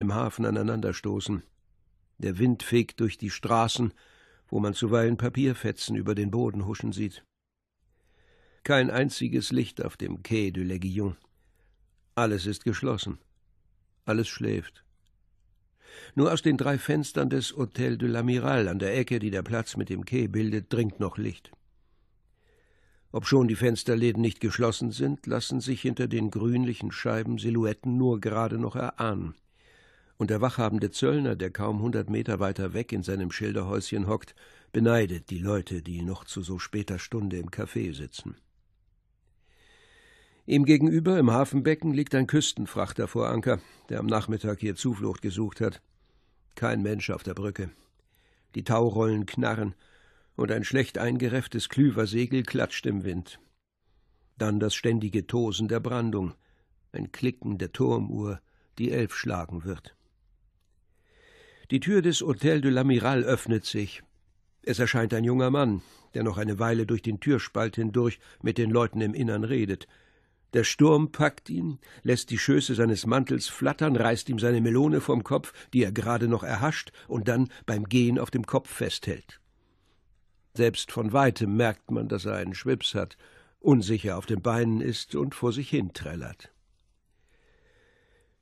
im Hafen aneinanderstoßen. Der Wind fegt durch die Straßen, wo man zuweilen Papierfetzen über den Boden huschen sieht. Kein einziges Licht auf dem Quai du Leguillon. Alles ist geschlossen. Alles schläft. Nur aus den drei Fenstern des Hotel de l'Amiral an der Ecke, die der Platz mit dem Quai bildet, dringt noch Licht. Obschon die Fensterläden nicht geschlossen sind, lassen sich hinter den grünlichen Scheiben Silhouetten nur gerade noch erahnen. Und der wachhabende Zöllner, der kaum hundert Meter weiter weg in seinem Schilderhäuschen hockt, beneidet die Leute, die noch zu so später Stunde im Café sitzen. Ihm gegenüber im Hafenbecken liegt ein Küstenfrachter vor Anker, der am Nachmittag hier Zuflucht gesucht hat. Kein Mensch auf der Brücke. Die Taurollen knarren, und ein schlecht eingerefftes Klüversegel klatscht im Wind. Dann das ständige Tosen der Brandung, ein Klicken der Turmuhr, die elf schlagen wird. Die Tür des Hotel de l'Amiral öffnet sich. Es erscheint ein junger Mann, der noch eine Weile durch den Türspalt hindurch mit den Leuten im Innern redet. Der Sturm packt ihn, lässt die Schöße seines Mantels flattern, reißt ihm seine Melone vom Kopf, die er gerade noch erhascht und dann beim Gehen auf dem Kopf festhält. Selbst von weitem merkt man, dass er einen Schwips hat, unsicher auf den Beinen ist und vor sich hin trällert.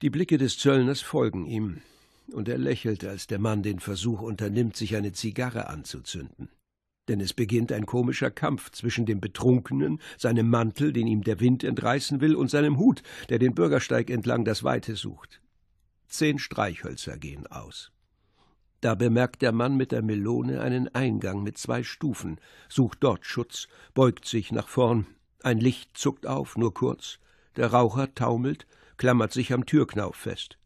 Die Blicke des Zöllners folgen ihm, und er lächelt, als der Mann den Versuch unternimmt, sich eine Zigarre anzuzünden. Denn es beginnt ein komischer Kampf zwischen dem Betrunkenen, seinem Mantel, den ihm der Wind entreißen will, und seinem Hut, der den Bürgersteig entlang das Weite sucht. Zehn Streichhölzer gehen aus. Da bemerkt der Mann mit der Melone einen Eingang mit zwei Stufen, sucht dort Schutz, beugt sich nach vorn. Ein Licht zuckt auf, nur kurz. Der Raucher taumelt, klammert sich am Türknauf fest.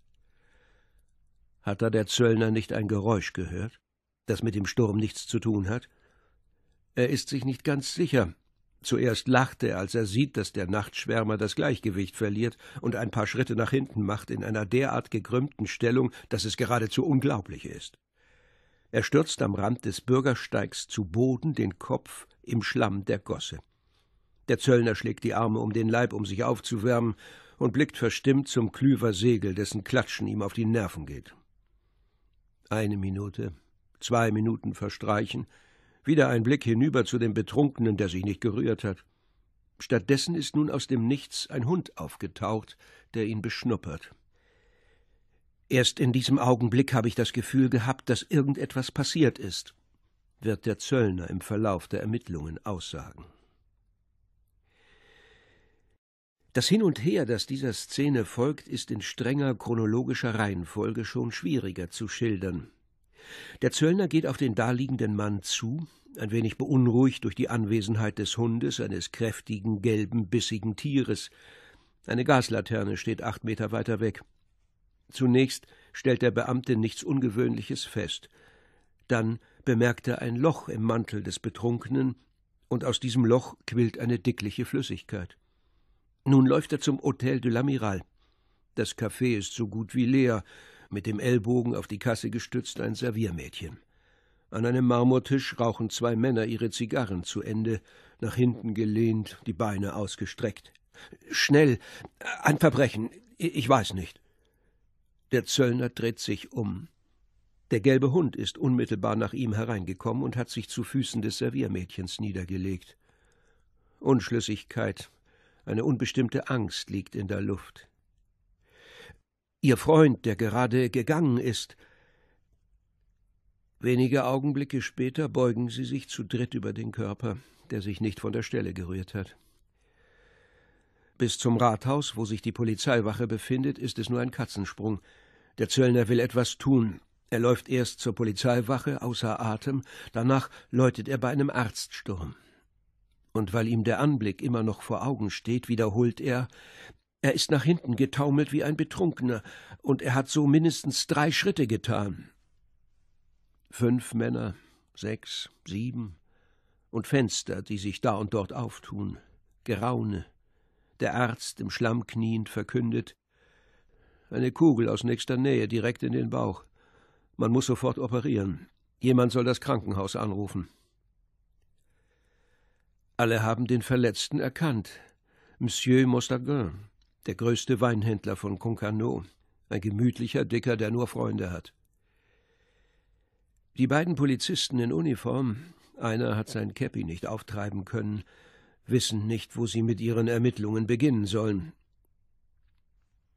Hat da der Zöllner nicht ein Geräusch gehört, das mit dem Sturm nichts zu tun hat? Er ist sich nicht ganz sicher. Zuerst lacht er, als er sieht, dass der Nachtschwärmer das Gleichgewicht verliert und ein paar Schritte nach hinten macht in einer derart gekrümmten Stellung, dass es geradezu unglaublich ist. Er stürzt am Rand des Bürgersteigs zu Boden, den Kopf im Schlamm der Gosse. Der Zöllner schlägt die Arme um den Leib, um sich aufzuwärmen, und blickt verstimmt zum Klüver Segel, dessen Klatschen ihm auf die Nerven geht. Eine Minute, zwei Minuten verstreichen, wieder ein Blick hinüber zu dem Betrunkenen, der sich nicht gerührt hat. Stattdessen ist nun aus dem Nichts ein Hund aufgetaucht, der ihn beschnuppert. Erst in diesem Augenblick habe ich das Gefühl gehabt, dass irgendetwas passiert ist, wird der Zöllner im Verlauf der Ermittlungen aussagen. Das Hin und Her, das dieser Szene folgt, ist in strenger chronologischer Reihenfolge schon schwieriger zu schildern. Der Zöllner geht auf den daliegenden Mann zu, ein wenig beunruhigt durch die Anwesenheit des Hundes, eines kräftigen, gelben, bissigen Tieres. Eine Gaslaterne steht acht Meter weiter weg. Zunächst stellt der Beamte nichts Ungewöhnliches fest. Dann bemerkt er ein Loch im Mantel des Betrunkenen, und aus diesem Loch quillt eine dickliche Flüssigkeit. Nun läuft er zum Hotel de l'Amiral. Das Café ist so gut wie leer, mit dem Ellbogen auf die Kasse gestützt ein Serviermädchen. An einem Marmortisch rauchen zwei Männer ihre Zigarren zu Ende, nach hinten gelehnt, die Beine ausgestreckt. Schnell, ein Verbrechen, ich weiß nicht. Der Zöllner dreht sich um. Der gelbe Hund ist unmittelbar nach ihm hereingekommen und hat sich zu Füßen des Serviermädchens niedergelegt. Unschlüssigkeit, eine unbestimmte Angst liegt in der Luft. Ihr Freund, der gerade gegangen ist. Wenige Augenblicke später beugen sie sich zu dritt über den Körper, der sich nicht von der Stelle gerührt hat. Bis zum Rathaus, wo sich die Polizeiwache befindet, ist es nur ein Katzensprung. Der Zöllner will etwas tun. Er läuft erst zur Polizeiwache außer Atem, danach läutet er bei einem Arztsturm. Und weil ihm der Anblick immer noch vor Augen steht, wiederholt er Er ist nach hinten getaumelt wie ein Betrunkener, und er hat so mindestens drei Schritte getan. Fünf Männer, sechs, sieben, und Fenster, die sich da und dort auftun, Geraune, der Arzt im Schlamm kniend verkündet eine Kugel aus nächster Nähe direkt in den Bauch. Man muss sofort operieren. Jemand soll das Krankenhaus anrufen. Alle haben den Verletzten erkannt. Monsieur Mostagin, der größte Weinhändler von Concarneau, Ein gemütlicher Dicker, der nur Freunde hat. Die beiden Polizisten in Uniform, einer hat sein Käppi nicht auftreiben können, wissen nicht, wo sie mit ihren Ermittlungen beginnen sollen.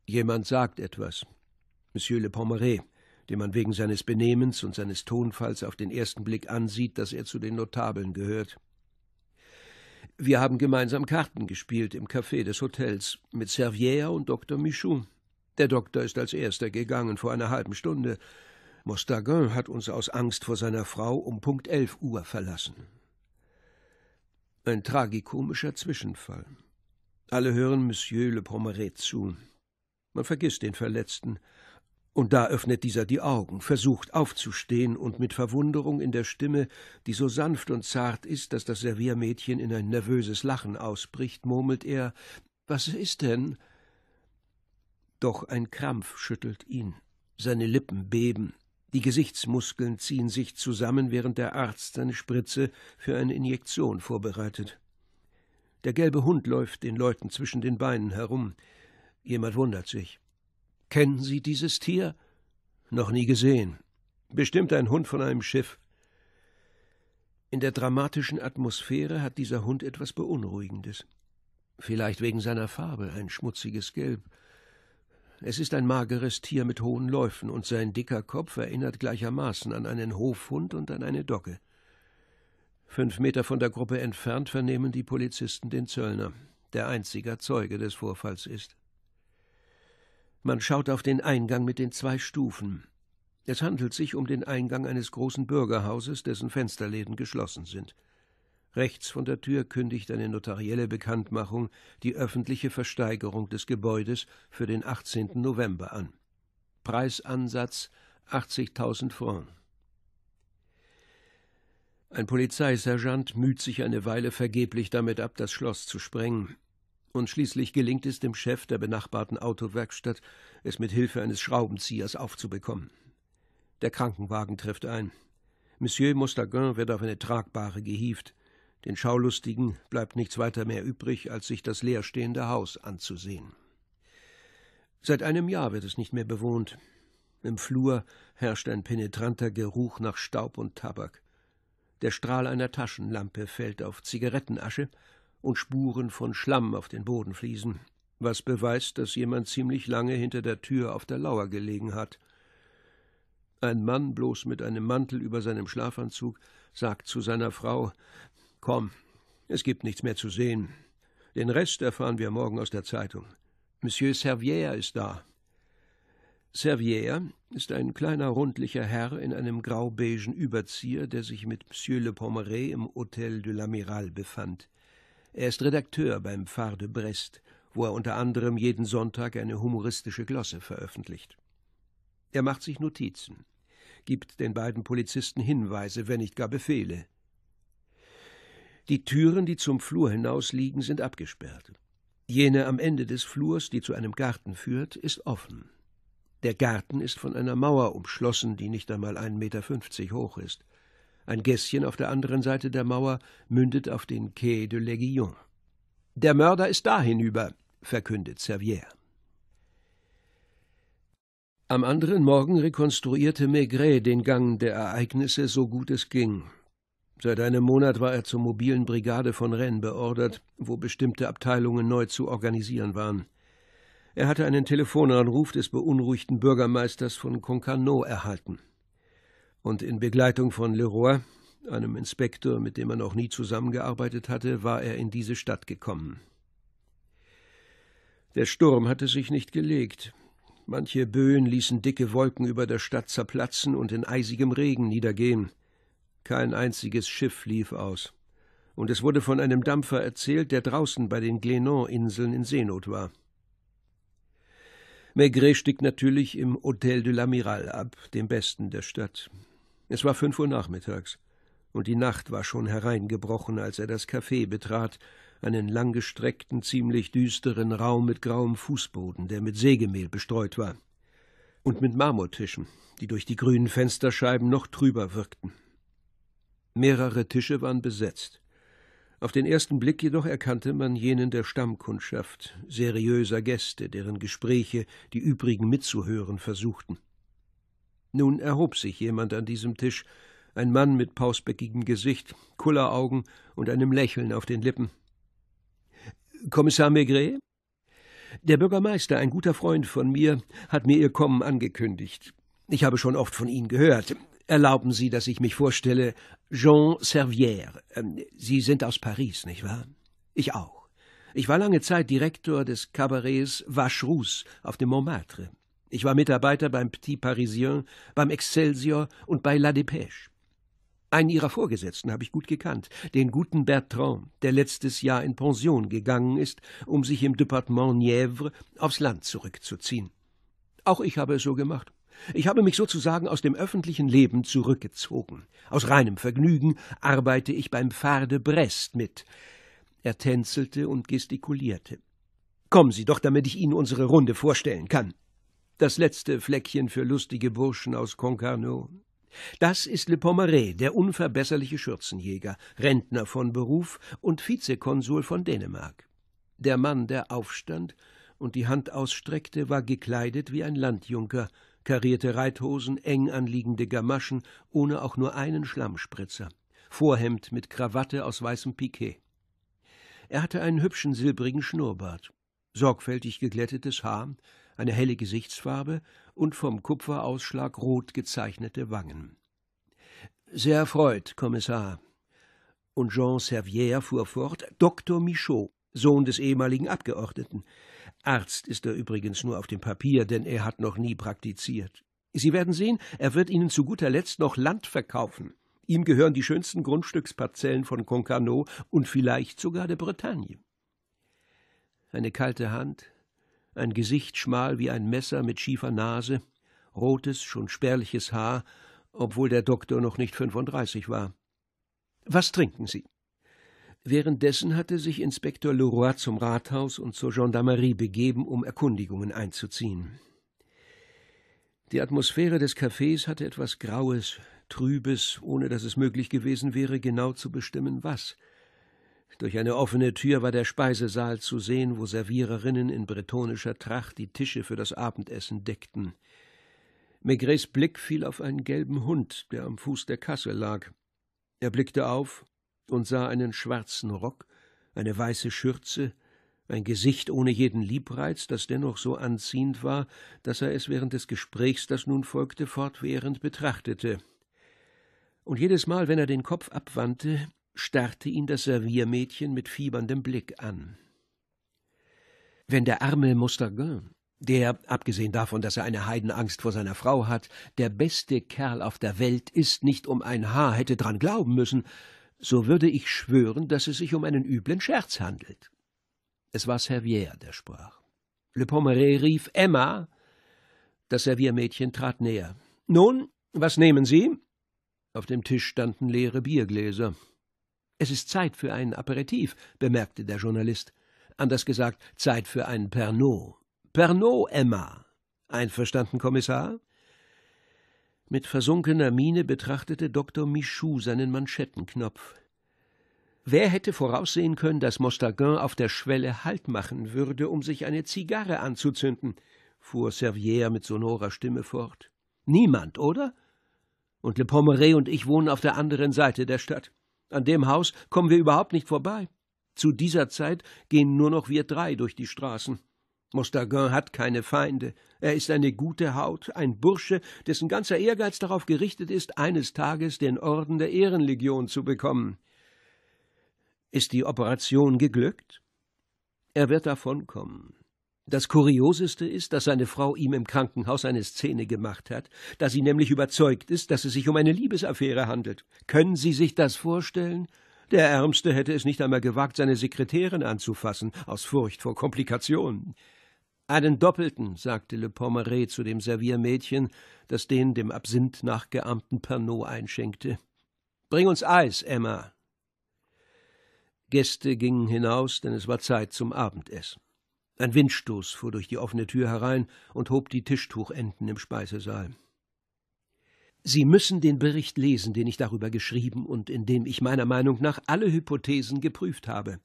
Jemand sagt etwas. Monsieur Le Pommeret, dem man wegen seines Benehmens und seines Tonfalls auf den ersten Blick ansieht, dass er zu den Notabeln gehört. Wir haben gemeinsam Karten gespielt im Café des Hotels mit Servière und Dr. Michou. Der Doktor ist als erster gegangen vor einer halben Stunde. Mostagin hat uns aus Angst vor seiner Frau um Punkt elf Uhr verlassen. Ein tragikomischer Zwischenfall. Alle hören Monsieur Le Pommeret zu. Man vergisst den Verletzten, und da öffnet dieser die Augen, versucht aufzustehen und mit Verwunderung in der Stimme, die so sanft und zart ist, dass das Serviermädchen in ein nervöses Lachen ausbricht, murmelt er Was ist denn? Doch ein Krampf schüttelt ihn, seine Lippen beben, die Gesichtsmuskeln ziehen sich zusammen, während der Arzt seine Spritze für eine Injektion vorbereitet. Der gelbe Hund läuft den Leuten zwischen den Beinen herum. Jemand wundert sich. Kennen Sie dieses Tier? Noch nie gesehen. Bestimmt ein Hund von einem Schiff. In der dramatischen Atmosphäre hat dieser Hund etwas Beunruhigendes. Vielleicht wegen seiner Farbe, ein schmutziges Gelb. Es ist ein mageres Tier mit hohen Läufen, und sein dicker Kopf erinnert gleichermaßen an einen Hofhund und an eine Dogge. Fünf Meter von der Gruppe entfernt vernehmen die Polizisten den Zöllner, der einziger Zeuge des Vorfalls ist. Man schaut auf den Eingang mit den zwei Stufen. Es handelt sich um den Eingang eines großen Bürgerhauses, dessen Fensterläden geschlossen sind. Rechts von der Tür kündigt eine notarielle Bekanntmachung die öffentliche Versteigerung des Gebäudes für den 18. November an. Preisansatz 80.000 Francs. Ein Polizeisergeant müht sich eine Weile vergeblich damit ab, das Schloss zu sprengen und schließlich gelingt es dem Chef der benachbarten Autowerkstatt, es mit Hilfe eines Schraubenziehers aufzubekommen. Der Krankenwagen trifft ein. Monsieur Mostagin wird auf eine Tragbare gehievt. Den Schaulustigen bleibt nichts weiter mehr übrig, als sich das leerstehende Haus anzusehen. Seit einem Jahr wird es nicht mehr bewohnt. Im Flur herrscht ein penetranter Geruch nach Staub und Tabak. Der Strahl einer Taschenlampe fällt auf Zigarettenasche und Spuren von Schlamm auf den Bodenfliesen, was beweist, dass jemand ziemlich lange hinter der Tür auf der Lauer gelegen hat. Ein Mann, bloß mit einem Mantel über seinem Schlafanzug, sagt zu seiner Frau Komm, es gibt nichts mehr zu sehen. Den Rest erfahren wir morgen aus der Zeitung. Monsieur Servière ist da. Servière ist ein kleiner rundlicher Herr in einem graubeigen Überzieher, der sich mit Monsieur Le Pommeret im Hôtel de l'Amiral befand. Er ist Redakteur beim Phare de Brest, wo er unter anderem jeden Sonntag eine humoristische Glosse veröffentlicht. Er macht sich Notizen, gibt den beiden Polizisten Hinweise, wenn nicht gar Befehle. Die Türen, die zum Flur hinaus liegen, sind abgesperrt. Jene am Ende des Flurs, die zu einem Garten führt, ist offen. Der Garten ist von einer Mauer umschlossen, die nicht einmal 1,50 Meter hoch ist. Ein Gässchen auf der anderen Seite der Mauer mündet auf den Quai de l'Aiguillon. Der Mörder ist da hinüber, verkündet Servière. Am anderen Morgen rekonstruierte Maigret den Gang der Ereignisse so gut es ging. Seit einem Monat war er zur mobilen Brigade von Rennes beordert, wo bestimmte Abteilungen neu zu organisieren waren. Er hatte einen Telefonanruf des beunruhigten Bürgermeisters von Concarneau erhalten und in Begleitung von Leroy, einem Inspektor, mit dem er noch nie zusammengearbeitet hatte, war er in diese Stadt gekommen. Der Sturm hatte sich nicht gelegt. Manche Böen ließen dicke Wolken über der Stadt zerplatzen und in eisigem Regen niedergehen. Kein einziges Schiff lief aus. Und es wurde von einem Dampfer erzählt, der draußen bei den Glénan-Inseln in Seenot war. Maigret stieg natürlich im Hôtel de l'Amiral ab, dem besten der Stadt. Es war fünf Uhr nachmittags, und die Nacht war schon hereingebrochen, als er das Café betrat, einen langgestreckten, ziemlich düsteren Raum mit grauem Fußboden, der mit Sägemehl bestreut war, und mit Marmortischen, die durch die grünen Fensterscheiben noch trüber wirkten. Mehrere Tische waren besetzt. Auf den ersten Blick jedoch erkannte man jenen der Stammkundschaft, seriöser Gäste, deren Gespräche die übrigen mitzuhören versuchten. Nun erhob sich jemand an diesem Tisch, ein Mann mit pausbäckigem Gesicht, Kulleraugen und einem Lächeln auf den Lippen. Kommissar Maigret? Der Bürgermeister, ein guter Freund von mir, hat mir Ihr Kommen angekündigt. Ich habe schon oft von Ihnen gehört. Erlauben Sie, dass ich mich vorstelle. Jean Servière. Ähm, Sie sind aus Paris, nicht wahr? Ich auch. Ich war lange Zeit Direktor des Cabarets Vacherous auf dem Montmartre. Ich war Mitarbeiter beim Petit Parisien, beim Excelsior und bei La Dépêche. Einen ihrer Vorgesetzten habe ich gut gekannt, den guten Bertrand, der letztes Jahr in Pension gegangen ist, um sich im Departement Nièvre aufs Land zurückzuziehen. Auch ich habe es so gemacht. Ich habe mich sozusagen aus dem öffentlichen Leben zurückgezogen. Aus reinem Vergnügen arbeite ich beim Phare de Brest mit. Er tänzelte und gestikulierte. Kommen Sie doch, damit ich Ihnen unsere Runde vorstellen kann. Das letzte Fleckchen für lustige Burschen aus Concarneau. Das ist Le Pommeret, der unverbesserliche Schürzenjäger, Rentner von Beruf und Vizekonsul von Dänemark. Der Mann, der aufstand und die Hand ausstreckte, war gekleidet wie ein Landjunker, karierte Reithosen, eng anliegende Gamaschen, ohne auch nur einen Schlammspritzer, Vorhemd mit Krawatte aus weißem Piquet. Er hatte einen hübschen silbrigen Schnurrbart, sorgfältig geglättetes Haar, eine helle Gesichtsfarbe und vom Kupferausschlag rot gezeichnete Wangen. Sehr erfreut, Kommissar. Und Jean Servière fuhr fort, Dr. Michaud, Sohn des ehemaligen Abgeordneten. Arzt ist er übrigens nur auf dem Papier, denn er hat noch nie praktiziert. Sie werden sehen, er wird Ihnen zu guter Letzt noch Land verkaufen. Ihm gehören die schönsten Grundstücksparzellen von Concarneau und vielleicht sogar der Bretagne. Eine kalte Hand, ein Gesicht schmal wie ein Messer mit schiefer Nase, rotes, schon spärliches Haar, obwohl der Doktor noch nicht 35 war. Was trinken Sie? Währenddessen hatte sich Inspektor Leroy zum Rathaus und zur Gendarmerie begeben, um Erkundigungen einzuziehen. Die Atmosphäre des Cafés hatte etwas Graues, Trübes, ohne dass es möglich gewesen wäre, genau zu bestimmen, was – durch eine offene Tür war der Speisesaal zu sehen, wo Serviererinnen in bretonischer Tracht die Tische für das Abendessen deckten. Maigrets Blick fiel auf einen gelben Hund, der am Fuß der Kasse lag. Er blickte auf und sah einen schwarzen Rock, eine weiße Schürze, ein Gesicht ohne jeden Liebreiz, das dennoch so anziehend war, dass er es während des Gesprächs, das nun folgte, fortwährend betrachtete. Und jedes Mal, wenn er den Kopf abwandte, starrte ihn das Serviermädchen mit fieberndem Blick an. Wenn der arme Moustaguin, der, abgesehen davon, dass er eine Heidenangst vor seiner Frau hat, der beste Kerl auf der Welt ist, nicht um ein Haar hätte dran glauben müssen, so würde ich schwören, dass es sich um einen üblen Scherz handelt. Es war Servier, der sprach. Le Pommeret rief Emma. Das Serviermädchen trat näher. Nun, was nehmen Sie? Auf dem Tisch standen leere Biergläser. Es ist Zeit für ein Aperitif, bemerkte der Journalist. Anders gesagt, Zeit für ein Pernod. Pernod, Emma. Einverstanden, Kommissar? Mit versunkener Miene betrachtete Dr. Michou seinen Manschettenknopf. Wer hätte voraussehen können, dass Mostaguin auf der Schwelle Halt machen würde, um sich eine Zigarre anzuzünden? fuhr Servier mit sonorer Stimme fort. Niemand, oder? Und Le Pommeret und ich wohnen auf der anderen Seite der Stadt. An dem Haus kommen wir überhaupt nicht vorbei. Zu dieser Zeit gehen nur noch wir drei durch die Straßen. Mostaguin hat keine Feinde. Er ist eine gute Haut, ein Bursche, dessen ganzer Ehrgeiz darauf gerichtet ist, eines Tages den Orden der Ehrenlegion zu bekommen. Ist die Operation geglückt? Er wird davonkommen. Das Kurioseste ist, dass seine Frau ihm im Krankenhaus eine Szene gemacht hat, da sie nämlich überzeugt ist, dass es sich um eine Liebesaffäre handelt. Können Sie sich das vorstellen? Der Ärmste hätte es nicht einmal gewagt, seine Sekretärin anzufassen, aus Furcht vor Komplikationen. Einen Doppelten, sagte Le Pommeret zu dem Serviermädchen, das den dem Absinth nachgeahmten Pernod einschenkte. Bring uns Eis, Emma. Gäste gingen hinaus, denn es war Zeit zum Abendessen. Ein Windstoß fuhr durch die offene Tür herein und hob die Tischtuchenden im Speisesaal. Sie müssen den Bericht lesen, den ich darüber geschrieben und in dem ich meiner Meinung nach alle Hypothesen geprüft habe.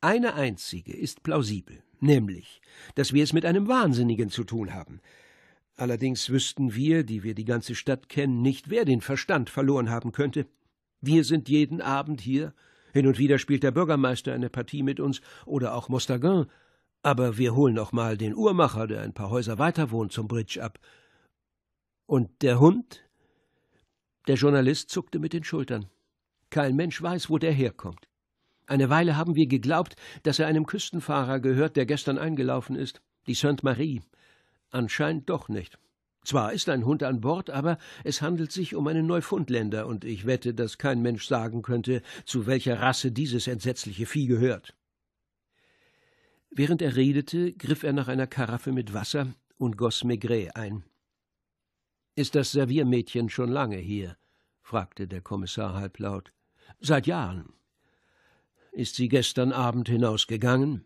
Eine einzige ist plausibel, nämlich, dass wir es mit einem Wahnsinnigen zu tun haben. Allerdings wüssten wir, die wir die ganze Stadt kennen, nicht, wer den Verstand verloren haben könnte. Wir sind jeden Abend hier, hin und wieder spielt der Bürgermeister eine Partie mit uns oder auch Mostagin, aber wir holen auch mal den Uhrmacher, der ein paar Häuser weiter wohnt, zum Bridge ab. Und der Hund? Der Journalist zuckte mit den Schultern. Kein Mensch weiß, wo der herkommt. Eine Weile haben wir geglaubt, dass er einem Küstenfahrer gehört, der gestern eingelaufen ist, die Sainte Marie. Anscheinend doch nicht. Zwar ist ein Hund an Bord, aber es handelt sich um einen Neufundländer, und ich wette, dass kein Mensch sagen könnte, zu welcher Rasse dieses entsetzliche Vieh gehört. Während er redete, griff er nach einer Karaffe mit Wasser und goss Maigret ein. Ist das Serviermädchen schon lange hier? fragte der Kommissar halblaut. Seit Jahren. Ist sie gestern Abend hinausgegangen?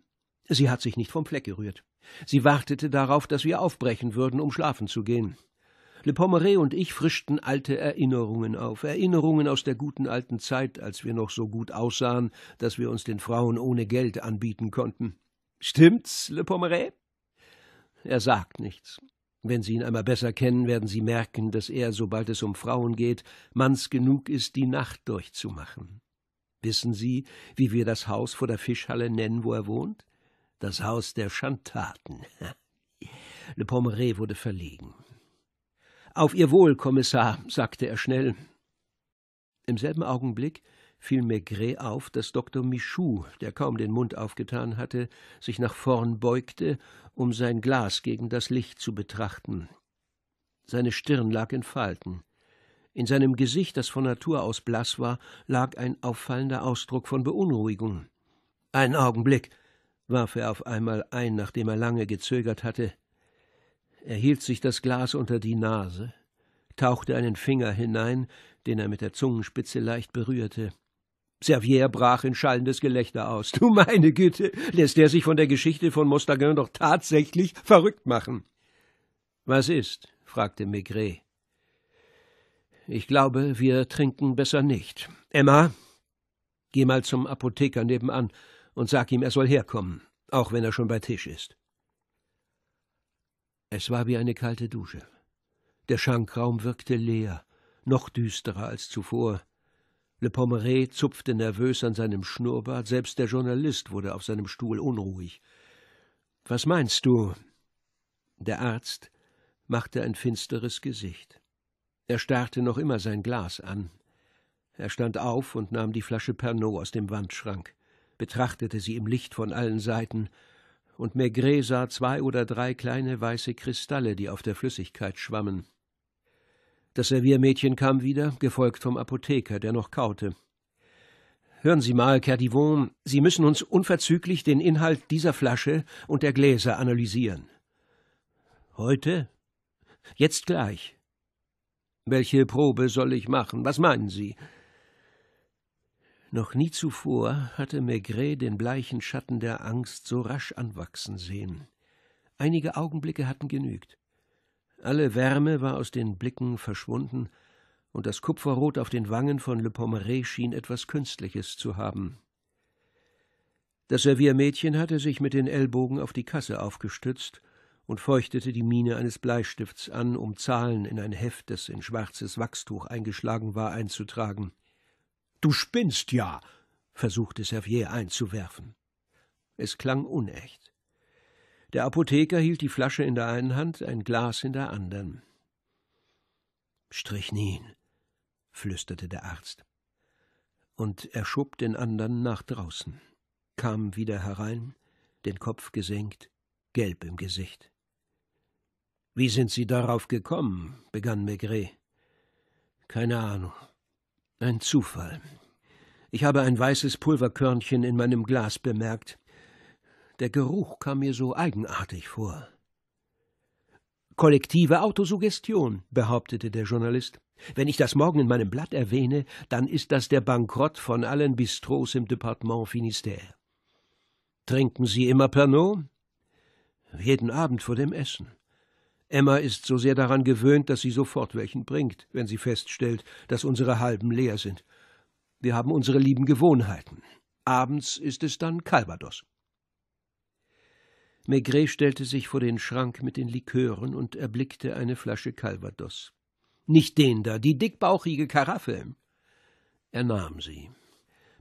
Sie hat sich nicht vom Fleck gerührt. Sie wartete darauf, dass wir aufbrechen würden, um schlafen zu gehen. Le Pommeray und ich frischten alte Erinnerungen auf, Erinnerungen aus der guten alten Zeit, als wir noch so gut aussahen, dass wir uns den Frauen ohne Geld anbieten konnten. Stimmt's, Le Pommeray? Er sagt nichts. Wenn Sie ihn einmal besser kennen, werden Sie merken, dass er, sobald es um Frauen geht, manns genug ist, die Nacht durchzumachen. Wissen Sie, wie wir das Haus vor der Fischhalle nennen, wo er wohnt? Das Haus der Schandtaten. Le Pommeray wurde verlegen. Auf Ihr Wohl, Kommissar, sagte er schnell. Im selben Augenblick fiel Maigret auf, dass Dr. Michou, der kaum den Mund aufgetan hatte, sich nach vorn beugte, um sein Glas gegen das Licht zu betrachten. Seine Stirn lag in Falten. In seinem Gesicht, das von Natur aus blass war, lag ein auffallender Ausdruck von Beunruhigung. Einen Augenblick, warf er auf einmal ein, nachdem er lange gezögert hatte. Er hielt sich das Glas unter die Nase, tauchte einen Finger hinein, den er mit der Zungenspitze leicht berührte. Servier brach in schallendes Gelächter aus. Du meine Güte, lässt er sich von der Geschichte von Mostagin doch tatsächlich verrückt machen. Was ist? fragte Maigret. Ich glaube, wir trinken besser nicht. Emma, geh mal zum Apotheker nebenan und sag ihm, er soll herkommen, auch wenn er schon bei Tisch ist. Es war wie eine kalte Dusche. Der Schankraum wirkte leer, noch düsterer als zuvor. Le Pommeray zupfte nervös an seinem Schnurrbart, selbst der Journalist wurde auf seinem Stuhl unruhig. Was meinst du? Der Arzt machte ein finsteres Gesicht. Er starrte noch immer sein Glas an. Er stand auf und nahm die Flasche Pernod aus dem Wandschrank, betrachtete sie im Licht von allen Seiten, und Maigret sah zwei oder drei kleine weiße Kristalle, die auf der Flüssigkeit schwammen. Das Serviermädchen kam wieder, gefolgt vom Apotheker, der noch kaute. Hören Sie mal, Cerdivon, Sie müssen uns unverzüglich den Inhalt dieser Flasche und der Gläser analysieren. Heute? Jetzt gleich. Welche Probe soll ich machen? Was meinen Sie? Noch nie zuvor hatte Maigret den bleichen Schatten der Angst so rasch anwachsen sehen. Einige Augenblicke hatten genügt. Alle Wärme war aus den Blicken verschwunden, und das Kupferrot auf den Wangen von Le Pommeray schien etwas Künstliches zu haben. Das Serviermädchen hatte sich mit den Ellbogen auf die Kasse aufgestützt und feuchtete die Miene eines Bleistifts an, um Zahlen in ein Heft, das in schwarzes Wachstuch eingeschlagen war, einzutragen. Du spinnst ja, versuchte Servier einzuwerfen. Es klang unecht. Der Apotheker hielt die Flasche in der einen Hand, ein Glas in der anderen. Strichnin, flüsterte der Arzt. Und er schob den anderen nach draußen, kam wieder herein, den Kopf gesenkt, gelb im Gesicht. Wie sind Sie darauf gekommen? begann Maigret. Keine Ahnung. Ein Zufall. Ich habe ein weißes Pulverkörnchen in meinem Glas bemerkt. Der Geruch kam mir so eigenartig vor. Kollektive Autosuggestion, behauptete der Journalist. Wenn ich das morgen in meinem Blatt erwähne, dann ist das der Bankrott von allen Bistros im Departement Finistère. Trinken Sie immer Pernod? Jeden Abend vor dem Essen. Emma ist so sehr daran gewöhnt, dass sie sofort welchen bringt, wenn sie feststellt, dass unsere Halben leer sind. Wir haben unsere lieben Gewohnheiten. Abends ist es dann Calvados. Maigret stellte sich vor den Schrank mit den Likören und erblickte eine Flasche Calvados. Nicht den da, die dickbauchige Karaffe. Er nahm sie,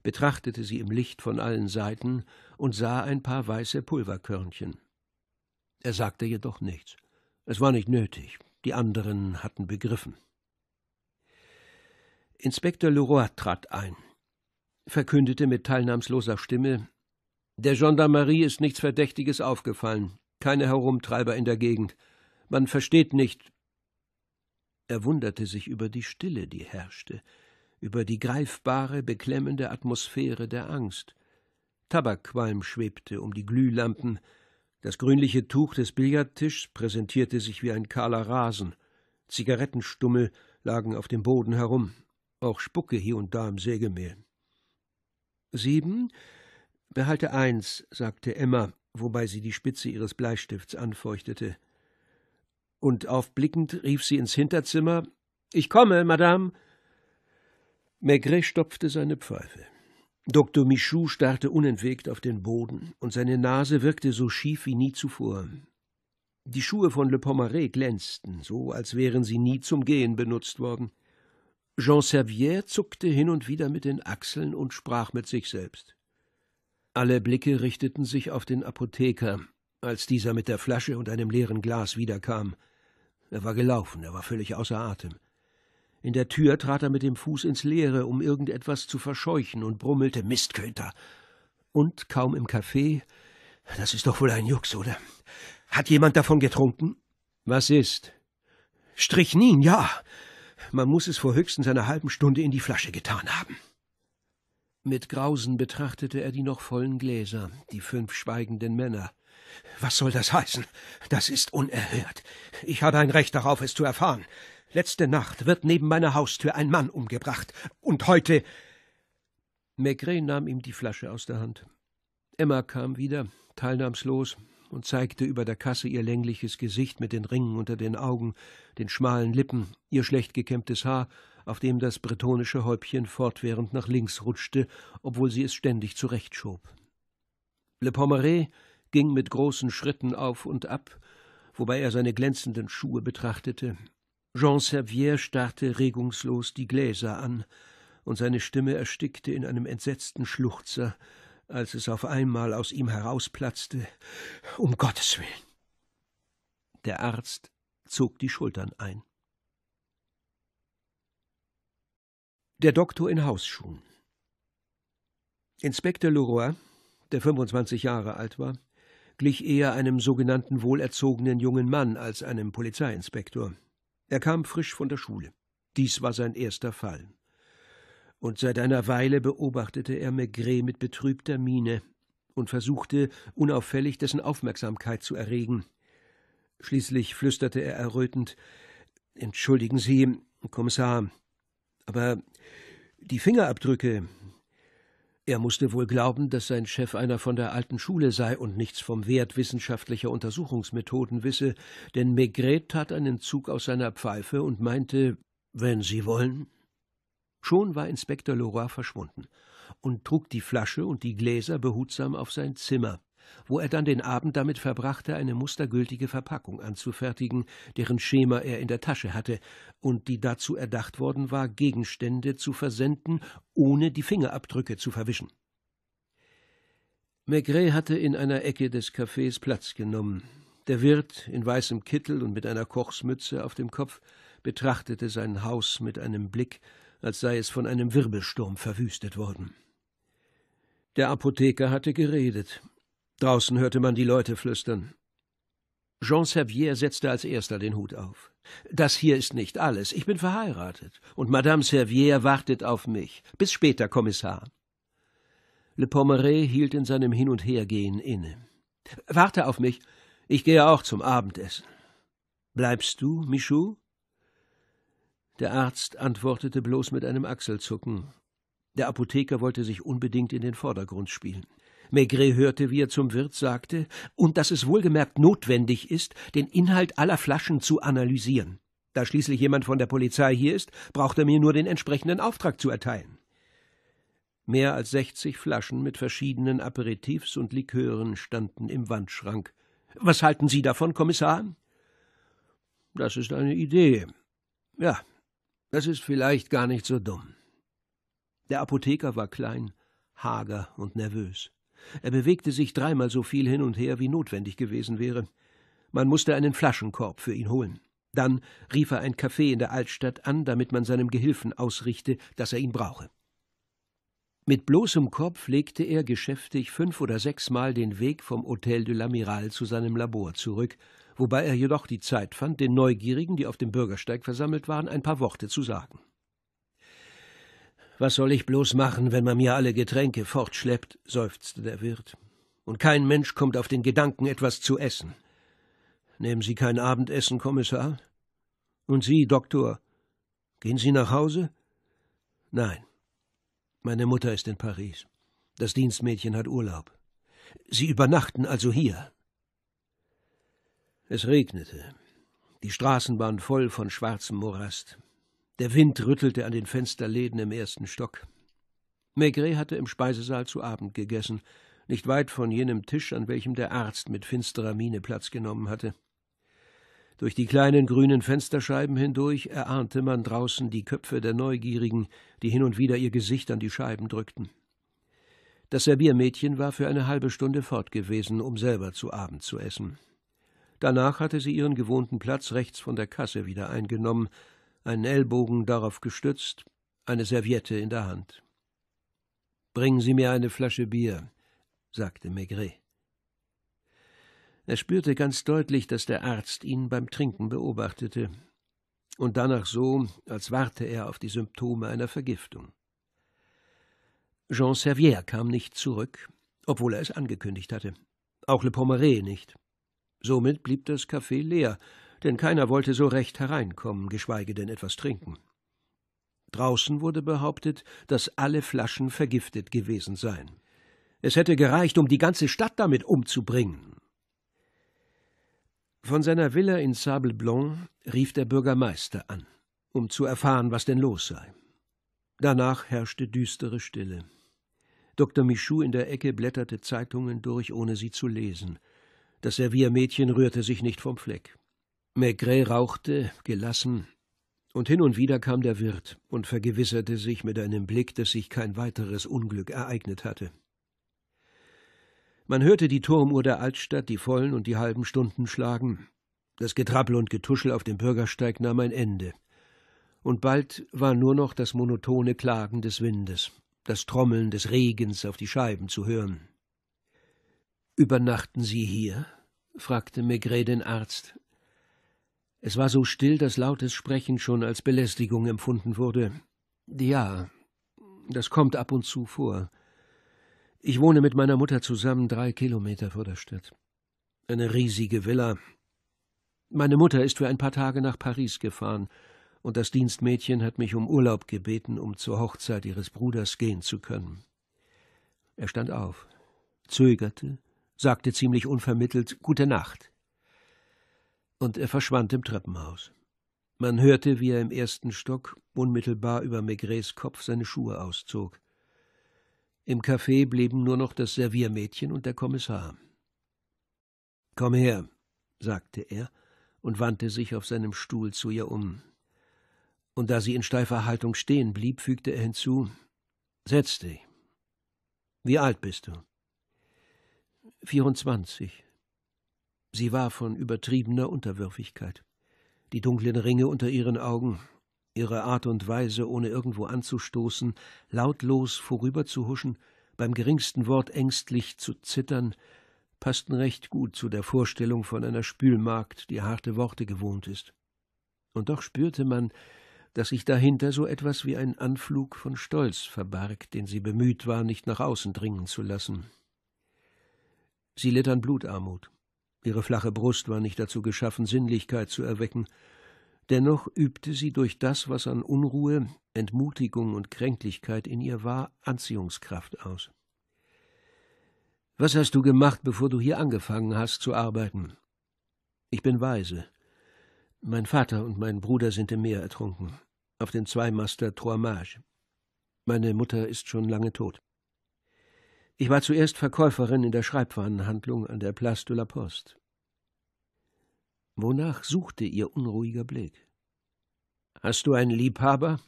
betrachtete sie im Licht von allen Seiten und sah ein paar weiße Pulverkörnchen. Er sagte jedoch nichts. Es war nicht nötig. Die anderen hatten begriffen. Inspektor Leroy trat ein, verkündete mit teilnahmsloser Stimme Der Gendarmerie ist nichts Verdächtiges aufgefallen, keine Herumtreiber in der Gegend. Man versteht nicht. Er wunderte sich über die Stille, die herrschte, über die greifbare, beklemmende Atmosphäre der Angst. Tabakqualm schwebte um die Glühlampen, das grünliche Tuch des Billardtischs präsentierte sich wie ein kahler Rasen. Zigarettenstummel lagen auf dem Boden herum, auch Spucke hier und da im Sägemehl. Sieben? Behalte eins, sagte Emma, wobei sie die Spitze ihres Bleistifts anfeuchtete. Und aufblickend rief sie ins Hinterzimmer Ich komme, Madame. Maigret stopfte seine Pfeife. Dr. Michou starrte unentwegt auf den Boden, und seine Nase wirkte so schief wie nie zuvor. Die Schuhe von Le Pomaré glänzten, so als wären sie nie zum Gehen benutzt worden. Jean Servier zuckte hin und wieder mit den Achseln und sprach mit sich selbst. Alle Blicke richteten sich auf den Apotheker, als dieser mit der Flasche und einem leeren Glas wiederkam. Er war gelaufen, er war völlig außer Atem. In der Tür trat er mit dem Fuß ins Leere, um irgendetwas zu verscheuchen, und brummelte Mistköter. Und kaum im Café Das ist doch wohl ein Jux, oder? Hat jemand davon getrunken? Was ist? Strichnin, ja. Man muss es vor höchstens einer halben Stunde in die Flasche getan haben. Mit Grausen betrachtete er die noch vollen Gläser, die fünf schweigenden Männer. Was soll das heißen? Das ist unerhört. Ich habe ein Recht darauf, es zu erfahren. Letzte Nacht wird neben meiner Haustür ein Mann umgebracht. Und heute. Maigret nahm ihm die Flasche aus der Hand. Emma kam wieder, teilnahmslos, und zeigte über der Kasse ihr längliches Gesicht mit den Ringen unter den Augen, den schmalen Lippen, ihr schlecht gekämmtes Haar, auf dem das bretonische Häubchen fortwährend nach links rutschte, obwohl sie es ständig zurechtschob. Le Pommeret ging mit großen Schritten auf und ab, wobei er seine glänzenden Schuhe betrachtete, Jean Servier starrte regungslos die Gläser an, und seine Stimme erstickte in einem entsetzten Schluchzer, als es auf einmal aus ihm herausplatzte Um Gottes Willen. Der Arzt zog die Schultern ein. Der Doktor in Hausschuhen. Inspektor Leroy, der 25 Jahre alt war, glich eher einem sogenannten wohlerzogenen jungen Mann als einem Polizeiinspektor. Er kam frisch von der Schule. Dies war sein erster Fall. Und seit einer Weile beobachtete er Maigret mit betrübter Miene und versuchte, unauffällig dessen Aufmerksamkeit zu erregen. Schließlich flüsterte er errötend Entschuldigen Sie, Kommissar, aber die Fingerabdrücke, er musste wohl glauben, dass sein Chef einer von der alten Schule sei und nichts vom Wert wissenschaftlicher Untersuchungsmethoden wisse, denn Maigret tat einen Zug aus seiner Pfeife und meinte, wenn Sie wollen. Schon war Inspektor Leroy verschwunden und trug die Flasche und die Gläser behutsam auf sein Zimmer, wo er dann den Abend damit verbrachte, eine mustergültige Verpackung anzufertigen, deren Schema er in der Tasche hatte und die dazu erdacht worden war, Gegenstände zu versenden, ohne die Fingerabdrücke zu verwischen. Maigret hatte in einer Ecke des Cafés Platz genommen. Der Wirt, in weißem Kittel und mit einer Kochsmütze auf dem Kopf, betrachtete sein Haus mit einem Blick, als sei es von einem Wirbelsturm verwüstet worden. Der Apotheker hatte geredet, Draußen hörte man die Leute flüstern. Jean Servier setzte als erster den Hut auf. Das hier ist nicht alles. Ich bin verheiratet. Und Madame Servier wartet auf mich. Bis später, Kommissar. Le Pommeret hielt in seinem Hin- und Hergehen inne. Warte auf mich. Ich gehe auch zum Abendessen. Bleibst du, Michou? Der Arzt antwortete bloß mit einem Achselzucken. Der Apotheker wollte sich unbedingt in den Vordergrund spielen. Maigret hörte, wie er zum Wirt sagte, und dass es wohlgemerkt notwendig ist, den Inhalt aller Flaschen zu analysieren. Da schließlich jemand von der Polizei hier ist, braucht er mir nur den entsprechenden Auftrag zu erteilen. Mehr als sechzig Flaschen mit verschiedenen Aperitifs und Likören standen im Wandschrank. Was halten Sie davon, Kommissar? Das ist eine Idee. Ja, das ist vielleicht gar nicht so dumm. Der Apotheker war klein, hager und nervös. Er bewegte sich dreimal so viel hin und her, wie notwendig gewesen wäre. Man musste einen Flaschenkorb für ihn holen. Dann rief er ein Café in der Altstadt an, damit man seinem Gehilfen ausrichte, dass er ihn brauche. Mit bloßem Kopf legte er geschäftig fünf oder sechsmal den Weg vom Hotel de l'Amiral zu seinem Labor zurück, wobei er jedoch die Zeit fand, den Neugierigen, die auf dem Bürgersteig versammelt waren, ein paar Worte zu sagen. Was soll ich bloß machen, wenn man mir alle Getränke fortschleppt? seufzte der Wirt. Und kein Mensch kommt auf den Gedanken, etwas zu essen. Nehmen Sie kein Abendessen, Kommissar? Und Sie, Doktor, gehen Sie nach Hause? Nein. Meine Mutter ist in Paris. Das Dienstmädchen hat Urlaub. Sie übernachten also hier. Es regnete. Die Straßen waren voll von schwarzem Morast. Der Wind rüttelte an den Fensterläden im ersten Stock. Maigret hatte im Speisesaal zu Abend gegessen, nicht weit von jenem Tisch, an welchem der Arzt mit finsterer Miene Platz genommen hatte. Durch die kleinen grünen Fensterscheiben hindurch erahnte man draußen die Köpfe der Neugierigen, die hin und wieder ihr Gesicht an die Scheiben drückten. Das Serviermädchen war für eine halbe Stunde fort gewesen, um selber zu Abend zu essen. Danach hatte sie ihren gewohnten Platz rechts von der Kasse wieder eingenommen, einen Ellbogen darauf gestützt, eine Serviette in der Hand. Bringen Sie mir eine Flasche Bier, sagte Maigret. Er spürte ganz deutlich, dass der Arzt ihn beim Trinken beobachtete, und danach so, als warte er auf die Symptome einer Vergiftung. Jean Servier kam nicht zurück, obwohl er es angekündigt hatte. Auch Le Pommeret nicht. Somit blieb das Café leer, denn keiner wollte so recht hereinkommen, geschweige denn etwas trinken. Draußen wurde behauptet, dass alle Flaschen vergiftet gewesen seien. Es hätte gereicht, um die ganze Stadt damit umzubringen. Von seiner Villa in Sable Blanc rief der Bürgermeister an, um zu erfahren, was denn los sei. Danach herrschte düstere Stille. Dr. Michou in der Ecke blätterte Zeitungen durch, ohne sie zu lesen. Das Serviermädchen rührte sich nicht vom Fleck. Maigret rauchte, gelassen, und hin und wieder kam der Wirt und vergewisserte sich mit einem Blick, dass sich kein weiteres Unglück ereignet hatte. Man hörte die Turmuhr der Altstadt die vollen und die halben Stunden schlagen. Das Getrappel und Getuschel auf dem Bürgersteig nahm ein Ende. Und bald war nur noch das monotone Klagen des Windes, das Trommeln des Regens auf die Scheiben zu hören. Übernachten Sie hier? fragte Maigret den Arzt. Es war so still, dass lautes Sprechen schon als Belästigung empfunden wurde. Ja, das kommt ab und zu vor. Ich wohne mit meiner Mutter zusammen drei Kilometer vor der Stadt. Eine riesige Villa. Meine Mutter ist für ein paar Tage nach Paris gefahren, und das Dienstmädchen hat mich um Urlaub gebeten, um zur Hochzeit ihres Bruders gehen zu können. Er stand auf, zögerte, sagte ziemlich unvermittelt Gute Nacht. Und er verschwand im Treppenhaus. Man hörte, wie er im ersten Stock unmittelbar über Maigrets Kopf seine Schuhe auszog. Im Café blieben nur noch das Serviermädchen und der Kommissar. Komm her, sagte er und wandte sich auf seinem Stuhl zu ihr um. Und da sie in steifer Haltung stehen blieb, fügte er hinzu Setz dich. Wie alt bist du? Vierundzwanzig. Sie war von übertriebener Unterwürfigkeit. Die dunklen Ringe unter ihren Augen, ihre Art und Weise, ohne irgendwo anzustoßen, lautlos vorüberzuhuschen, beim geringsten Wort ängstlich zu zittern, passten recht gut zu der Vorstellung von einer Spülmagd, die harte Worte gewohnt ist. Und doch spürte man, dass sich dahinter so etwas wie ein Anflug von Stolz verbarg, den sie bemüht war, nicht nach außen dringen zu lassen. Sie litt an Blutarmut. Ihre flache Brust war nicht dazu geschaffen, Sinnlichkeit zu erwecken, Dennoch übte sie durch das, was an Unruhe, Entmutigung und Kränklichkeit in ihr war, Anziehungskraft aus. Was hast du gemacht, bevor du hier angefangen hast zu arbeiten? Ich bin weise. Mein Vater und mein Bruder sind im Meer ertrunken, auf dem Zweimaster Trois Meine Mutter ist schon lange tot. Ich war zuerst Verkäuferin in der Schreibwarenhandlung an der Place de la Poste. Wonach suchte ihr unruhiger Blick? Hast du einen Liebhaber?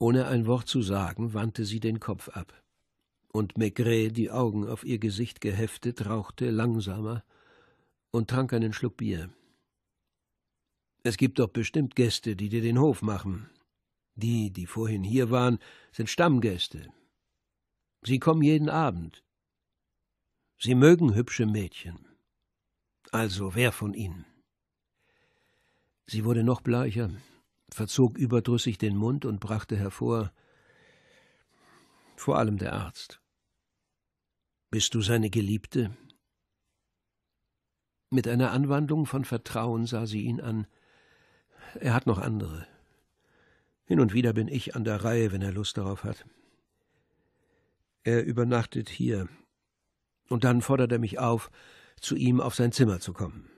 Ohne ein Wort zu sagen, wandte sie den Kopf ab. Und Maigret, die Augen auf ihr Gesicht geheftet, rauchte langsamer und trank einen Schluck Bier. Es gibt doch bestimmt Gäste, die dir den Hof machen. Die, die vorhin hier waren, sind Stammgäste. Sie kommen jeden Abend. Sie mögen hübsche Mädchen. Also wer von ihnen? Sie wurde noch bleicher, verzog überdrüssig den Mund und brachte hervor vor allem der Arzt. Bist du seine Geliebte? Mit einer Anwandlung von Vertrauen sah sie ihn an. Er hat noch andere. Hin und wieder bin ich an der Reihe, wenn er Lust darauf hat. Er übernachtet hier. Und dann fordert er mich auf, zu ihm auf sein Zimmer zu kommen.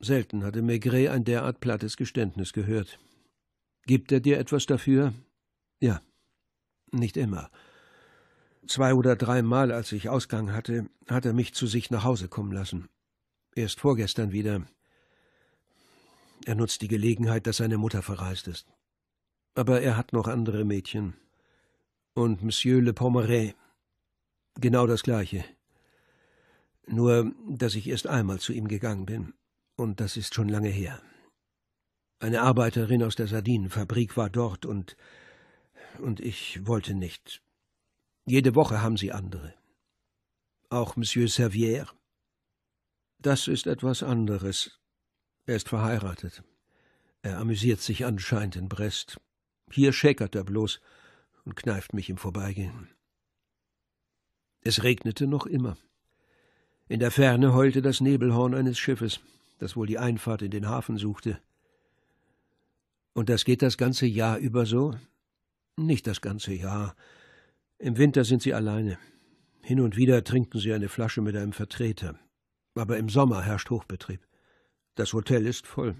Selten hatte Maigret ein derart plattes Geständnis gehört. Gibt er dir etwas dafür? Ja. Nicht immer. Zwei oder dreimal, als ich Ausgang hatte, hat er mich zu sich nach Hause kommen lassen. Erst vorgestern wieder. Er nutzt die Gelegenheit, dass seine Mutter verreist ist. Aber er hat noch andere Mädchen. Und Monsieur Le Pommeret. Genau das Gleiche. Nur, dass ich erst einmal zu ihm gegangen bin. Und das ist schon lange her. Eine Arbeiterin aus der Sardinenfabrik war dort und. und ich wollte nicht. Jede Woche haben sie andere. Auch Monsieur Servière. Das ist etwas anderes. Er ist verheiratet. Er amüsiert sich anscheinend in Brest. Hier schäkert er bloß und kneift mich im Vorbeigehen. Es regnete noch immer. In der Ferne heulte das Nebelhorn eines Schiffes, das wohl die Einfahrt in den Hafen suchte. Und das geht das ganze Jahr über so? Nicht das ganze Jahr. Im Winter sind sie alleine. Hin und wieder trinken sie eine Flasche mit einem Vertreter. Aber im Sommer herrscht Hochbetrieb. Das Hotel ist voll.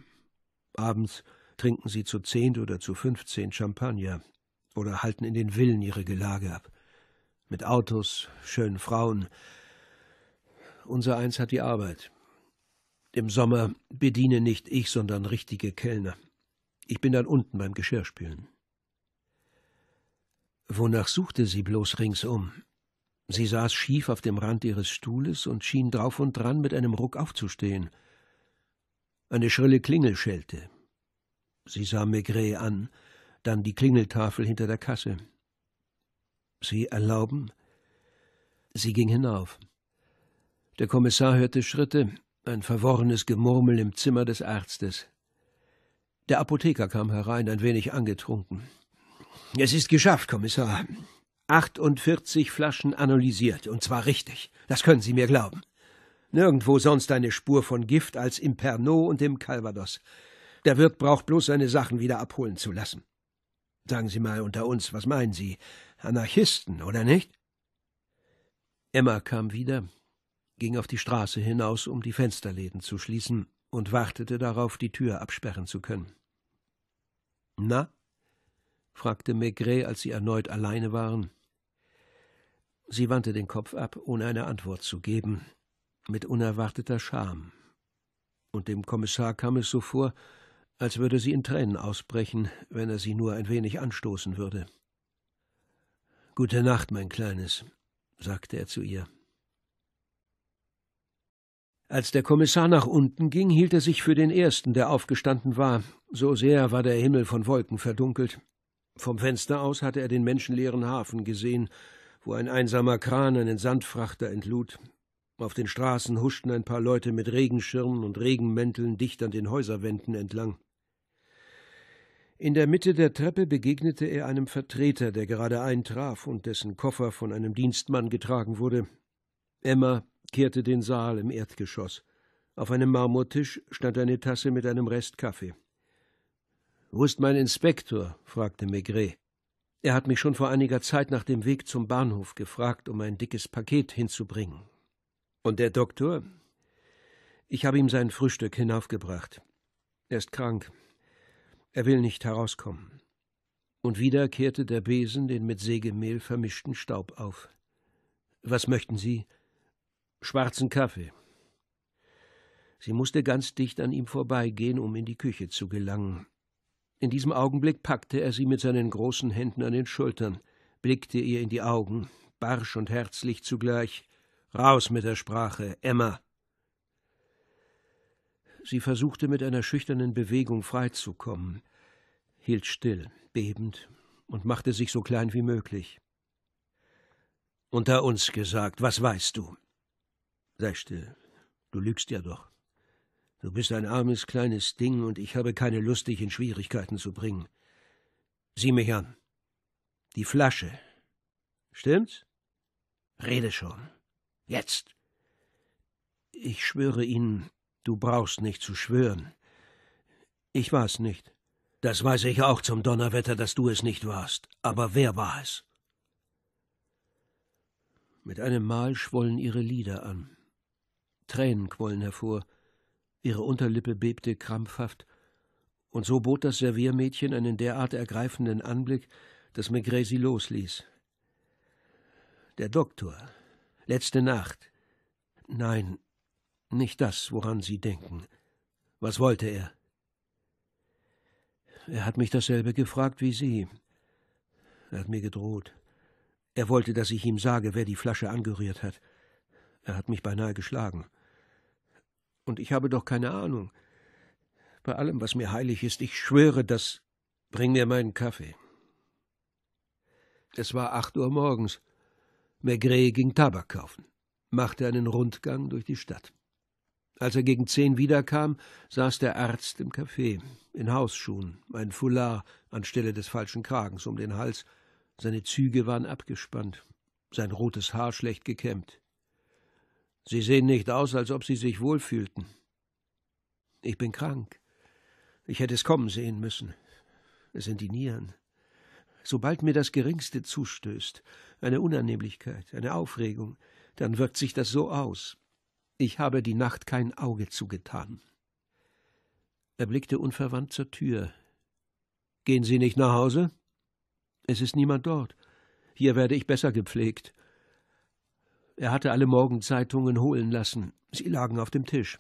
Abends trinken sie zu zehn oder zu fünfzehn Champagner oder halten in den Villen ihre Gelage ab. Mit Autos, schönen Frauen, unser eins hat die Arbeit. Im Sommer bediene nicht ich, sondern richtige Kellner. Ich bin dann unten beim Geschirrspülen. Wonach suchte sie bloß ringsum? Sie saß schief auf dem Rand ihres Stuhles und schien drauf und dran, mit einem Ruck aufzustehen. Eine schrille Klingel schellte. Sie sah Maigret an, dann die Klingeltafel hinter der Kasse. Sie erlauben? Sie ging hinauf. Der Kommissar hörte Schritte, ein verworrenes Gemurmel im Zimmer des Arztes. Der Apotheker kam herein, ein wenig angetrunken. Es ist geschafft, Kommissar. 48 Flaschen analysiert, und zwar richtig. Das können Sie mir glauben. Nirgendwo sonst eine Spur von Gift als im Pernod und im Calvados. Der Wirt braucht bloß seine Sachen wieder abholen zu lassen. Sagen Sie mal unter uns, was meinen Sie? Anarchisten, oder nicht? Emma kam wieder, ging auf die Straße hinaus, um die Fensterläden zu schließen, und wartete darauf, die Tür absperren zu können. Na? fragte Maigret, als sie erneut alleine waren. Sie wandte den Kopf ab, ohne eine Antwort zu geben, mit unerwarteter Scham. Und dem Kommissar kam es so vor, als würde sie in Tränen ausbrechen, wenn er sie nur ein wenig anstoßen würde. Gute Nacht, mein Kleines, sagte er zu ihr. Als der Kommissar nach unten ging, hielt er sich für den ersten, der aufgestanden war. So sehr war der Himmel von Wolken verdunkelt. Vom Fenster aus hatte er den menschenleeren Hafen gesehen, wo ein einsamer Kran einen Sandfrachter entlud. Auf den Straßen huschten ein paar Leute mit Regenschirmen und Regenmänteln dicht an den Häuserwänden entlang. In der Mitte der Treppe begegnete er einem Vertreter, der gerade eintraf und dessen Koffer von einem Dienstmann getragen wurde. Emma kehrte den Saal im Erdgeschoss. Auf einem Marmortisch stand eine Tasse mit einem Rest Kaffee. Wo ist mein Inspektor? fragte Maigret. Er hat mich schon vor einiger Zeit nach dem Weg zum Bahnhof gefragt, um ein dickes Paket hinzubringen. Und der Doktor? Ich habe ihm sein Frühstück hinaufgebracht. Er ist krank. Er will nicht herauskommen. Und wieder kehrte der Besen den mit Sägemehl vermischten Staub auf. Was möchten Sie? Schwarzen Kaffee. Sie musste ganz dicht an ihm vorbeigehen, um in die Küche zu gelangen. In diesem Augenblick packte er sie mit seinen großen Händen an den Schultern, blickte ihr in die Augen, barsch und herzlich zugleich. Raus mit der Sprache, Emma! Sie versuchte mit einer schüchternen Bewegung freizukommen, hielt still, bebend und machte sich so klein wie möglich. Unter uns gesagt, was weißt du? Sei still, du lügst ja doch. Du bist ein armes kleines Ding und ich habe keine Lust, dich in Schwierigkeiten zu bringen. Sieh mich an. Die Flasche. Stimmt's? Rede schon. Jetzt. Ich schwöre Ihnen, du brauchst nicht zu schwören. Ich war's nicht. Das weiß ich auch zum Donnerwetter, dass du es nicht warst. Aber wer war es? Mit einem Mal schwollen ihre Lider an. Tränen quollen hervor, ihre Unterlippe bebte krampfhaft, und so bot das Serviermädchen einen derart ergreifenden Anblick, dass Maigret sie losließ. Der Doktor. Letzte Nacht. Nein, nicht das, woran Sie denken. Was wollte er? Er hat mich dasselbe gefragt wie Sie. Er hat mir gedroht. Er wollte, dass ich ihm sage, wer die Flasche angerührt hat. Er hat mich beinahe geschlagen. Und ich habe doch keine Ahnung. Bei allem, was mir heilig ist, ich schwöre, dass. Bring mir meinen Kaffee. Es war acht Uhr morgens. Maigret ging Tabak kaufen, machte einen Rundgang durch die Stadt. Als er gegen zehn wiederkam, saß der Arzt im Café, in Hausschuhen, ein Foulard anstelle des falschen Kragens um den Hals. Seine Züge waren abgespannt, sein rotes Haar schlecht gekämmt. Sie sehen nicht aus, als ob Sie sich wohlfühlten. Ich bin krank. Ich hätte es kommen sehen müssen. Es sind die Nieren. Sobald mir das Geringste zustößt, eine Unannehmlichkeit, eine Aufregung, dann wirkt sich das so aus. Ich habe die Nacht kein Auge zugetan. Er blickte unverwandt zur Tür. Gehen Sie nicht nach Hause? Es ist niemand dort. Hier werde ich besser gepflegt. Er hatte alle Morgenzeitungen holen lassen. Sie lagen auf dem Tisch.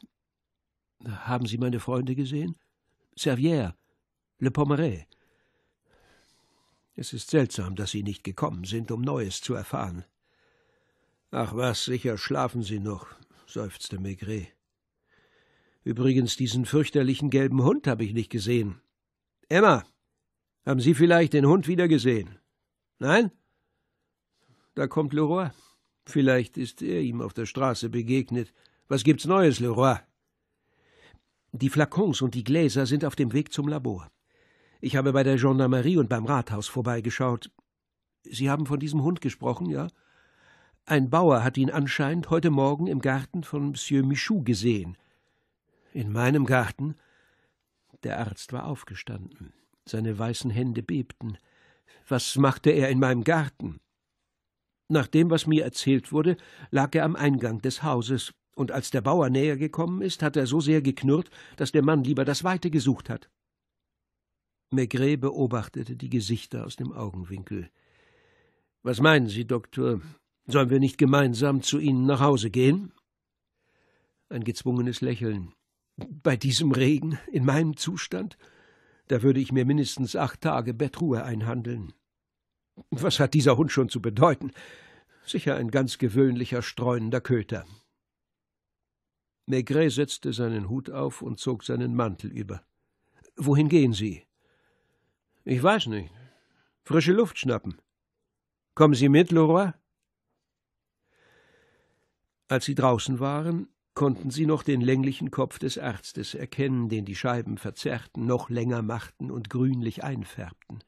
Haben Sie meine Freunde gesehen? Servière, Le Pommeret. Es ist seltsam, dass Sie nicht gekommen sind, um Neues zu erfahren. Ach was, sicher schlafen Sie noch, seufzte Maigret. Übrigens, diesen fürchterlichen gelben Hund habe ich nicht gesehen. Emma, haben Sie vielleicht den Hund wieder gesehen? Nein? Da kommt Leroy. Vielleicht ist er ihm auf der Straße begegnet. Was gibt's Neues, Leroy? Die Flakons und die Gläser sind auf dem Weg zum Labor. Ich habe bei der Gendarmerie und beim Rathaus vorbeigeschaut. Sie haben von diesem Hund gesprochen, ja? Ein Bauer hat ihn anscheinend heute Morgen im Garten von Monsieur Michou gesehen. In meinem Garten? Der Arzt war aufgestanden. Seine weißen Hände bebten. Was machte er in meinem Garten? Nach dem, was mir erzählt wurde, lag er am Eingang des Hauses, und als der Bauer näher gekommen ist, hat er so sehr geknurrt, dass der Mann lieber das Weite gesucht hat. Maigret beobachtete die Gesichter aus dem Augenwinkel. Was meinen Sie, Doktor? Sollen wir nicht gemeinsam zu Ihnen nach Hause gehen? Ein gezwungenes Lächeln. Bei diesem Regen, in meinem Zustand? Da würde ich mir mindestens acht Tage Bettruhe einhandeln. Was hat dieser Hund schon zu bedeuten? Sicher ein ganz gewöhnlicher, streunender Köter. Maigret setzte seinen Hut auf und zog seinen Mantel über. Wohin gehen Sie? Ich weiß nicht. Frische Luft schnappen. Kommen Sie mit, Leroy? Als sie draußen waren, konnten sie noch den länglichen Kopf des Arztes erkennen, den die Scheiben verzerrten, noch länger machten und grünlich einfärbten.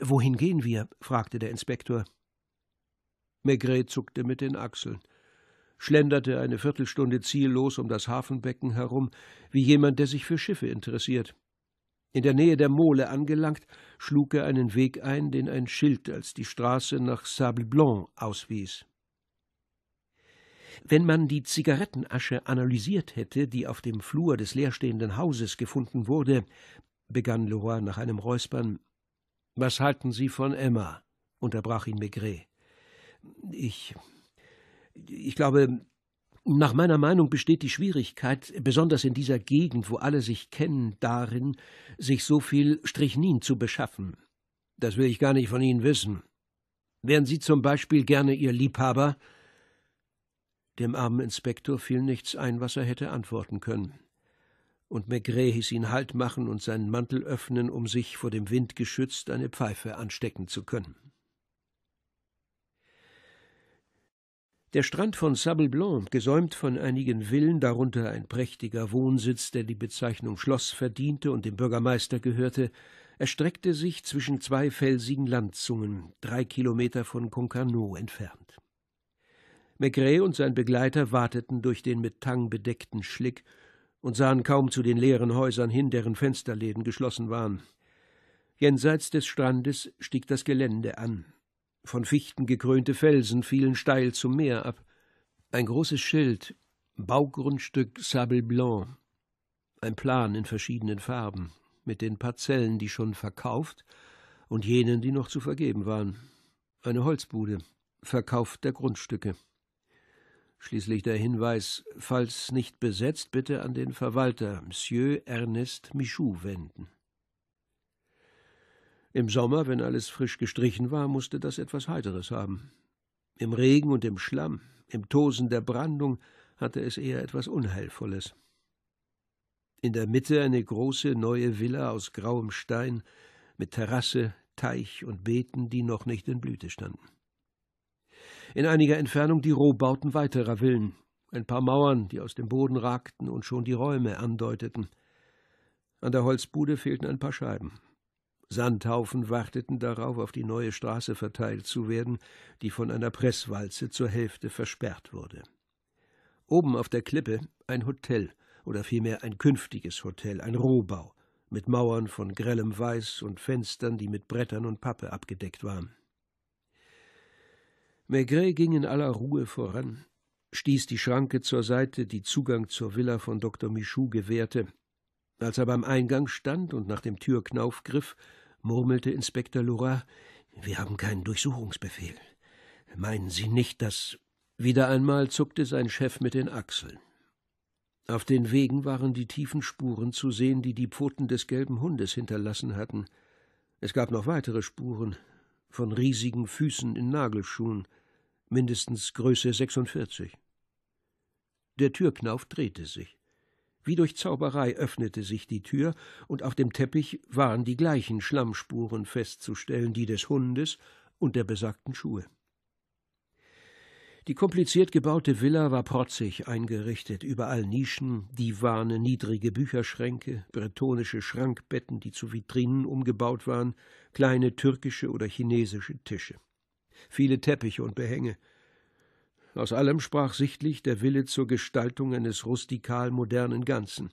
Wohin gehen wir? fragte der Inspektor. Maigret zuckte mit den Achseln, schlenderte eine Viertelstunde ziellos um das Hafenbecken herum, wie jemand, der sich für Schiffe interessiert. In der Nähe der Mole angelangt, schlug er einen Weg ein, den ein Schild als die Straße nach Sable Blanc auswies. Wenn man die Zigarettenasche analysiert hätte, die auf dem Flur des leerstehenden Hauses gefunden wurde, begann Leroy nach einem Räuspern. Was halten Sie von Emma? unterbrach ihn Maigret. Ich. Ich glaube, nach meiner Meinung besteht die Schwierigkeit, besonders in dieser Gegend, wo alle sich kennen, darin, sich so viel Strichnin zu beschaffen. Das will ich gar nicht von Ihnen wissen. Wären Sie zum Beispiel gerne Ihr Liebhaber? Dem armen Inspektor fiel nichts ein, was er hätte antworten können. Und Maigret hieß ihn Halt machen und seinen Mantel öffnen, um sich vor dem Wind geschützt eine Pfeife anstecken zu können. Der Strand von Sable Blanc, gesäumt von einigen Villen, darunter ein prächtiger Wohnsitz, der die Bezeichnung Schloss verdiente und dem Bürgermeister gehörte, erstreckte sich zwischen zwei felsigen Landzungen, drei Kilometer von Concarneau entfernt. Maigret und sein Begleiter wateten durch den mit Tang bedeckten Schlick und sahen kaum zu den leeren Häusern hin, deren Fensterläden geschlossen waren. Jenseits des Strandes stieg das Gelände an. Von Fichten gekrönte Felsen fielen steil zum Meer ab. Ein großes Schild, Baugrundstück Sable Blanc, ein Plan in verschiedenen Farben, mit den Parzellen, die schon verkauft, und jenen, die noch zu vergeben waren. Eine Holzbude, Verkauf der Grundstücke. Schließlich der Hinweis, falls nicht besetzt, bitte an den Verwalter, Monsieur Ernest Michou, wenden. Im Sommer, wenn alles frisch gestrichen war, musste das etwas Heiteres haben. Im Regen und im Schlamm, im Tosen der Brandung hatte es eher etwas Unheilvolles. In der Mitte eine große neue Villa aus grauem Stein mit Terrasse, Teich und Beeten, die noch nicht in Blüte standen in einiger Entfernung die Rohbauten weiterer Villen, ein paar Mauern, die aus dem Boden ragten und schon die Räume andeuteten. An der Holzbude fehlten ein paar Scheiben. Sandhaufen warteten darauf, auf die neue Straße verteilt zu werden, die von einer Presswalze zur Hälfte versperrt wurde. Oben auf der Klippe ein Hotel, oder vielmehr ein künftiges Hotel, ein Rohbau, mit Mauern von grellem Weiß und Fenstern, die mit Brettern und Pappe abgedeckt waren. Maigret ging in aller Ruhe voran, stieß die Schranke zur Seite, die Zugang zur Villa von Dr. Michou gewährte. Als er beim Eingang stand und nach dem Türknauf griff, murmelte Inspektor Laura, wir haben keinen Durchsuchungsbefehl. Meinen Sie nicht, dass. Wieder einmal zuckte sein Chef mit den Achseln. Auf den Wegen waren die tiefen Spuren zu sehen, die die Pfoten des gelben Hundes hinterlassen hatten. Es gab noch weitere Spuren, von riesigen Füßen in Nagelschuhen, mindestens Größe 46. Der Türknauf drehte sich. Wie durch Zauberei öffnete sich die Tür, und auf dem Teppich waren die gleichen Schlammspuren festzustellen, die des Hundes und der besagten Schuhe. Die kompliziert gebaute Villa war protzig eingerichtet, überall Nischen, Divane, niedrige Bücherschränke, bretonische Schrankbetten, die zu Vitrinen umgebaut waren, kleine türkische oder chinesische Tische viele Teppiche und Behänge. Aus allem sprach sichtlich der Wille zur Gestaltung eines rustikal modernen Ganzen.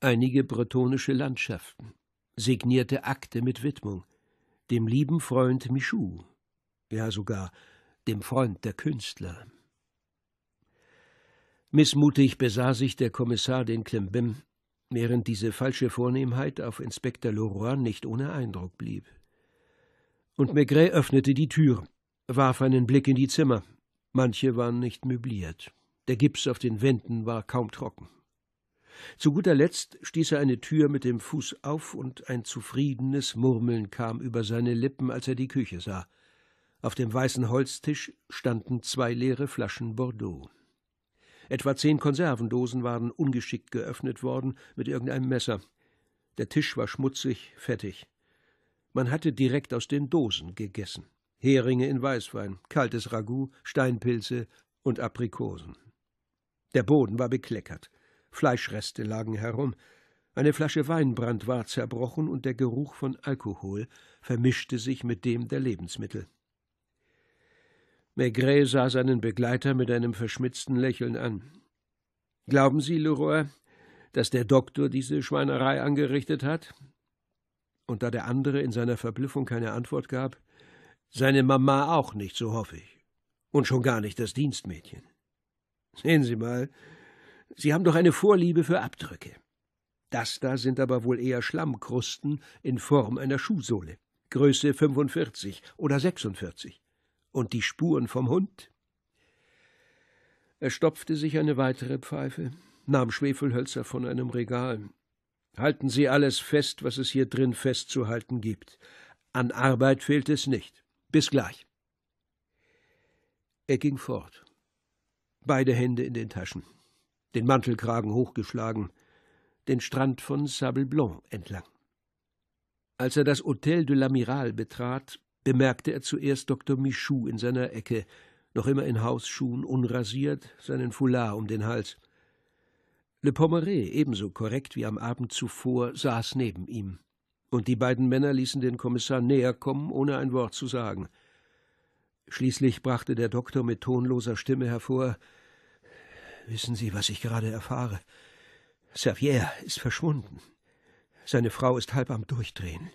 Einige bretonische Landschaften, signierte Akte mit Widmung, dem lieben Freund Michou, ja sogar dem Freund der Künstler. Missmutig besah sich der Kommissar den Klimbim, während diese falsche Vornehmheit auf Inspektor Leroy nicht ohne Eindruck blieb. Und Maigret öffnete die Tür, warf einen Blick in die Zimmer. Manche waren nicht möbliert. Der Gips auf den Wänden war kaum trocken. Zu guter Letzt stieß er eine Tür mit dem Fuß auf, und ein zufriedenes Murmeln kam über seine Lippen, als er die Küche sah. Auf dem weißen Holztisch standen zwei leere Flaschen Bordeaux. Etwa zehn Konservendosen waren ungeschickt geöffnet worden mit irgendeinem Messer. Der Tisch war schmutzig, fettig. Man hatte direkt aus den Dosen gegessen. Heringe in Weißwein, kaltes Ragout, Steinpilze und Aprikosen. Der Boden war bekleckert. Fleischreste lagen herum. Eine Flasche Weinbrand war zerbrochen und der Geruch von Alkohol vermischte sich mit dem der Lebensmittel. Maigret sah seinen Begleiter mit einem verschmitzten Lächeln an. Glauben Sie, Leroy, dass der Doktor diese Schweinerei angerichtet hat? Und da der andere in seiner Verblüffung keine Antwort gab, seine Mama auch nicht, so hoffe ich. Und schon gar nicht das Dienstmädchen. Sehen Sie mal, Sie haben doch eine Vorliebe für Abdrücke. Das da sind aber wohl eher Schlammkrusten in Form einer Schuhsohle. Größe 45 oder 46. Und die Spuren vom Hund? Er stopfte sich eine weitere Pfeife, nahm Schwefelhölzer von einem Regal. Halten Sie alles fest, was es hier drin festzuhalten gibt. An Arbeit fehlt es nicht. Bis gleich. Er ging fort. Beide Hände in den Taschen, den Mantelkragen hochgeschlagen, den Strand von Sable Blanc entlang. Als er das Hotel de l'Amiral betrat, bemerkte er zuerst Dr. Michou in seiner Ecke, noch immer in Hausschuhen, unrasiert, seinen Foulard um den Hals. Le Pommeray, ebenso korrekt wie am Abend zuvor, saß neben ihm, und die beiden Männer ließen den Kommissar näher kommen, ohne ein Wort zu sagen. Schließlich brachte der Doktor mit tonloser Stimme hervor Wissen Sie, was ich gerade erfahre? Servier ist verschwunden. Seine Frau ist halb am Durchdrehen.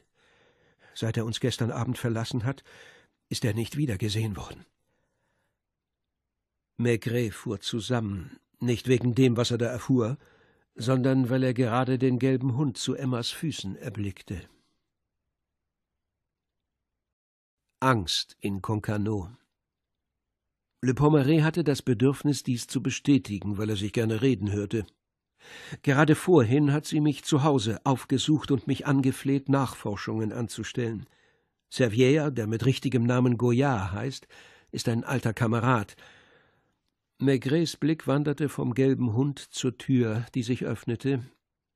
Seit er uns gestern Abend verlassen hat, ist er nicht wieder gesehen worden. Maigret fuhr zusammen, nicht wegen dem, was er da erfuhr, sondern weil er gerade den gelben Hund zu Emmas Füßen erblickte. Angst in Concarneau. Le Pommeray hatte das Bedürfnis, dies zu bestätigen, weil er sich gerne reden hörte. Gerade vorhin hat sie mich zu Hause aufgesucht und mich angefleht, Nachforschungen anzustellen. Servier, der mit richtigem Namen Goyard heißt, ist ein alter Kamerad. Maigrets Blick wanderte vom gelben Hund zur Tür, die sich öffnete,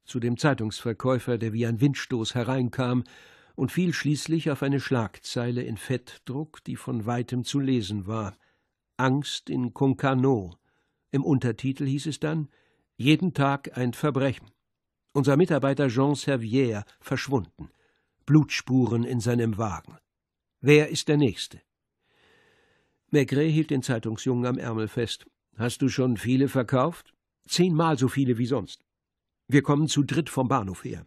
zu dem Zeitungsverkäufer, der wie ein Windstoß hereinkam, und fiel schließlich auf eine Schlagzeile in Fettdruck, die von weitem zu lesen war. Angst in Concarneau. Im Untertitel hieß es dann jeden Tag ein Verbrechen. Unser Mitarbeiter Jean Servier verschwunden. Blutspuren in seinem Wagen. Wer ist der Nächste? Maigret hielt den Zeitungsjungen am Ärmel fest. Hast du schon viele verkauft? Zehnmal so viele wie sonst. Wir kommen zu dritt vom Bahnhof her.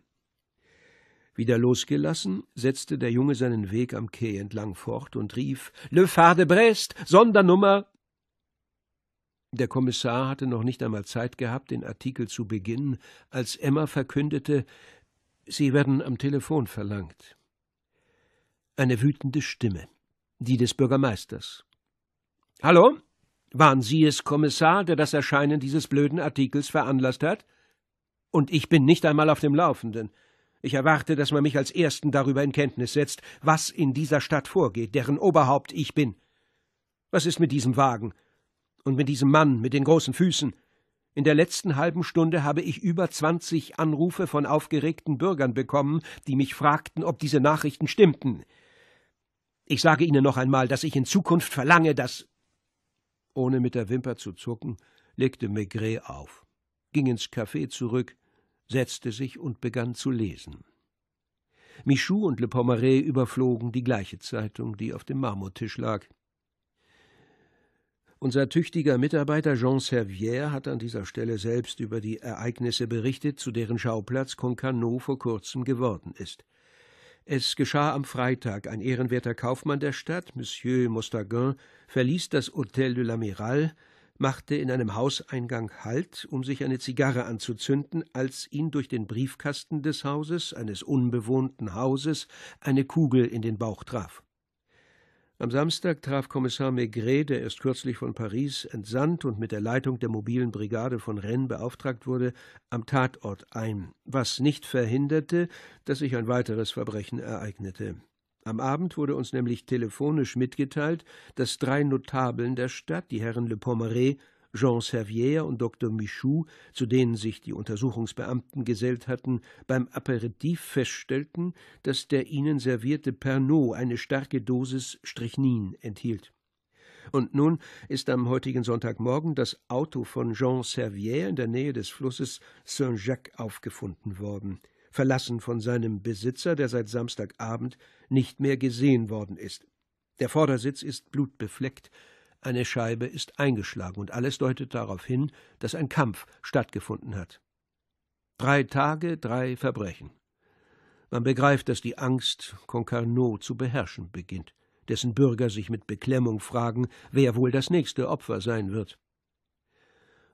Wieder losgelassen, setzte der Junge seinen Weg am Quai entlang fort und rief Le Phare de Brest, Sondernummer der Kommissar hatte noch nicht einmal Zeit gehabt, den Artikel zu beginnen, als Emma verkündete, Sie werden am Telefon verlangt. Eine wütende Stimme, die des Bürgermeisters. Hallo? Waren Sie es, Kommissar, der das Erscheinen dieses blöden Artikels veranlasst hat? Und ich bin nicht einmal auf dem Laufenden. Ich erwarte, dass man mich als Ersten darüber in Kenntnis setzt, was in dieser Stadt vorgeht, deren Oberhaupt ich bin. Was ist mit diesem Wagen? Und mit diesem Mann mit den großen Füßen. In der letzten halben Stunde habe ich über zwanzig Anrufe von aufgeregten Bürgern bekommen, die mich fragten, ob diese Nachrichten stimmten. Ich sage Ihnen noch einmal, dass ich in Zukunft verlange, dass. Ohne mit der Wimper zu zucken, legte Maigret auf, ging ins Café zurück, setzte sich und begann zu lesen. Michou und Le Pommeray überflogen die gleiche Zeitung, die auf dem Marmortisch lag. Unser tüchtiger Mitarbeiter Jean Servier hat an dieser Stelle selbst über die Ereignisse berichtet, zu deren Schauplatz Concarneau vor kurzem geworden ist. Es geschah am Freitag. Ein ehrenwerter Kaufmann der Stadt, Monsieur Mostaguin, verließ das Hotel de l'Amiral, machte in einem Hauseingang Halt, um sich eine Zigarre anzuzünden, als ihn durch den Briefkasten des Hauses, eines unbewohnten Hauses, eine Kugel in den Bauch traf. Am Samstag traf Kommissar Maigret, der erst kürzlich von Paris entsandt und mit der Leitung der mobilen Brigade von Rennes beauftragt wurde, am Tatort ein, was nicht verhinderte, dass sich ein weiteres Verbrechen ereignete. Am Abend wurde uns nämlich telefonisch mitgeteilt, dass drei Notabeln der Stadt, die Herren Le Pommeray, Jean Servier und Dr. Michou, zu denen sich die Untersuchungsbeamten gesellt hatten, beim Aperitif feststellten, dass der ihnen servierte Pernod eine starke Dosis Strychnin enthielt. Und nun ist am heutigen Sonntagmorgen das Auto von Jean Servier in der Nähe des Flusses Saint-Jacques aufgefunden worden, verlassen von seinem Besitzer, der seit Samstagabend nicht mehr gesehen worden ist. Der Vordersitz ist blutbefleckt, eine Scheibe ist eingeschlagen und alles deutet darauf hin, dass ein Kampf stattgefunden hat. Drei Tage, drei Verbrechen. Man begreift, dass die Angst Concarneau zu beherrschen beginnt, dessen Bürger sich mit Beklemmung fragen, wer wohl das nächste Opfer sein wird.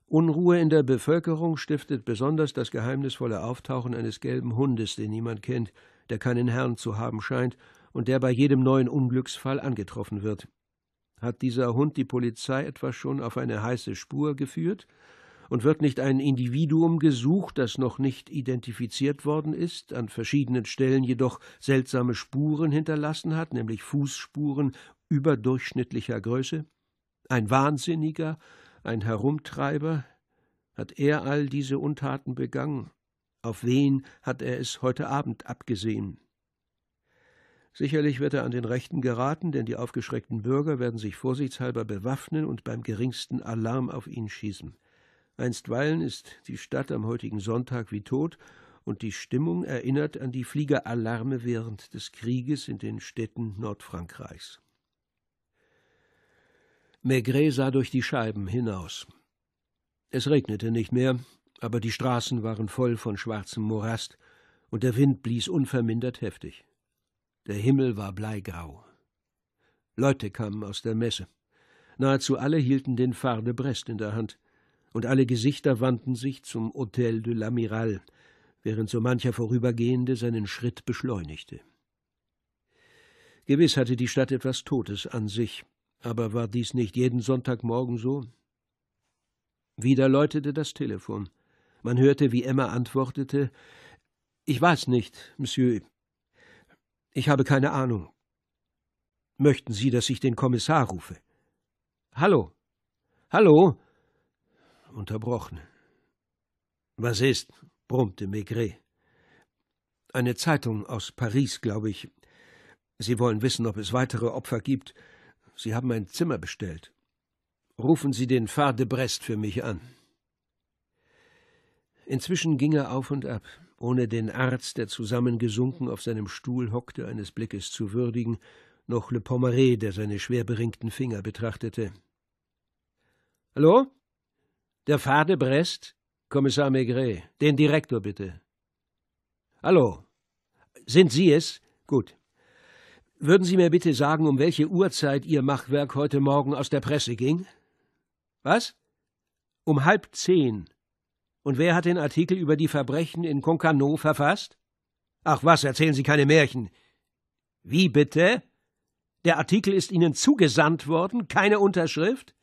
Unruhe in der Bevölkerung stiftet besonders das geheimnisvolle Auftauchen eines gelben Hundes, den niemand kennt, der keinen Herrn zu haben scheint und der bei jedem neuen Unglücksfall angetroffen wird. Hat dieser Hund die Polizei etwa schon auf eine heiße Spur geführt? Und wird nicht ein Individuum gesucht, das noch nicht identifiziert worden ist, an verschiedenen Stellen jedoch seltsame Spuren hinterlassen hat, nämlich Fußspuren überdurchschnittlicher Größe? Ein Wahnsinniger, ein Herumtreiber? Hat er all diese Untaten begangen? Auf wen hat er es heute Abend abgesehen? Sicherlich wird er an den Rechten geraten, denn die aufgeschreckten Bürger werden sich vorsichtshalber bewaffnen und beim geringsten Alarm auf ihn schießen. Einstweilen ist die Stadt am heutigen Sonntag wie tot, und die Stimmung erinnert an die Fliegeralarme während des Krieges in den Städten Nordfrankreichs. Maigret sah durch die Scheiben hinaus. Es regnete nicht mehr, aber die Straßen waren voll von schwarzem Morast, und der Wind blies unvermindert heftig. Der Himmel war bleigrau. Leute kamen aus der Messe. Nahezu alle hielten den Phare de Brest in der Hand, und alle Gesichter wandten sich zum Hotel de l'Amiral, während so mancher Vorübergehende seinen Schritt beschleunigte. Gewiss hatte die Stadt etwas Totes an sich, aber war dies nicht jeden Sonntagmorgen so? Wieder läutete das Telefon. Man hörte, wie Emma antwortete Ich weiß nicht, Monsieur, ich habe keine Ahnung. Möchten Sie, dass ich den Kommissar rufe? Hallo. Hallo. Unterbrochen. Was ist? brummte Maigret. Eine Zeitung aus Paris, glaube ich. Sie wollen wissen, ob es weitere Opfer gibt. Sie haben ein Zimmer bestellt. Rufen Sie den Phare de Brest für mich an. Inzwischen ging er auf und ab ohne den Arzt, der zusammengesunken auf seinem Stuhl hockte, eines Blickes zu würdigen, noch Le Pommeret, der seine schwer beringten Finger betrachtete. Hallo? Der Fade Brest? Kommissar Maigret. Den Direktor bitte. Hallo. Sind Sie es? Gut. Würden Sie mir bitte sagen, um welche Uhrzeit Ihr Machwerk heute Morgen aus der Presse ging? Was? Um halb zehn. Und wer hat den Artikel über die Verbrechen in Concarneau verfasst? Ach was, erzählen Sie keine Märchen. Wie bitte? Der Artikel ist Ihnen zugesandt worden, keine Unterschrift?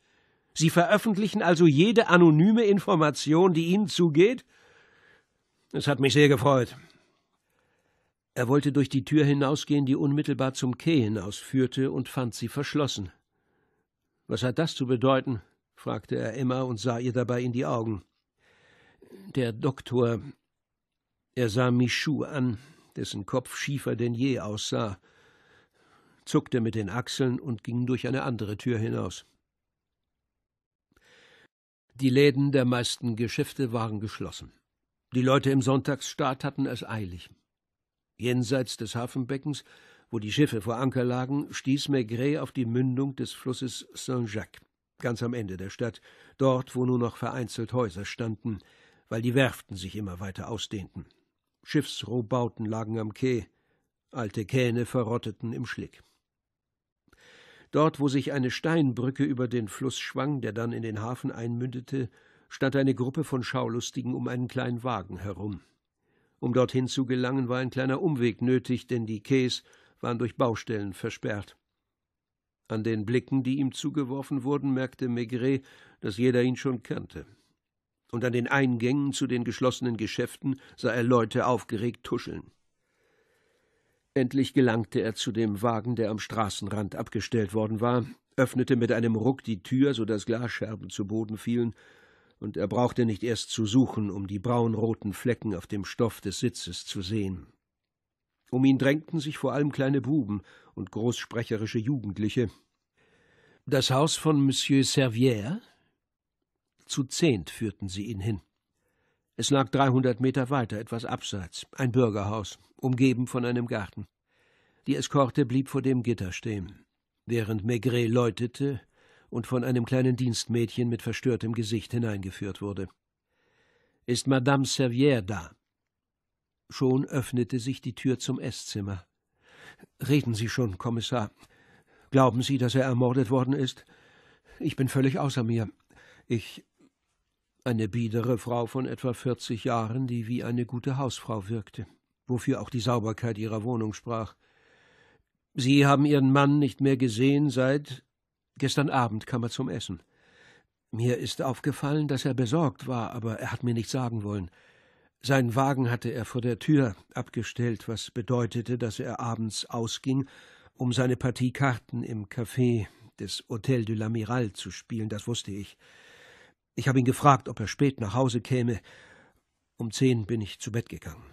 Sie veröffentlichen also jede anonyme Information, die Ihnen zugeht? Es hat mich sehr gefreut. Er wollte durch die Tür hinausgehen, die unmittelbar zum Quai hinausführte, und fand sie verschlossen. Was hat das zu bedeuten? fragte er Emma und sah ihr dabei in die Augen. Der Doktor. Er sah Michou an, dessen Kopf schiefer denn je aussah, zuckte mit den Achseln und ging durch eine andere Tür hinaus. Die Läden der meisten Geschäfte waren geschlossen. Die Leute im Sonntagsstaat hatten es eilig. Jenseits des Hafenbeckens, wo die Schiffe vor Anker lagen, stieß Maigret auf die Mündung des Flusses Saint-Jacques, ganz am Ende der Stadt, dort, wo nur noch vereinzelt Häuser standen, weil die Werften sich immer weiter ausdehnten. Schiffsrohbauten lagen am Quai, alte Kähne verrotteten im Schlick. Dort, wo sich eine Steinbrücke über den Fluss schwang, der dann in den Hafen einmündete, stand eine Gruppe von Schaulustigen um einen kleinen Wagen herum. Um dorthin zu gelangen, war ein kleiner Umweg nötig, denn die Quais waren durch Baustellen versperrt. An den Blicken, die ihm zugeworfen wurden, merkte Maigret, dass jeder ihn schon kannte und an den Eingängen zu den geschlossenen Geschäften sah er Leute aufgeregt tuscheln. Endlich gelangte er zu dem Wagen, der am Straßenrand abgestellt worden war, öffnete mit einem Ruck die Tür, so dass Glasscherben zu Boden fielen, und er brauchte nicht erst zu suchen, um die braunroten Flecken auf dem Stoff des Sitzes zu sehen. Um ihn drängten sich vor allem kleine Buben und großsprecherische Jugendliche. Das Haus von Monsieur Servière, zu zehnt führten sie ihn hin. Es lag dreihundert Meter weiter, etwas abseits, ein Bürgerhaus, umgeben von einem Garten. Die Eskorte blieb vor dem Gitter stehen, während Maigret läutete und von einem kleinen Dienstmädchen mit verstörtem Gesicht hineingeführt wurde. Ist Madame Servière da? Schon öffnete sich die Tür zum Esszimmer. Reden Sie schon, Kommissar. Glauben Sie, dass er ermordet worden ist? Ich bin völlig außer mir. Ich. Eine biedere Frau von etwa vierzig Jahren, die wie eine gute Hausfrau wirkte, wofür auch die Sauberkeit ihrer Wohnung sprach. Sie haben Ihren Mann nicht mehr gesehen seit gestern Abend kam er zum Essen. Mir ist aufgefallen, dass er besorgt war, aber er hat mir nichts sagen wollen. Seinen Wagen hatte er vor der Tür abgestellt, was bedeutete, dass er abends ausging, um seine Partie Karten im Café des Hotel de l'Amiral zu spielen, das wusste ich. Ich habe ihn gefragt, ob er spät nach Hause käme. Um zehn bin ich zu Bett gegangen.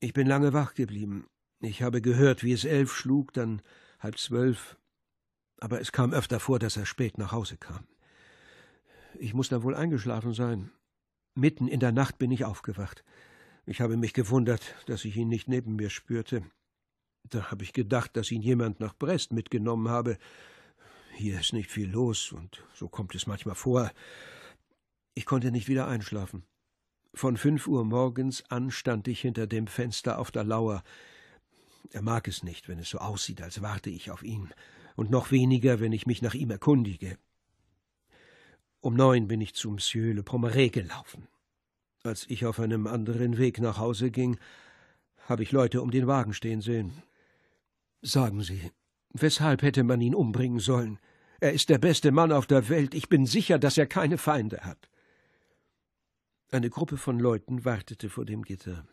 Ich bin lange wach geblieben. Ich habe gehört, wie es elf schlug, dann halb zwölf. Aber es kam öfter vor, dass er spät nach Hause kam. Ich muss da wohl eingeschlafen sein. Mitten in der Nacht bin ich aufgewacht. Ich habe mich gewundert, dass ich ihn nicht neben mir spürte. Da habe ich gedacht, dass ihn jemand nach Brest mitgenommen habe. Hier ist nicht viel los, und so kommt es manchmal vor. Ich konnte nicht wieder einschlafen. Von fünf Uhr morgens an stand ich hinter dem Fenster auf der Lauer. Er mag es nicht, wenn es so aussieht, als warte ich auf ihn, und noch weniger, wenn ich mich nach ihm erkundige. Um neun bin ich zu Monsieur Le Pommeret gelaufen. Als ich auf einem anderen Weg nach Hause ging, habe ich Leute um den Wagen stehen sehen. Sagen Sie, weshalb hätte man ihn umbringen sollen? Er ist der beste Mann auf der Welt. Ich bin sicher, dass er keine Feinde hat. Eine Gruppe von Leuten wartete vor dem Gitter.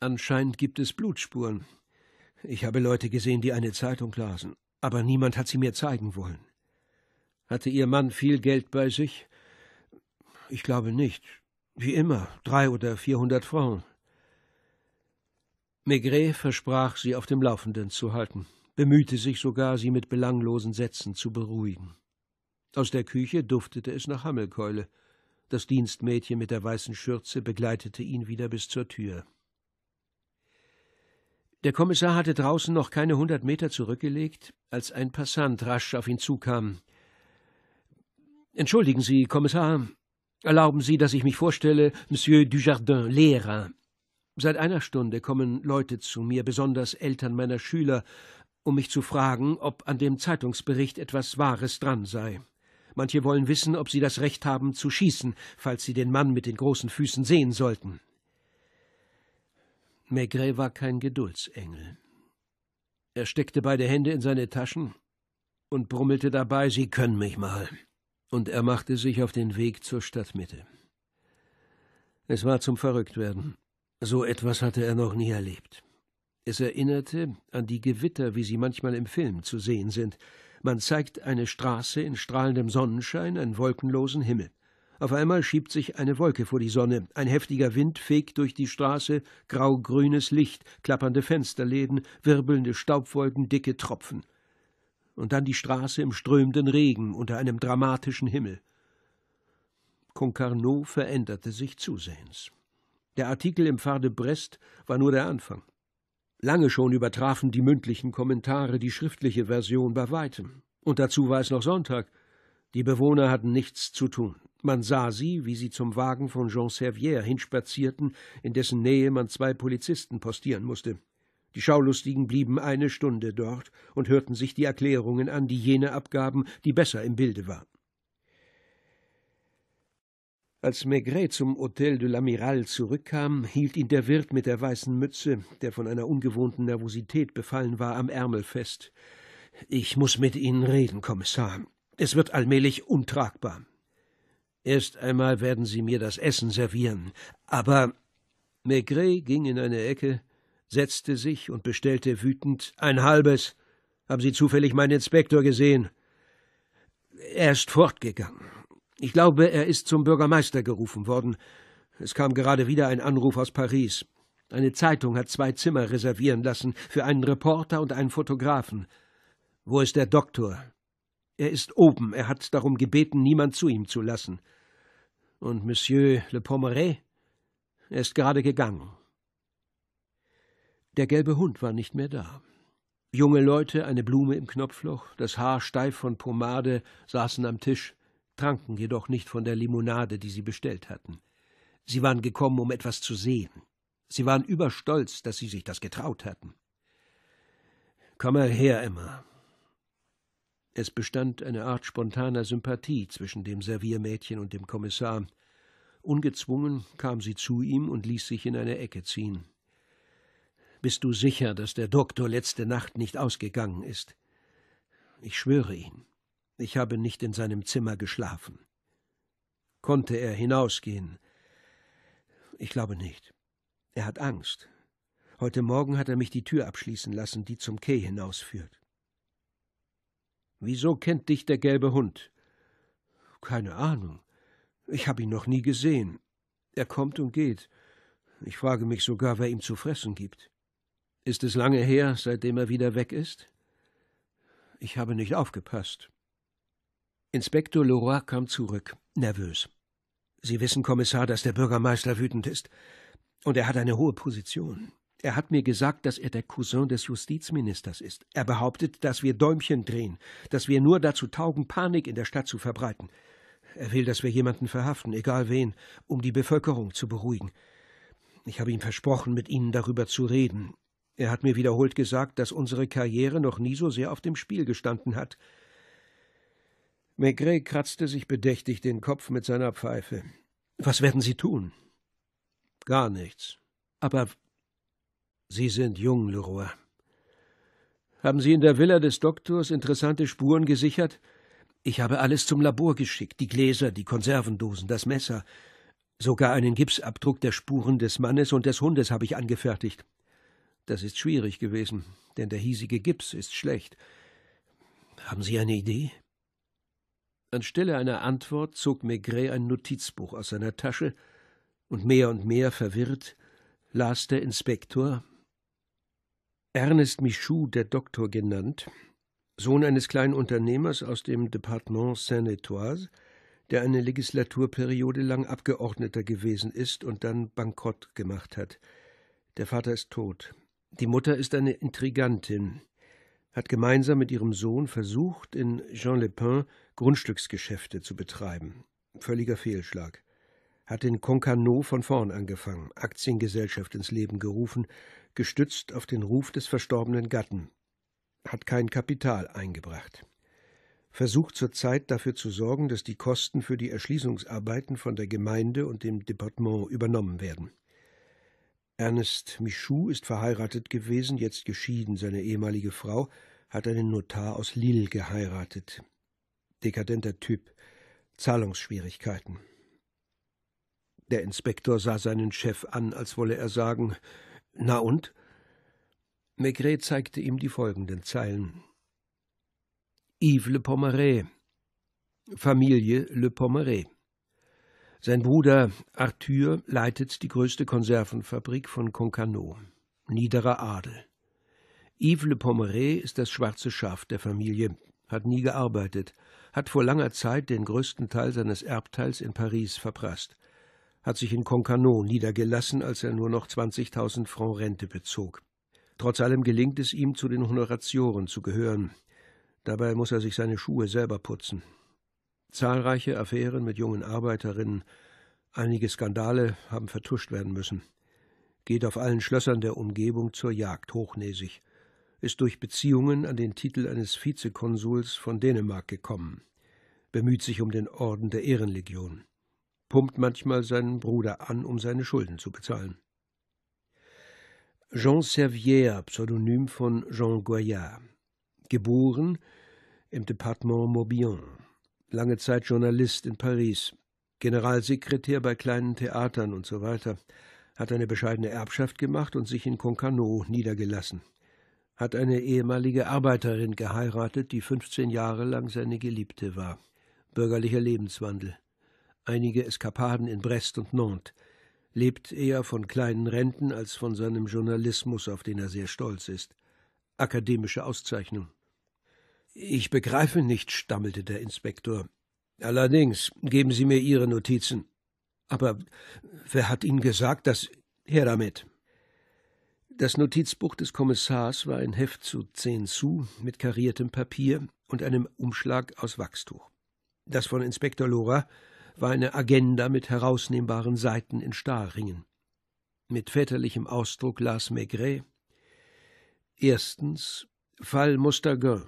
Anscheinend gibt es Blutspuren. Ich habe Leute gesehen, die eine Zeitung lasen, aber niemand hat sie mir zeigen wollen. Hatte Ihr Mann viel Geld bei sich? Ich glaube nicht. Wie immer, drei oder vierhundert Francs. Maigret versprach, sie auf dem Laufenden zu halten, bemühte sich sogar, sie mit belanglosen Sätzen zu beruhigen. Aus der Küche duftete es nach Hammelkeule. Das Dienstmädchen mit der weißen Schürze begleitete ihn wieder bis zur Tür. Der Kommissar hatte draußen noch keine hundert Meter zurückgelegt, als ein Passant rasch auf ihn zukam. Entschuldigen Sie, Kommissar. Erlauben Sie, dass ich mich vorstelle, Monsieur Dujardin, Lehrer. Seit einer Stunde kommen Leute zu mir, besonders Eltern meiner Schüler, um mich zu fragen, ob an dem Zeitungsbericht etwas Wahres dran sei. Manche wollen wissen, ob sie das Recht haben zu schießen, falls sie den Mann mit den großen Füßen sehen sollten. Maigret war kein Geduldsengel. Er steckte beide Hände in seine Taschen und brummelte dabei, Sie können mich mal und er machte sich auf den Weg zur Stadtmitte. Es war zum Verrücktwerden. So etwas hatte er noch nie erlebt. Es erinnerte an die Gewitter, wie sie manchmal im Film zu sehen sind. Man zeigt eine Straße in strahlendem Sonnenschein, einen wolkenlosen Himmel. Auf einmal schiebt sich eine Wolke vor die Sonne, ein heftiger Wind fegt durch die Straße, grau-grünes Licht, klappernde Fensterläden, wirbelnde Staubwolken, dicke Tropfen und dann die Straße im strömenden Regen unter einem dramatischen Himmel. Concarneau veränderte sich zusehends. Der Artikel im Phare de Brest war nur der Anfang. Lange schon übertrafen die mündlichen Kommentare die schriftliche Version bei weitem. Und dazu war es noch Sonntag. Die Bewohner hatten nichts zu tun. Man sah sie, wie sie zum Wagen von Jean Servière hinspazierten, in dessen Nähe man zwei Polizisten postieren musste. Die Schaulustigen blieben eine Stunde dort und hörten sich die Erklärungen an, die jene abgaben, die besser im Bilde waren. Als Maigret zum Hotel de l'Amiral zurückkam, hielt ihn der Wirt mit der weißen Mütze, der von einer ungewohnten Nervosität befallen war, am Ärmel fest. Ich muss mit Ihnen reden, Kommissar. Es wird allmählich untragbar. Erst einmal werden Sie mir das Essen servieren, aber Maigret ging in eine Ecke, setzte sich und bestellte wütend ein halbes. Haben Sie zufällig meinen Inspektor gesehen? Er ist fortgegangen. Ich glaube, er ist zum Bürgermeister gerufen worden. Es kam gerade wieder ein Anruf aus Paris. Eine Zeitung hat zwei Zimmer reservieren lassen für einen Reporter und einen Fotografen. Wo ist der Doktor? Er ist oben. Er hat darum gebeten, niemand zu ihm zu lassen. Und Monsieur Le Pommeret? Er ist gerade gegangen. Der gelbe Hund war nicht mehr da. Junge Leute, eine Blume im Knopfloch, das Haar steif von Pomade, saßen am Tisch, tranken jedoch nicht von der Limonade, die sie bestellt hatten. Sie waren gekommen, um etwas zu sehen. Sie waren überstolz, dass Sie sich das getraut hatten. Komm mal her, Emma. Es bestand eine Art spontaner Sympathie zwischen dem Serviermädchen und dem Kommissar. Ungezwungen kam sie zu ihm und ließ sich in eine Ecke ziehen. Bist du sicher, dass der Doktor letzte Nacht nicht ausgegangen ist? Ich schwöre ihn. Ich habe nicht in seinem Zimmer geschlafen. Konnte er hinausgehen? Ich glaube nicht. Er hat Angst. Heute Morgen hat er mich die Tür abschließen lassen, die zum Quai hinausführt. Wieso kennt dich der gelbe Hund? Keine Ahnung. Ich habe ihn noch nie gesehen. Er kommt und geht. Ich frage mich sogar, wer ihm zu fressen gibt. Ist es lange her, seitdem er wieder weg ist? Ich habe nicht aufgepasst. Inspektor Leroy kam zurück, nervös. Sie wissen, Kommissar, dass der Bürgermeister wütend ist. Und er hat eine hohe Position. Er hat mir gesagt, dass er der Cousin des Justizministers ist. Er behauptet, dass wir Däumchen drehen, dass wir nur dazu taugen, Panik in der Stadt zu verbreiten. Er will, dass wir jemanden verhaften, egal wen, um die Bevölkerung zu beruhigen. Ich habe ihm versprochen, mit Ihnen darüber zu reden. Er hat mir wiederholt gesagt, dass unsere Karriere noch nie so sehr auf dem Spiel gestanden hat. Maigret kratzte sich bedächtig den Kopf mit seiner Pfeife. Was werden Sie tun? Gar nichts. Aber Sie sind jung, Leroy. Haben Sie in der Villa des Doktors interessante Spuren gesichert? Ich habe alles zum Labor geschickt, die Gläser, die Konservendosen, das Messer. Sogar einen Gipsabdruck der Spuren des Mannes und des Hundes habe ich angefertigt. Das ist schwierig gewesen, denn der hiesige Gips ist schlecht. Haben Sie eine Idee? Anstelle einer Antwort zog Maigret ein Notizbuch aus seiner Tasche, und mehr und mehr verwirrt las der Inspektor Ernest Michoud, der Doktor genannt, Sohn eines kleinen Unternehmers aus dem Departement Seine-et-Oise, der eine Legislaturperiode lang Abgeordneter gewesen ist und dann bankrott gemacht hat. Der Vater ist tot. Die Mutter ist eine Intrigantin, hat gemeinsam mit ihrem Sohn versucht, in Jean Lepin Grundstücksgeschäfte zu betreiben. Völliger Fehlschlag. Hat in Concarneau von vorn angefangen, Aktiengesellschaft ins Leben gerufen, gestützt auf den Ruf des verstorbenen Gatten. Hat kein Kapital eingebracht. Versucht zurzeit dafür zu sorgen, dass die Kosten für die Erschließungsarbeiten von der Gemeinde und dem Departement übernommen werden. Ernest Michoud ist verheiratet gewesen, jetzt geschieden. Seine ehemalige Frau hat einen Notar aus Lille geheiratet. Dekadenter Typ, Zahlungsschwierigkeiten. Der Inspektor sah seinen Chef an, als wolle er sagen: Na und? Maigret zeigte ihm die folgenden Zeilen: Yves Le Pommeret, Familie Le Pommeret. Sein Bruder Arthur leitet die größte Konservenfabrik von Concarneau. Niederer Adel. Yves Le Pommeret ist das schwarze Schaf der Familie, hat nie gearbeitet, hat vor langer Zeit den größten Teil seines Erbteils in Paris verprasst, hat sich in Concarneau niedergelassen, als er nur noch 20.000 Franc Rente bezog. Trotz allem gelingt es ihm, zu den Honoratioren zu gehören. Dabei muss er sich seine Schuhe selber putzen. Zahlreiche Affären mit jungen Arbeiterinnen, einige Skandale haben vertuscht werden müssen. Geht auf allen Schlössern der Umgebung zur Jagd hochnäsig. Ist durch Beziehungen an den Titel eines Vizekonsuls von Dänemark gekommen. Bemüht sich um den Orden der Ehrenlegion. Pumpt manchmal seinen Bruder an, um seine Schulden zu bezahlen. Jean Servière, Pseudonym von Jean Goyard. Geboren im Departement Morbihan lange Zeit Journalist in Paris, Generalsekretär bei kleinen Theatern und so weiter, hat eine bescheidene Erbschaft gemacht und sich in Concarneau niedergelassen, hat eine ehemalige Arbeiterin geheiratet, die 15 Jahre lang seine Geliebte war. Bürgerlicher Lebenswandel, einige Eskapaden in Brest und Nantes, lebt eher von kleinen Renten als von seinem Journalismus, auf den er sehr stolz ist. Akademische Auszeichnung. Ich begreife nicht, stammelte der Inspektor. Allerdings, geben Sie mir Ihre Notizen. Aber wer hat Ihnen gesagt, dass. Her damit. Das Notizbuch des Kommissars war ein Heft zu zehn Sous mit kariertem Papier und einem Umschlag aus Wachstuch. Das von Inspektor Lora war eine Agenda mit herausnehmbaren Seiten in Stahlringen. Mit väterlichem Ausdruck las Maigret. Erstens Fall Mostagain.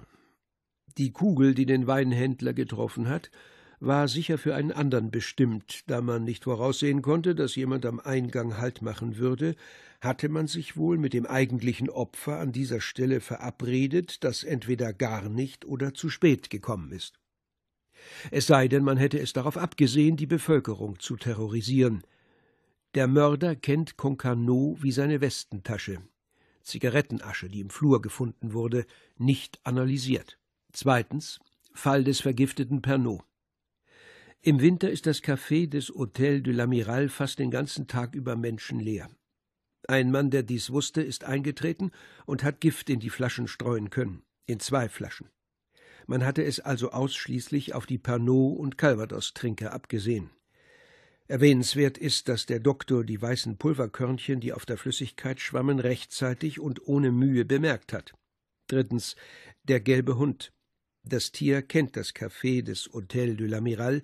Die Kugel, die den Weinhändler getroffen hat, war sicher für einen anderen bestimmt, da man nicht voraussehen konnte, dass jemand am Eingang Halt machen würde, hatte man sich wohl mit dem eigentlichen Opfer an dieser Stelle verabredet, das entweder gar nicht oder zu spät gekommen ist. Es sei denn, man hätte es darauf abgesehen, die Bevölkerung zu terrorisieren. Der Mörder kennt Concarneau wie seine Westentasche. Zigarettenasche, die im Flur gefunden wurde, nicht analysiert. Zweitens Fall des vergifteten Pernod. Im Winter ist das Café des Hôtel de l'Amiral fast den ganzen Tag über menschenleer. Ein Mann, der dies wusste, ist eingetreten und hat Gift in die Flaschen streuen können, in zwei Flaschen. Man hatte es also ausschließlich auf die Pernod- und Calvados-Trinker abgesehen. Erwähnenswert ist, dass der Doktor die weißen Pulverkörnchen, die auf der Flüssigkeit schwammen, rechtzeitig und ohne Mühe bemerkt hat. Drittens der gelbe Hund. Das Tier kennt das Café des Hôtel de l'Amiral,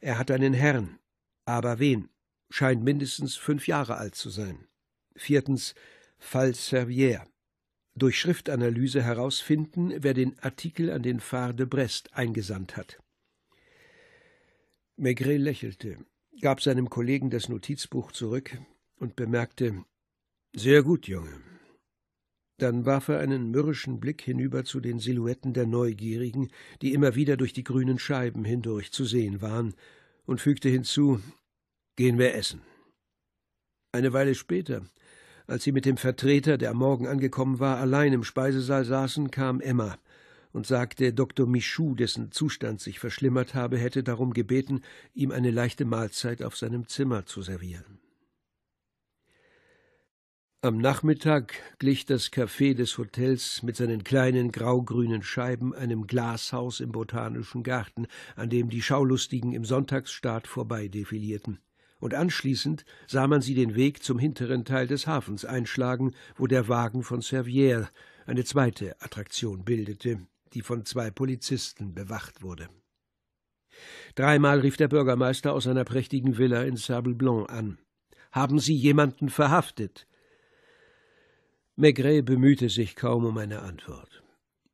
er hat einen Herrn. Aber wen? Scheint mindestens fünf Jahre alt zu sein. Viertens Fall Servière. Durch Schriftanalyse herausfinden, wer den Artikel an den Phare de Brest eingesandt hat. Maigret lächelte, gab seinem Kollegen das Notizbuch zurück und bemerkte Sehr gut, Junge. Dann warf er einen mürrischen Blick hinüber zu den Silhouetten der Neugierigen, die immer wieder durch die grünen Scheiben hindurch zu sehen waren, und fügte hinzu Gehen wir essen. Eine Weile später, als sie mit dem Vertreter, der am Morgen angekommen war, allein im Speisesaal saßen, kam Emma und sagte, Dr. Michou, dessen Zustand sich verschlimmert habe, hätte darum gebeten, ihm eine leichte Mahlzeit auf seinem Zimmer zu servieren. Am Nachmittag glich das Café des Hotels mit seinen kleinen graugrünen Scheiben einem Glashaus im Botanischen Garten, an dem die Schaulustigen im Sonntagsstaat vorbeidefilierten. Und anschließend sah man sie den Weg zum hinteren Teil des Hafens einschlagen, wo der Wagen von Servière eine zweite Attraktion bildete, die von zwei Polizisten bewacht wurde. Dreimal rief der Bürgermeister aus seiner prächtigen Villa in Sable Blanc an. Haben Sie jemanden verhaftet? Maigret bemühte sich kaum um eine Antwort.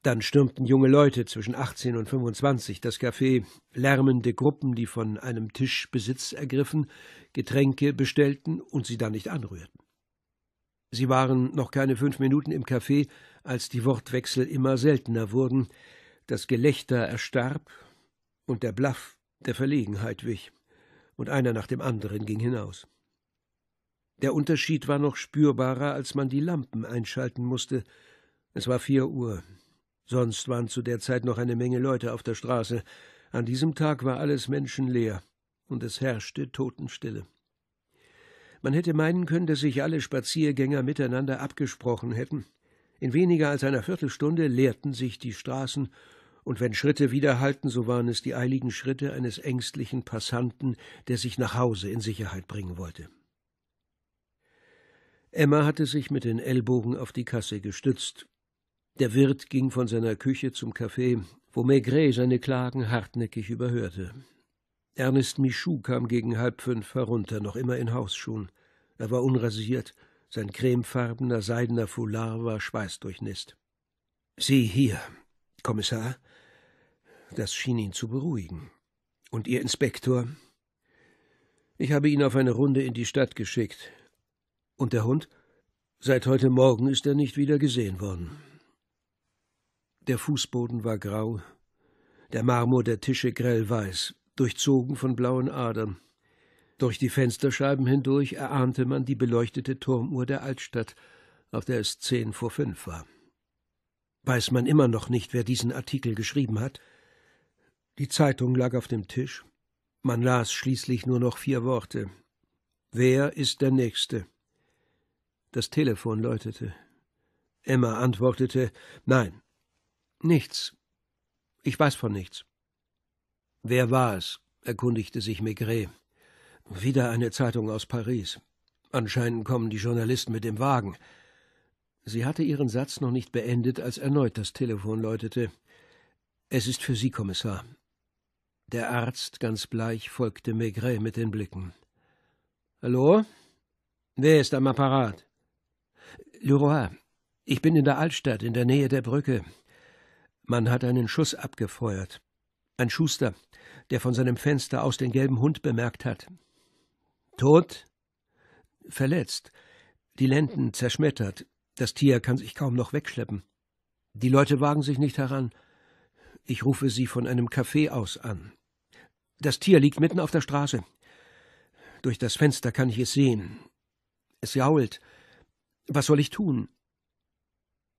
Dann stürmten junge Leute zwischen 18 und 25 das Café, lärmende Gruppen, die von einem Tisch Besitz ergriffen, Getränke bestellten und sie dann nicht anrührten. Sie waren noch keine fünf Minuten im Café, als die Wortwechsel immer seltener wurden, das Gelächter erstarb und der Blaff der Verlegenheit wich, und einer nach dem anderen ging hinaus. Der Unterschied war noch spürbarer, als man die Lampen einschalten musste. Es war vier Uhr. Sonst waren zu der Zeit noch eine Menge Leute auf der Straße. An diesem Tag war alles menschenleer, und es herrschte Totenstille. Man hätte meinen können, dass sich alle Spaziergänger miteinander abgesprochen hätten. In weniger als einer Viertelstunde leerten sich die Straßen, und wenn Schritte widerhallten, so waren es die eiligen Schritte eines ängstlichen Passanten, der sich nach Hause in Sicherheit bringen wollte. Emma hatte sich mit den Ellbogen auf die Kasse gestützt. Der Wirt ging von seiner Küche zum Café, wo Maigret seine Klagen hartnäckig überhörte. Ernest Michou kam gegen halb fünf herunter, noch immer in Hausschuhen. Er war unrasiert, sein cremefarbener seidener Foulard war schweißdurchnässt. Sie hier, Kommissar? Das schien ihn zu beruhigen. Und Ihr Inspektor? Ich habe ihn auf eine Runde in die Stadt geschickt. Und der Hund? Seit heute Morgen ist er nicht wieder gesehen worden. Der Fußboden war grau, der Marmor der Tische grellweiß, durchzogen von blauen Adern. Durch die Fensterscheiben hindurch erahnte man die beleuchtete Turmuhr der Altstadt, auf der es zehn vor fünf war. Weiß man immer noch nicht, wer diesen Artikel geschrieben hat? Die Zeitung lag auf dem Tisch. Man las schließlich nur noch vier Worte. Wer ist der Nächste? Das Telefon läutete. Emma antwortete Nein. Nichts. Ich weiß von nichts. Wer war es? erkundigte sich Maigret. Wieder eine Zeitung aus Paris. Anscheinend kommen die Journalisten mit dem Wagen. Sie hatte ihren Satz noch nicht beendet, als erneut das Telefon läutete. Es ist für Sie, Kommissar. Der Arzt, ganz bleich, folgte Maigret mit den Blicken. Hallo? Wer ist am Apparat? Leroy, ich bin in der Altstadt, in der Nähe der Brücke. Man hat einen Schuss abgefeuert. Ein Schuster, der von seinem Fenster aus den gelben Hund bemerkt hat. Tot? Verletzt. Die Lenden zerschmettert. Das Tier kann sich kaum noch wegschleppen. Die Leute wagen sich nicht heran. Ich rufe sie von einem Café aus an. Das Tier liegt mitten auf der Straße. Durch das Fenster kann ich es sehen. Es jault. Was soll ich tun?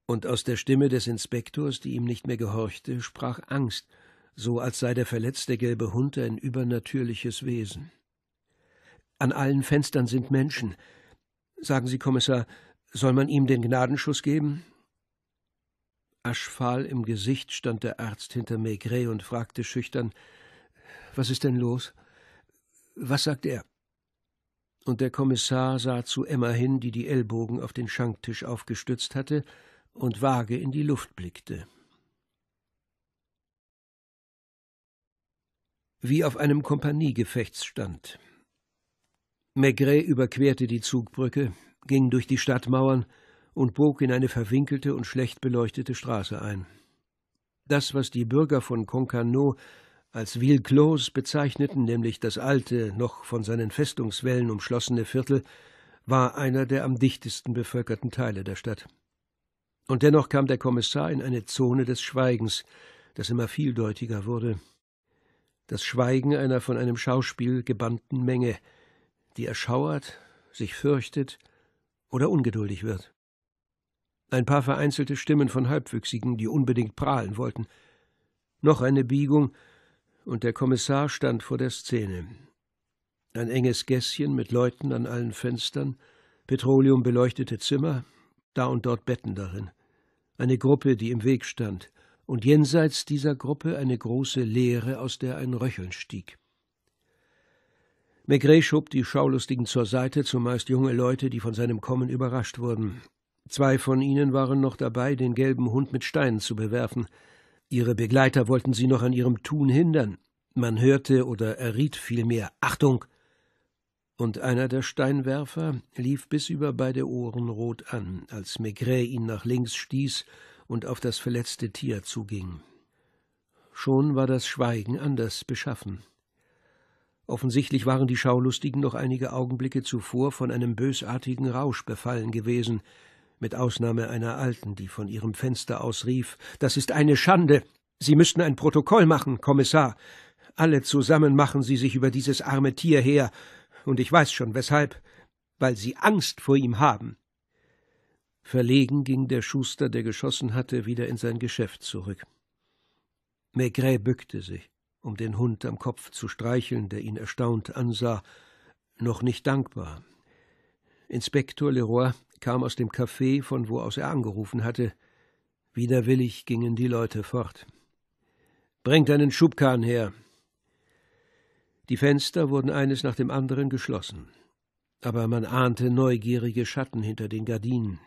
Und aus der Stimme des Inspektors, die ihm nicht mehr gehorchte, sprach Angst, so als sei der verletzte gelbe Hund ein übernatürliches Wesen. An allen Fenstern sind Menschen. Sagen Sie, Kommissar, soll man ihm den Gnadenschuss geben? Aschfahl im Gesicht stand der Arzt hinter Maigret und fragte schüchtern: Was ist denn los? Was sagt er? Und der Kommissar sah zu Emma hin, die die Ellbogen auf den Schanktisch aufgestützt hatte und vage in die Luft blickte. Wie auf einem Kompaniegefechtsstand. Maigret überquerte die Zugbrücke, ging durch die Stadtmauern und bog in eine verwinkelte und schlecht beleuchtete Straße ein. Das, was die Bürger von Concarneau als Ville Close bezeichneten, nämlich das alte, noch von seinen Festungswällen umschlossene Viertel, war einer der am dichtesten bevölkerten Teile der Stadt. Und dennoch kam der Kommissar in eine Zone des Schweigens, das immer vieldeutiger wurde. Das Schweigen einer von einem Schauspiel gebannten Menge, die erschauert, sich fürchtet oder ungeduldig wird. Ein paar vereinzelte Stimmen von Halbwüchsigen, die unbedingt prahlen wollten. Noch eine Biegung, und der Kommissar stand vor der Szene. Ein enges Gässchen mit Leuten an allen Fenstern, petroleumbeleuchtete Zimmer, da und dort Betten darin. Eine Gruppe, die im Weg stand, und jenseits dieser Gruppe eine große Leere, aus der ein Röcheln stieg. Maigret schob die Schaulustigen zur Seite, zumeist junge Leute, die von seinem Kommen überrascht wurden. Zwei von ihnen waren noch dabei, den gelben Hund mit Steinen zu bewerfen. Ihre Begleiter wollten sie noch an ihrem Tun hindern. Man hörte oder erriet vielmehr Achtung. Und einer der Steinwerfer lief bis über beide Ohren rot an, als Maigret ihn nach links stieß und auf das verletzte Tier zuging. Schon war das Schweigen anders beschaffen. Offensichtlich waren die Schaulustigen noch einige Augenblicke zuvor von einem bösartigen Rausch befallen gewesen, mit Ausnahme einer Alten, die von ihrem Fenster aus rief Das ist eine Schande. Sie müssten ein Protokoll machen, Kommissar. Alle zusammen machen Sie sich über dieses arme Tier her, und ich weiß schon weshalb, weil Sie Angst vor ihm haben. Verlegen ging der Schuster, der geschossen hatte, wieder in sein Geschäft zurück. Maigret bückte sich um den Hund am Kopf zu streicheln, der ihn erstaunt ansah, noch nicht dankbar. Inspektor Leroy kam aus dem Café, von wo aus er angerufen hatte. Widerwillig gingen die Leute fort. Bringt einen Schubkahn her. Die Fenster wurden eines nach dem anderen geschlossen, aber man ahnte neugierige Schatten hinter den Gardinen.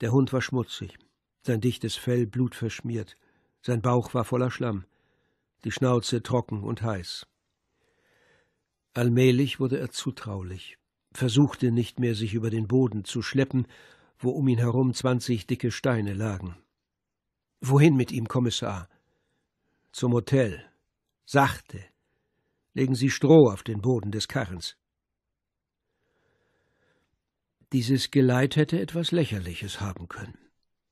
Der Hund war schmutzig, sein dichtes Fell blutverschmiert, sein Bauch war voller Schlamm die Schnauze trocken und heiß. Allmählich wurde er zutraulich, versuchte nicht mehr, sich über den Boden zu schleppen, wo um ihn herum zwanzig dicke Steine lagen. Wohin mit ihm, Kommissar? Zum Hotel. Sachte. Legen Sie Stroh auf den Boden des Karrens. Dieses Geleit hätte etwas Lächerliches haben können.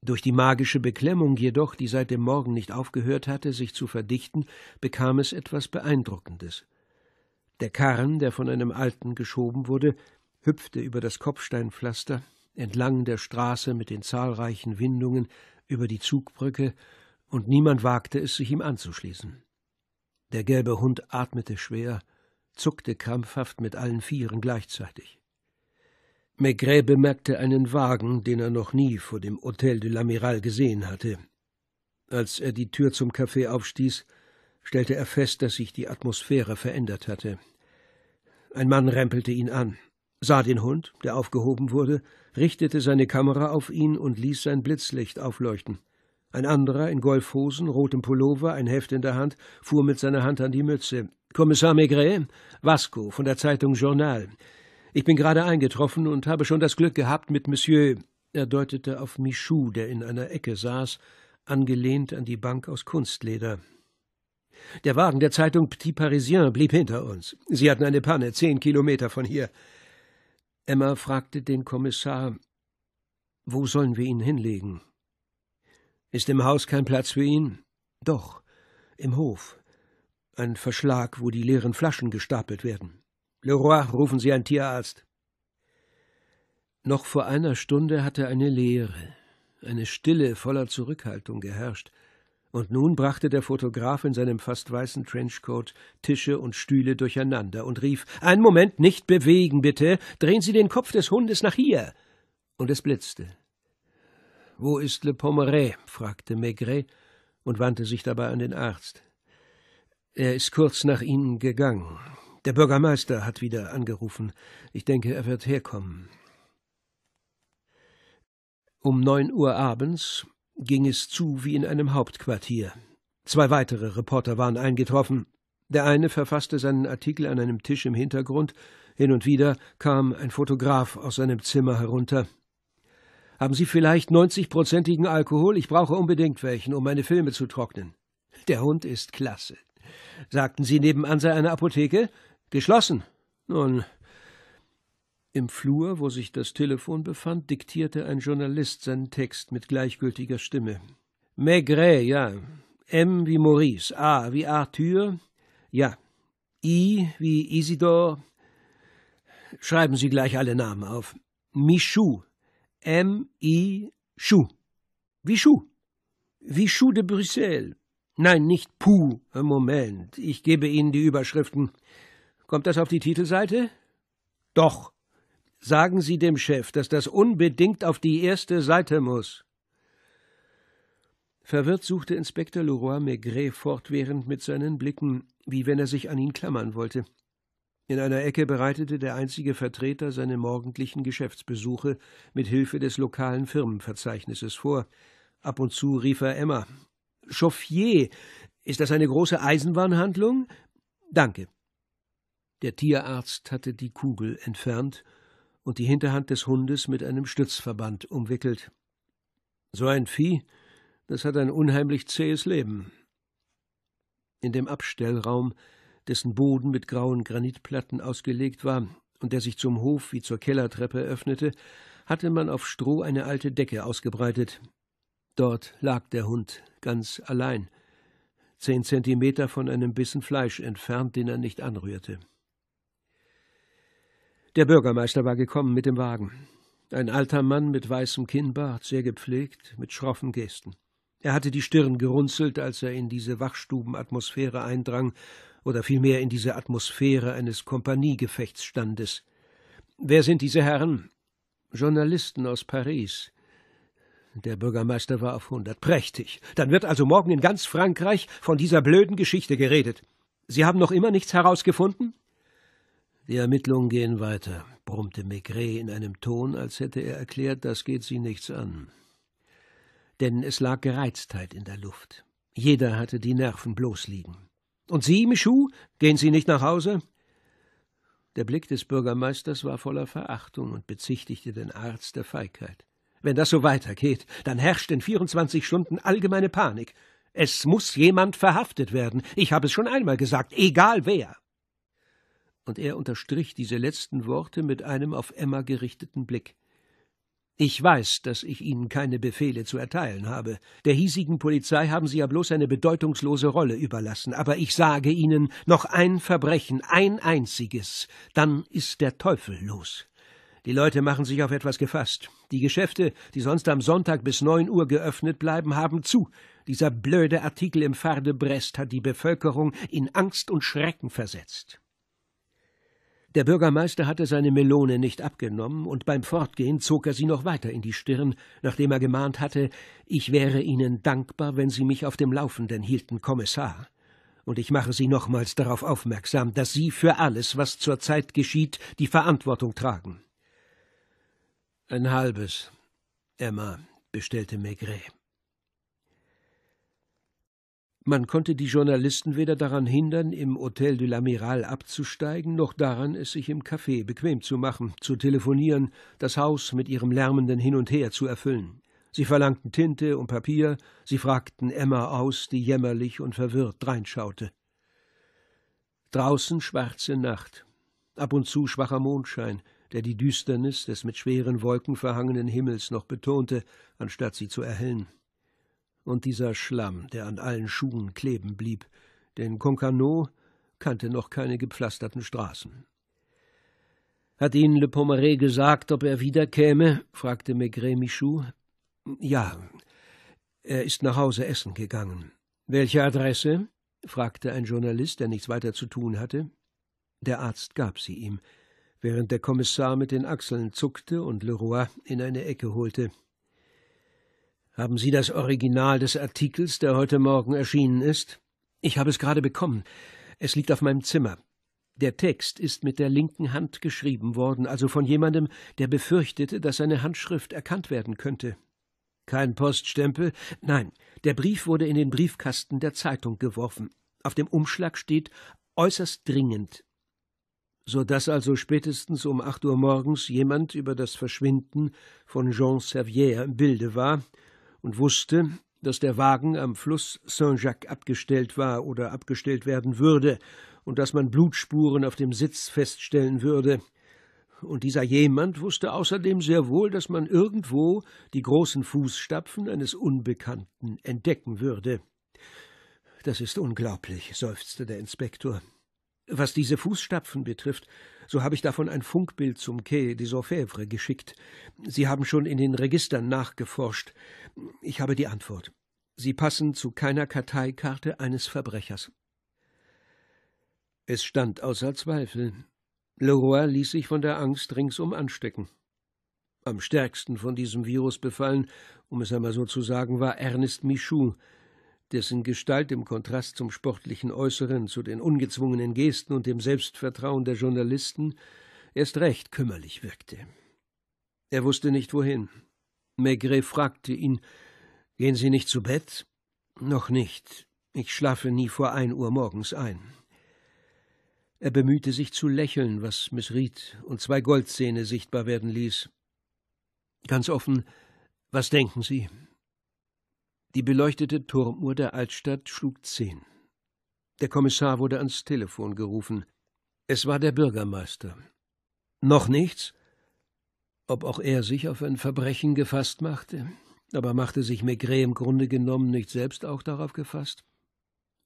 Durch die magische Beklemmung jedoch, die seit dem Morgen nicht aufgehört hatte, sich zu verdichten, bekam es etwas Beeindruckendes. Der Karren, der von einem Alten geschoben wurde, hüpfte über das Kopfsteinpflaster, entlang der Straße mit den zahlreichen Windungen, über die Zugbrücke, und niemand wagte es, sich ihm anzuschließen. Der gelbe Hund atmete schwer, zuckte krampfhaft mit allen Vieren gleichzeitig. Maigret bemerkte einen Wagen, den er noch nie vor dem Hotel de l'Amiral gesehen hatte. Als er die Tür zum Café aufstieß, stellte er fest, dass sich die Atmosphäre verändert hatte. Ein Mann rempelte ihn an, sah den Hund, der aufgehoben wurde, richtete seine Kamera auf ihn und ließ sein Blitzlicht aufleuchten. Ein anderer in Golfhosen, rotem Pullover, ein Heft in der Hand, fuhr mit seiner Hand an die Mütze. Kommissar Maigret, Vasco von der Zeitung Journal. Ich bin gerade eingetroffen und habe schon das Glück gehabt, mit Monsieur, er deutete auf Michou, der in einer Ecke saß, angelehnt an die Bank aus Kunstleder. Der Wagen der Zeitung Petit Parisien blieb hinter uns. Sie hatten eine Panne, zehn Kilometer von hier. Emma fragte den Kommissar, wo sollen wir ihn hinlegen? Ist im Haus kein Platz für ihn? Doch, im Hof. Ein Verschlag, wo die leeren Flaschen gestapelt werden. Leroy, rufen Sie einen Tierarzt. Noch vor einer Stunde hatte eine Leere, eine Stille voller Zurückhaltung geherrscht, und nun brachte der Fotograf in seinem fast weißen Trenchcoat Tische und Stühle durcheinander und rief Einen Moment, nicht bewegen, bitte. Drehen Sie den Kopf des Hundes nach hier. Und es blitzte. Wo ist Le Pommeret? fragte Maigret und wandte sich dabei an den Arzt. Er ist kurz nach Ihnen gegangen. Der Bürgermeister hat wieder angerufen. Ich denke, er wird herkommen. Um neun Uhr abends ging es zu wie in einem Hauptquartier. Zwei weitere Reporter waren eingetroffen. Der eine verfasste seinen Artikel an einem Tisch im Hintergrund. Hin und wieder kam ein Fotograf aus seinem Zimmer herunter. Haben Sie vielleicht neunzigprozentigen Alkohol? Ich brauche unbedingt welchen, um meine Filme zu trocknen. Der Hund ist klasse. Sagten Sie, nebenan sei eine Apotheke? Geschlossen. Nun, im Flur, wo sich das Telefon befand, diktierte ein Journalist seinen Text mit gleichgültiger Stimme. Maigret, ja. M wie Maurice. A wie Arthur. Ja. I wie Isidor. Schreiben Sie gleich alle Namen auf. Michou. M-I Chou. Wie Chou. Wie Chou de Bruxelles. Nein, nicht Puh. Moment, ich gebe Ihnen die Überschriften. Kommt das auf die Titelseite? Doch. Sagen Sie dem Chef, dass das unbedingt auf die erste Seite muss. Verwirrt suchte Inspektor Leroy Maigret fortwährend mit seinen Blicken, wie wenn er sich an ihn klammern wollte. In einer Ecke bereitete der einzige Vertreter seine morgendlichen Geschäftsbesuche mit Hilfe des lokalen Firmenverzeichnisses vor. Ab und zu rief er Emma. Chauffier, ist das eine große Eisenbahnhandlung? Danke. Der Tierarzt hatte die Kugel entfernt und die Hinterhand des Hundes mit einem Stützverband umwickelt. So ein Vieh, das hat ein unheimlich zähes Leben. In dem Abstellraum, dessen Boden mit grauen Granitplatten ausgelegt war und der sich zum Hof wie zur Kellertreppe öffnete, hatte man auf Stroh eine alte Decke ausgebreitet. Dort lag der Hund ganz allein, zehn Zentimeter von einem Bissen Fleisch entfernt, den er nicht anrührte. Der Bürgermeister war gekommen mit dem Wagen. Ein alter Mann mit weißem Kinnbart, sehr gepflegt, mit schroffen Gesten. Er hatte die Stirn gerunzelt, als er in diese Wachstubenatmosphäre eindrang, oder vielmehr in diese Atmosphäre eines Kompaniegefechtsstandes. Wer sind diese Herren? Journalisten aus Paris. Der Bürgermeister war auf hundert. Prächtig. Dann wird also morgen in ganz Frankreich von dieser blöden Geschichte geredet. Sie haben noch immer nichts herausgefunden? Die Ermittlungen gehen weiter, brummte Maigret in einem Ton, als hätte er erklärt, das geht sie nichts an. Denn es lag Gereiztheit in der Luft. Jeder hatte die Nerven bloß liegen. Und Sie, Michou, gehen Sie nicht nach Hause? Der Blick des Bürgermeisters war voller Verachtung und bezichtigte den Arzt der Feigheit. Wenn das so weitergeht, dann herrscht in 24 Stunden allgemeine Panik. Es muss jemand verhaftet werden. Ich habe es schon einmal gesagt, egal wer und er unterstrich diese letzten Worte mit einem auf Emma gerichteten Blick. Ich weiß, dass ich Ihnen keine Befehle zu erteilen habe. Der hiesigen Polizei haben Sie ja bloß eine bedeutungslose Rolle überlassen. Aber ich sage Ihnen, noch ein Verbrechen, ein einziges, dann ist der Teufel los. Die Leute machen sich auf etwas gefasst. Die Geschäfte, die sonst am Sonntag bis neun Uhr geöffnet bleiben, haben zu. Dieser blöde Artikel im Phare de Brest hat die Bevölkerung in Angst und Schrecken versetzt. Der Bürgermeister hatte seine Melone nicht abgenommen, und beim Fortgehen zog er sie noch weiter in die Stirn, nachdem er gemahnt hatte, ich wäre Ihnen dankbar, wenn Sie mich auf dem Laufenden hielten, Kommissar. Und ich mache Sie nochmals darauf aufmerksam, dass Sie für alles, was zurzeit geschieht, die Verantwortung tragen. Ein halbes, Emma, bestellte Maigret. Man konnte die Journalisten weder daran hindern, im Hotel de l'Amiral abzusteigen, noch daran, es sich im Café bequem zu machen, zu telefonieren, das Haus mit ihrem lärmenden Hin und Her zu erfüllen. Sie verlangten Tinte und Papier, sie fragten Emma aus, die jämmerlich und verwirrt dreinschaute. Draußen schwarze Nacht, ab und zu schwacher Mondschein, der die Düsternis des mit schweren Wolken verhangenen Himmels noch betonte, anstatt sie zu erhellen und dieser Schlamm, der an allen Schuhen kleben blieb, denn Concarneau kannte noch keine gepflasterten Straßen. Hat Ihnen Le Pommeret gesagt, ob er wiederkäme? fragte Maigret Michou. Ja, er ist nach Hause essen gegangen. Welche Adresse? fragte ein Journalist, der nichts weiter zu tun hatte. Der Arzt gab sie ihm, während der Kommissar mit den Achseln zuckte und Leroy in eine Ecke holte. Haben Sie das Original des Artikels, der heute Morgen erschienen ist? Ich habe es gerade bekommen. Es liegt auf meinem Zimmer. Der Text ist mit der linken Hand geschrieben worden, also von jemandem, der befürchtete, dass seine Handschrift erkannt werden könnte. Kein Poststempel? Nein, der Brief wurde in den Briefkasten der Zeitung geworfen. Auf dem Umschlag steht äußerst dringend. So dass also spätestens um acht Uhr morgens jemand über das Verschwinden von Jean Servier im Bilde war und wusste, dass der Wagen am Fluss Saint-Jacques abgestellt war oder abgestellt werden würde und dass man Blutspuren auf dem Sitz feststellen würde. Und dieser jemand wusste außerdem sehr wohl, dass man irgendwo die großen Fußstapfen eines Unbekannten entdecken würde. Das ist unglaublich, seufzte der Inspektor. Was diese Fußstapfen betrifft, so habe ich davon ein Funkbild zum Quai des Orfèvres geschickt. Sie haben schon in den Registern nachgeforscht. Ich habe die Antwort. Sie passen zu keiner Karteikarte eines Verbrechers. Es stand außer Zweifel. Leroy ließ sich von der Angst ringsum anstecken. Am stärksten von diesem Virus befallen, um es einmal so zu sagen, war Ernest Michou, dessen Gestalt im Kontrast zum sportlichen Äußeren, zu den ungezwungenen Gesten und dem Selbstvertrauen der Journalisten erst recht kümmerlich wirkte. Er wusste nicht wohin. Maigret fragte ihn Gehen Sie nicht zu Bett? Noch nicht. Ich schlafe nie vor ein Uhr morgens ein. Er bemühte sich zu lächeln, was missriet und zwei Goldzähne sichtbar werden ließ. Ganz offen, was denken Sie? Die beleuchtete Turmuhr der Altstadt schlug zehn. Der Kommissar wurde ans Telefon gerufen. Es war der Bürgermeister. Noch nichts? Ob auch er sich auf ein Verbrechen gefasst machte? Aber machte sich Maigret im Grunde genommen nicht selbst auch darauf gefasst?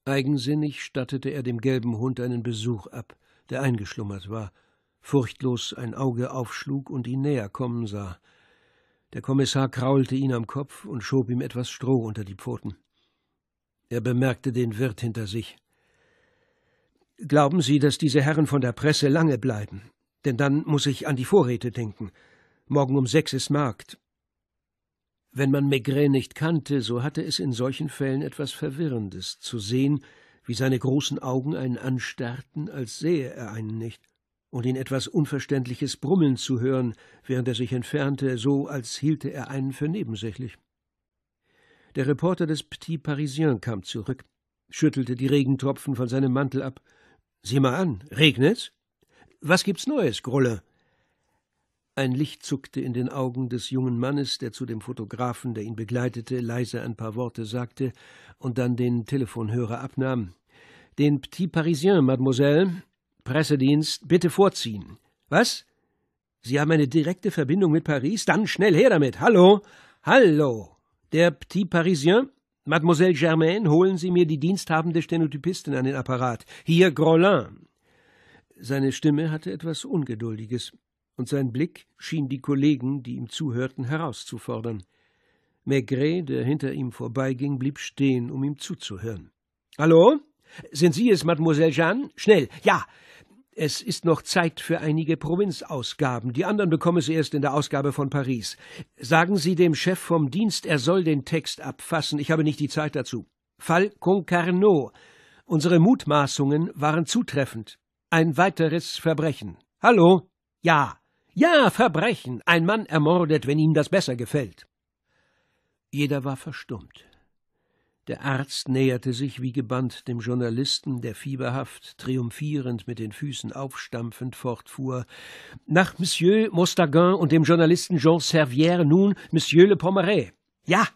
Eigensinnig stattete er dem gelben Hund einen Besuch ab, der eingeschlummert war, furchtlos ein Auge aufschlug und ihn näher kommen sah. Der Kommissar kraulte ihn am Kopf und schob ihm etwas Stroh unter die Pfoten. Er bemerkte den Wirt hinter sich. Glauben Sie, dass diese Herren von der Presse lange bleiben? Denn dann muss ich an die Vorräte denken. Morgen um sechs ist Markt. Wenn man Maigret nicht kannte, so hatte es in solchen Fällen etwas Verwirrendes, zu sehen, wie seine großen Augen einen anstarrten, als sähe er einen nicht und ihn etwas Unverständliches brummeln zu hören, während er sich entfernte, so als hielte er einen für nebensächlich. Der Reporter des Petit Parisien kam zurück, schüttelte die Regentropfen von seinem Mantel ab. Sieh mal an, regnet's? Was gibt's Neues, Grulle? Ein Licht zuckte in den Augen des jungen Mannes, der zu dem Fotografen, der ihn begleitete, leise ein paar Worte sagte und dann den Telefonhörer abnahm. Den Petit Parisien, Mademoiselle, Pressedienst, bitte vorziehen. Was? Sie haben eine direkte Verbindung mit Paris? Dann schnell her damit. Hallo? Hallo? Der Petit Parisien? Mademoiselle Germaine, holen Sie mir die diensthabende Stenotypistin an den Apparat. Hier Grollin. Seine Stimme hatte etwas Ungeduldiges, und sein Blick schien die Kollegen, die ihm zuhörten, herauszufordern. Maigret, der hinter ihm vorbeiging, blieb stehen, um ihm zuzuhören. Hallo? Sind Sie es, Mademoiselle Jeanne? Schnell. Ja, es ist noch Zeit für einige Provinzausgaben. Die anderen bekommen Sie erst in der Ausgabe von Paris. Sagen Sie dem Chef vom Dienst, er soll den Text abfassen. Ich habe nicht die Zeit dazu. Fall Concarneau. Unsere Mutmaßungen waren zutreffend. Ein weiteres Verbrechen. Hallo? Ja. Ja, Verbrechen. Ein Mann ermordet, wenn ihm das besser gefällt. Jeder war verstummt. Der Arzt näherte sich wie gebannt dem Journalisten, der fieberhaft, triumphierend mit den Füßen aufstampfend fortfuhr. Nach Monsieur Mostagin und dem Journalisten Jean Servière nun Monsieur Le Pommeret. Ja,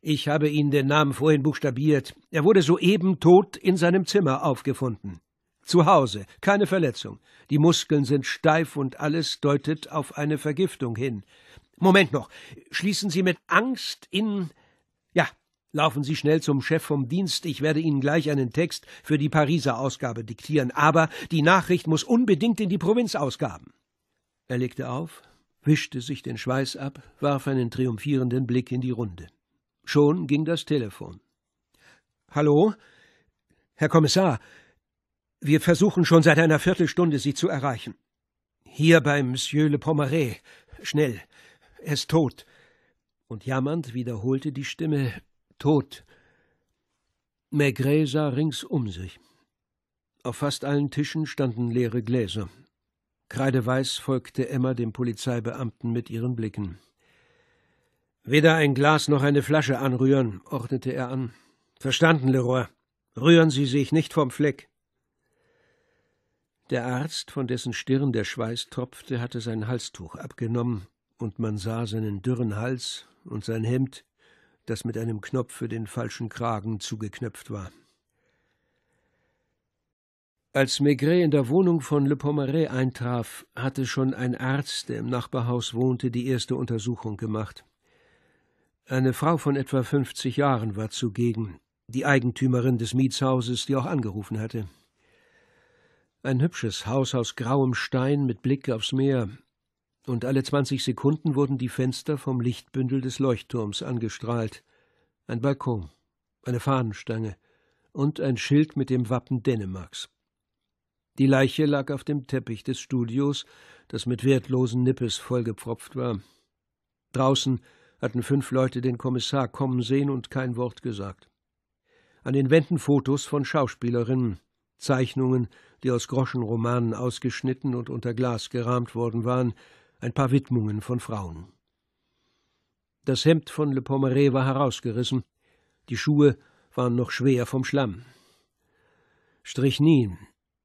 ich habe Ihnen den Namen vorhin buchstabiert. Er wurde soeben tot in seinem Zimmer aufgefunden. Zu Hause, keine Verletzung. Die Muskeln sind steif und alles deutet auf eine Vergiftung hin. Moment noch. Schließen Sie mit Angst in. Laufen Sie schnell zum Chef vom Dienst, ich werde Ihnen gleich einen Text für die Pariser Ausgabe diktieren, aber die Nachricht muss unbedingt in die Provinzausgaben. Er legte auf, wischte sich den Schweiß ab, warf einen triumphierenden Blick in die Runde. Schon ging das Telefon. Hallo? Herr Kommissar, wir versuchen schon seit einer Viertelstunde, Sie zu erreichen. Hier bei Monsieur Le Pommeret. Schnell. Er ist tot. Und jammernd wiederholte die Stimme Tot. Maigret sah rings um sich. Auf fast allen Tischen standen leere Gläser. Kreideweiß folgte Emma dem Polizeibeamten mit ihren Blicken. Weder ein Glas noch eine Flasche anrühren, ordnete er an. Verstanden, Leroy. Rühren Sie sich nicht vom Fleck. Der Arzt, von dessen Stirn der Schweiß tropfte, hatte sein Halstuch abgenommen, und man sah seinen dürren Hals und sein Hemd, das mit einem Knopf für den falschen Kragen zugeknöpft war. Als Maigret in der Wohnung von Le Pommeret eintraf, hatte schon ein Arzt, der im Nachbarhaus wohnte, die erste Untersuchung gemacht. Eine Frau von etwa fünfzig Jahren war zugegen, die Eigentümerin des Mietshauses, die auch angerufen hatte. Ein hübsches Haus aus grauem Stein mit Blick aufs Meer, und alle zwanzig Sekunden wurden die Fenster vom Lichtbündel des Leuchtturms angestrahlt. Ein Balkon, eine Fahnenstange und ein Schild mit dem Wappen Dänemarks. Die Leiche lag auf dem Teppich des Studios, das mit wertlosen Nippes vollgepfropft war. Draußen hatten fünf Leute den Kommissar kommen sehen und kein Wort gesagt. An den Wänden Fotos von Schauspielerinnen, Zeichnungen, die aus Groschenromanen ausgeschnitten und unter Glas gerahmt worden waren, ein paar Widmungen von Frauen. Das Hemd von Le Pommeret war herausgerissen, die Schuhe waren noch schwer vom Schlamm. Strichnin,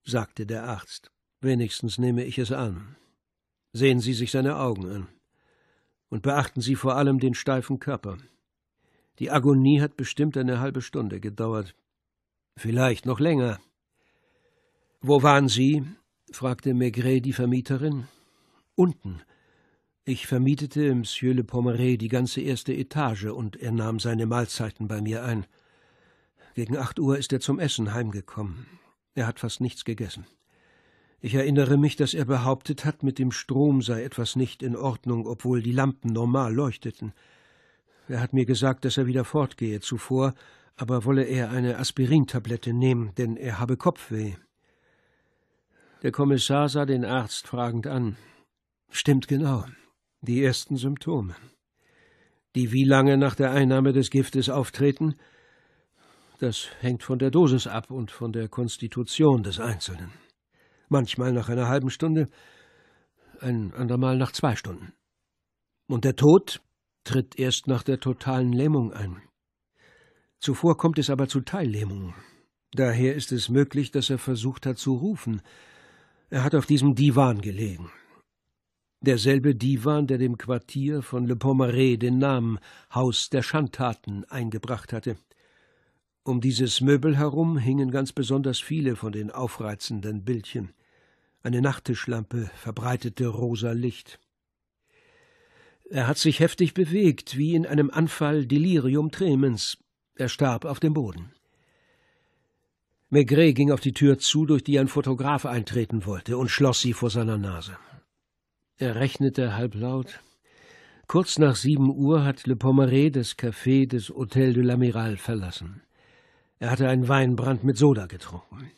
sagte der Arzt, wenigstens nehme ich es an. Sehen Sie sich seine Augen an. Und beachten Sie vor allem den steifen Körper. Die Agonie hat bestimmt eine halbe Stunde gedauert. Vielleicht noch länger. Wo waren Sie? fragte Maigret die Vermieterin. Unten. Ich vermietete Monsieur Le Pommeret die ganze erste Etage und er nahm seine Mahlzeiten bei mir ein. Gegen acht Uhr ist er zum Essen heimgekommen. Er hat fast nichts gegessen. Ich erinnere mich, dass er behauptet hat, mit dem Strom sei etwas nicht in Ordnung, obwohl die Lampen normal leuchteten. Er hat mir gesagt, dass er wieder fortgehe zuvor, aber wolle er eine Aspirintablette nehmen, denn er habe Kopfweh. Der Kommissar sah den Arzt fragend an. Stimmt genau. Die ersten Symptome. Die wie lange nach der Einnahme des Giftes auftreten, das hängt von der Dosis ab und von der Konstitution des Einzelnen. Manchmal nach einer halben Stunde, ein andermal nach zwei Stunden. Und der Tod tritt erst nach der totalen Lähmung ein. Zuvor kommt es aber zu Teillähmungen. Daher ist es möglich, dass er versucht hat zu rufen. Er hat auf diesem Divan gelegen derselbe Divan, der dem Quartier von Le Pommeret den Namen Haus der Schandtaten eingebracht hatte. Um dieses Möbel herum hingen ganz besonders viele von den aufreizenden Bildchen. Eine Nachttischlampe verbreitete rosa Licht. Er hat sich heftig bewegt, wie in einem Anfall Delirium tremens. Er starb auf dem Boden. Maigret ging auf die Tür zu, durch die ein Fotograf eintreten wollte, und schloss sie vor seiner Nase. Er rechnete halblaut. Kurz nach sieben Uhr hat Le Pommeret das Café des Hotel de l'Amiral verlassen. Er hatte einen Weinbrand mit Soda getrunken.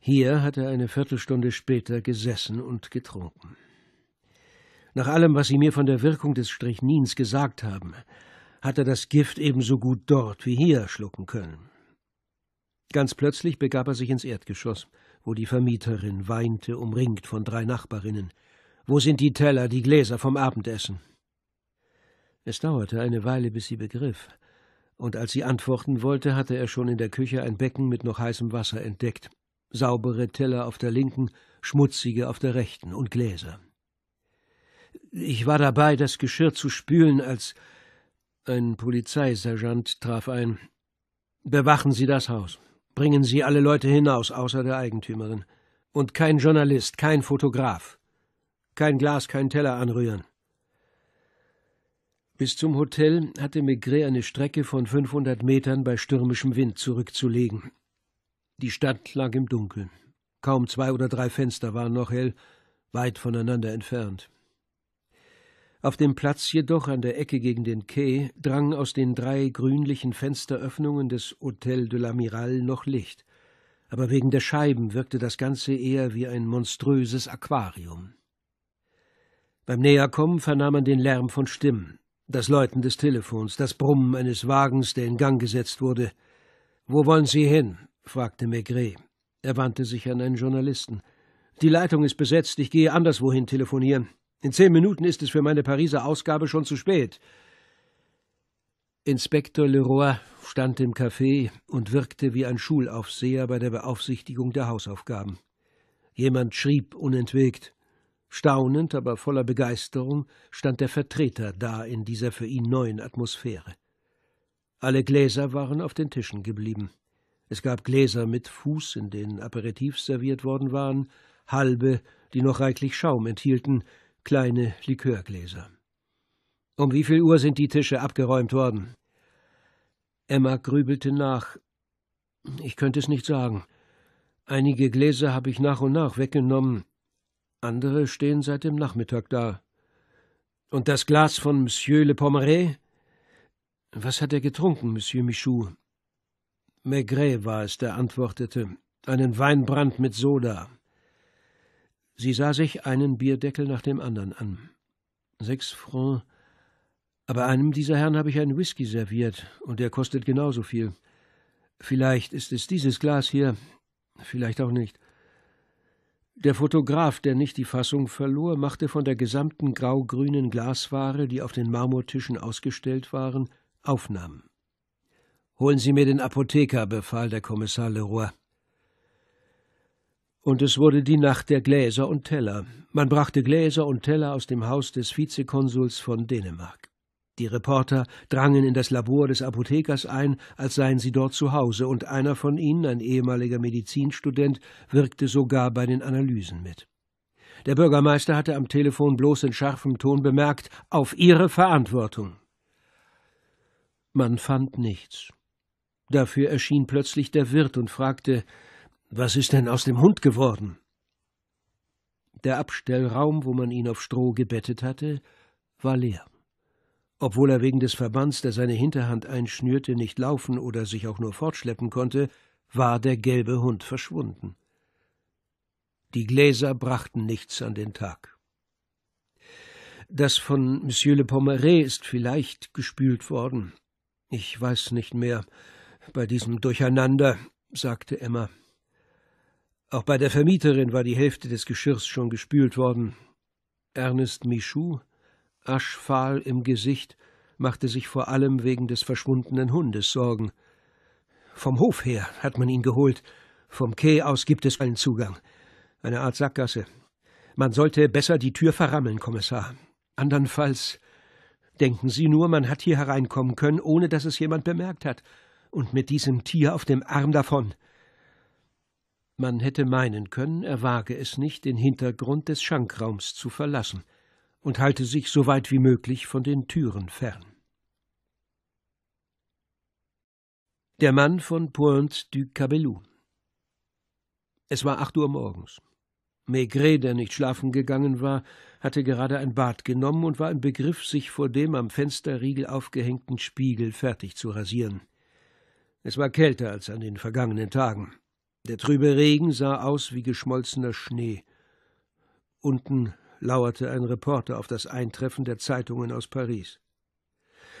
Hier hat er eine Viertelstunde später gesessen und getrunken. Nach allem, was Sie mir von der Wirkung des Strichnins gesagt haben, hat er das Gift ebenso gut dort wie hier schlucken können. Ganz plötzlich begab er sich ins Erdgeschoss, wo die Vermieterin weinte, umringt von drei Nachbarinnen. Wo sind die Teller, die Gläser vom Abendessen? Es dauerte eine Weile, bis sie begriff, und als sie antworten wollte, hatte er schon in der Küche ein Becken mit noch heißem Wasser entdeckt. Saubere Teller auf der linken, schmutzige auf der rechten und Gläser. Ich war dabei, das Geschirr zu spülen, als ein Polizeisergeant traf ein. Bewachen Sie das Haus. Bringen Sie alle Leute hinaus, außer der Eigentümerin. Und kein Journalist, kein Fotograf. Kein Glas, kein Teller anrühren. Bis zum Hotel hatte Maigret eine Strecke von 500 Metern bei stürmischem Wind zurückzulegen. Die Stadt lag im Dunkeln. Kaum zwei oder drei Fenster waren noch hell, weit voneinander entfernt. Auf dem Platz jedoch an der Ecke gegen den Quai drang aus den drei grünlichen Fensteröffnungen des Hotel de l'Amiral noch Licht, aber wegen der Scheiben wirkte das Ganze eher wie ein monströses Aquarium. Beim Näherkommen vernahm man den Lärm von Stimmen das Läuten des Telefons, das Brummen eines Wagens, der in Gang gesetzt wurde. Wo wollen Sie hin? fragte Maigret. Er wandte sich an einen Journalisten. Die Leitung ist besetzt, ich gehe anderswohin telefonieren. In zehn Minuten ist es für meine Pariser Ausgabe schon zu spät. Inspektor Leroy stand im Café und wirkte wie ein Schulaufseher bei der Beaufsichtigung der Hausaufgaben. Jemand schrieb unentwegt. Staunend, aber voller Begeisterung stand der Vertreter da in dieser für ihn neuen Atmosphäre. Alle Gläser waren auf den Tischen geblieben. Es gab Gläser mit Fuß, in denen Aperitifs serviert worden waren, halbe, die noch reichlich Schaum enthielten, kleine Likörgläser. Um wie viel Uhr sind die Tische abgeräumt worden? Emma grübelte nach. Ich könnte es nicht sagen. Einige Gläser habe ich nach und nach weggenommen, andere stehen seit dem Nachmittag da. Und das Glas von Monsieur Le Pommeret? Was hat er getrunken, Monsieur Michou? Maigret war es, der antwortete. Einen Weinbrand mit Soda. Sie sah sich einen Bierdeckel nach dem anderen an. Sechs Francs. Aber einem dieser Herren habe ich einen Whisky serviert, und der kostet genauso viel. Vielleicht ist es dieses Glas hier, vielleicht auch nicht. Der Fotograf, der nicht die Fassung verlor, machte von der gesamten grau-grünen Glasware, die auf den Marmortischen ausgestellt waren, Aufnahmen. Holen Sie mir den Apotheker, befahl der Kommissar Leroy. Und es wurde die Nacht der Gläser und Teller. Man brachte Gläser und Teller aus dem Haus des Vizekonsuls von Dänemark. Die Reporter drangen in das Labor des Apothekers ein, als seien sie dort zu Hause, und einer von ihnen, ein ehemaliger Medizinstudent, wirkte sogar bei den Analysen mit. Der Bürgermeister hatte am Telefon bloß in scharfem Ton bemerkt, auf Ihre Verantwortung. Man fand nichts. Dafür erschien plötzlich der Wirt und fragte, was ist denn aus dem Hund geworden? Der Abstellraum, wo man ihn auf Stroh gebettet hatte, war leer. Obwohl er wegen des Verbands, der seine Hinterhand einschnürte, nicht laufen oder sich auch nur fortschleppen konnte, war der gelbe Hund verschwunden. Die Gläser brachten nichts an den Tag. Das von Monsieur Le Pommeret ist vielleicht gespült worden. Ich weiß nicht mehr. Bei diesem Durcheinander, sagte Emma. Auch bei der Vermieterin war die Hälfte des Geschirrs schon gespült worden. Ernest Michou aschfahl im Gesicht, machte sich vor allem wegen des verschwundenen Hundes Sorgen. Vom Hof her hat man ihn geholt. Vom Quai aus gibt es einen Zugang. Eine Art Sackgasse. Man sollte besser die Tür verrammeln, Kommissar. Andernfalls denken Sie nur, man hat hier hereinkommen können, ohne dass es jemand bemerkt hat. Und mit diesem Tier auf dem Arm davon. Man hätte meinen können, er wage es nicht, den Hintergrund des Schankraums zu verlassen und halte sich so weit wie möglich von den Türen fern. Der Mann von Pointe du Cabellou. Es war acht Uhr morgens. Maigret, der nicht schlafen gegangen war, hatte gerade ein Bad genommen und war im Begriff, sich vor dem am Fensterriegel aufgehängten Spiegel fertig zu rasieren. Es war kälter als an den vergangenen Tagen. Der trübe Regen sah aus wie geschmolzener Schnee. Unten lauerte ein Reporter auf das Eintreffen der Zeitungen aus Paris.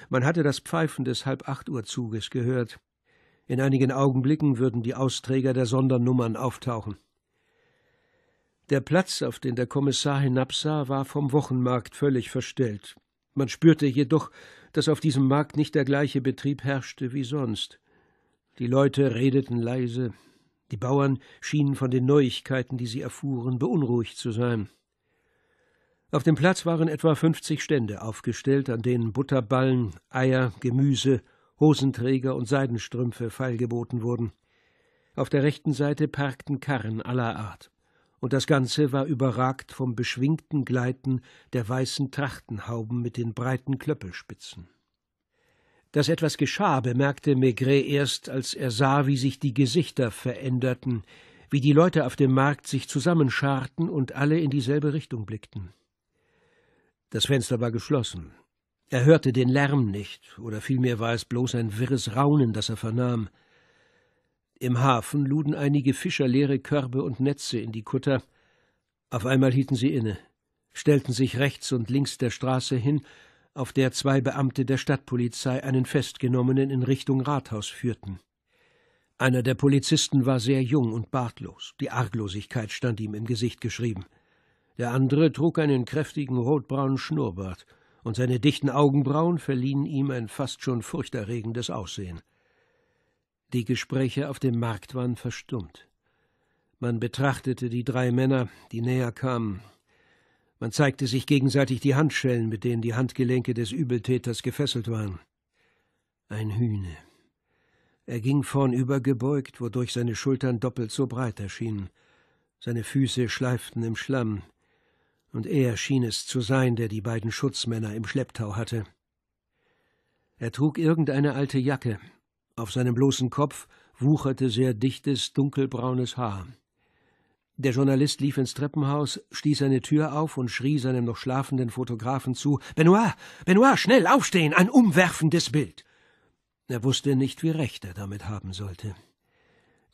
Man hatte das Pfeifen des Halb-Acht-Uhr-Zuges gehört. In einigen Augenblicken würden die Austräger der Sondernummern auftauchen. Der Platz, auf den der Kommissar hinabsah, war vom Wochenmarkt völlig verstellt. Man spürte jedoch, dass auf diesem Markt nicht der gleiche Betrieb herrschte wie sonst. Die Leute redeten leise, die Bauern schienen von den Neuigkeiten, die sie erfuhren, beunruhigt zu sein. Auf dem Platz waren etwa fünfzig Stände aufgestellt, an denen Butterballen, Eier, Gemüse, Hosenträger und Seidenstrümpfe feilgeboten wurden. Auf der rechten Seite parkten Karren aller Art, und das Ganze war überragt vom beschwingten Gleiten der weißen Trachtenhauben mit den breiten Klöppelspitzen. Dass etwas geschah, bemerkte Maigret erst, als er sah, wie sich die Gesichter veränderten, wie die Leute auf dem Markt sich zusammenscharten und alle in dieselbe Richtung blickten. Das Fenster war geschlossen. Er hörte den Lärm nicht, oder vielmehr war es bloß ein wirres Raunen, das er vernahm. Im Hafen luden einige Fischer leere Körbe und Netze in die Kutter. Auf einmal hielten sie inne, stellten sich rechts und links der Straße hin, auf der zwei Beamte der Stadtpolizei einen Festgenommenen in Richtung Rathaus führten. Einer der Polizisten war sehr jung und bartlos, die Arglosigkeit stand ihm im Gesicht geschrieben. Der andere trug einen kräftigen rotbraunen Schnurrbart, und seine dichten Augenbrauen verliehen ihm ein fast schon furchterregendes Aussehen. Die Gespräche auf dem Markt waren verstummt. Man betrachtete die drei Männer, die näher kamen. Man zeigte sich gegenseitig die Handschellen, mit denen die Handgelenke des Übeltäters gefesselt waren. Ein Hühne. Er ging vornüber gebeugt, wodurch seine Schultern doppelt so breit erschienen. Seine Füße schleiften im Schlamm, und er schien es zu sein, der die beiden Schutzmänner im Schlepptau hatte. Er trug irgendeine alte Jacke. Auf seinem bloßen Kopf wucherte sehr dichtes, dunkelbraunes Haar. Der Journalist lief ins Treppenhaus, stieß eine Tür auf und schrie seinem noch schlafenden Fotografen zu Benoit, Benoit, schnell aufstehen, ein umwerfendes Bild. Er wusste nicht, wie recht er damit haben sollte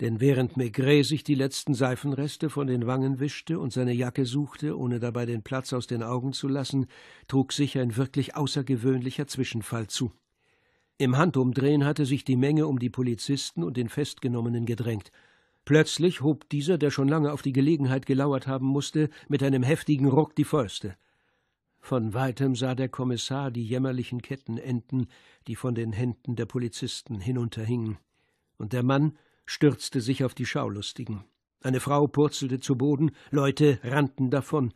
denn während Maigret sich die letzten Seifenreste von den Wangen wischte und seine Jacke suchte, ohne dabei den Platz aus den Augen zu lassen, trug sich ein wirklich außergewöhnlicher Zwischenfall zu. Im Handumdrehen hatte sich die Menge um die Polizisten und den Festgenommenen gedrängt. Plötzlich hob dieser, der schon lange auf die Gelegenheit gelauert haben musste, mit einem heftigen Ruck die Fäuste. Von weitem sah der Kommissar die jämmerlichen Ketten enden, die von den Händen der Polizisten hinunterhingen. Und der Mann, stürzte sich auf die Schaulustigen. Eine Frau purzelte zu Boden, Leute rannten davon.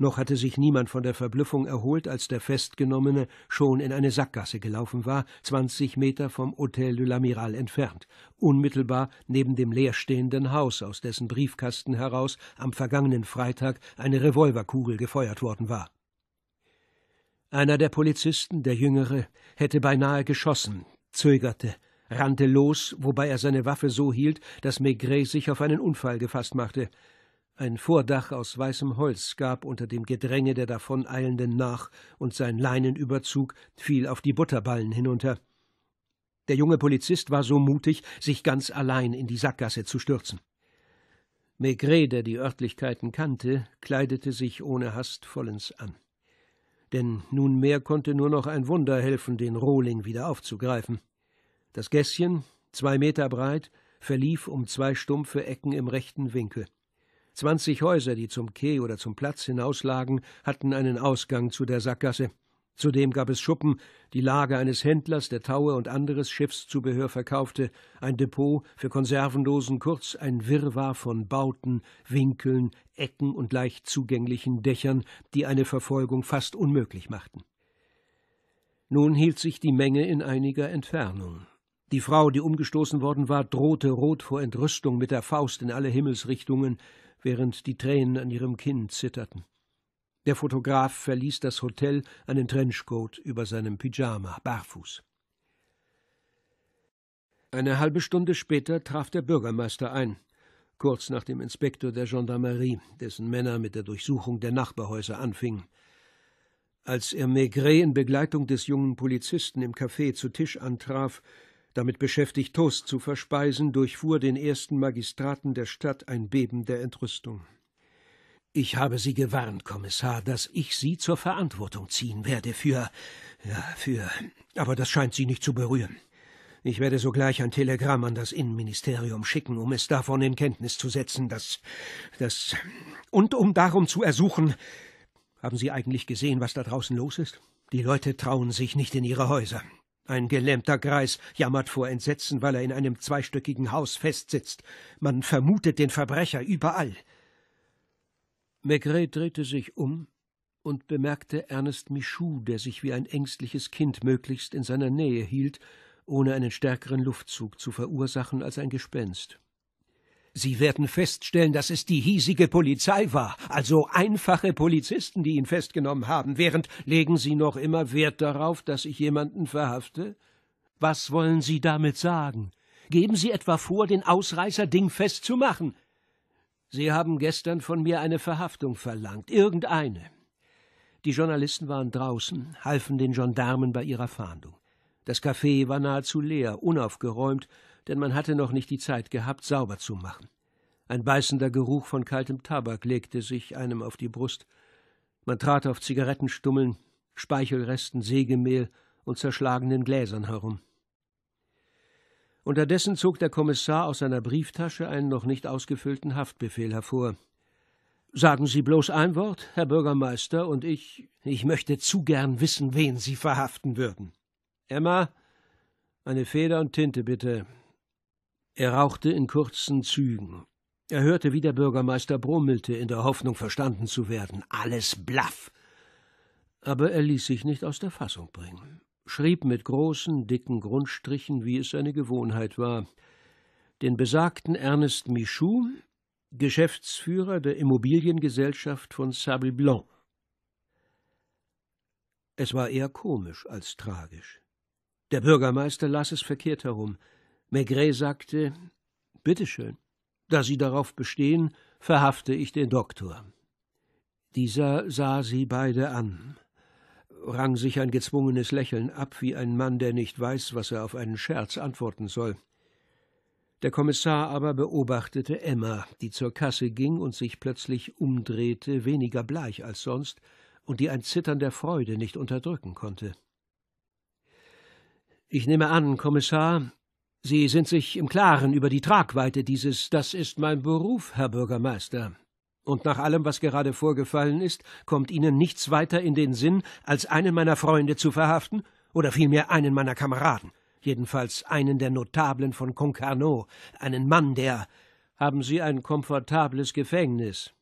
Noch hatte sich niemand von der Verblüffung erholt, als der Festgenommene schon in eine Sackgasse gelaufen war, zwanzig Meter vom Hotel de l'Amiral entfernt, unmittelbar neben dem leerstehenden Haus, aus dessen Briefkasten heraus am vergangenen Freitag eine Revolverkugel gefeuert worden war. Einer der Polizisten, der Jüngere, hätte beinahe geschossen, zögerte, rannte los, wobei er seine Waffe so hielt, dass Maigret sich auf einen Unfall gefasst machte. Ein Vordach aus weißem Holz gab unter dem Gedränge der Davoneilenden nach, und sein Leinenüberzug fiel auf die Butterballen hinunter. Der junge Polizist war so mutig, sich ganz allein in die Sackgasse zu stürzen. Maigret, der die Örtlichkeiten kannte, kleidete sich ohne Hast vollends an. Denn nunmehr konnte nur noch ein Wunder helfen, den Rohling wieder aufzugreifen. Das Gässchen, zwei Meter breit, verlief um zwei stumpfe Ecken im rechten Winkel. Zwanzig Häuser, die zum Quai oder zum Platz hinauslagen, hatten einen Ausgang zu der Sackgasse. Zudem gab es Schuppen, die Lager eines Händlers, der Taue und anderes Schiffszubehör verkaufte, ein Depot für Konservendosen, kurz ein Wirrwarr von Bauten, Winkeln, Ecken und leicht zugänglichen Dächern, die eine Verfolgung fast unmöglich machten. Nun hielt sich die Menge in einiger Entfernung. Die Frau, die umgestoßen worden war, drohte rot vor Entrüstung mit der Faust in alle Himmelsrichtungen, während die Tränen an ihrem Kinn zitterten. Der Fotograf verließ das Hotel, einen Trenchcoat über seinem Pyjama, barfuß. Eine halbe Stunde später traf der Bürgermeister ein, kurz nach dem Inspektor der Gendarmerie, dessen Männer mit der Durchsuchung der Nachbarhäuser anfingen. Als er Maigret in Begleitung des jungen Polizisten im Café zu Tisch antraf, damit beschäftigt, Toast zu verspeisen, durchfuhr den ersten Magistraten der Stadt ein Beben der Entrüstung. Ich habe Sie gewarnt, Kommissar, dass ich Sie zur Verantwortung ziehen werde für. ja, für. Aber das scheint Sie nicht zu berühren. Ich werde sogleich ein Telegramm an das Innenministerium schicken, um es davon in Kenntnis zu setzen, dass. dass. und um darum zu ersuchen. Haben Sie eigentlich gesehen, was da draußen los ist? Die Leute trauen sich nicht in ihre Häuser. Ein gelähmter Greis jammert vor Entsetzen, weil er in einem zweistöckigen Haus festsitzt. Man vermutet den Verbrecher überall. Maigret drehte sich um und bemerkte Ernest Michou, der sich wie ein ängstliches Kind möglichst in seiner Nähe hielt, ohne einen stärkeren Luftzug zu verursachen als ein Gespenst. Sie werden feststellen, dass es die hiesige Polizei war, also einfache Polizisten, die ihn festgenommen haben. Während legen Sie noch immer Wert darauf, dass ich jemanden verhafte? Was wollen Sie damit sagen? Geben Sie etwa vor, den Ausreißer dingfest zu machen? Sie haben gestern von mir eine Verhaftung verlangt, irgendeine. Die Journalisten waren draußen, halfen den Gendarmen bei ihrer Fahndung. Das Café war nahezu leer, unaufgeräumt, denn man hatte noch nicht die Zeit gehabt, sauber zu machen. Ein beißender Geruch von kaltem Tabak legte sich einem auf die Brust. Man trat auf Zigarettenstummeln, Speichelresten, Sägemehl und zerschlagenen Gläsern herum. Unterdessen zog der Kommissar aus seiner Brieftasche einen noch nicht ausgefüllten Haftbefehl hervor. Sagen Sie bloß ein Wort, Herr Bürgermeister, und ich. Ich möchte zu gern wissen, wen Sie verhaften würden. Emma, eine Feder und Tinte, bitte. Er rauchte in kurzen Zügen. Er hörte, wie der Bürgermeister brummelte, in der Hoffnung, verstanden zu werden. Alles Blaff! Aber er ließ sich nicht aus der Fassung bringen, schrieb mit großen, dicken Grundstrichen, wie es seine Gewohnheit war, den besagten Ernest Michou, Geschäftsführer der Immobiliengesellschaft von Sable Blanc. Es war eher komisch als tragisch. Der Bürgermeister las es verkehrt herum. Maigret sagte: Bitteschön, da Sie darauf bestehen, verhafte ich den Doktor. Dieser sah sie beide an, rang sich ein gezwungenes Lächeln ab, wie ein Mann, der nicht weiß, was er auf einen Scherz antworten soll. Der Kommissar aber beobachtete Emma, die zur Kasse ging und sich plötzlich umdrehte, weniger bleich als sonst, und die ein Zittern der Freude nicht unterdrücken konnte. Ich nehme an, Kommissar, Sie sind sich im Klaren über die Tragweite dieses Das ist mein Beruf, Herr Bürgermeister. Und nach allem, was gerade vorgefallen ist, kommt Ihnen nichts weiter in den Sinn, als einen meiner Freunde zu verhaften, oder vielmehr einen meiner Kameraden, jedenfalls einen der Notablen von Concarneau, einen Mann, der haben Sie ein komfortables Gefängnis.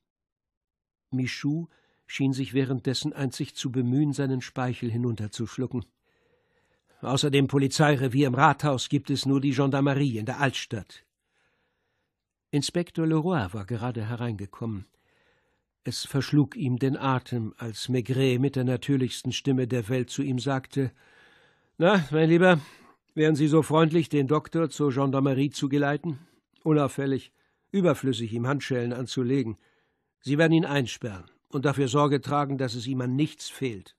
Michou schien sich währenddessen einzig zu bemühen, seinen Speichel hinunterzuschlucken. Außer dem Polizeirevier im Rathaus gibt es nur die Gendarmerie in der Altstadt. Inspektor Leroy war gerade hereingekommen. Es verschlug ihm den Atem, als Maigret mit der natürlichsten Stimme der Welt zu ihm sagte: Na, mein Lieber, wären Sie so freundlich, den Doktor zur Gendarmerie zu geleiten? Unauffällig, überflüssig, ihm Handschellen anzulegen. Sie werden ihn einsperren und dafür Sorge tragen, dass es ihm an nichts fehlt.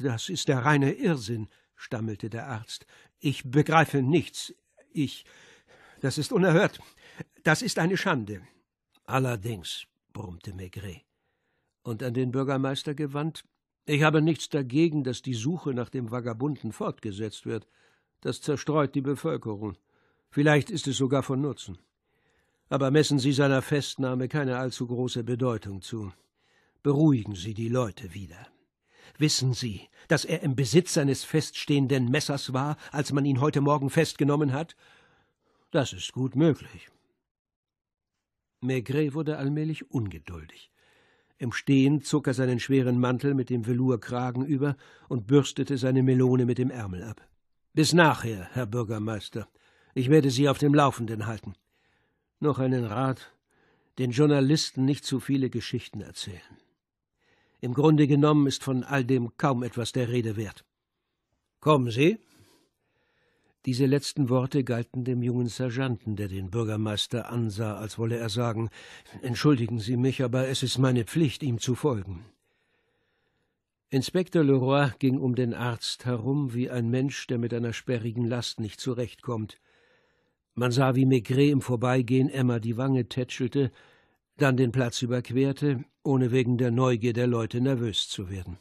Das ist der reine Irrsinn, stammelte der Arzt. Ich begreife nichts. Ich. Das ist unerhört. Das ist eine Schande. Allerdings, brummte Maigret. Und an den Bürgermeister gewandt. Ich habe nichts dagegen, dass die Suche nach dem Vagabunden fortgesetzt wird. Das zerstreut die Bevölkerung. Vielleicht ist es sogar von Nutzen. Aber messen Sie seiner Festnahme keine allzu große Bedeutung zu. Beruhigen Sie die Leute wieder. Wissen Sie, dass er im Besitz seines feststehenden Messers war, als man ihn heute Morgen festgenommen hat? Das ist gut möglich. Maigret wurde allmählich ungeduldig. Im Stehen zog er seinen schweren Mantel mit dem Velourkragen über und bürstete seine Melone mit dem Ärmel ab. Bis nachher, Herr Bürgermeister. Ich werde Sie auf dem Laufenden halten. Noch einen Rat. Den Journalisten nicht zu viele Geschichten erzählen. Im Grunde genommen ist von all dem kaum etwas der Rede wert. Kommen Sie. Diese letzten Worte galten dem jungen Sergeanten, der den Bürgermeister ansah, als wolle er sagen Entschuldigen Sie mich, aber es ist meine Pflicht, ihm zu folgen. Inspektor Leroy ging um den Arzt herum wie ein Mensch, der mit einer sperrigen Last nicht zurechtkommt. Man sah, wie Maigret im Vorbeigehen Emma die Wange tätschelte, dann den Platz überquerte, ohne wegen der Neugier der Leute nervös zu werden.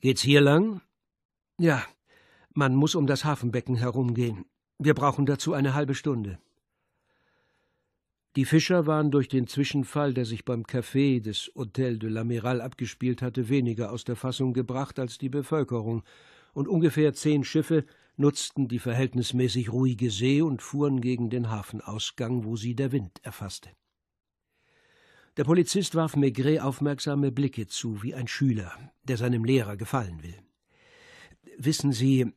Geht's hier lang? Ja, man muss um das Hafenbecken herumgehen. Wir brauchen dazu eine halbe Stunde. Die Fischer waren durch den Zwischenfall, der sich beim Café des Hotel de l'Amiral abgespielt hatte, weniger aus der Fassung gebracht als die Bevölkerung, und ungefähr zehn Schiffe nutzten die verhältnismäßig ruhige See und fuhren gegen den Hafenausgang, wo sie der Wind erfasste. Der Polizist warf Maigret aufmerksame Blicke zu, wie ein Schüler, der seinem Lehrer gefallen will. Wissen Sie,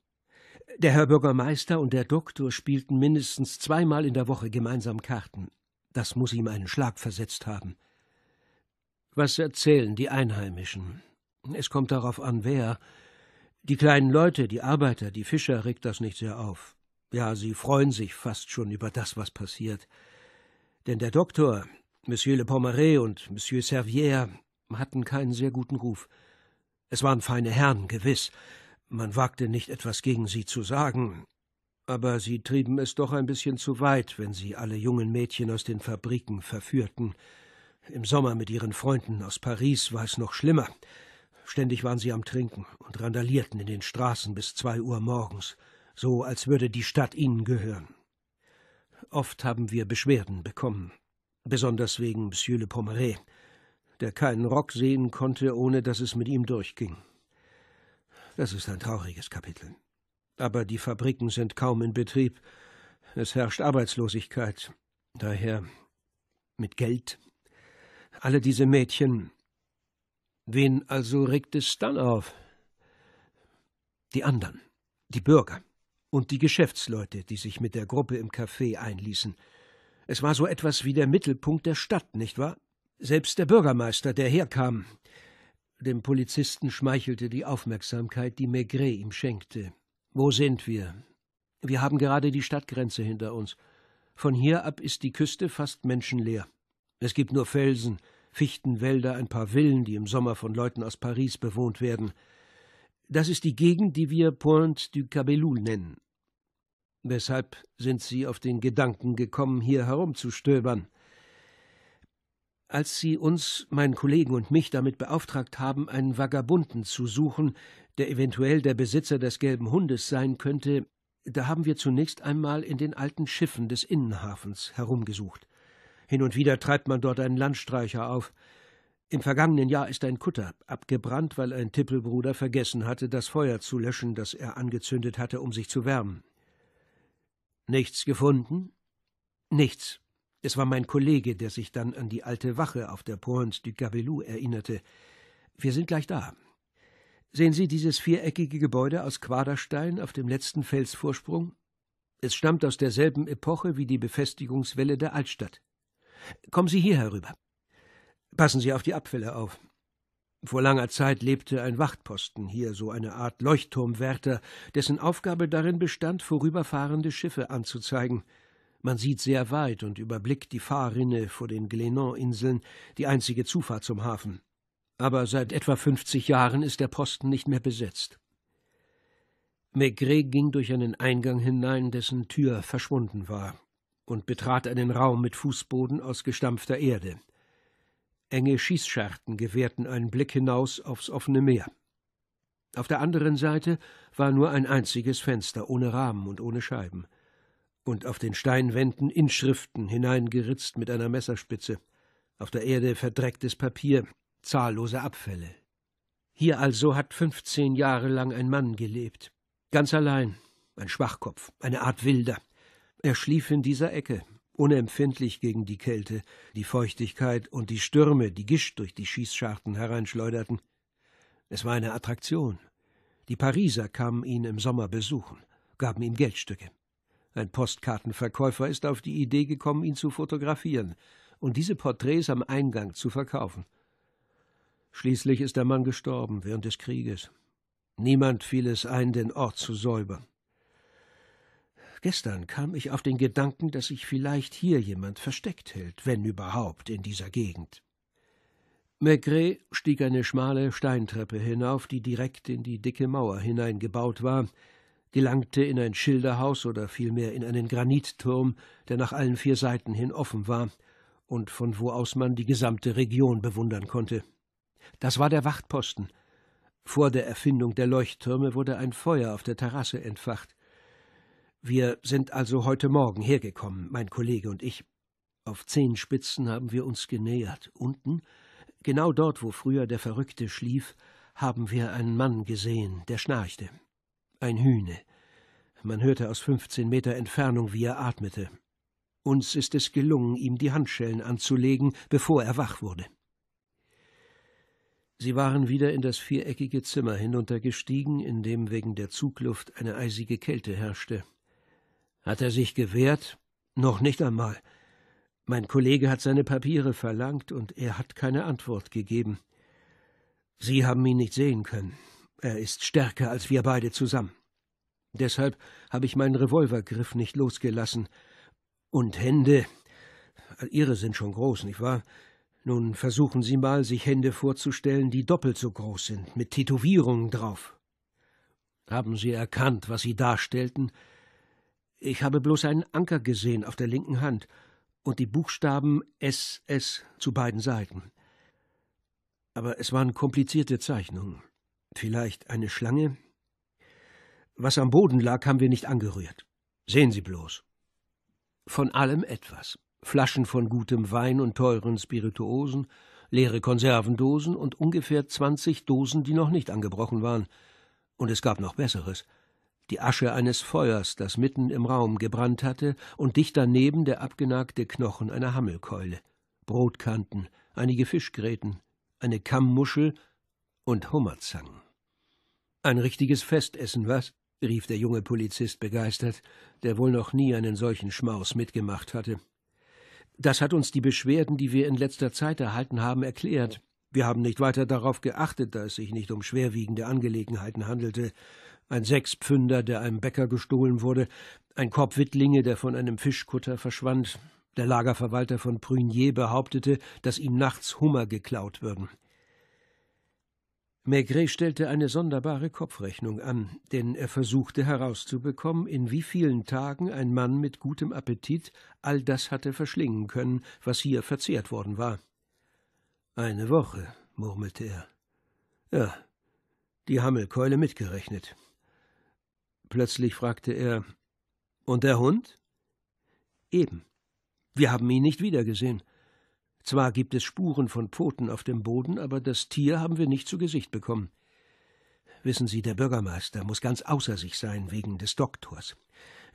der Herr Bürgermeister und der Doktor spielten mindestens zweimal in der Woche gemeinsam Karten. Das muss ihm einen Schlag versetzt haben. Was erzählen die Einheimischen? Es kommt darauf an, wer. Die kleinen Leute, die Arbeiter, die Fischer regt das nicht sehr auf. Ja, sie freuen sich fast schon über das, was passiert. Denn der Doktor, Monsieur Le Pommeret und Monsieur Servière hatten keinen sehr guten Ruf. Es waren feine Herren, gewiss. Man wagte nicht etwas gegen sie zu sagen, aber sie trieben es doch ein bisschen zu weit, wenn sie alle jungen Mädchen aus den Fabriken verführten. Im Sommer mit ihren Freunden aus Paris war es noch schlimmer. Ständig waren sie am Trinken und randalierten in den Straßen bis zwei Uhr morgens, so als würde die Stadt ihnen gehören. Oft haben wir Beschwerden bekommen, besonders wegen Monsieur le Pommeret, der keinen Rock sehen konnte, ohne dass es mit ihm durchging. Das ist ein trauriges Kapitel aber die Fabriken sind kaum in Betrieb. Es herrscht Arbeitslosigkeit. Daher mit Geld. Alle diese Mädchen. Wen also regt es dann auf? Die anderen, die Bürger und die Geschäftsleute, die sich mit der Gruppe im Café einließen. Es war so etwas wie der Mittelpunkt der Stadt, nicht wahr? Selbst der Bürgermeister, der herkam. Dem Polizisten schmeichelte die Aufmerksamkeit, die Maigret ihm schenkte. Wo sind wir? Wir haben gerade die Stadtgrenze hinter uns. Von hier ab ist die Küste fast menschenleer. Es gibt nur Felsen, Fichtenwälder, ein paar Villen, die im Sommer von Leuten aus Paris bewohnt werden. Das ist die Gegend, die wir Point du Cabellou nennen. Weshalb sind Sie auf den Gedanken gekommen, hier herumzustöbern? Als Sie uns, meinen Kollegen und mich damit beauftragt haben, einen Vagabunden zu suchen, der eventuell der Besitzer des gelben Hundes sein könnte, da haben wir zunächst einmal in den alten Schiffen des Innenhafens herumgesucht. Hin und wieder treibt man dort einen Landstreicher auf. Im vergangenen Jahr ist ein Kutter abgebrannt, weil ein Tippelbruder vergessen hatte, das Feuer zu löschen, das er angezündet hatte, um sich zu wärmen. Nichts gefunden? Nichts. Es war mein Kollege, der sich dann an die alte Wache auf der Pointe du Gabelou erinnerte. Wir sind gleich da. Sehen Sie dieses viereckige Gebäude aus Quaderstein auf dem letzten Felsvorsprung? Es stammt aus derselben Epoche wie die Befestigungswelle der Altstadt. Kommen Sie hier herüber. Passen Sie auf die Abfälle auf. Vor langer Zeit lebte ein Wachtposten hier, so eine Art Leuchtturmwärter, dessen Aufgabe darin bestand, vorüberfahrende Schiffe anzuzeigen. Man sieht sehr weit und überblickt die Fahrrinne vor den Glénan-Inseln, die einzige Zufahrt zum Hafen aber seit etwa fünfzig Jahren ist der Posten nicht mehr besetzt. Maigret ging durch einen Eingang hinein, dessen Tür verschwunden war, und betrat einen Raum mit Fußboden aus gestampfter Erde. Enge Schießscharten gewährten einen Blick hinaus aufs offene Meer. Auf der anderen Seite war nur ein einziges Fenster ohne Rahmen und ohne Scheiben, und auf den Steinwänden Inschriften hineingeritzt mit einer Messerspitze, auf der Erde verdrecktes Papier, zahllose Abfälle. Hier also hat fünfzehn Jahre lang ein Mann gelebt, ganz allein, ein Schwachkopf, eine Art Wilder. Er schlief in dieser Ecke, unempfindlich gegen die Kälte, die Feuchtigkeit und die Stürme, die Gischt durch die Schießscharten hereinschleuderten. Es war eine Attraktion. Die Pariser kamen ihn im Sommer besuchen, gaben ihm Geldstücke. Ein Postkartenverkäufer ist auf die Idee gekommen, ihn zu fotografieren und diese Porträts am Eingang zu verkaufen. Schließlich ist der Mann gestorben während des Krieges. Niemand fiel es ein, den Ort zu säubern. Gestern kam ich auf den Gedanken, dass sich vielleicht hier jemand versteckt hält, wenn überhaupt in dieser Gegend. Maigret stieg eine schmale Steintreppe hinauf, die direkt in die dicke Mauer hineingebaut war, gelangte in ein Schilderhaus oder vielmehr in einen Granitturm, der nach allen vier Seiten hin offen war und von wo aus man die gesamte Region bewundern konnte. Das war der Wachtposten. Vor der Erfindung der Leuchttürme wurde ein Feuer auf der Terrasse entfacht. Wir sind also heute Morgen hergekommen, mein Kollege und ich. Auf Zehenspitzen haben wir uns genähert. Unten, genau dort, wo früher der Verrückte schlief, haben wir einen Mann gesehen, der schnarchte. Ein Hühne. Man hörte aus fünfzehn Meter Entfernung, wie er atmete. Uns ist es gelungen, ihm die Handschellen anzulegen, bevor er wach wurde. Sie waren wieder in das viereckige Zimmer hinuntergestiegen, in dem wegen der Zugluft eine eisige Kälte herrschte. Hat er sich gewehrt? Noch nicht einmal. Mein Kollege hat seine Papiere verlangt und er hat keine Antwort gegeben. Sie haben ihn nicht sehen können. Er ist stärker als wir beide zusammen. Deshalb habe ich meinen Revolvergriff nicht losgelassen. Und Hände. Ihre sind schon groß, nicht wahr? Nun versuchen Sie mal, sich Hände vorzustellen, die doppelt so groß sind, mit Tätowierungen drauf. Haben Sie erkannt, was sie darstellten? Ich habe bloß einen Anker gesehen auf der linken Hand und die Buchstaben SS zu beiden Seiten. Aber es waren komplizierte Zeichnungen. Vielleicht eine Schlange? Was am Boden lag, haben wir nicht angerührt. Sehen Sie bloß. Von allem etwas. Flaschen von gutem Wein und teuren Spirituosen, leere Konservendosen und ungefähr zwanzig Dosen, die noch nicht angebrochen waren. Und es gab noch Besseres. Die Asche eines Feuers, das mitten im Raum gebrannt hatte, und dicht daneben der abgenagte Knochen einer Hammelkeule. Brotkanten, einige Fischgräten, eine Kammmuschel und Hummerzangen. Ein richtiges Festessen, was? rief der junge Polizist begeistert, der wohl noch nie einen solchen Schmaus mitgemacht hatte. Das hat uns die Beschwerden, die wir in letzter Zeit erhalten haben, erklärt. Wir haben nicht weiter darauf geachtet, da es sich nicht um schwerwiegende Angelegenheiten handelte. Ein Sechspfünder, der einem Bäcker gestohlen wurde, ein Korb Wittlinge, der von einem Fischkutter verschwand, der Lagerverwalter von Prunier behauptete, dass ihm nachts Hummer geklaut würden. Maigret stellte eine sonderbare Kopfrechnung an, denn er versuchte herauszubekommen, in wie vielen Tagen ein Mann mit gutem Appetit all das hatte verschlingen können, was hier verzehrt worden war. Eine Woche, murmelte er. Ja, die Hammelkeule mitgerechnet. Plötzlich fragte er Und der Hund? Eben. Wir haben ihn nicht wiedergesehen. Zwar gibt es Spuren von Pfoten auf dem Boden, aber das Tier haben wir nicht zu Gesicht bekommen. Wissen Sie, der Bürgermeister muss ganz außer sich sein wegen des Doktors.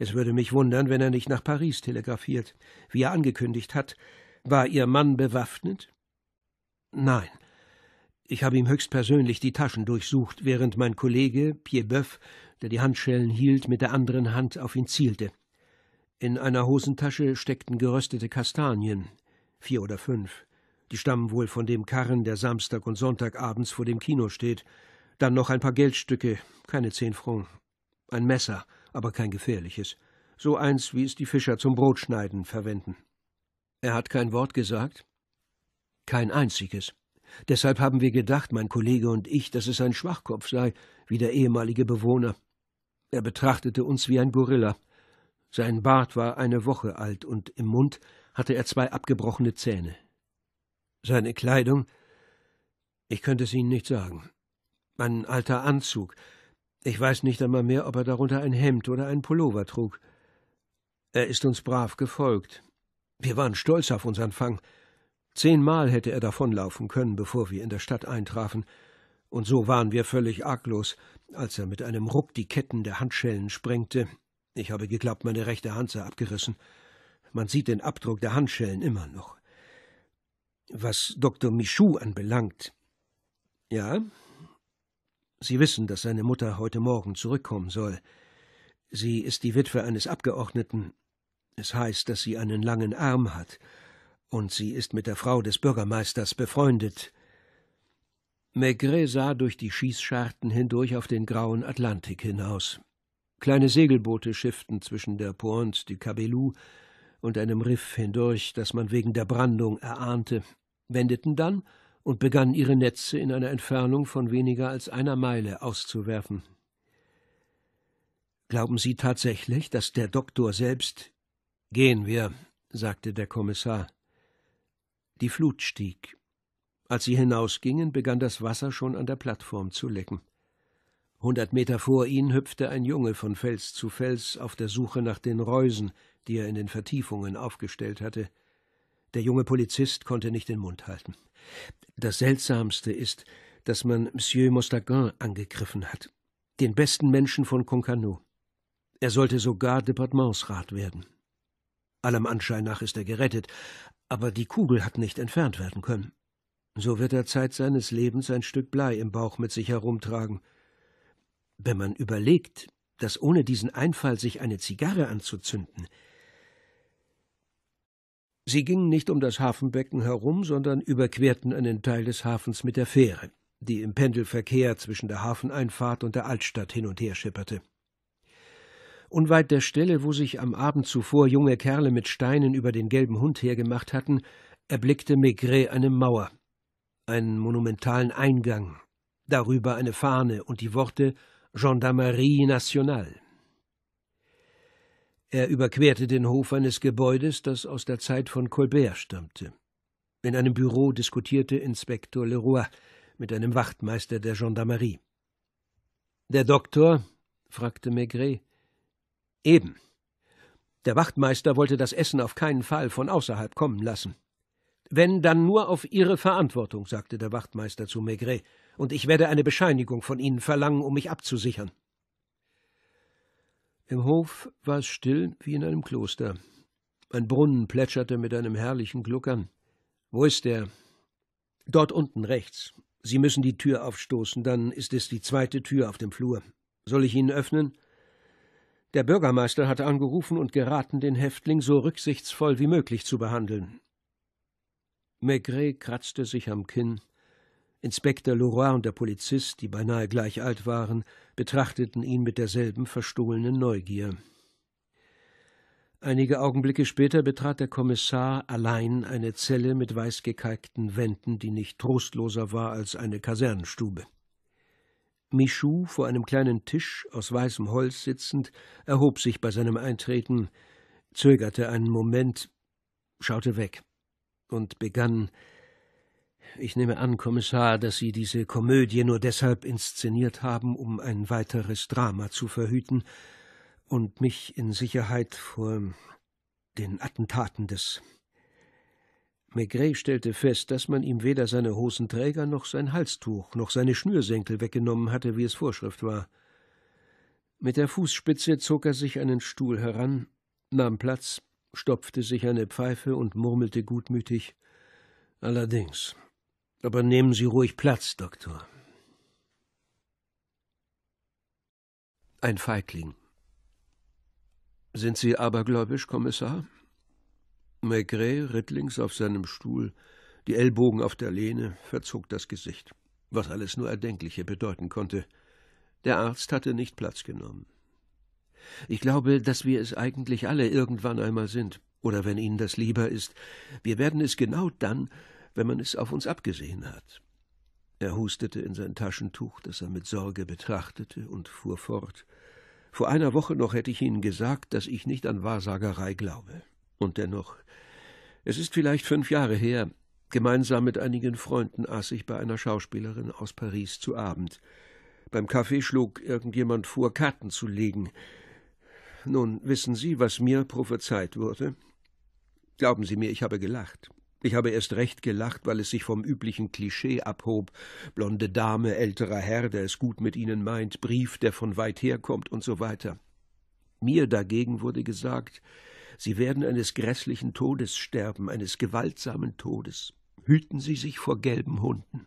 Es würde mich wundern, wenn er nicht nach Paris telegrafiert. Wie er angekündigt hat, war Ihr Mann bewaffnet? Nein. Ich habe ihm höchstpersönlich die Taschen durchsucht, während mein Kollege, Pierre Boeuf, der die Handschellen hielt, mit der anderen Hand auf ihn zielte. In einer Hosentasche steckten geröstete Kastanien, vier oder fünf. Die stammen wohl von dem Karren, der Samstag und Sonntag abends vor dem Kino steht. Dann noch ein paar Geldstücke, keine zehn Francs. Ein Messer, aber kein gefährliches. So eins, wie es die Fischer zum Brotschneiden verwenden. Er hat kein Wort gesagt? Kein einziges. Deshalb haben wir gedacht, mein Kollege und ich, dass es ein Schwachkopf sei, wie der ehemalige Bewohner. Er betrachtete uns wie ein Gorilla. Sein Bart war eine Woche alt und im Mund hatte er zwei abgebrochene Zähne. Seine Kleidung? Ich könnte es Ihnen nicht sagen. Ein alter Anzug. Ich weiß nicht einmal mehr, ob er darunter ein Hemd oder einen Pullover trug. Er ist uns brav gefolgt. Wir waren stolz auf unseren Fang. Zehnmal hätte er davonlaufen können, bevor wir in der Stadt eintrafen. Und so waren wir völlig arglos, als er mit einem Ruck die Ketten der Handschellen sprengte. Ich habe geglaubt, meine rechte Hand sei abgerissen. Man sieht den Abdruck der Handschellen immer noch. Was Dr. Michou anbelangt. Ja, Sie wissen, dass seine Mutter heute Morgen zurückkommen soll. Sie ist die Witwe eines Abgeordneten. Es heißt, dass sie einen langen Arm hat. Und sie ist mit der Frau des Bürgermeisters befreundet. Maigret sah durch die Schießscharten hindurch auf den grauen Atlantik hinaus. Kleine Segelboote schifften zwischen der Pointe du Cabellou und einem Riff hindurch, das man wegen der Brandung erahnte, wendeten dann und begannen ihre Netze in einer Entfernung von weniger als einer Meile auszuwerfen. Glauben Sie tatsächlich, dass der Doktor selbst Gehen wir, sagte der Kommissar. Die Flut stieg. Als sie hinausgingen, begann das Wasser schon an der Plattform zu lecken. Hundert Meter vor ihnen hüpfte ein Junge von Fels zu Fels auf der Suche nach den Reusen, die er in den Vertiefungen aufgestellt hatte. Der junge Polizist konnte nicht den Mund halten. Das Seltsamste ist, dass man Monsieur Mostagin angegriffen hat, den besten Menschen von Concarneau. Er sollte sogar Departementsrat werden. Allem Anschein nach ist er gerettet, aber die Kugel hat nicht entfernt werden können. So wird er Zeit seines Lebens ein Stück Blei im Bauch mit sich herumtragen. Wenn man überlegt, dass ohne diesen Einfall sich eine Zigarre anzuzünden. Sie gingen nicht um das Hafenbecken herum, sondern überquerten einen Teil des Hafens mit der Fähre, die im Pendelverkehr zwischen der Hafeneinfahrt und der Altstadt hin und her schipperte. Unweit der Stelle, wo sich am Abend zuvor junge Kerle mit Steinen über den gelben Hund hergemacht hatten, erblickte Maigret eine Mauer, einen monumentalen Eingang, darüber eine Fahne und die Worte Gendarmerie Nationale. Er überquerte den Hof eines Gebäudes, das aus der Zeit von Colbert stammte. In einem Büro diskutierte Inspektor Leroy mit einem Wachtmeister der Gendarmerie. Der Doktor? fragte Maigret. Eben. Der Wachtmeister wollte das Essen auf keinen Fall von außerhalb kommen lassen. Wenn, dann nur auf Ihre Verantwortung, sagte der Wachtmeister zu Maigret, und ich werde eine Bescheinigung von Ihnen verlangen, um mich abzusichern. Im Hof war es still wie in einem Kloster. Ein Brunnen plätscherte mit einem herrlichen Gluckern. Wo ist er? Dort unten rechts. Sie müssen die Tür aufstoßen, dann ist es die zweite Tür auf dem Flur. Soll ich Ihnen öffnen? Der Bürgermeister hatte angerufen und geraten, den Häftling so rücksichtsvoll wie möglich zu behandeln. Maigret kratzte sich am Kinn. Inspektor Leroy und der Polizist, die beinahe gleich alt waren, betrachteten ihn mit derselben verstohlenen Neugier. Einige Augenblicke später betrat der Kommissar allein eine Zelle mit weißgekalkten Wänden, die nicht trostloser war als eine Kasernenstube. Michou, vor einem kleinen Tisch aus weißem Holz sitzend, erhob sich bei seinem Eintreten, zögerte einen Moment, schaute weg und begann Ich nehme an, Kommissar, dass Sie diese Komödie nur deshalb inszeniert haben, um ein weiteres Drama zu verhüten und mich in Sicherheit vor den Attentaten des Maigret stellte fest, dass man ihm weder seine Hosenträger noch sein Halstuch noch seine Schnürsenkel weggenommen hatte, wie es Vorschrift war. Mit der Fußspitze zog er sich einen Stuhl heran, nahm Platz, stopfte sich eine Pfeife und murmelte gutmütig Allerdings. Aber nehmen Sie ruhig Platz, Doktor. Ein Feigling. Sind Sie abergläubisch, Kommissar? Maigret, rittlings auf seinem Stuhl, die Ellbogen auf der Lehne, verzog das Gesicht, was alles nur Erdenkliche bedeuten konnte. Der Arzt hatte nicht Platz genommen. Ich glaube, dass wir es eigentlich alle irgendwann einmal sind, oder wenn Ihnen das lieber ist, wir werden es genau dann, wenn man es auf uns abgesehen hat. Er hustete in sein Taschentuch, das er mit Sorge betrachtete, und fuhr fort. Vor einer Woche noch hätte ich Ihnen gesagt, dass ich nicht an Wahrsagerei glaube. Und dennoch, es ist vielleicht fünf Jahre her, gemeinsam mit einigen Freunden aß ich bei einer Schauspielerin aus Paris zu Abend. Beim Kaffee schlug irgendjemand vor, Karten zu legen. Nun, wissen Sie, was mir prophezeit wurde? Glauben Sie mir, ich habe gelacht. Ich habe erst recht gelacht, weil es sich vom üblichen Klischee abhob. Blonde Dame, älterer Herr, der es gut mit Ihnen meint, Brief, der von weit her kommt und so weiter. Mir dagegen wurde gesagt, Sie werden eines grässlichen Todes sterben, eines gewaltsamen Todes. Hüten Sie sich vor gelben Hunden.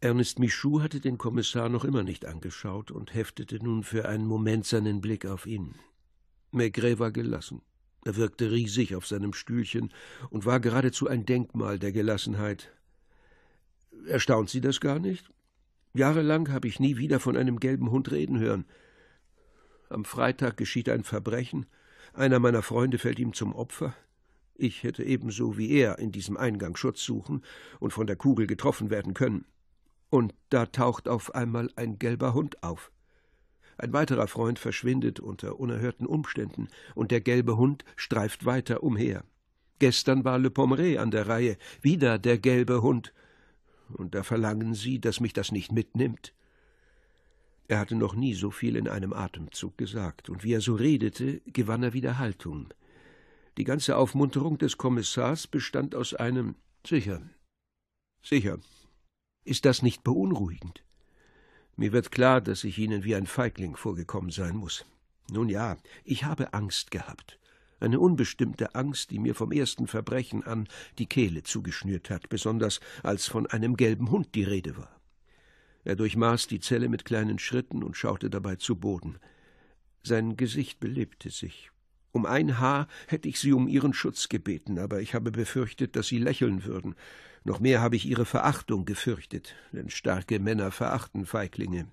Ernest Michou hatte den Kommissar noch immer nicht angeschaut und heftete nun für einen Moment seinen Blick auf ihn. Maigret war gelassen. Er wirkte riesig auf seinem Stühlchen und war geradezu ein Denkmal der Gelassenheit. Erstaunt Sie das gar nicht? Jahrelang habe ich nie wieder von einem gelben Hund reden hören. Am Freitag geschieht ein Verbrechen, einer meiner Freunde fällt ihm zum Opfer. Ich hätte ebenso wie er in diesem Eingang Schutz suchen und von der Kugel getroffen werden können. Und da taucht auf einmal ein gelber Hund auf. Ein weiterer Freund verschwindet unter unerhörten Umständen, und der gelbe Hund streift weiter umher. Gestern war Le Pommeret an der Reihe, wieder der gelbe Hund. Und da verlangen Sie, dass mich das nicht mitnimmt. Er hatte noch nie so viel in einem Atemzug gesagt, und wie er so redete, gewann er wieder Haltung. Die ganze Aufmunterung des Kommissars bestand aus einem Sicher. Sicher. Ist das nicht beunruhigend? Mir wird klar, dass ich Ihnen wie ein Feigling vorgekommen sein muss. Nun ja, ich habe Angst gehabt. Eine unbestimmte Angst, die mir vom ersten Verbrechen an die Kehle zugeschnürt hat, besonders als von einem gelben Hund die Rede war. Er durchmaß die Zelle mit kleinen Schritten und schaute dabei zu Boden. Sein Gesicht belebte sich. Um ein Haar hätte ich sie um ihren Schutz gebeten, aber ich habe befürchtet, dass sie lächeln würden. Noch mehr habe ich ihre Verachtung gefürchtet, denn starke Männer verachten Feiglinge.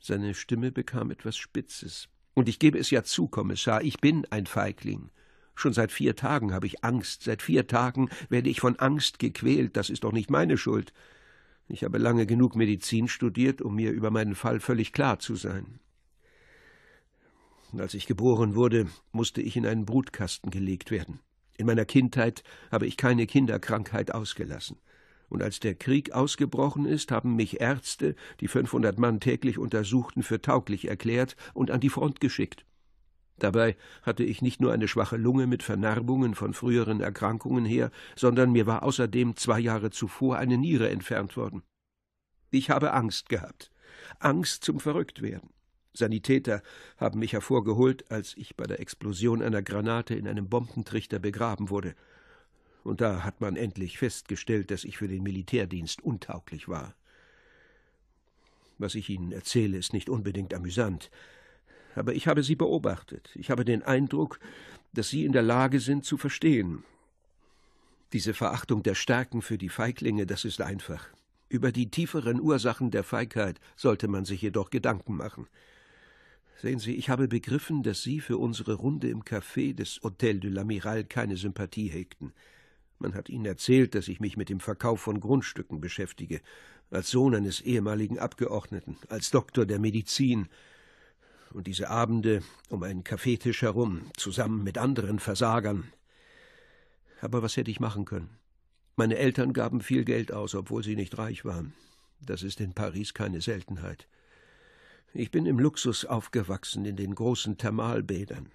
Seine Stimme bekam etwas Spitzes. Und ich gebe es ja zu, Kommissar, ich bin ein Feigling. Schon seit vier Tagen habe ich Angst, seit vier Tagen werde ich von Angst gequält, das ist doch nicht meine Schuld. Ich habe lange genug Medizin studiert, um mir über meinen Fall völlig klar zu sein. Als ich geboren wurde, musste ich in einen Brutkasten gelegt werden. In meiner Kindheit habe ich keine Kinderkrankheit ausgelassen. Und als der Krieg ausgebrochen ist, haben mich Ärzte, die 500 Mann täglich untersuchten, für tauglich erklärt und an die Front geschickt. Dabei hatte ich nicht nur eine schwache Lunge mit Vernarbungen von früheren Erkrankungen her, sondern mir war außerdem zwei Jahre zuvor eine Niere entfernt worden. Ich habe Angst gehabt. Angst zum Verrücktwerden. Sanitäter haben mich hervorgeholt, als ich bei der Explosion einer Granate in einem Bombentrichter begraben wurde und da hat man endlich festgestellt, dass ich für den Militärdienst untauglich war. Was ich Ihnen erzähle, ist nicht unbedingt amüsant, aber ich habe Sie beobachtet. Ich habe den Eindruck, dass Sie in der Lage sind zu verstehen. Diese Verachtung der Stärken für die Feiglinge, das ist einfach. Über die tieferen Ursachen der Feigheit sollte man sich jedoch Gedanken machen. Sehen Sie, ich habe begriffen, dass Sie für unsere Runde im Café des Hotel de l'Amiral keine Sympathie hegten. Man hat ihnen erzählt, dass ich mich mit dem Verkauf von Grundstücken beschäftige, als Sohn eines ehemaligen Abgeordneten, als Doktor der Medizin. Und diese Abende um einen Kaffeetisch herum, zusammen mit anderen Versagern. Aber was hätte ich machen können? Meine Eltern gaben viel Geld aus, obwohl sie nicht reich waren. Das ist in Paris keine Seltenheit. Ich bin im Luxus aufgewachsen, in den großen Thermalbädern.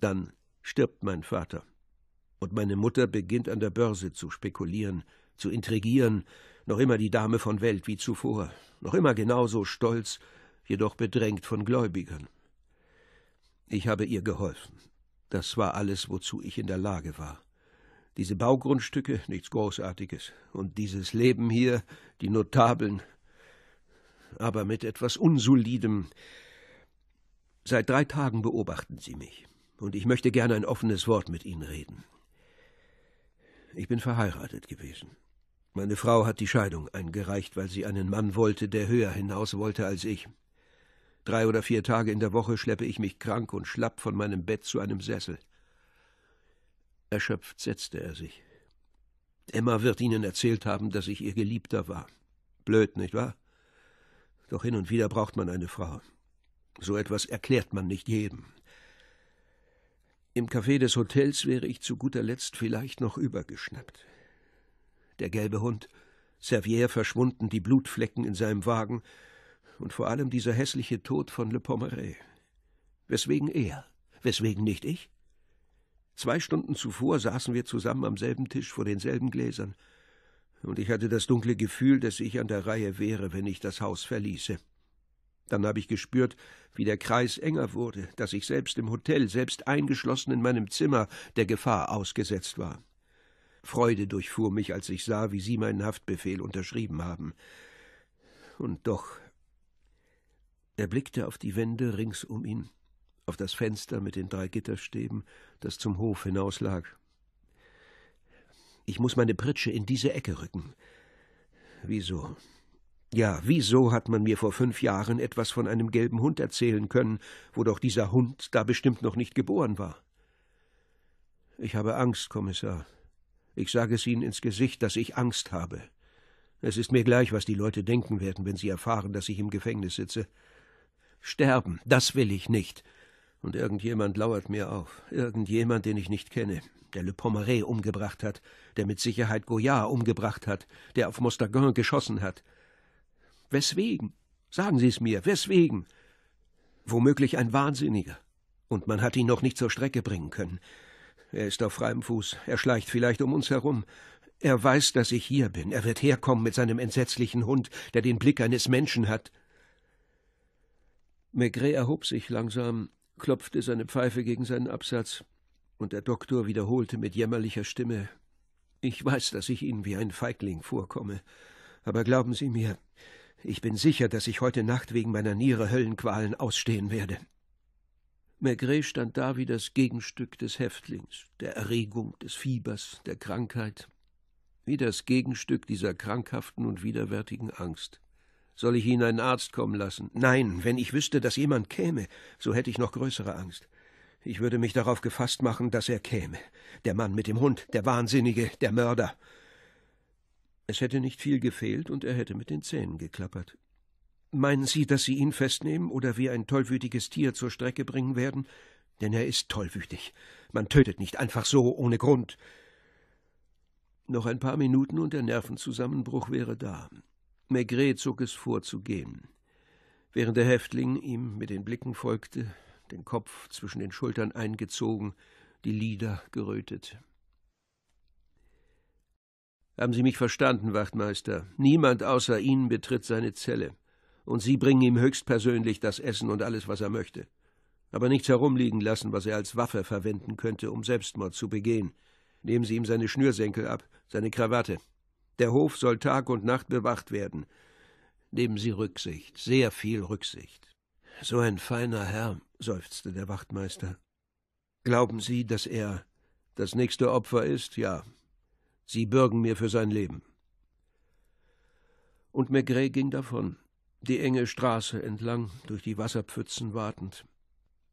Dann stirbt mein Vater und meine Mutter beginnt an der Börse zu spekulieren, zu intrigieren, noch immer die Dame von Welt wie zuvor, noch immer genauso stolz, jedoch bedrängt von Gläubigern. Ich habe ihr geholfen. Das war alles, wozu ich in der Lage war. Diese Baugrundstücke, nichts Großartiges, und dieses Leben hier, die Notabeln, aber mit etwas Unsolidem. Seit drei Tagen beobachten Sie mich, und ich möchte gerne ein offenes Wort mit Ihnen reden. Ich bin verheiratet gewesen. Meine Frau hat die Scheidung eingereicht, weil sie einen Mann wollte, der höher hinaus wollte als ich. Drei oder vier Tage in der Woche schleppe ich mich krank und schlapp von meinem Bett zu einem Sessel. Erschöpft setzte er sich. Emma wird Ihnen erzählt haben, dass ich ihr Geliebter war. Blöd, nicht wahr? Doch hin und wieder braucht man eine Frau. So etwas erklärt man nicht jedem. Im Café des Hotels wäre ich zu guter Letzt vielleicht noch übergeschnappt. Der gelbe Hund, Servier verschwunden, die Blutflecken in seinem Wagen und vor allem dieser hässliche Tod von Le Pommeret. Weswegen er? Weswegen nicht ich? Zwei Stunden zuvor saßen wir zusammen am selben Tisch vor denselben Gläsern, und ich hatte das dunkle Gefühl, dass ich an der Reihe wäre, wenn ich das Haus verließe. Dann habe ich gespürt, wie der Kreis enger wurde, dass ich selbst im Hotel, selbst eingeschlossen in meinem Zimmer, der Gefahr ausgesetzt war. Freude durchfuhr mich, als ich sah, wie Sie meinen Haftbefehl unterschrieben haben. Und doch. Er blickte auf die Wände rings um ihn, auf das Fenster mit den drei Gitterstäben, das zum Hof hinauslag. Ich muss meine Pritsche in diese Ecke rücken. Wieso? Ja, wieso hat man mir vor fünf Jahren etwas von einem gelben Hund erzählen können, wo doch dieser Hund da bestimmt noch nicht geboren war? Ich habe Angst, Kommissar. Ich sage es Ihnen ins Gesicht, dass ich Angst habe. Es ist mir gleich, was die Leute denken werden, wenn sie erfahren, dass ich im Gefängnis sitze. Sterben, das will ich nicht. Und irgendjemand lauert mir auf. Irgendjemand, den ich nicht kenne, der Le Pommeret umgebracht hat, der mit Sicherheit Goyard umgebracht hat, der auf Mostagon geschossen hat. Weswegen? Sagen Sie es mir, weswegen? Womöglich ein Wahnsinniger. Und man hat ihn noch nicht zur Strecke bringen können. Er ist auf freiem Fuß. Er schleicht vielleicht um uns herum. Er weiß, dass ich hier bin. Er wird herkommen mit seinem entsetzlichen Hund, der den Blick eines Menschen hat. Maigret erhob sich langsam, klopfte seine Pfeife gegen seinen Absatz, und der Doktor wiederholte mit jämmerlicher Stimme Ich weiß, dass ich Ihnen wie ein Feigling vorkomme, aber glauben Sie mir, ich bin sicher, dass ich heute Nacht wegen meiner Niere Höllenqualen ausstehen werde. Maigret stand da wie das Gegenstück des Häftlings, der Erregung, des Fiebers, der Krankheit, wie das Gegenstück dieser krankhaften und widerwärtigen Angst. Soll ich Ihnen einen Arzt kommen lassen? Nein, wenn ich wüsste, dass jemand käme, so hätte ich noch größere Angst. Ich würde mich darauf gefasst machen, dass er käme. Der Mann mit dem Hund, der Wahnsinnige, der Mörder. Es hätte nicht viel gefehlt, und er hätte mit den Zähnen geklappert. Meinen Sie, dass Sie ihn festnehmen oder wie ein tollwütiges Tier zur Strecke bringen werden? Denn er ist tollwütig. Man tötet nicht einfach so, ohne Grund. Noch ein paar Minuten und der Nervenzusammenbruch wäre da. Maigret zog es vor zu gehen. Während der Häftling ihm mit den Blicken folgte, den Kopf zwischen den Schultern eingezogen, die Lider gerötet. Haben Sie mich verstanden, Wachtmeister? Niemand außer Ihnen betritt seine Zelle. Und Sie bringen ihm höchstpersönlich das Essen und alles, was er möchte. Aber nichts herumliegen lassen, was er als Waffe verwenden könnte, um Selbstmord zu begehen. Nehmen Sie ihm seine Schnürsenkel ab, seine Krawatte. Der Hof soll Tag und Nacht bewacht werden. Nehmen Sie Rücksicht, sehr viel Rücksicht. So ein feiner Herr, seufzte der Wachtmeister. Glauben Sie, dass er das nächste Opfer ist? Ja. Sie bürgen mir für sein Leben. Und Maigret ging davon, die enge Straße entlang, durch die Wasserpfützen wartend.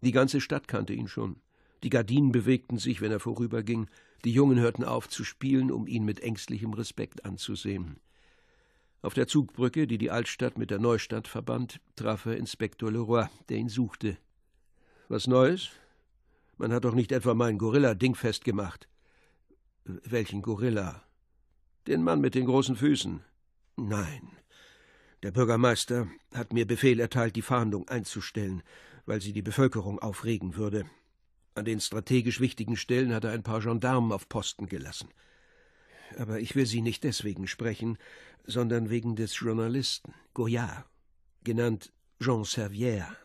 Die ganze Stadt kannte ihn schon. Die Gardinen bewegten sich, wenn er vorüberging, die Jungen hörten auf zu spielen, um ihn mit ängstlichem Respekt anzusehen. Auf der Zugbrücke, die die Altstadt mit der Neustadt verband, traf er Inspektor Leroy, der ihn suchte. Was Neues? Man hat doch nicht etwa meinen Gorilla dingfest gemacht. Welchen Gorilla? Den Mann mit den großen Füßen. Nein. Der Bürgermeister hat mir Befehl erteilt, die Fahndung einzustellen, weil sie die Bevölkerung aufregen würde. An den strategisch wichtigen Stellen hat er ein paar Gendarmen auf Posten gelassen. Aber ich will Sie nicht deswegen sprechen, sondern wegen des Journalisten, Goyard, genannt Jean Servière.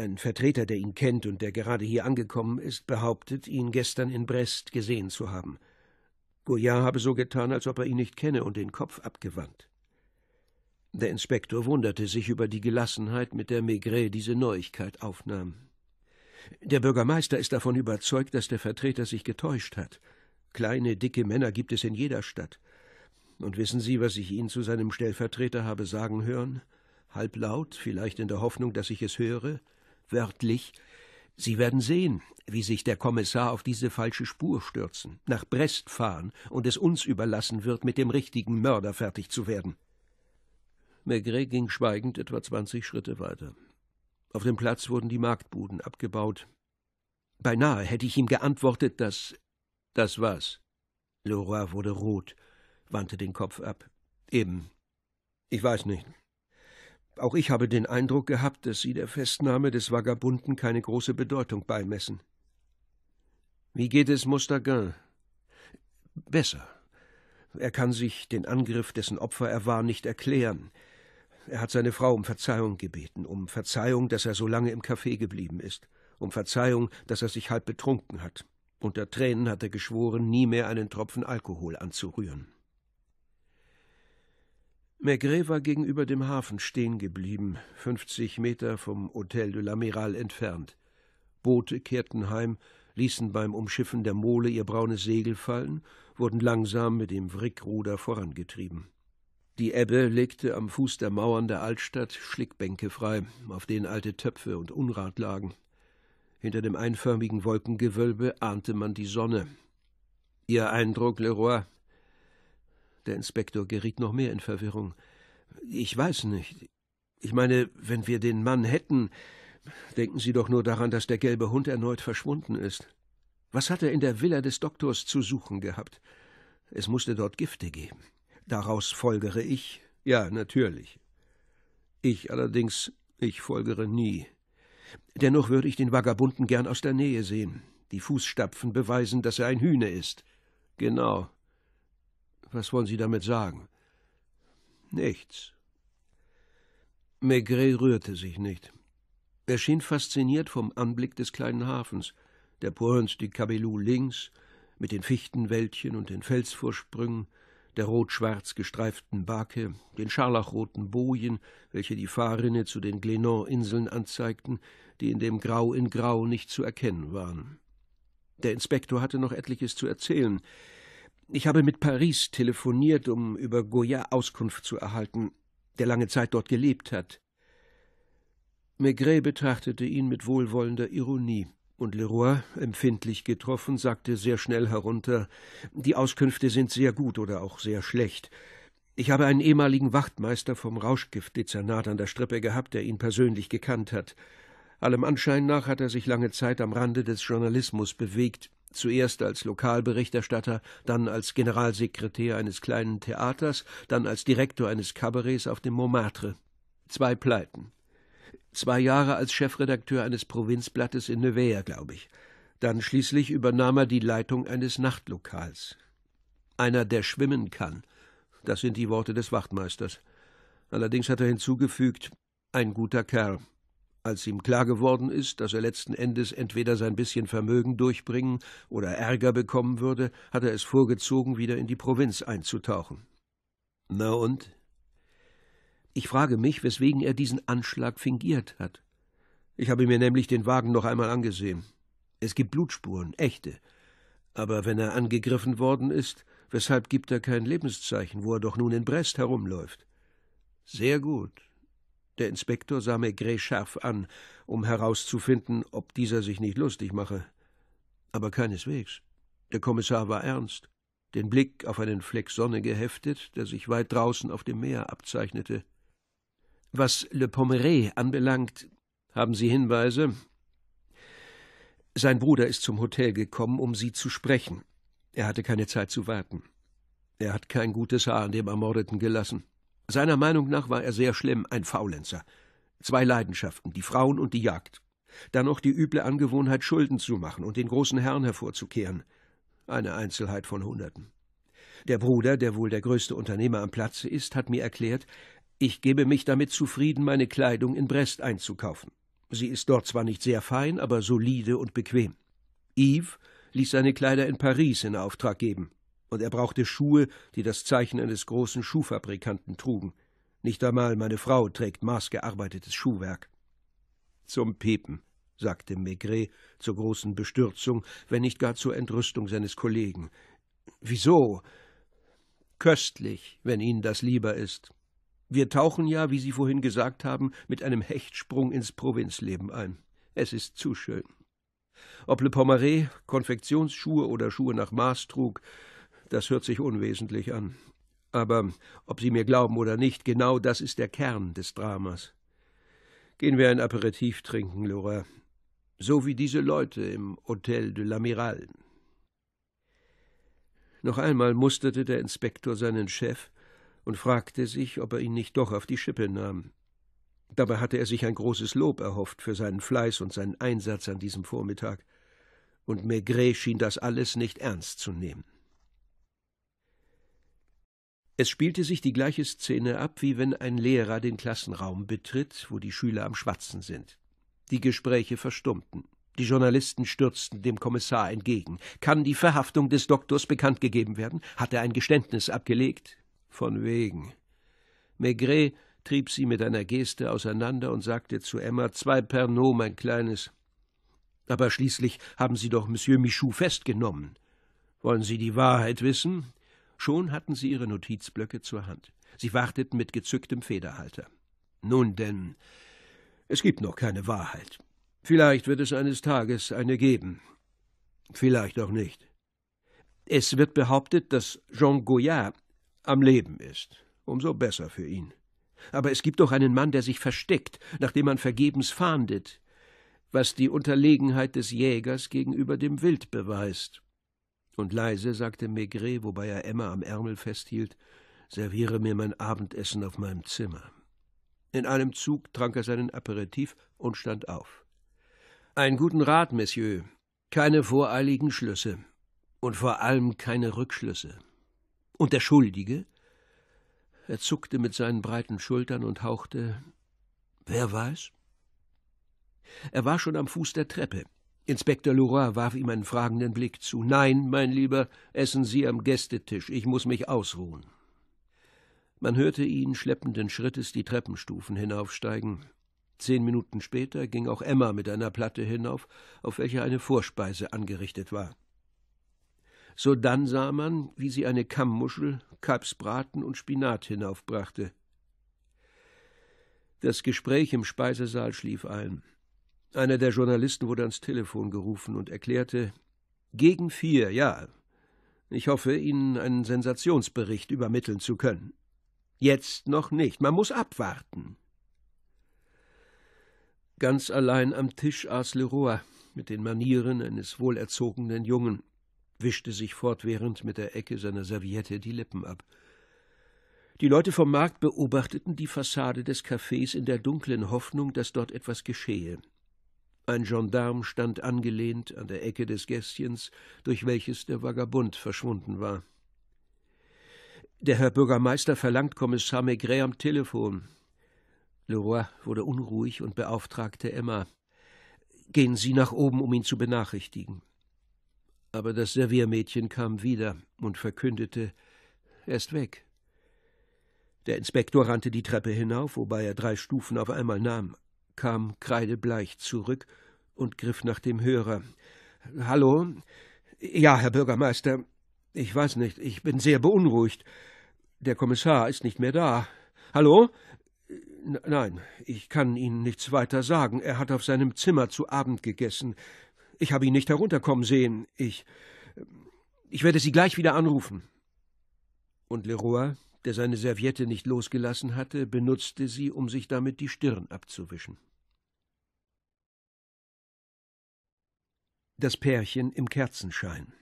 Ein Vertreter, der ihn kennt und der gerade hier angekommen ist, behauptet, ihn gestern in Brest gesehen zu haben. Goyard habe so getan, als ob er ihn nicht kenne und den Kopf abgewandt. Der Inspektor wunderte sich über die Gelassenheit, mit der Maigret diese Neuigkeit aufnahm. Der Bürgermeister ist davon überzeugt, dass der Vertreter sich getäuscht hat. Kleine, dicke Männer gibt es in jeder Stadt. Und wissen Sie, was ich Ihnen zu seinem Stellvertreter habe sagen hören? Halblaut, vielleicht in der Hoffnung, dass ich es höre? Wörtlich, Sie werden sehen, wie sich der Kommissar auf diese falsche Spur stürzen, nach Brest fahren und es uns überlassen wird, mit dem richtigen Mörder fertig zu werden. Maigret ging schweigend etwa zwanzig Schritte weiter. Auf dem Platz wurden die Marktbuden abgebaut. Beinahe hätte ich ihm geantwortet, dass. Das was? Leroy wurde rot, wandte den Kopf ab. Eben. Ich weiß nicht. Auch ich habe den Eindruck gehabt, dass Sie der Festnahme des Vagabunden keine große Bedeutung beimessen. Wie geht es Mustagin? Besser. Er kann sich den Angriff, dessen Opfer er war, nicht erklären. Er hat seine Frau um Verzeihung gebeten, um Verzeihung, dass er so lange im Café geblieben ist, um Verzeihung, dass er sich halb betrunken hat. Unter Tränen hat er geschworen, nie mehr einen Tropfen Alkohol anzurühren. Maigret war gegenüber dem Hafen stehen geblieben, fünfzig Meter vom Hotel de l'Amiral entfernt. Boote kehrten heim, ließen beim Umschiffen der Mole ihr braunes Segel fallen, wurden langsam mit dem Wrickruder vorangetrieben. Die Ebbe legte am Fuß der Mauern der Altstadt Schlickbänke frei, auf denen alte Töpfe und Unrat lagen. Hinter dem einförmigen Wolkengewölbe ahnte man die Sonne. Ihr Eindruck, Leroy? Der Inspektor geriet noch mehr in Verwirrung. Ich weiß nicht. Ich meine, wenn wir den Mann hätten, denken Sie doch nur daran, dass der gelbe Hund erneut verschwunden ist. Was hat er in der Villa des Doktors zu suchen gehabt? Es musste dort Gifte geben. Daraus folgere ich, ja, natürlich. Ich allerdings, ich folgere nie. Dennoch würde ich den Vagabunden gern aus der Nähe sehen. Die Fußstapfen beweisen, dass er ein Hühne ist. Genau. Was wollen Sie damit sagen? Nichts. Maigret rührte sich nicht. Er schien fasziniert vom Anblick des kleinen Hafens, der Pointe du Cabellou links, mit den Fichtenwäldchen und den Felsvorsprüngen, der rot-schwarz gestreiften Bake, den scharlachroten Bojen, welche die Fahrrinne zu den Glénan-Inseln anzeigten, die in dem Grau in Grau nicht zu erkennen waren. Der Inspektor hatte noch etliches zu erzählen. Ich habe mit Paris telefoniert, um über Goya Auskunft zu erhalten, der lange Zeit dort gelebt hat. Maigret betrachtete ihn mit wohlwollender Ironie. Und Leroy, empfindlich getroffen, sagte sehr schnell herunter Die Auskünfte sind sehr gut oder auch sehr schlecht. Ich habe einen ehemaligen Wachtmeister vom Rauschgiftdezernat an der Strippe gehabt, der ihn persönlich gekannt hat. Allem Anschein nach hat er sich lange Zeit am Rande des Journalismus bewegt, zuerst als Lokalberichterstatter, dann als Generalsekretär eines kleinen Theaters, dann als Direktor eines Kabarets auf dem Montmartre. Zwei Pleiten zwei Jahre als Chefredakteur eines Provinzblattes in Nevers, glaube ich. Dann schließlich übernahm er die Leitung eines Nachtlokals. Einer, der schwimmen kann. Das sind die Worte des Wachtmeisters. Allerdings hat er hinzugefügt, ein guter Kerl. Als ihm klar geworden ist, dass er letzten Endes entweder sein bisschen Vermögen durchbringen oder Ärger bekommen würde, hat er es vorgezogen, wieder in die Provinz einzutauchen. Na und? Ich frage mich, weswegen er diesen Anschlag fingiert hat. Ich habe mir nämlich den Wagen noch einmal angesehen. Es gibt Blutspuren, echte. Aber wenn er angegriffen worden ist, weshalb gibt er kein Lebenszeichen, wo er doch nun in Brest herumläuft? Sehr gut. Der Inspektor sah Maigret scharf an, um herauszufinden, ob dieser sich nicht lustig mache. Aber keineswegs. Der Kommissar war ernst, den Blick auf einen Fleck Sonne geheftet, der sich weit draußen auf dem Meer abzeichnete. Was Le Pommeret anbelangt, haben Sie Hinweise? Sein Bruder ist zum Hotel gekommen, um Sie zu sprechen. Er hatte keine Zeit zu warten. Er hat kein gutes Haar an dem Ermordeten gelassen. Seiner Meinung nach war er sehr schlimm, ein Faulenzer. Zwei Leidenschaften, die Frauen und die Jagd. Dann noch die üble Angewohnheit, Schulden zu machen und den großen Herrn hervorzukehren. Eine Einzelheit von Hunderten. Der Bruder, der wohl der größte Unternehmer am Platze ist, hat mir erklärt, ich gebe mich damit zufrieden, meine Kleidung in Brest einzukaufen. Sie ist dort zwar nicht sehr fein, aber solide und bequem. Yves ließ seine Kleider in Paris in Auftrag geben, und er brauchte Schuhe, die das Zeichen eines großen Schuhfabrikanten trugen. Nicht einmal meine Frau trägt maßgearbeitetes Schuhwerk. Zum Piepen, sagte Maigret zur großen Bestürzung, wenn nicht gar zur Entrüstung seines Kollegen. Wieso? Köstlich, wenn Ihnen das lieber ist. Wir tauchen ja, wie Sie vorhin gesagt haben, mit einem Hechtsprung ins Provinzleben ein. Es ist zu schön. Ob Le Pommeret Konfektionsschuhe oder Schuhe nach Maß trug, das hört sich unwesentlich an. Aber ob Sie mir glauben oder nicht, genau das ist der Kern des Dramas. Gehen wir ein Aperitif trinken, Laura. So wie diese Leute im Hotel de l'Amiral. Noch einmal musterte der Inspektor seinen Chef und fragte sich, ob er ihn nicht doch auf die Schippe nahm. Dabei hatte er sich ein großes Lob erhofft für seinen Fleiß und seinen Einsatz an diesem Vormittag, und Maigret schien das alles nicht ernst zu nehmen. Es spielte sich die gleiche Szene ab, wie wenn ein Lehrer den Klassenraum betritt, wo die Schüler am Schwatzen sind. Die Gespräche verstummten. Die Journalisten stürzten dem Kommissar entgegen. Kann die Verhaftung des Doktors bekannt gegeben werden? Hat er ein Geständnis abgelegt? Von wegen. Maigret trieb sie mit einer Geste auseinander und sagte zu Emma Zwei Pernod, mein Kleines. Aber schließlich haben Sie doch Monsieur Michou festgenommen. Wollen Sie die Wahrheit wissen? Schon hatten sie ihre Notizblöcke zur Hand. Sie warteten mit gezücktem Federhalter. Nun denn, es gibt noch keine Wahrheit. Vielleicht wird es eines Tages eine geben. Vielleicht auch nicht. Es wird behauptet, dass Jean Goyard am Leben ist. Umso besser für ihn. Aber es gibt doch einen Mann, der sich versteckt, nachdem man vergebens fahndet, was die Unterlegenheit des Jägers gegenüber dem Wild beweist. Und leise sagte Maigret, wobei er Emma am Ärmel festhielt, serviere mir mein Abendessen auf meinem Zimmer. In einem Zug trank er seinen Aperitif und stand auf. Einen guten Rat, Monsieur. Keine voreiligen Schlüsse und vor allem keine Rückschlüsse. Und der Schuldige? Er zuckte mit seinen breiten Schultern und hauchte Wer weiß? Er war schon am Fuß der Treppe. Inspektor Leroy warf ihm einen fragenden Blick zu. Nein, mein Lieber, essen Sie am Gästetisch, ich muss mich ausruhen. Man hörte ihn schleppenden Schrittes die Treppenstufen hinaufsteigen. Zehn Minuten später ging auch Emma mit einer Platte hinauf, auf welcher eine Vorspeise angerichtet war. Sodann sah man, wie sie eine Kammmuschel, Kalbsbraten und Spinat hinaufbrachte. Das Gespräch im Speisesaal schlief ein. Einer der Journalisten wurde ans Telefon gerufen und erklärte Gegen vier, ja. Ich hoffe, Ihnen einen Sensationsbericht übermitteln zu können. Jetzt noch nicht, man muss abwarten. Ganz allein am Tisch aß Leroy mit den Manieren eines wohlerzogenen Jungen, wischte sich fortwährend mit der Ecke seiner Serviette die Lippen ab. Die Leute vom Markt beobachteten die Fassade des Cafés in der dunklen Hoffnung, dass dort etwas geschehe. Ein Gendarm stand angelehnt an der Ecke des Gästchens, durch welches der Vagabund verschwunden war. Der Herr Bürgermeister verlangt Kommissar Maigret am Telefon. Leroy wurde unruhig und beauftragte Emma. Gehen Sie nach oben, um ihn zu benachrichtigen. Aber das Serviermädchen kam wieder und verkündete, er ist weg. Der Inspektor rannte die Treppe hinauf, wobei er drei Stufen auf einmal nahm kam kreidebleich zurück und griff nach dem Hörer. Hallo? Ja, Herr Bürgermeister. Ich weiß nicht, ich bin sehr beunruhigt. Der Kommissar ist nicht mehr da. Hallo? Nein, ich kann Ihnen nichts weiter sagen. Er hat auf seinem Zimmer zu Abend gegessen. Ich habe ihn nicht herunterkommen sehen. Ich. Ich werde Sie gleich wieder anrufen. Und Leroy, der seine Serviette nicht losgelassen hatte, benutzte sie, um sich damit die Stirn abzuwischen. Das Pärchen im Kerzenschein.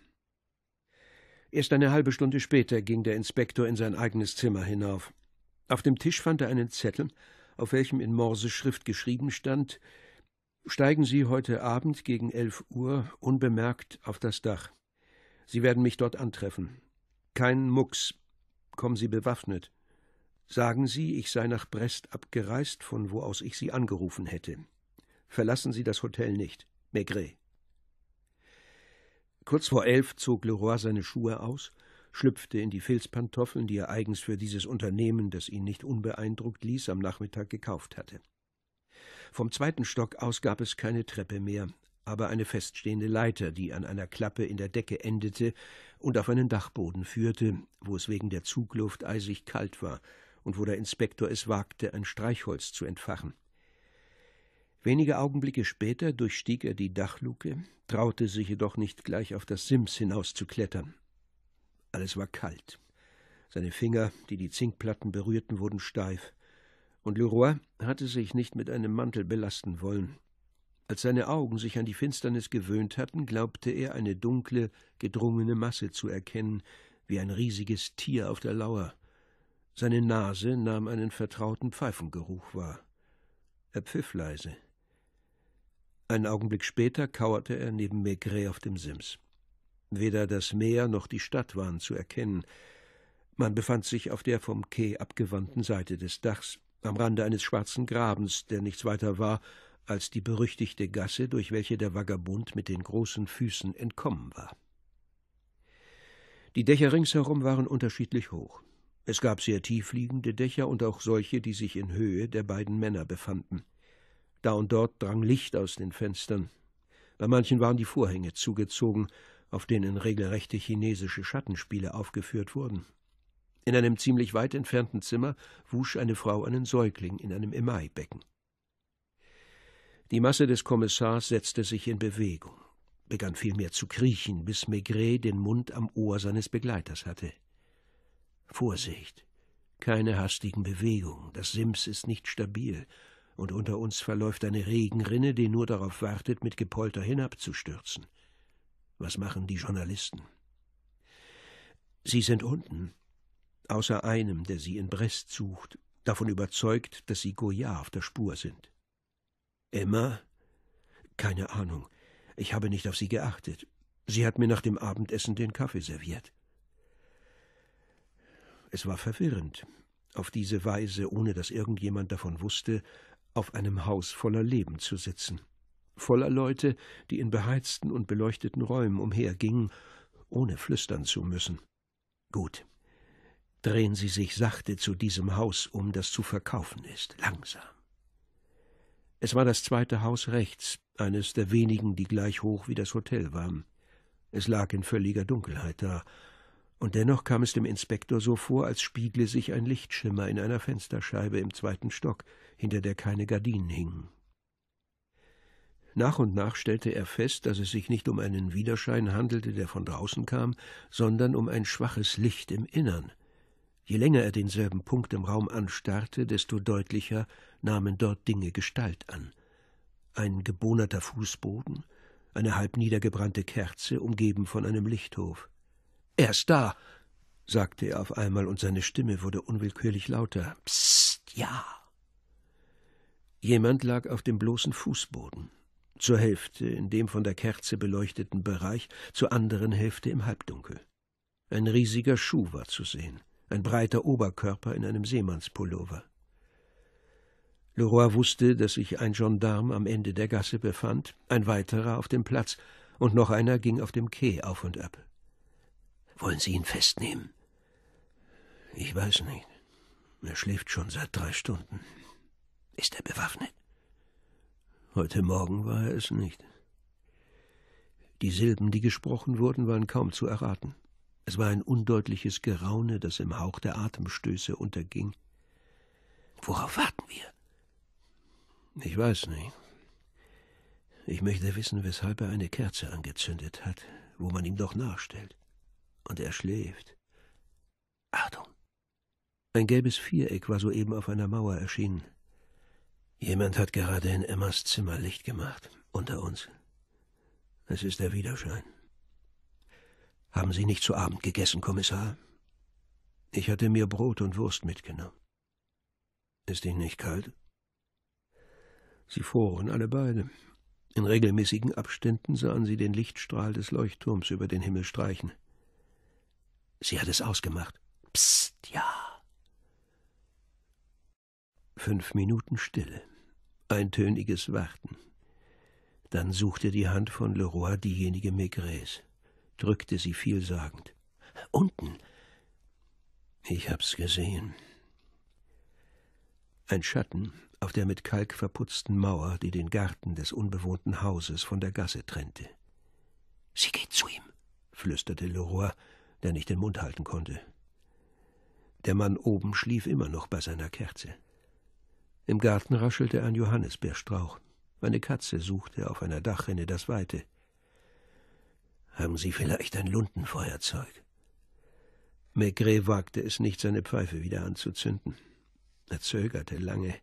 Erst eine halbe Stunde später ging der Inspektor in sein eigenes Zimmer hinauf. Auf dem Tisch fand er einen Zettel, auf welchem in Morseschrift geschrieben stand Steigen Sie heute Abend gegen elf Uhr unbemerkt auf das Dach. Sie werden mich dort antreffen. Kein Mucks. Kommen Sie bewaffnet. Sagen Sie, ich sei nach Brest abgereist, von wo aus ich Sie angerufen hätte. Verlassen Sie das Hotel nicht. Maigret. Kurz vor elf zog Leroy seine Schuhe aus, schlüpfte in die Filzpantoffeln, die er eigens für dieses Unternehmen, das ihn nicht unbeeindruckt ließ, am Nachmittag gekauft hatte. Vom zweiten Stock aus gab es keine Treppe mehr, aber eine feststehende Leiter, die an einer Klappe in der Decke endete und auf einen Dachboden führte, wo es wegen der Zugluft eisig kalt war und wo der Inspektor es wagte, ein Streichholz zu entfachen. Wenige Augenblicke später durchstieg er die Dachluke, traute sich jedoch nicht gleich auf das Sims hinauszuklettern. Alles war kalt. Seine Finger, die die Zinkplatten berührten, wurden steif. Und Leroy hatte sich nicht mit einem Mantel belasten wollen. Als seine Augen sich an die Finsternis gewöhnt hatten, glaubte er eine dunkle, gedrungene Masse zu erkennen, wie ein riesiges Tier auf der Lauer. Seine Nase nahm einen vertrauten Pfeifengeruch wahr. Er pfiff leise. Einen Augenblick später kauerte er neben Maigret auf dem Sims. Weder das Meer noch die Stadt waren zu erkennen. Man befand sich auf der vom Quai abgewandten Seite des Dachs, am Rande eines schwarzen Grabens, der nichts weiter war als die berüchtigte Gasse, durch welche der Vagabund mit den großen Füßen entkommen war. Die Dächer ringsherum waren unterschiedlich hoch. Es gab sehr tiefliegende Dächer und auch solche, die sich in Höhe der beiden Männer befanden. Da und dort drang Licht aus den Fenstern. Bei manchen waren die Vorhänge zugezogen, auf denen regelrechte chinesische Schattenspiele aufgeführt wurden. In einem ziemlich weit entfernten Zimmer wusch eine Frau einen Säugling in einem Emaibecken. Die Masse des Kommissars setzte sich in Bewegung, begann vielmehr zu kriechen, bis Maigret den Mund am Ohr seines Begleiters hatte. Vorsicht, keine hastigen Bewegungen, das Sims ist nicht stabil, und unter uns verläuft eine Regenrinne, die nur darauf wartet, mit Gepolter hinabzustürzen. Was machen die Journalisten? Sie sind unten, außer einem, der sie in Brest sucht, davon überzeugt, dass sie Goya auf der Spur sind. Emma? Keine Ahnung. Ich habe nicht auf sie geachtet. Sie hat mir nach dem Abendessen den Kaffee serviert. Es war verwirrend, auf diese Weise, ohne dass irgendjemand davon wusste, auf einem Haus voller Leben zu sitzen, voller Leute, die in beheizten und beleuchteten Räumen umhergingen, ohne flüstern zu müssen. Gut, drehen Sie sich sachte zu diesem Haus um, das zu verkaufen ist, langsam. Es war das zweite Haus rechts, eines der wenigen, die gleich hoch wie das Hotel waren. Es lag in völliger Dunkelheit da, und dennoch kam es dem Inspektor so vor, als spiegle sich ein Lichtschimmer in einer Fensterscheibe im zweiten Stock, hinter der keine Gardinen hingen. Nach und nach stellte er fest, dass es sich nicht um einen Widerschein handelte, der von draußen kam, sondern um ein schwaches Licht im Innern. Je länger er denselben Punkt im Raum anstarrte, desto deutlicher nahmen dort Dinge Gestalt an. Ein gebohnerter Fußboden, eine halb niedergebrannte Kerze, umgeben von einem Lichthof. Er ist da, sagte er auf einmal, und seine Stimme wurde unwillkürlich lauter. Psst, ja. Jemand lag auf dem bloßen Fußboden, zur Hälfte in dem von der Kerze beleuchteten Bereich, zur anderen Hälfte im Halbdunkel. Ein riesiger Schuh war zu sehen, ein breiter Oberkörper in einem Seemannspullover. Leroy wusste, dass sich ein Gendarm am Ende der Gasse befand, ein weiterer auf dem Platz, und noch einer ging auf dem Quai auf und ab. Wollen Sie ihn festnehmen? Ich weiß nicht. Er schläft schon seit drei Stunden. Ist er bewaffnet? Heute Morgen war er es nicht. Die Silben, die gesprochen wurden, waren kaum zu erraten. Es war ein undeutliches Geraune, das im Hauch der Atemstöße unterging. Worauf warten wir? Ich weiß nicht. Ich möchte wissen, weshalb er eine Kerze angezündet hat, wo man ihm doch nachstellt und er schläft. Achtung! Ein gelbes Viereck war soeben auf einer Mauer erschienen. Jemand hat gerade in Emmas Zimmer Licht gemacht, unter uns. Es ist der Widerschein. Haben Sie nicht zu Abend gegessen, Kommissar? Ich hatte mir Brot und Wurst mitgenommen. Ist Ihnen nicht kalt? Sie froren alle beide. In regelmäßigen Abständen sahen sie den Lichtstrahl des Leuchtturms über den Himmel streichen. Sie hat es ausgemacht. Psst, ja. Fünf Minuten Stille. Eintöniges Warten. Dann suchte die Hand von Leroy diejenige Maigrets, drückte sie vielsagend. Unten. Ich hab's gesehen. Ein Schatten auf der mit Kalk verputzten Mauer, die den Garten des unbewohnten Hauses von der Gasse trennte. Sie geht zu ihm, flüsterte Leroy der nicht den Mund halten konnte. Der Mann oben schlief immer noch bei seiner Kerze. Im Garten raschelte ein Johannisbeerstrauch. Eine Katze suchte auf einer Dachrinne das Weite. Haben Sie vielleicht ein Luntenfeuerzeug? Maigret wagte es nicht, seine Pfeife wieder anzuzünden. Er zögerte lange.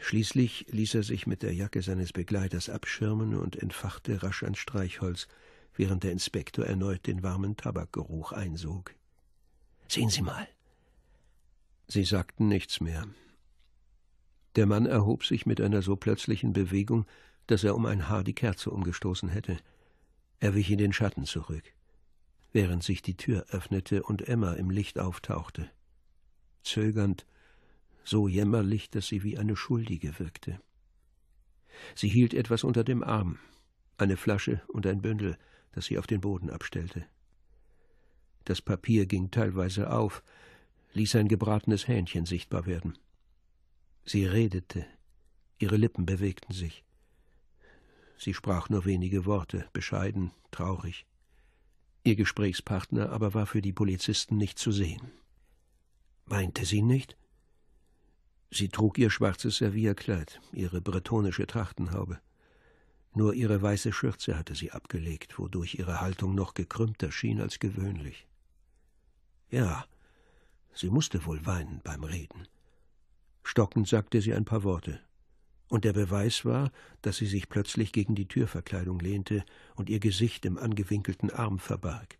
Schließlich ließ er sich mit der Jacke seines Begleiters abschirmen und entfachte rasch ein Streichholz, während der Inspektor erneut den warmen Tabakgeruch einsog. Sehen Sie mal. Sie sagten nichts mehr. Der Mann erhob sich mit einer so plötzlichen Bewegung, dass er um ein Haar die Kerze umgestoßen hätte. Er wich in den Schatten zurück, während sich die Tür öffnete und Emma im Licht auftauchte. Zögernd, so jämmerlich, dass sie wie eine Schuldige wirkte. Sie hielt etwas unter dem Arm, eine Flasche und ein Bündel, das sie auf den Boden abstellte. Das Papier ging teilweise auf, ließ ein gebratenes Hähnchen sichtbar werden. Sie redete, ihre Lippen bewegten sich. Sie sprach nur wenige Worte, bescheiden, traurig. Ihr Gesprächspartner aber war für die Polizisten nicht zu sehen. Weinte sie nicht? Sie trug ihr schwarzes Servierkleid, ihre bretonische Trachtenhaube. Nur ihre weiße Schürze hatte sie abgelegt, wodurch ihre Haltung noch gekrümmter schien als gewöhnlich. Ja, sie musste wohl weinen beim Reden. Stockend sagte sie ein paar Worte. Und der Beweis war, dass sie sich plötzlich gegen die Türverkleidung lehnte und ihr Gesicht im angewinkelten Arm verbarg.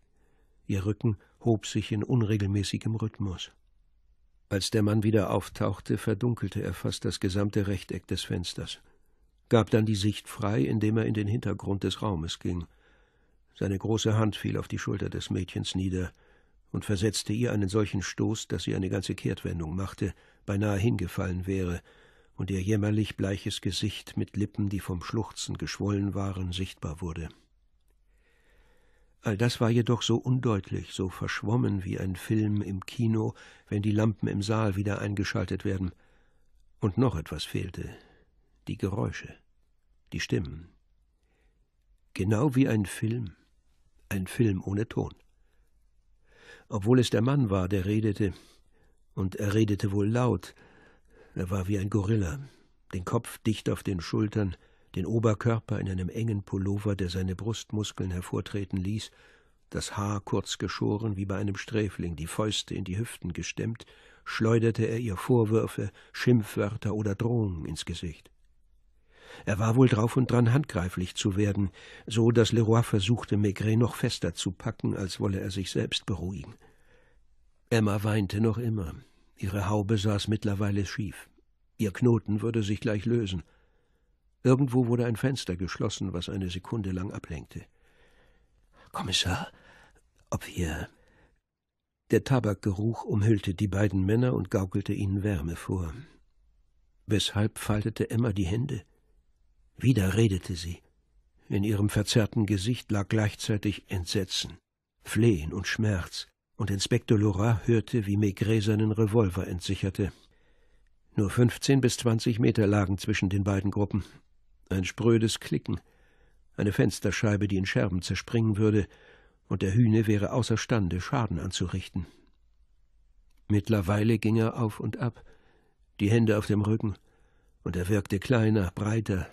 Ihr Rücken hob sich in unregelmäßigem Rhythmus. Als der Mann wieder auftauchte, verdunkelte er fast das gesamte Rechteck des Fensters. gab dann die Sicht frei, indem er in den Hintergrund des Raumes ging. Seine große Hand fiel auf die Schulter des Mädchens nieder und versetzte ihr einen solchen Stoß, dass sie eine ganze Kehrtwendung machte, beinahe hingefallen wäre, und ihr jämmerlich bleiches Gesicht mit Lippen, die vom Schluchzen geschwollen waren, sichtbar wurde. All das war jedoch so undeutlich, so verschwommen wie ein Film im Kino, wenn die Lampen im Saal wieder eingeschaltet werden. Und noch etwas fehlte die Geräusche, die Stimmen. Genau wie ein Film, ein Film ohne Ton. Obwohl es der Mann war, der redete, und er redete wohl laut, er war wie ein Gorilla, den Kopf dicht auf den Schultern, den Oberkörper in einem engen Pullover, der seine Brustmuskeln hervortreten ließ, das Haar kurz geschoren wie bei einem Sträfling, die Fäuste in die Hüften gestemmt, schleuderte er ihr Vorwürfe, Schimpfwörter oder Drohungen ins Gesicht. Er war wohl drauf und dran, handgreiflich zu werden, so dass Leroy versuchte, Maigret noch fester zu packen, als wolle er sich selbst beruhigen. Emma weinte noch immer. Ihre Haube saß mittlerweile schief. Ihr Knoten würde sich gleich lösen. Irgendwo wurde ein Fenster geschlossen, was eine Sekunde lang ablenkte. Kommissar, ob wir. Der Tabakgeruch umhüllte die beiden Männer und gaukelte ihnen Wärme vor. Weshalb faltete Emma die Hände? Wieder redete sie. In ihrem verzerrten Gesicht lag gleichzeitig Entsetzen, Flehen und Schmerz und Inspektor Laura hörte, wie Maigret seinen Revolver entsicherte. Nur fünfzehn bis zwanzig Meter lagen zwischen den beiden Gruppen. Ein sprödes Klicken, eine Fensterscheibe, die in Scherben zerspringen würde, und der Hühne wäre außerstande, Schaden anzurichten. Mittlerweile ging er auf und ab, die Hände auf dem Rücken, und er wirkte kleiner, breiter.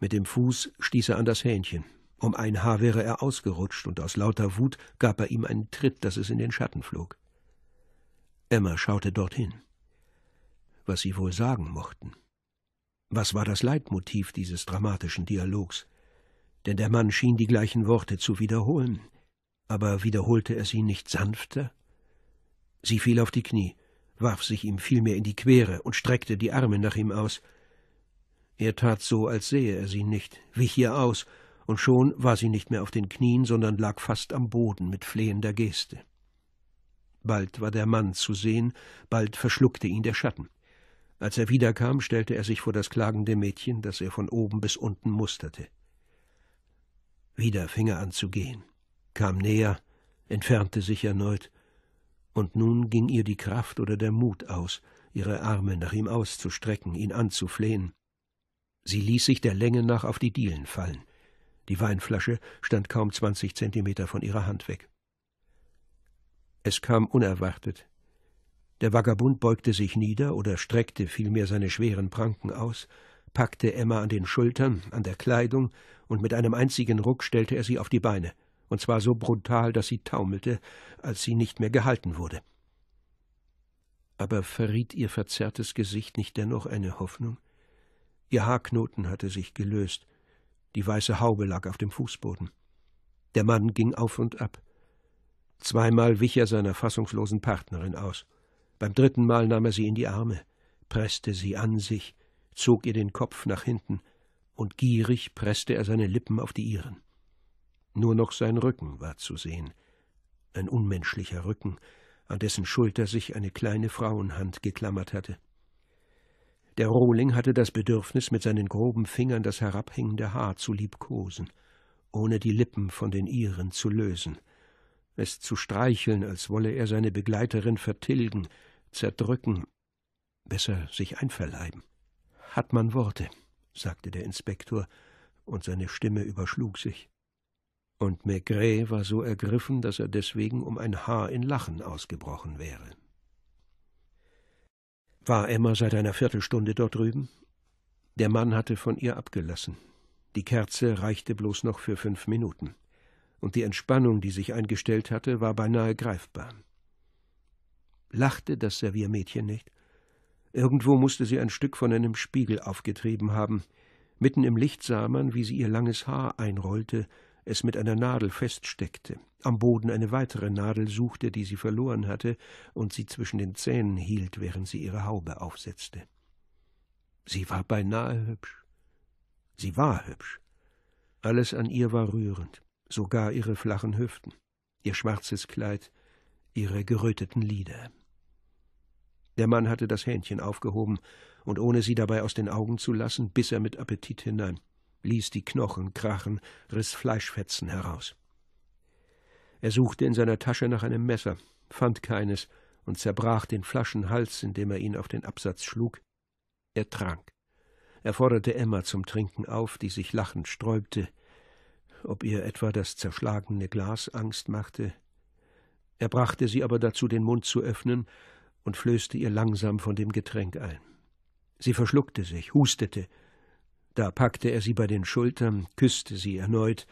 Mit dem Fuß stieß er an das Hähnchen. Um ein Haar wäre er ausgerutscht, und aus lauter Wut gab er ihm einen Tritt, dass es in den Schatten flog. Emma schaute dorthin. Was sie wohl sagen mochten. Was war das Leitmotiv dieses dramatischen Dialogs? Denn der Mann schien die gleichen Worte zu wiederholen, aber wiederholte er sie nicht sanfter? Sie fiel auf die Knie, warf sich ihm vielmehr in die Quere und streckte die Arme nach ihm aus. Er tat so, als sähe er sie nicht, wich ihr aus und schon war sie nicht mehr auf den Knien, sondern lag fast am Boden mit flehender Geste. Bald war der Mann zu sehen, bald verschluckte ihn der Schatten. Als er wiederkam, stellte er sich vor das klagende Mädchen, das er von oben bis unten musterte. Wieder fing er an zu gehen, kam näher, entfernte sich erneut, und nun ging ihr die Kraft oder der Mut aus, ihre Arme nach ihm auszustrecken, ihn anzuflehen. Sie ließ sich der Länge nach auf die Dielen fallen. Die Weinflasche stand kaum zwanzig Zentimeter von ihrer Hand weg. Es kam unerwartet. Der Vagabund beugte sich nieder oder streckte vielmehr seine schweren Pranken aus, packte Emma an den Schultern, an der Kleidung, und mit einem einzigen Ruck stellte er sie auf die Beine, und zwar so brutal, dass sie taumelte, als sie nicht mehr gehalten wurde. Aber verriet ihr verzerrtes Gesicht nicht dennoch eine Hoffnung? Ihr Haarknoten hatte sich gelöst, die weiße Haube lag auf dem Fußboden. Der Mann ging auf und ab. Zweimal wich er seiner fassungslosen Partnerin aus. Beim dritten Mal nahm er sie in die Arme, presste sie an sich, zog ihr den Kopf nach hinten, und gierig presste er seine Lippen auf die ihren. Nur noch sein Rücken war zu sehen, ein unmenschlicher Rücken, an dessen Schulter sich eine kleine Frauenhand geklammert hatte. Der Rohling hatte das Bedürfnis, mit seinen groben Fingern das herabhängende Haar zu liebkosen, ohne die Lippen von den ihren zu lösen, es zu streicheln, als wolle er seine Begleiterin vertilgen, zerdrücken, besser sich einverleiben. Hat man Worte, sagte der Inspektor, und seine Stimme überschlug sich. Und Maigret war so ergriffen, dass er deswegen um ein Haar in Lachen ausgebrochen wäre. War Emma seit einer Viertelstunde dort drüben? Der Mann hatte von ihr abgelassen. Die Kerze reichte bloß noch für fünf Minuten. Und die Entspannung, die sich eingestellt hatte, war beinahe greifbar. Lachte das Serviermädchen nicht? Irgendwo musste sie ein Stück von einem Spiegel aufgetrieben haben. Mitten im Licht sah man, wie sie ihr langes Haar einrollte, es mit einer Nadel feststeckte, am Boden eine weitere Nadel suchte, die sie verloren hatte, und sie zwischen den Zähnen hielt, während sie ihre Haube aufsetzte. Sie war beinahe hübsch, Sie war hübsch. Alles an ihr war rührend, sogar ihre flachen Hüften, ihr schwarzes Kleid, ihre geröteten Lider. Der Mann hatte das Hähnchen aufgehoben, und ohne sie dabei aus den Augen zu lassen, biss er mit Appetit hinein, ließ die Knochen krachen, riss Fleischfetzen heraus. Er suchte in seiner Tasche nach einem Messer, fand keines und zerbrach den Flaschenhals, indem er ihn auf den Absatz schlug. Er trank. Er forderte Emma zum Trinken auf, die sich lachend sträubte, ob ihr etwa das zerschlagene Glas Angst machte. Er brachte sie aber dazu, den Mund zu öffnen, und flößte ihr langsam von dem Getränk ein. Sie verschluckte sich, hustete. Da packte er sie bei den Schultern, küsste sie erneut,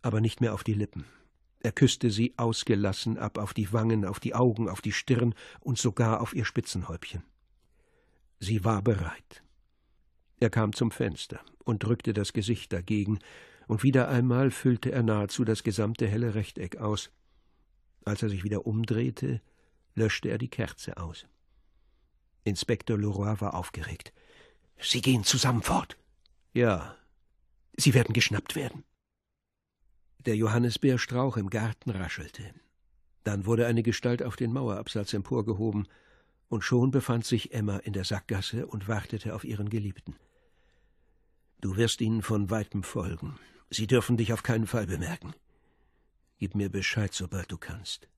aber nicht mehr auf die Lippen. Er küsste sie ausgelassen ab auf die Wangen, auf die Augen, auf die Stirn und sogar auf ihr Spitzenhäubchen. Sie war bereit. Er kam zum Fenster und drückte das Gesicht dagegen, und wieder einmal füllte er nahezu das gesamte helle Rechteck aus. Als er sich wieder umdrehte, löschte er die Kerze aus. Inspektor Leroy war aufgeregt. Sie gehen zusammen fort. Ja. Sie werden geschnappt werden. Der Johannisbeerstrauch im Garten raschelte. Dann wurde eine Gestalt auf den Mauerabsatz emporgehoben, und schon befand sich Emma in der Sackgasse und wartete auf ihren Geliebten. Du wirst ihnen von weitem folgen. Sie dürfen dich auf keinen Fall bemerken. Gib mir Bescheid, sobald du kannst.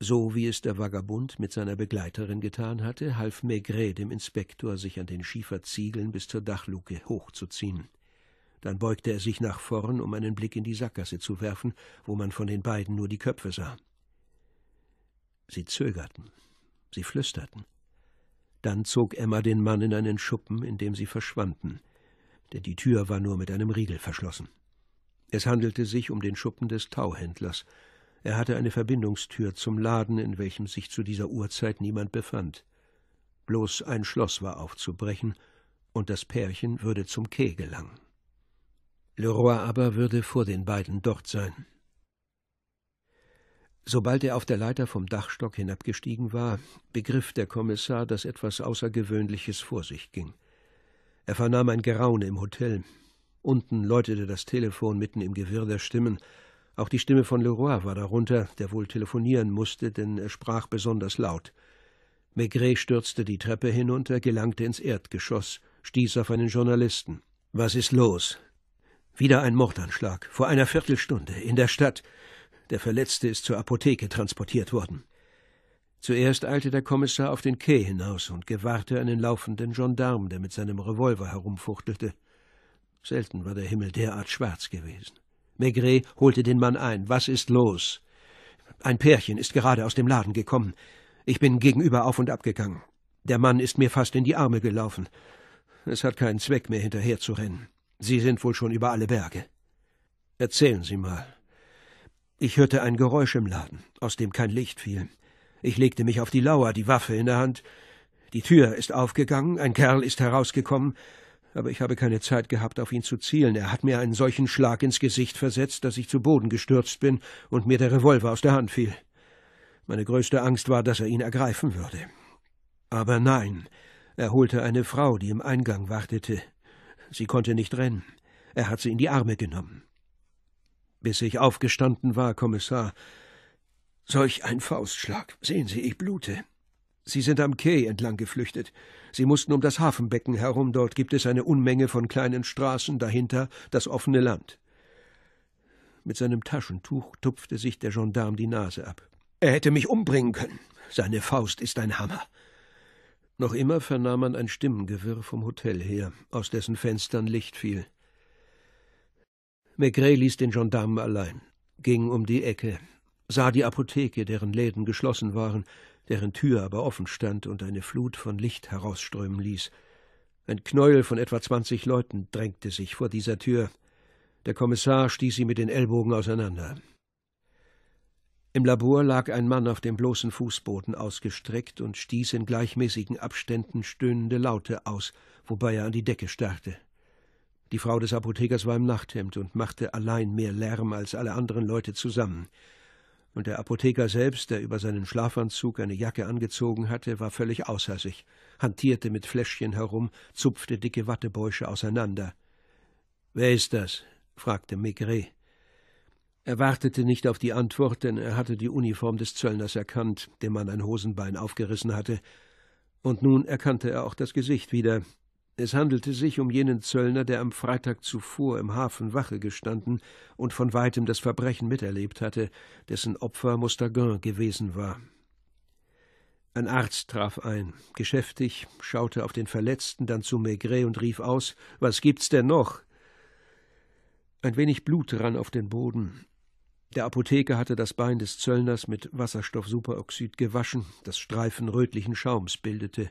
So wie es der Vagabund mit seiner Begleiterin getan hatte, half Maigret dem Inspektor, sich an den Schieferziegeln bis zur Dachluke hochzuziehen. Dann beugte er sich nach vorn, um einen Blick in die Sackgasse zu werfen, wo man von den beiden nur die Köpfe sah. Sie zögerten, sie flüsterten. Dann zog Emma den Mann in einen Schuppen, in dem sie verschwanden, denn die Tür war nur mit einem Riegel verschlossen. Es handelte sich um den Schuppen des Tauhändlers, er hatte eine Verbindungstür zum Laden, in welchem sich zu dieser Uhrzeit niemand befand. Bloß ein Schloss war aufzubrechen, und das Pärchen würde zum Quai gelangen. Leroy aber würde vor den beiden dort sein. Sobald er auf der Leiter vom Dachstock hinabgestiegen war, begriff der Kommissar, dass etwas Außergewöhnliches vor sich ging. Er vernahm ein Geraune im Hotel. Unten läutete das Telefon mitten im Gewirr der Stimmen, auch die Stimme von Leroy war darunter, der wohl telefonieren musste, denn er sprach besonders laut. Maigret stürzte die Treppe hinunter, gelangte ins Erdgeschoss, stieß auf einen Journalisten. Was ist los? Wieder ein Mordanschlag. Vor einer Viertelstunde. In der Stadt. Der Verletzte ist zur Apotheke transportiert worden. Zuerst eilte der Kommissar auf den Quai hinaus und gewahrte einen laufenden Gendarm, der mit seinem Revolver herumfuchtelte. Selten war der Himmel derart schwarz gewesen. Maigret holte den Mann ein. Was ist los? Ein Pärchen ist gerade aus dem Laden gekommen. Ich bin gegenüber auf und ab gegangen. Der Mann ist mir fast in die Arme gelaufen. Es hat keinen Zweck mehr, hinterher zu rennen. Sie sind wohl schon über alle Berge. Erzählen Sie mal. Ich hörte ein Geräusch im Laden, aus dem kein Licht fiel. Ich legte mich auf die Lauer, die Waffe in der Hand. Die Tür ist aufgegangen, ein Kerl ist herausgekommen, aber ich habe keine Zeit gehabt, auf ihn zu zielen. Er hat mir einen solchen Schlag ins Gesicht versetzt, dass ich zu Boden gestürzt bin und mir der Revolver aus der Hand fiel. Meine größte Angst war, dass er ihn ergreifen würde. Aber nein, er holte eine Frau, die im Eingang wartete. Sie konnte nicht rennen. Er hat sie in die Arme genommen. Bis ich aufgestanden war, Kommissar. Solch ein Faustschlag. Sehen Sie, ich blute. Sie sind am Quai entlang geflüchtet. Sie mussten um das Hafenbecken herum, dort gibt es eine Unmenge von kleinen Straßen, dahinter das offene Land. Mit seinem Taschentuch tupfte sich der Gendarm die Nase ab. Er hätte mich umbringen können. Seine Faust ist ein Hammer. Noch immer vernahm man ein Stimmengewirr vom Hotel her, aus dessen Fenstern Licht fiel. Maigret ließ den Gendarmen allein, ging um die Ecke, sah die Apotheke, deren Läden geschlossen waren, deren Tür aber offen stand und eine Flut von Licht herausströmen ließ. Ein Knäuel von etwa zwanzig Leuten drängte sich vor dieser Tür. Der Kommissar stieß sie mit den Ellbogen auseinander. Im Labor lag ein Mann auf dem bloßen Fußboden ausgestreckt und stieß in gleichmäßigen Abständen stöhnende Laute aus, wobei er an die Decke starrte. Die Frau des Apothekers war im Nachthemd und machte allein mehr Lärm als alle anderen Leute zusammen. Und der Apotheker selbst, der über seinen Schlafanzug eine Jacke angezogen hatte, war völlig außer sich, hantierte mit Fläschchen herum, zupfte dicke Wattebäusche auseinander. Wer ist das? fragte Maigret. Er wartete nicht auf die Antwort, denn er hatte die Uniform des Zöllners erkannt, dem man ein Hosenbein aufgerissen hatte, und nun erkannte er auch das Gesicht wieder. Es handelte sich um jenen Zöllner, der am Freitag zuvor im Hafen Wache gestanden und von weitem das Verbrechen miterlebt hatte, dessen Opfer Moustaguin gewesen war. Ein Arzt traf ein, geschäftig, schaute auf den Verletzten, dann zu Maigret und rief aus: Was gibt's denn noch? Ein wenig Blut rann auf den Boden. Der Apotheker hatte das Bein des Zöllners mit Wasserstoffsuperoxid gewaschen, das Streifen rötlichen Schaums bildete.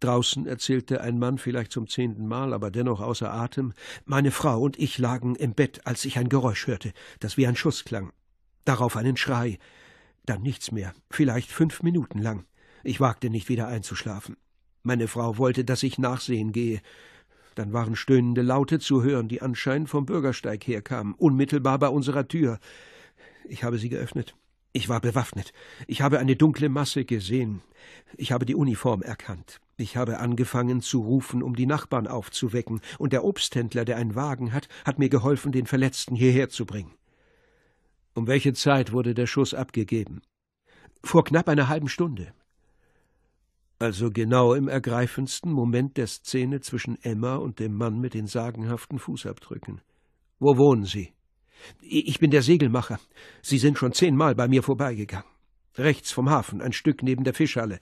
Draußen erzählte ein Mann vielleicht zum zehnten Mal, aber dennoch außer Atem Meine Frau und ich lagen im Bett, als ich ein Geräusch hörte, das wie ein Schuss klang. Darauf einen Schrei. Dann nichts mehr, vielleicht fünf Minuten lang. Ich wagte nicht wieder einzuschlafen. Meine Frau wollte, dass ich nachsehen gehe. Dann waren stöhnende Laute zu hören, die anscheinend vom Bürgersteig herkamen, unmittelbar bei unserer Tür. Ich habe sie geöffnet. Ich war bewaffnet. Ich habe eine dunkle Masse gesehen. Ich habe die Uniform erkannt. Ich habe angefangen zu rufen, um die Nachbarn aufzuwecken, und der Obsthändler, der einen Wagen hat, hat mir geholfen, den Verletzten hierher zu bringen. Um welche Zeit wurde der Schuss abgegeben? Vor knapp einer halben Stunde. Also genau im ergreifendsten Moment der Szene zwischen Emma und dem Mann mit den sagenhaften Fußabdrücken. Wo wohnen Sie? Ich bin der Segelmacher. Sie sind schon zehnmal bei mir vorbeigegangen. Rechts vom Hafen, ein Stück neben der Fischhalle.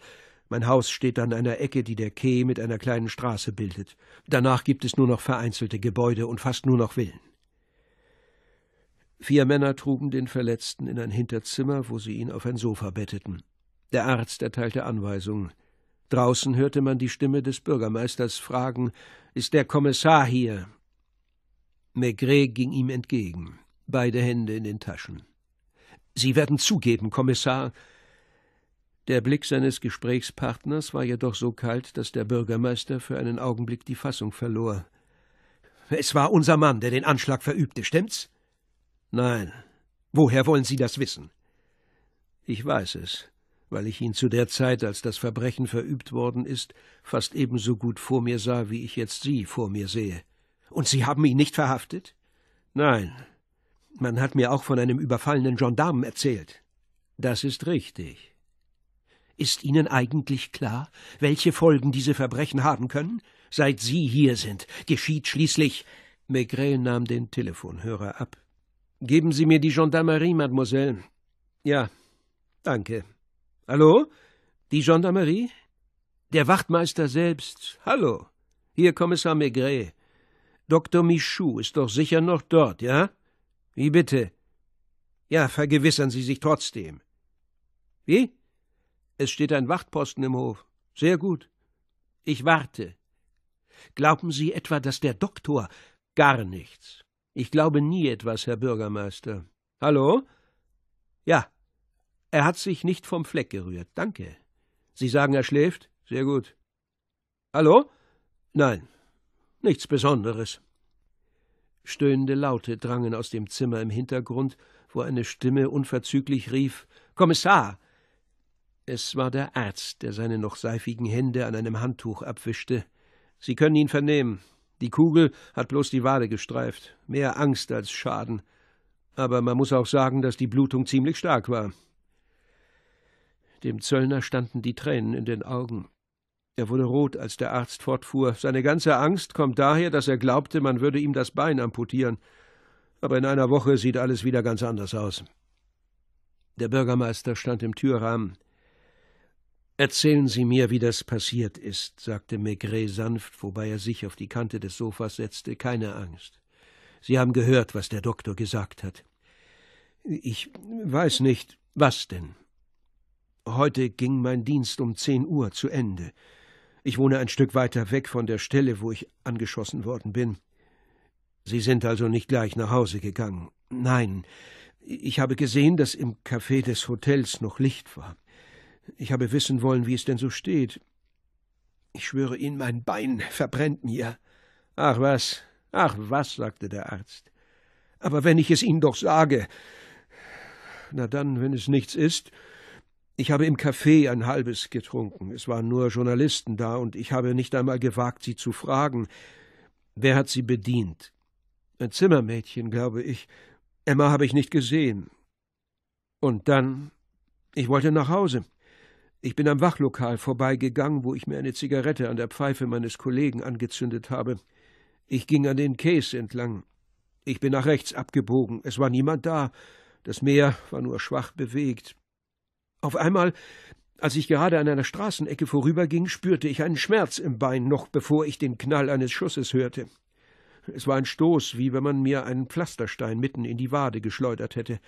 Mein Haus steht an einer Ecke, die der Quai mit einer kleinen Straße bildet. Danach gibt es nur noch vereinzelte Gebäude und fast nur noch Villen. Vier Männer trugen den Verletzten in ein Hinterzimmer, wo sie ihn auf ein Sofa betteten. Der Arzt erteilte Anweisungen. Draußen hörte man die Stimme des Bürgermeisters fragen: Ist der Kommissar hier? Maigret ging ihm entgegen, beide Hände in den Taschen. Sie werden zugeben, Kommissar. Der Blick seines Gesprächspartners war jedoch so kalt, dass der Bürgermeister für einen Augenblick die Fassung verlor. Es war unser Mann, der den Anschlag verübte, stimmt's? Nein. Woher wollen Sie das wissen? Ich weiß es weil ich ihn zu der Zeit, als das Verbrechen verübt worden ist, fast ebenso gut vor mir sah, wie ich jetzt Sie vor mir sehe. Und Sie haben ihn nicht verhaftet? Nein. Man hat mir auch von einem überfallenen Gendarmen erzählt. Das ist richtig. Ist Ihnen eigentlich klar, welche Folgen diese Verbrechen haben können? Seit Sie hier sind, geschieht schließlich. Maigret nahm den Telefonhörer ab. Geben Sie mir die Gendarmerie, Mademoiselle. Ja, danke. Hallo? Die Gendarmerie? Der Wachtmeister selbst. Hallo. Hier Kommissar Maigret. Dr. Michou ist doch sicher noch dort, ja? Wie bitte? Ja, vergewissern Sie sich trotzdem. Wie? Es steht ein Wachtposten im Hof. Sehr gut. Ich warte. Glauben Sie etwa, dass der Doktor. Gar nichts. Ich glaube nie etwas, Herr Bürgermeister. Hallo? Ja, er hat sich nicht vom Fleck gerührt. Danke. Sie sagen, er schläft? Sehr gut. Hallo? Nein, nichts Besonderes. Stöhnende Laute drangen aus dem Zimmer im Hintergrund, wo eine Stimme unverzüglich rief Kommissar. Es war der Arzt, der seine noch seifigen Hände an einem Handtuch abwischte. Sie können ihn vernehmen. Die Kugel hat bloß die Wade gestreift. Mehr Angst als Schaden. Aber man muss auch sagen, dass die Blutung ziemlich stark war. Dem Zöllner standen die Tränen in den Augen. Er wurde rot, als der Arzt fortfuhr. Seine ganze Angst kommt daher, dass er glaubte, man würde ihm das Bein amputieren. Aber in einer Woche sieht alles wieder ganz anders aus. Der Bürgermeister stand im Türrahmen. Erzählen Sie mir, wie das passiert ist, sagte Maigret sanft, wobei er sich auf die Kante des Sofas setzte. Keine Angst. Sie haben gehört, was der Doktor gesagt hat. Ich weiß nicht. Was denn? Heute ging mein Dienst um zehn Uhr zu Ende. Ich wohne ein Stück weiter weg von der Stelle, wo ich angeschossen worden bin. Sie sind also nicht gleich nach Hause gegangen. Nein, ich habe gesehen, dass im Café des Hotels noch Licht war. Ich habe wissen wollen, wie es denn so steht. Ich schwöre Ihnen, mein Bein verbrennt mir. Ach was, ach was, sagte der Arzt. Aber wenn ich es Ihnen doch sage, Na dann, wenn es nichts ist. Ich habe im Café ein halbes getrunken. Es waren nur Journalisten da, und ich habe nicht einmal gewagt, sie zu fragen. Wer hat sie bedient? Ein Zimmermädchen, glaube ich. Emma habe ich nicht gesehen. Und dann. Ich wollte nach Hause. Ich bin am Wachlokal vorbeigegangen, wo ich mir eine Zigarette an der Pfeife meines Kollegen angezündet habe. Ich ging an den Käse entlang. Ich bin nach rechts abgebogen. Es war niemand da. Das Meer war nur schwach bewegt. Auf einmal, als ich gerade an einer Straßenecke vorüberging, spürte ich einen Schmerz im Bein, noch bevor ich den Knall eines Schusses hörte. Es war ein Stoß, wie wenn man mir einen Pflasterstein mitten in die Wade geschleudert hätte.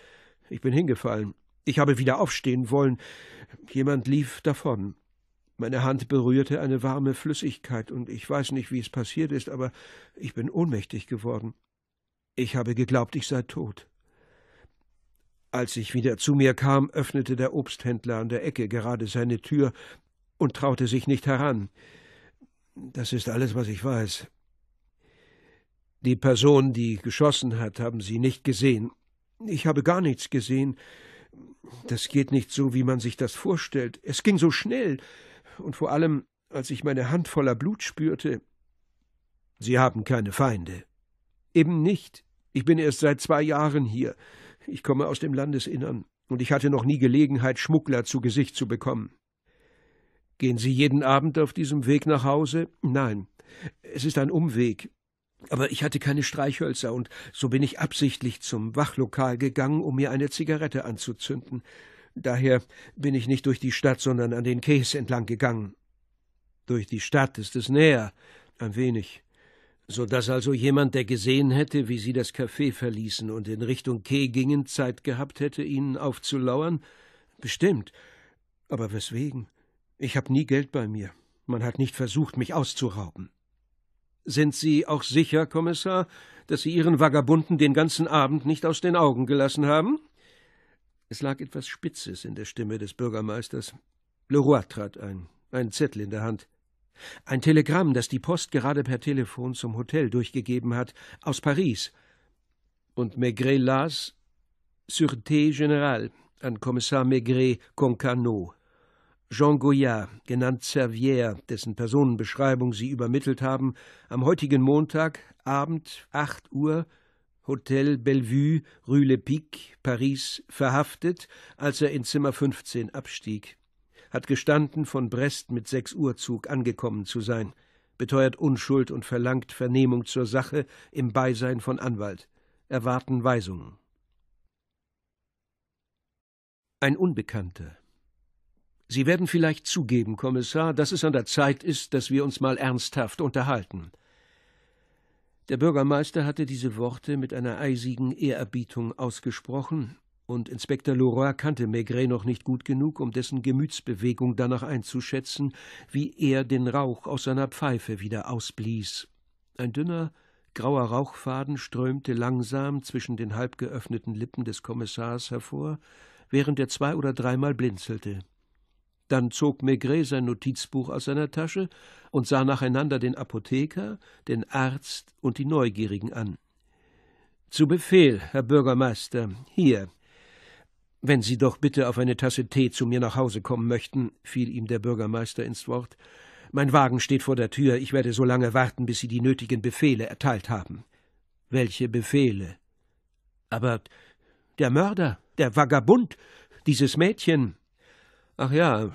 Ich bin hingefallen. Ich habe wieder aufstehen wollen. Jemand lief davon. Meine Hand berührte eine warme Flüssigkeit, und ich weiß nicht, wie es passiert ist, aber ich bin ohnmächtig geworden. Ich habe geglaubt, ich sei tot. Als ich wieder zu mir kam, öffnete der Obsthändler an der Ecke gerade seine Tür und traute sich nicht heran. Das ist alles, was ich weiß. Die Person, die geschossen hat, haben Sie nicht gesehen. Ich habe gar nichts gesehen. Das geht nicht so, wie man sich das vorstellt. Es ging so schnell. Und vor allem, als ich meine Hand voller Blut spürte. Sie haben keine Feinde. Eben nicht. Ich bin erst seit zwei Jahren hier. Ich komme aus dem Landesinnern, und ich hatte noch nie Gelegenheit, Schmuggler zu Gesicht zu bekommen. Gehen Sie jeden Abend auf diesem Weg nach Hause? Nein. Es ist ein Umweg. Aber ich hatte keine Streichhölzer, und so bin ich absichtlich zum Wachlokal gegangen, um mir eine Zigarette anzuzünden. Daher bin ich nicht durch die Stadt, sondern an den Käse entlang gegangen. Durch die Stadt ist es näher, ein wenig so dass also jemand, der gesehen hätte, wie sie das Café verließen und in Richtung Quai gingen, Zeit gehabt hätte, ihnen aufzulauern? Bestimmt. Aber weswegen? Ich habe nie Geld bei mir. Man hat nicht versucht, mich auszurauben. Sind Sie auch sicher, Kommissar, dass Sie Ihren Vagabunden den ganzen Abend nicht aus den Augen gelassen haben? Es lag etwas Spitzes in der Stimme des Bürgermeisters. Leroy trat ein, einen Zettel in der Hand. Ein Telegramm, das die Post gerade per Telefon zum Hotel durchgegeben hat, aus Paris. Und Maigret las Sûreté Générale an Kommissar Maigret Concarneau. Jean Goyard, genannt Servière, dessen Personenbeschreibung Sie übermittelt haben, am heutigen Montag, Abend, acht Uhr, Hotel Bellevue, Rue Le Pic, Paris, verhaftet, als er in Zimmer 15 abstieg hat gestanden, von Brest mit sechs Uhr Zug angekommen zu sein, beteuert Unschuld und verlangt Vernehmung zur Sache im Beisein von Anwalt. Erwarten Weisungen. Ein Unbekannter. Sie werden vielleicht zugeben, Kommissar, dass es an der Zeit ist, dass wir uns mal ernsthaft unterhalten. Der Bürgermeister hatte diese Worte mit einer eisigen Ehrerbietung ausgesprochen und Inspektor Leroy kannte Maigret noch nicht gut genug, um dessen Gemütsbewegung danach einzuschätzen, wie er den Rauch aus seiner Pfeife wieder ausblies. Ein dünner, grauer Rauchfaden strömte langsam zwischen den halb geöffneten Lippen des Kommissars hervor, während er zwei oder dreimal blinzelte. Dann zog Maigret sein Notizbuch aus seiner Tasche und sah nacheinander den Apotheker, den Arzt und die Neugierigen an. Zu Befehl, Herr Bürgermeister. Hier, wenn Sie doch bitte auf eine Tasse Tee zu mir nach Hause kommen möchten, fiel ihm der Bürgermeister ins Wort. Mein Wagen steht vor der Tür, ich werde so lange warten, bis Sie die nötigen Befehle erteilt haben. Welche Befehle? Aber der Mörder, der Vagabund, dieses Mädchen. Ach ja,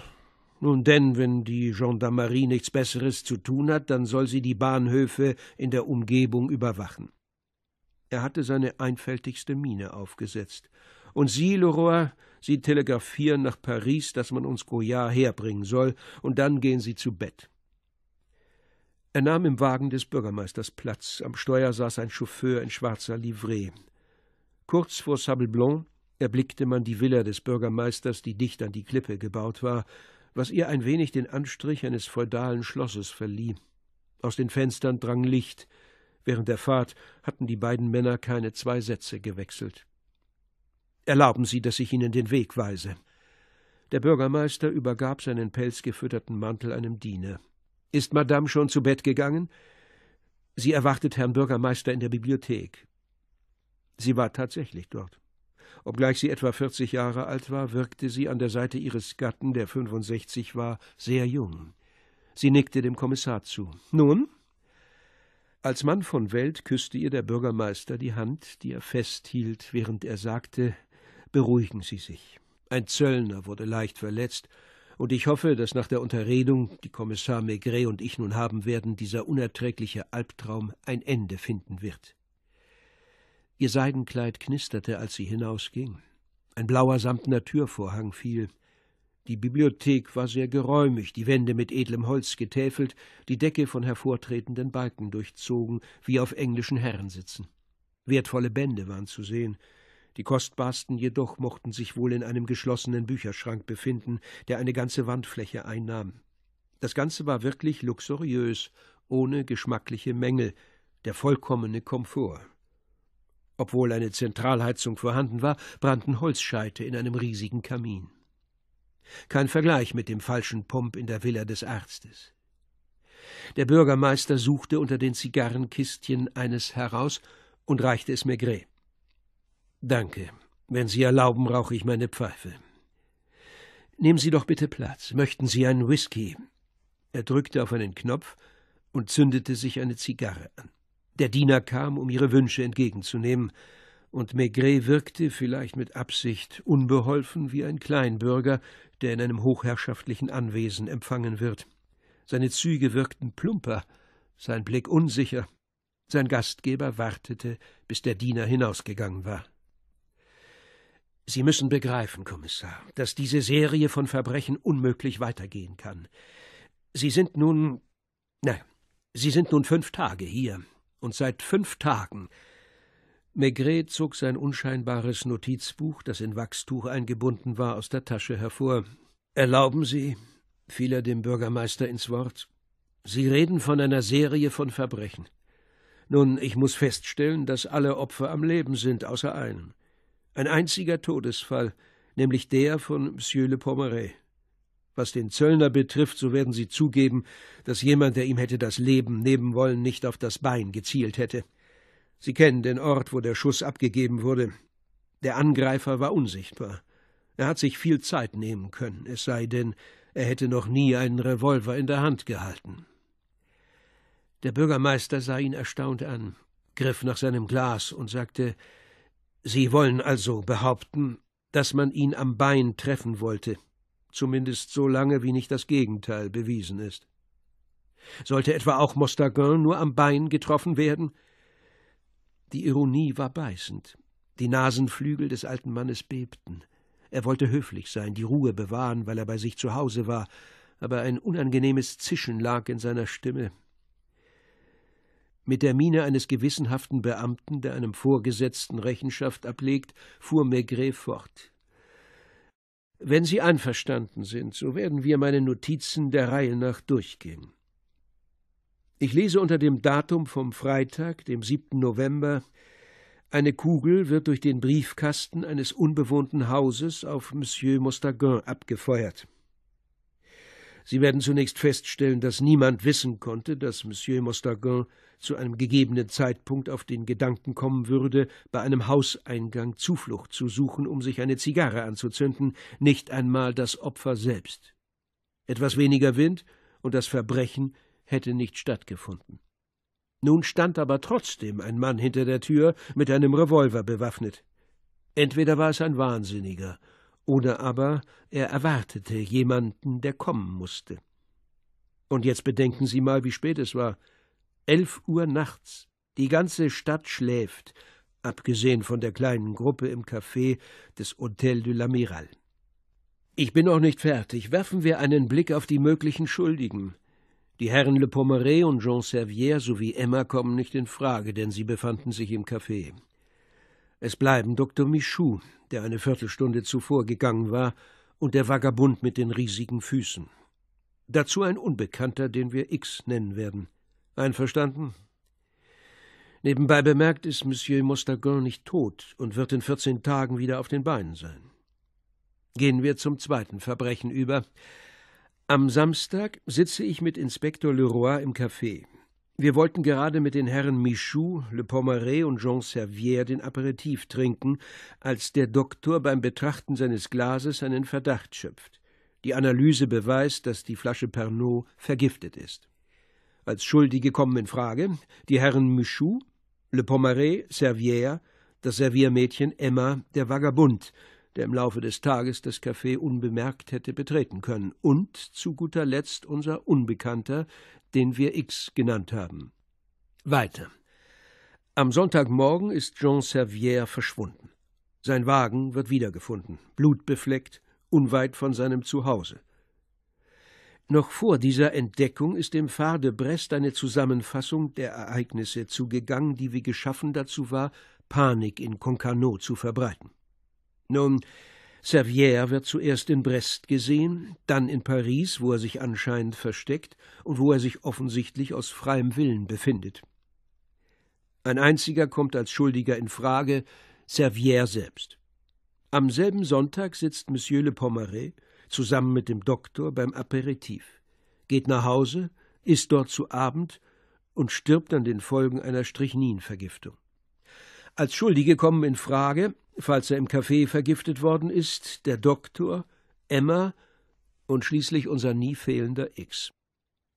nun denn, wenn die Gendarmerie nichts Besseres zu tun hat, dann soll sie die Bahnhöfe in der Umgebung überwachen. Er hatte seine einfältigste Miene aufgesetzt. Und Sie, Leroy, Sie telegrafieren nach Paris, dass man uns Goyard herbringen soll, und dann gehen Sie zu Bett. Er nahm im Wagen des Bürgermeisters Platz. Am Steuer saß ein Chauffeur in schwarzer Livree. Kurz vor Sable erblickte man die Villa des Bürgermeisters, die dicht an die Klippe gebaut war, was ihr ein wenig den Anstrich eines feudalen Schlosses verlieh. Aus den Fenstern drang Licht. Während der Fahrt hatten die beiden Männer keine zwei Sätze gewechselt. Erlauben Sie, dass ich Ihnen den Weg weise. Der Bürgermeister übergab seinen pelzgefütterten Mantel einem Diener. Ist Madame schon zu Bett gegangen? Sie erwartet Herrn Bürgermeister in der Bibliothek. Sie war tatsächlich dort. Obgleich sie etwa 40 Jahre alt war, wirkte sie an der Seite ihres Gatten, der 65 war, sehr jung. Sie nickte dem Kommissar zu. Nun? Als Mann von Welt küsste ihr der Bürgermeister die Hand, die er festhielt, während er sagte: Beruhigen Sie sich. Ein Zöllner wurde leicht verletzt, und ich hoffe, dass nach der Unterredung, die Kommissar Maigret und ich nun haben werden, dieser unerträgliche Albtraum ein Ende finden wird. Ihr Seidenkleid knisterte, als sie hinausging. Ein blauer samtner Türvorhang fiel. Die Bibliothek war sehr geräumig, die Wände mit edlem Holz getäfelt, die Decke von hervortretenden Balken durchzogen, wie auf englischen Herrensitzen. Wertvolle Bände waren zu sehen, die kostbarsten jedoch mochten sich wohl in einem geschlossenen Bücherschrank befinden, der eine ganze Wandfläche einnahm. Das Ganze war wirklich luxuriös, ohne geschmackliche Mängel, der vollkommene Komfort. Obwohl eine Zentralheizung vorhanden war, brannten Holzscheite in einem riesigen Kamin. Kein Vergleich mit dem falschen Pump in der Villa des Arztes. Der Bürgermeister suchte unter den Zigarrenkistchen eines heraus und reichte es Maigret. Danke. Wenn Sie erlauben, rauche ich meine Pfeife. Nehmen Sie doch bitte Platz. Möchten Sie einen Whisky? Er drückte auf einen Knopf und zündete sich eine Zigarre an. Der Diener kam, um ihre Wünsche entgegenzunehmen, und Maigret wirkte, vielleicht mit Absicht, unbeholfen wie ein Kleinbürger, der in einem hochherrschaftlichen Anwesen empfangen wird. Seine Züge wirkten plumper, sein Blick unsicher. Sein Gastgeber wartete, bis der Diener hinausgegangen war. Sie müssen begreifen, Kommissar, dass diese Serie von Verbrechen unmöglich weitergehen kann. Sie sind nun. Na, Sie sind nun fünf Tage hier. Und seit fünf Tagen. Maigret zog sein unscheinbares Notizbuch, das in Wachstuch eingebunden war, aus der Tasche hervor. Erlauben Sie, fiel er dem Bürgermeister ins Wort. Sie reden von einer Serie von Verbrechen. Nun, ich muss feststellen, dass alle Opfer am Leben sind, außer einem. Ein einziger Todesfall, nämlich der von Monsieur Le Pommeret. Was den Zöllner betrifft, so werden Sie zugeben, dass jemand, der ihm hätte das Leben nehmen wollen, nicht auf das Bein gezielt hätte. Sie kennen den Ort, wo der Schuss abgegeben wurde. Der Angreifer war unsichtbar. Er hat sich viel Zeit nehmen können, es sei denn, er hätte noch nie einen Revolver in der Hand gehalten. Der Bürgermeister sah ihn erstaunt an, griff nach seinem Glas und sagte Sie wollen also behaupten, dass man ihn am Bein treffen wollte, zumindest so lange, wie nicht das Gegenteil bewiesen ist. Sollte etwa auch Mostagain nur am Bein getroffen werden? Die Ironie war beißend. Die Nasenflügel des alten Mannes bebten. Er wollte höflich sein, die Ruhe bewahren, weil er bei sich zu Hause war, aber ein unangenehmes Zischen lag in seiner Stimme, mit der Miene eines gewissenhaften Beamten, der einem Vorgesetzten Rechenschaft ablegt, fuhr Maigret fort. Wenn Sie einverstanden sind, so werden wir meine Notizen der Reihe nach durchgehen. Ich lese unter dem Datum vom Freitag, dem 7. November, eine Kugel wird durch den Briefkasten eines unbewohnten Hauses auf Monsieur Mostagain abgefeuert. Sie werden zunächst feststellen, dass niemand wissen konnte, dass Monsieur Mostagain zu einem gegebenen Zeitpunkt auf den Gedanken kommen würde, bei einem Hauseingang Zuflucht zu suchen, um sich eine Zigarre anzuzünden, nicht einmal das Opfer selbst. Etwas weniger Wind und das Verbrechen hätte nicht stattgefunden. Nun stand aber trotzdem ein Mann hinter der Tür mit einem Revolver bewaffnet. Entweder war es ein Wahnsinniger, oder aber er erwartete jemanden, der kommen musste. Und jetzt bedenken Sie mal, wie spät es war. Elf Uhr nachts. Die ganze Stadt schläft, abgesehen von der kleinen Gruppe im Café des Hotel de l'Amiral. Ich bin noch nicht fertig. Werfen wir einen Blick auf die möglichen Schuldigen. Die Herren Le Pommeret und Jean Servière sowie Emma kommen nicht in Frage, denn sie befanden sich im Café. Es bleiben Dr. Michou, der eine Viertelstunde zuvor gegangen war, und der Vagabund mit den riesigen Füßen. Dazu ein Unbekannter, den wir X nennen werden. Einverstanden? Nebenbei bemerkt ist Monsieur Mostagon nicht tot und wird in vierzehn Tagen wieder auf den Beinen sein. Gehen wir zum zweiten Verbrechen über. Am Samstag sitze ich mit Inspektor Leroy im Café. Wir wollten gerade mit den Herren Michou, Le Pommeret und Jean Servière den Aperitif trinken, als der Doktor beim Betrachten seines Glases einen Verdacht schöpft. Die Analyse beweist, dass die Flasche Pernod vergiftet ist. Als Schuldige kommen in Frage die Herren Michou, Le Pommeret, Servière, das Serviermädchen Emma, der Vagabund, der im Laufe des Tages das Café unbemerkt hätte betreten können, und zu guter Letzt unser Unbekannter, den wir X genannt haben. Weiter. Am Sonntagmorgen ist Jean Servière verschwunden. Sein Wagen wird wiedergefunden, blutbefleckt, unweit von seinem Zuhause. Noch vor dieser Entdeckung ist dem Phare de Brest eine Zusammenfassung der Ereignisse zugegangen, die wie geschaffen dazu war, Panik in Concarneau zu verbreiten. Nun, Servière wird zuerst in Brest gesehen, dann in Paris, wo er sich anscheinend versteckt und wo er sich offensichtlich aus freiem Willen befindet. Ein einziger kommt als Schuldiger in Frage, Servière selbst. Am selben Sonntag sitzt Monsieur Le Pommeret zusammen mit dem Doktor beim Aperitif, geht nach Hause, isst dort zu Abend und stirbt an den Folgen einer Strychninvergiftung. Als Schuldige kommen in Frage falls er im Café vergiftet worden ist, der Doktor, Emma und schließlich unser nie fehlender X.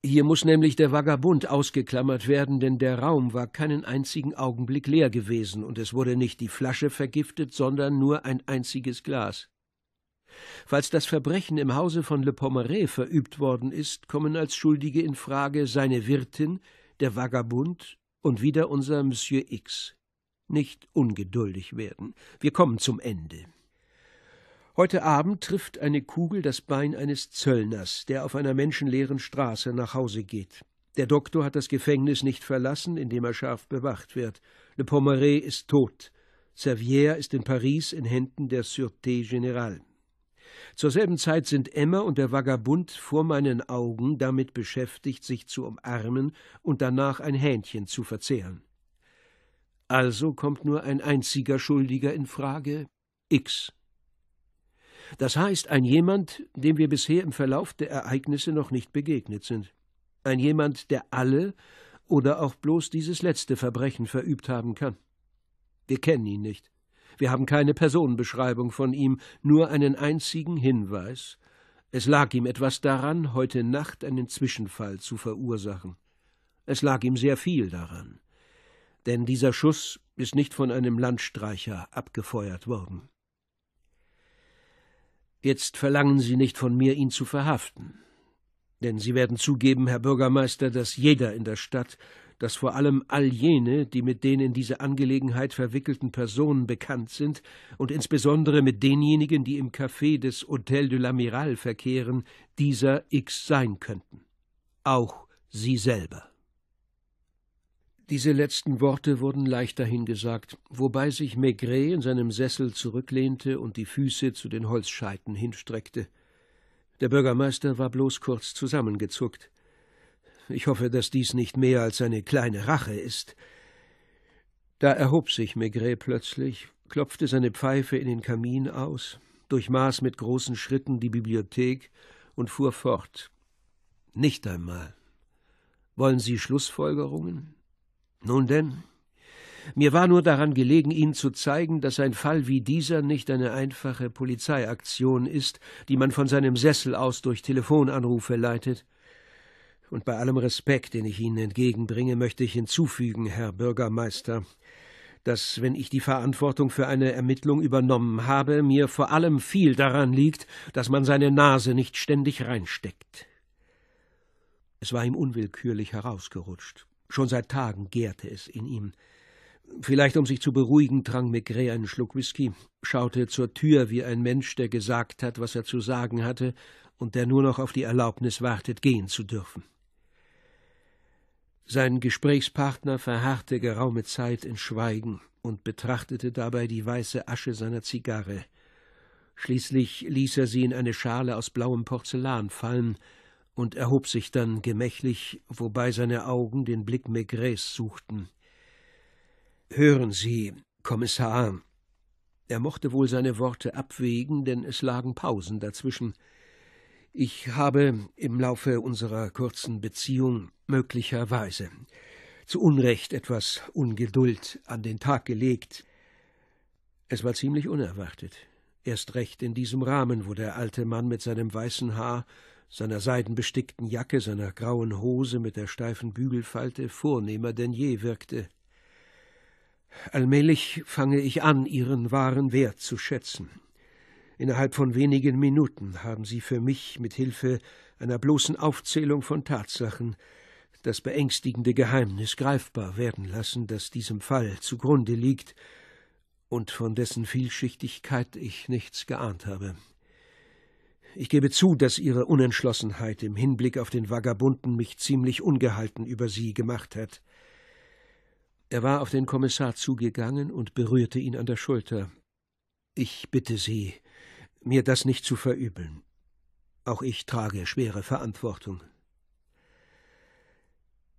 Hier muss nämlich der Vagabund ausgeklammert werden, denn der Raum war keinen einzigen Augenblick leer gewesen und es wurde nicht die Flasche vergiftet, sondern nur ein einziges Glas. Falls das Verbrechen im Hause von Le Pommeret verübt worden ist, kommen als Schuldige in Frage seine Wirtin, der Vagabund und wieder unser Monsieur X nicht ungeduldig werden. Wir kommen zum Ende. Heute Abend trifft eine Kugel das Bein eines Zöllners, der auf einer menschenleeren Straße nach Hause geht. Der Doktor hat das Gefängnis nicht verlassen, in dem er scharf bewacht wird. Le Pommeret ist tot. Servière ist in Paris in Händen der Sûreté Générale. Zur selben Zeit sind Emma und der Vagabund vor meinen Augen damit beschäftigt, sich zu umarmen und danach ein Hähnchen zu verzehren. Also kommt nur ein einziger Schuldiger in Frage X. Das heißt, ein jemand, dem wir bisher im Verlauf der Ereignisse noch nicht begegnet sind. Ein jemand, der alle oder auch bloß dieses letzte Verbrechen verübt haben kann. Wir kennen ihn nicht. Wir haben keine Personenbeschreibung von ihm, nur einen einzigen Hinweis. Es lag ihm etwas daran, heute Nacht einen Zwischenfall zu verursachen. Es lag ihm sehr viel daran denn dieser Schuss ist nicht von einem Landstreicher abgefeuert worden. Jetzt verlangen Sie nicht von mir, ihn zu verhaften. Denn Sie werden zugeben, Herr Bürgermeister, dass jeder in der Stadt, dass vor allem all jene, die mit den in diese Angelegenheit verwickelten Personen bekannt sind, und insbesondere mit denjenigen, die im Café des Hotel de l'Amiral verkehren, dieser X sein könnten. Auch Sie selber. Diese letzten Worte wurden leicht dahingesagt, wobei sich Maigret in seinem Sessel zurücklehnte und die Füße zu den Holzscheiten hinstreckte. Der Bürgermeister war bloß kurz zusammengezuckt. Ich hoffe, dass dies nicht mehr als eine kleine Rache ist. Da erhob sich Maigret plötzlich, klopfte seine Pfeife in den Kamin aus, durchmaß mit großen Schritten die Bibliothek und fuhr fort. Nicht einmal. Wollen Sie Schlussfolgerungen? Nun denn, mir war nur daran gelegen, Ihnen zu zeigen, dass ein Fall wie dieser nicht eine einfache Polizeiaktion ist, die man von seinem Sessel aus durch Telefonanrufe leitet. Und bei allem Respekt, den ich Ihnen entgegenbringe, möchte ich hinzufügen, Herr Bürgermeister, dass, wenn ich die Verantwortung für eine Ermittlung übernommen habe, mir vor allem viel daran liegt, dass man seine Nase nicht ständig reinsteckt. Es war ihm unwillkürlich herausgerutscht. Schon seit Tagen gärte es in ihm. Vielleicht um sich zu beruhigen, trank Maigret einen Schluck Whisky, schaute zur Tür wie ein Mensch, der gesagt hat, was er zu sagen hatte und der nur noch auf die Erlaubnis wartet, gehen zu dürfen. Sein Gesprächspartner verharrte geraume Zeit in Schweigen und betrachtete dabei die weiße Asche seiner Zigarre. Schließlich ließ er sie in eine Schale aus blauem Porzellan fallen und erhob sich dann gemächlich, wobei seine Augen den Blick Maigrets suchten. Hören Sie, Kommissar. Er mochte wohl seine Worte abwägen, denn es lagen Pausen dazwischen. Ich habe im Laufe unserer kurzen Beziehung möglicherweise zu Unrecht etwas Ungeduld an den Tag gelegt. Es war ziemlich unerwartet. Erst recht in diesem Rahmen, wo der alte Mann mit seinem weißen Haar, seiner seidenbestickten Jacke, seiner grauen Hose mit der steifen Bügelfalte vornehmer denn je wirkte. Allmählich fange ich an, ihren wahren Wert zu schätzen. Innerhalb von wenigen Minuten haben sie für mich mit Hilfe einer bloßen Aufzählung von Tatsachen das beängstigende Geheimnis greifbar werden lassen, das diesem Fall zugrunde liegt und von dessen Vielschichtigkeit ich nichts geahnt habe. Ich gebe zu, dass Ihre Unentschlossenheit im Hinblick auf den Vagabunden mich ziemlich ungehalten über Sie gemacht hat. Er war auf den Kommissar zugegangen und berührte ihn an der Schulter. Ich bitte Sie, mir das nicht zu verübeln. Auch ich trage schwere Verantwortung.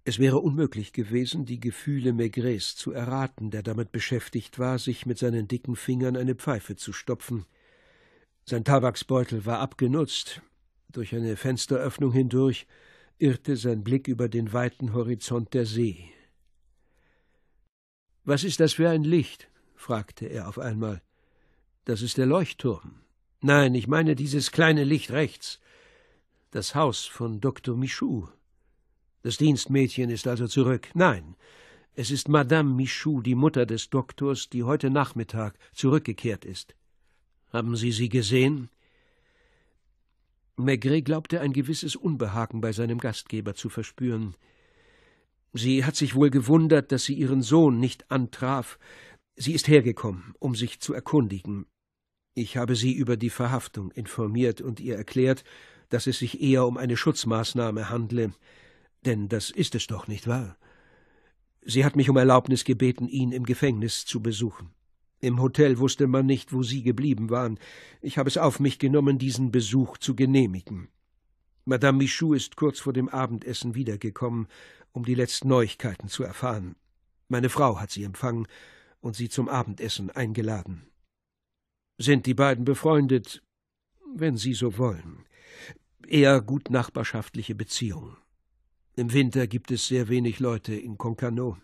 Es wäre unmöglich gewesen, die Gefühle Maigrets zu erraten, der damit beschäftigt war, sich mit seinen dicken Fingern eine Pfeife zu stopfen. Sein Tabaksbeutel war abgenutzt. Durch eine Fensteröffnung hindurch irrte sein Blick über den weiten Horizont der See. Was ist das für ein Licht? fragte er auf einmal. Das ist der Leuchtturm. Nein, ich meine dieses kleine Licht rechts. Das Haus von Dr. Michou. Das Dienstmädchen ist also zurück. Nein, es ist Madame Michou, die Mutter des Doktors, die heute Nachmittag zurückgekehrt ist. Haben Sie sie gesehen? Maigret glaubte ein gewisses Unbehagen bei seinem Gastgeber zu verspüren. Sie hat sich wohl gewundert, dass sie ihren Sohn nicht antraf. Sie ist hergekommen, um sich zu erkundigen. Ich habe sie über die Verhaftung informiert und ihr erklärt, dass es sich eher um eine Schutzmaßnahme handle, denn das ist es doch, nicht wahr? Sie hat mich um Erlaubnis gebeten, ihn im Gefängnis zu besuchen. Im Hotel wusste man nicht, wo Sie geblieben waren. Ich habe es auf mich genommen, diesen Besuch zu genehmigen. Madame Michou ist kurz vor dem Abendessen wiedergekommen, um die letzten Neuigkeiten zu erfahren. Meine Frau hat sie empfangen und sie zum Abendessen eingeladen. Sind die beiden befreundet? Wenn Sie so wollen. Eher gut nachbarschaftliche Beziehungen. Im Winter gibt es sehr wenig Leute in Concarneau.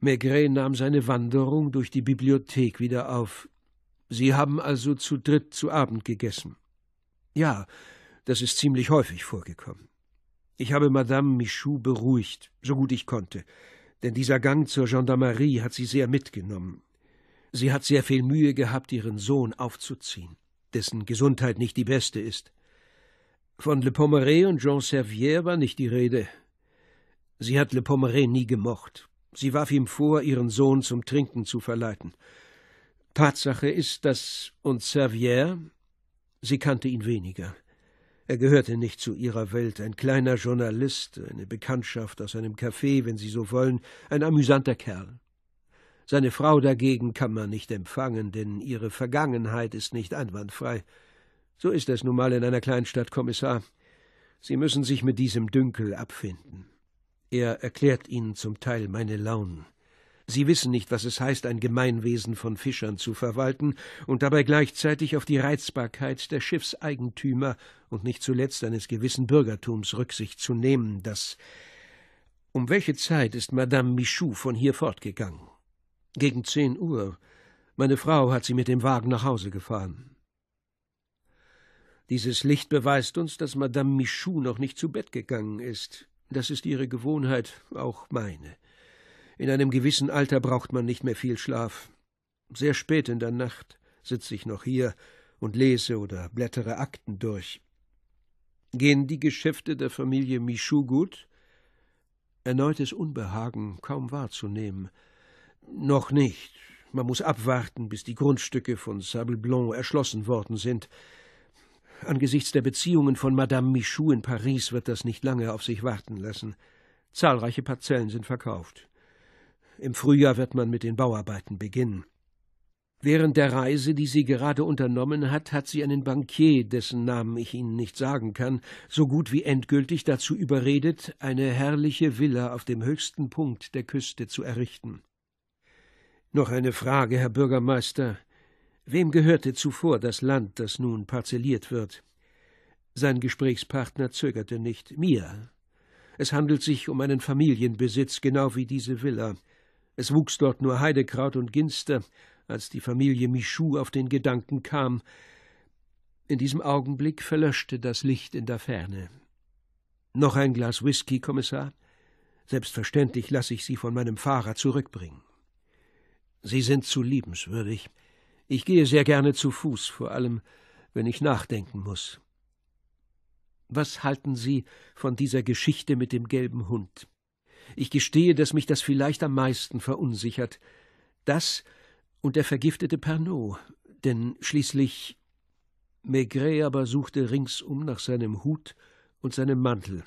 Maigret nahm seine Wanderung durch die Bibliothek wieder auf. Sie haben also zu dritt zu Abend gegessen. Ja, das ist ziemlich häufig vorgekommen. Ich habe Madame Michou beruhigt, so gut ich konnte, denn dieser Gang zur Gendarmerie hat sie sehr mitgenommen. Sie hat sehr viel Mühe gehabt, ihren Sohn aufzuziehen, dessen Gesundheit nicht die beste ist. Von Le Pommeret und Jean Servier war nicht die Rede. Sie hat Le Pommeret nie gemocht. Sie warf ihm vor, ihren Sohn zum Trinken zu verleiten. Tatsache ist, dass und Servier, sie kannte ihn weniger. Er gehörte nicht zu ihrer Welt, ein kleiner Journalist, eine Bekanntschaft aus einem Café, wenn Sie so wollen, ein amüsanter Kerl. Seine Frau dagegen kann man nicht empfangen, denn ihre Vergangenheit ist nicht einwandfrei. So ist es nun mal in einer Kleinstadt, Kommissar. Sie müssen sich mit diesem Dünkel abfinden. Er erklärt Ihnen zum Teil meine Launen. Sie wissen nicht, was es heißt, ein Gemeinwesen von Fischern zu verwalten und dabei gleichzeitig auf die Reizbarkeit der Schiffseigentümer und nicht zuletzt eines gewissen Bürgertums Rücksicht zu nehmen, das um welche Zeit ist Madame Michou von hier fortgegangen? Gegen zehn Uhr. Meine Frau hat sie mit dem Wagen nach Hause gefahren. Dieses Licht beweist uns, dass Madame Michou noch nicht zu Bett gegangen ist. Das ist ihre Gewohnheit, auch meine. In einem gewissen Alter braucht man nicht mehr viel Schlaf. Sehr spät in der Nacht sitze ich noch hier und lese oder blättere Akten durch. Gehen die Geschäfte der Familie Michou gut? Erneutes Unbehagen kaum wahrzunehmen. Noch nicht. Man muss abwarten, bis die Grundstücke von Sable Blanc erschlossen worden sind. Angesichts der Beziehungen von Madame Michou in Paris wird das nicht lange auf sich warten lassen. Zahlreiche Parzellen sind verkauft. Im Frühjahr wird man mit den Bauarbeiten beginnen. Während der Reise, die sie gerade unternommen hat, hat sie einen Bankier, dessen Namen ich Ihnen nicht sagen kann, so gut wie endgültig dazu überredet, eine herrliche Villa auf dem höchsten Punkt der Küste zu errichten. Noch eine Frage, Herr Bürgermeister. Wem gehörte zuvor das Land, das nun parzelliert wird? Sein Gesprächspartner zögerte nicht. Mir. Es handelt sich um einen Familienbesitz, genau wie diese Villa. Es wuchs dort nur Heidekraut und Ginster, als die Familie Michou auf den Gedanken kam. In diesem Augenblick verlöschte das Licht in der Ferne. Noch ein Glas Whisky, Kommissar? Selbstverständlich lasse ich Sie von meinem Fahrer zurückbringen. Sie sind zu liebenswürdig. Ich gehe sehr gerne zu Fuß, vor allem wenn ich nachdenken muss. Was halten Sie von dieser Geschichte mit dem gelben Hund? Ich gestehe, dass mich das vielleicht am meisten verunsichert. Das und der vergiftete Pernod, denn schließlich Maigret aber suchte ringsum nach seinem Hut und seinem Mantel.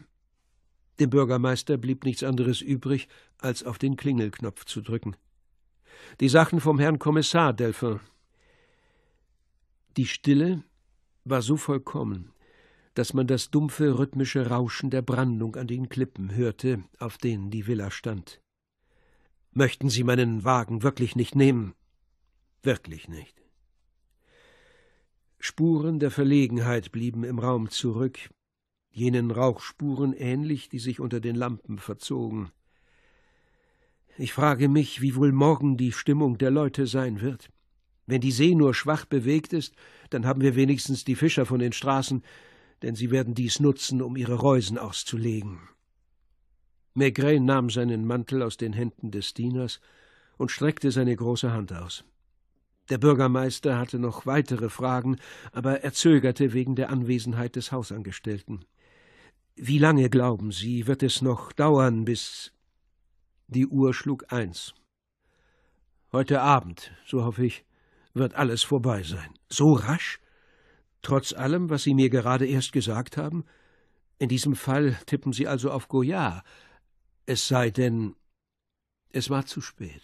Dem Bürgermeister blieb nichts anderes übrig, als auf den Klingelknopf zu drücken. Die Sachen vom Herrn Kommissar, Delphin. Die Stille war so vollkommen, dass man das dumpfe rhythmische Rauschen der Brandung an den Klippen hörte, auf denen die Villa stand. Möchten Sie meinen Wagen wirklich nicht nehmen? Wirklich nicht. Spuren der Verlegenheit blieben im Raum zurück, jenen Rauchspuren ähnlich, die sich unter den Lampen verzogen. Ich frage mich, wie wohl morgen die Stimmung der Leute sein wird. Wenn die See nur schwach bewegt ist, dann haben wir wenigstens die Fischer von den Straßen, denn sie werden dies nutzen, um ihre Reusen auszulegen. Maigret nahm seinen Mantel aus den Händen des Dieners und streckte seine große Hand aus. Der Bürgermeister hatte noch weitere Fragen, aber er zögerte wegen der Anwesenheit des Hausangestellten. Wie lange, glauben Sie, wird es noch dauern, bis. Die Uhr schlug eins. Heute Abend, so hoffe ich, wird alles vorbei sein. So rasch? Trotz allem, was Sie mir gerade erst gesagt haben? In diesem Fall tippen Sie also auf Goya. Es sei denn. Es war zu spät.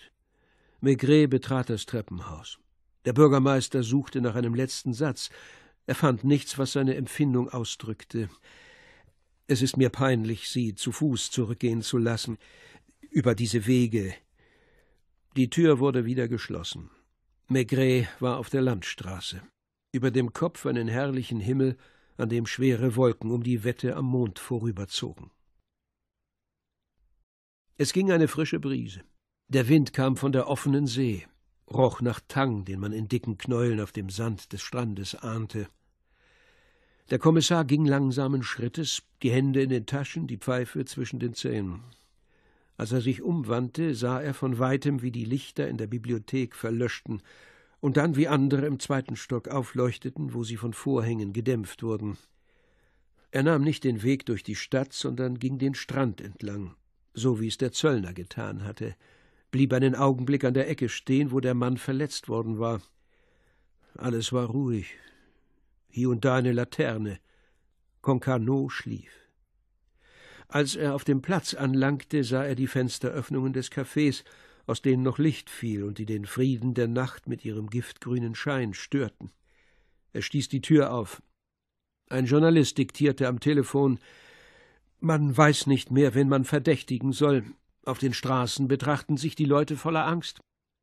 Maigret betrat das Treppenhaus. Der Bürgermeister suchte nach einem letzten Satz. Er fand nichts, was seine Empfindung ausdrückte. Es ist mir peinlich, Sie zu Fuß zurückgehen zu lassen, über diese Wege. Die Tür wurde wieder geschlossen. Maigret war auf der Landstraße. Über dem Kopf einen herrlichen Himmel, an dem schwere Wolken um die Wette am Mond vorüberzogen. Es ging eine frische Brise. Der Wind kam von der offenen See roch nach Tang, den man in dicken Knäueln auf dem Sand des Strandes ahnte. Der Kommissar ging langsamen Schrittes, die Hände in den Taschen, die Pfeife zwischen den Zähnen. Als er sich umwandte, sah er von weitem, wie die Lichter in der Bibliothek verlöschten und dann wie andere im zweiten Stock aufleuchteten, wo sie von Vorhängen gedämpft wurden. Er nahm nicht den Weg durch die Stadt, sondern ging den Strand entlang, so wie es der Zöllner getan hatte blieb einen Augenblick an der Ecke stehen, wo der Mann verletzt worden war. Alles war ruhig. Hier und da eine Laterne. Concarneau schlief. Als er auf dem Platz anlangte, sah er die Fensteröffnungen des Cafés, aus denen noch Licht fiel und die den Frieden der Nacht mit ihrem giftgrünen Schein störten. Er stieß die Tür auf. Ein Journalist diktierte am Telefon Man weiß nicht mehr, wen man verdächtigen soll. Auf den Straßen betrachten sich die Leute voller Angst.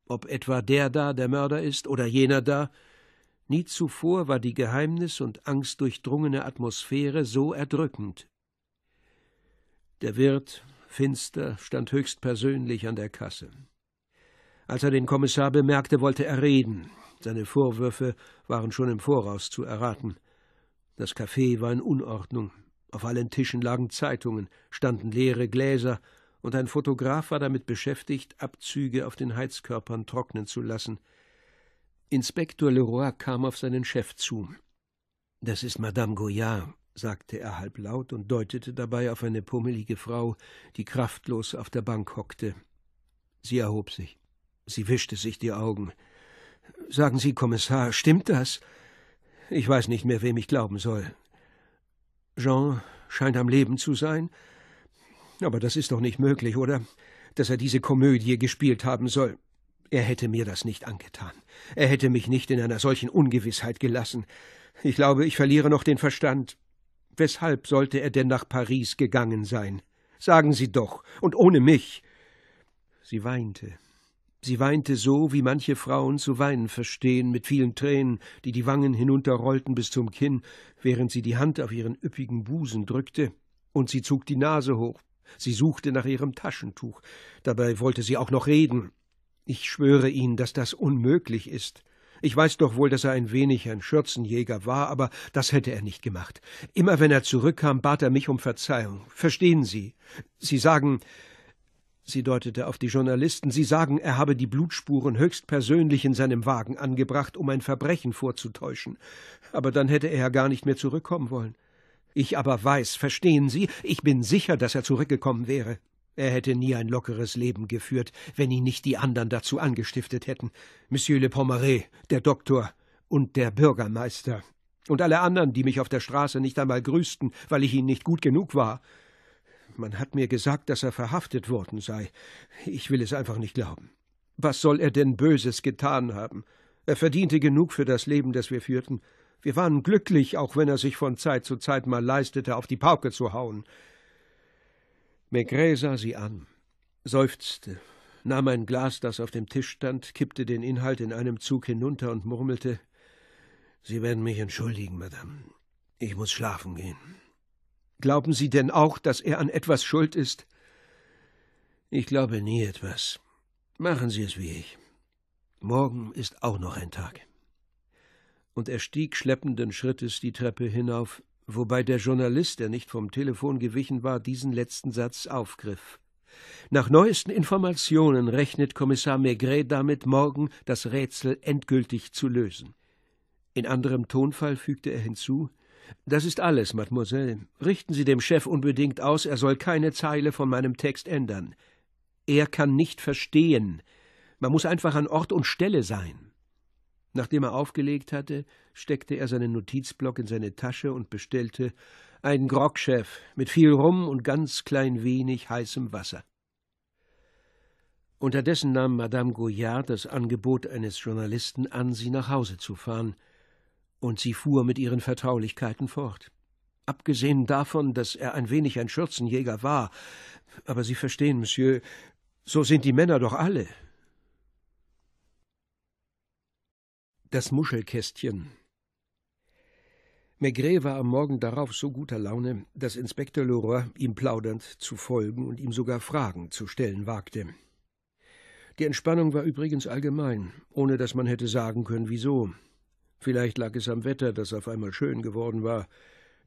Ob etwa der da der Mörder ist oder jener da. Nie zuvor war die geheimnis- und angstdurchdrungene Atmosphäre so erdrückend. Der Wirt, finster, stand höchst persönlich an der Kasse. Als er den Kommissar bemerkte, wollte er reden. Seine Vorwürfe waren schon im Voraus zu erraten. Das Café war in Unordnung. Auf allen Tischen lagen Zeitungen, standen leere Gläser und ein Fotograf war damit beschäftigt, Abzüge auf den Heizkörpern trocknen zu lassen. Inspektor Leroy kam auf seinen Chef zu. Das ist Madame Goyard, sagte er halblaut und deutete dabei auf eine pummelige Frau, die kraftlos auf der Bank hockte. Sie erhob sich. Sie wischte sich die Augen. Sagen Sie, Kommissar, stimmt das? Ich weiß nicht mehr, wem ich glauben soll. Jean scheint am Leben zu sein, aber das ist doch nicht möglich, oder? Dass er diese Komödie gespielt haben soll. Er hätte mir das nicht angetan. Er hätte mich nicht in einer solchen Ungewissheit gelassen. Ich glaube, ich verliere noch den Verstand. Weshalb sollte er denn nach Paris gegangen sein? Sagen Sie doch, und ohne mich. Sie weinte. Sie weinte so, wie manche Frauen zu weinen verstehen, mit vielen Tränen, die die Wangen hinunterrollten bis zum Kinn, während sie die Hand auf ihren üppigen Busen drückte, und sie zog die Nase hoch. Sie suchte nach ihrem Taschentuch. Dabei wollte sie auch noch reden. Ich schwöre Ihnen, dass das unmöglich ist. Ich weiß doch wohl, dass er ein wenig ein Schürzenjäger war, aber das hätte er nicht gemacht. Immer wenn er zurückkam, bat er mich um Verzeihung. Verstehen Sie? Sie sagen, Sie deutete auf die Journalisten, Sie sagen, er habe die Blutspuren höchstpersönlich in seinem Wagen angebracht, um ein Verbrechen vorzutäuschen. Aber dann hätte er ja gar nicht mehr zurückkommen wollen. Ich aber weiß, verstehen Sie, ich bin sicher, dass er zurückgekommen wäre. Er hätte nie ein lockeres Leben geführt, wenn ihn nicht die anderen dazu angestiftet hätten. Monsieur le Pommeret, der Doktor und der Bürgermeister. Und alle anderen, die mich auf der Straße nicht einmal grüßten, weil ich ihnen nicht gut genug war. Man hat mir gesagt, dass er verhaftet worden sei. Ich will es einfach nicht glauben. Was soll er denn Böses getan haben? Er verdiente genug für das Leben, das wir führten. Wir waren glücklich, auch wenn er sich von Zeit zu Zeit mal leistete, auf die Pauke zu hauen. Maigret sah sie an, seufzte, nahm ein Glas, das auf dem Tisch stand, kippte den Inhalt in einem Zug hinunter und murmelte Sie werden mich entschuldigen, Madame. Ich muss schlafen gehen. Glauben Sie denn auch, dass er an etwas schuld ist? Ich glaube nie etwas. Machen Sie es wie ich. Morgen ist auch noch ein Tag. Und er stieg schleppenden Schrittes die Treppe hinauf, wobei der Journalist, der nicht vom Telefon gewichen war, diesen letzten Satz aufgriff. Nach neuesten Informationen rechnet Kommissar Maigret damit, morgen das Rätsel endgültig zu lösen. In anderem Tonfall fügte er hinzu Das ist alles, Mademoiselle. Richten Sie dem Chef unbedingt aus, er soll keine Zeile von meinem Text ändern. Er kann nicht verstehen. Man muss einfach an Ort und Stelle sein. Nachdem er aufgelegt hatte, steckte er seinen Notizblock in seine Tasche und bestellte einen Grogchef mit viel Rum und ganz klein wenig heißem Wasser. Unterdessen nahm Madame Goyard das Angebot eines Journalisten an, sie nach Hause zu fahren, und sie fuhr mit ihren Vertraulichkeiten fort. Abgesehen davon, dass er ein wenig ein Schürzenjäger war, aber Sie verstehen, Monsieur, so sind die Männer doch alle. Das Muschelkästchen. Maigret war am Morgen darauf so guter Laune, dass Inspektor Leroy ihm plaudernd zu folgen und ihm sogar Fragen zu stellen wagte. Die Entspannung war übrigens allgemein, ohne dass man hätte sagen können, wieso. Vielleicht lag es am Wetter, das auf einmal schön geworden war.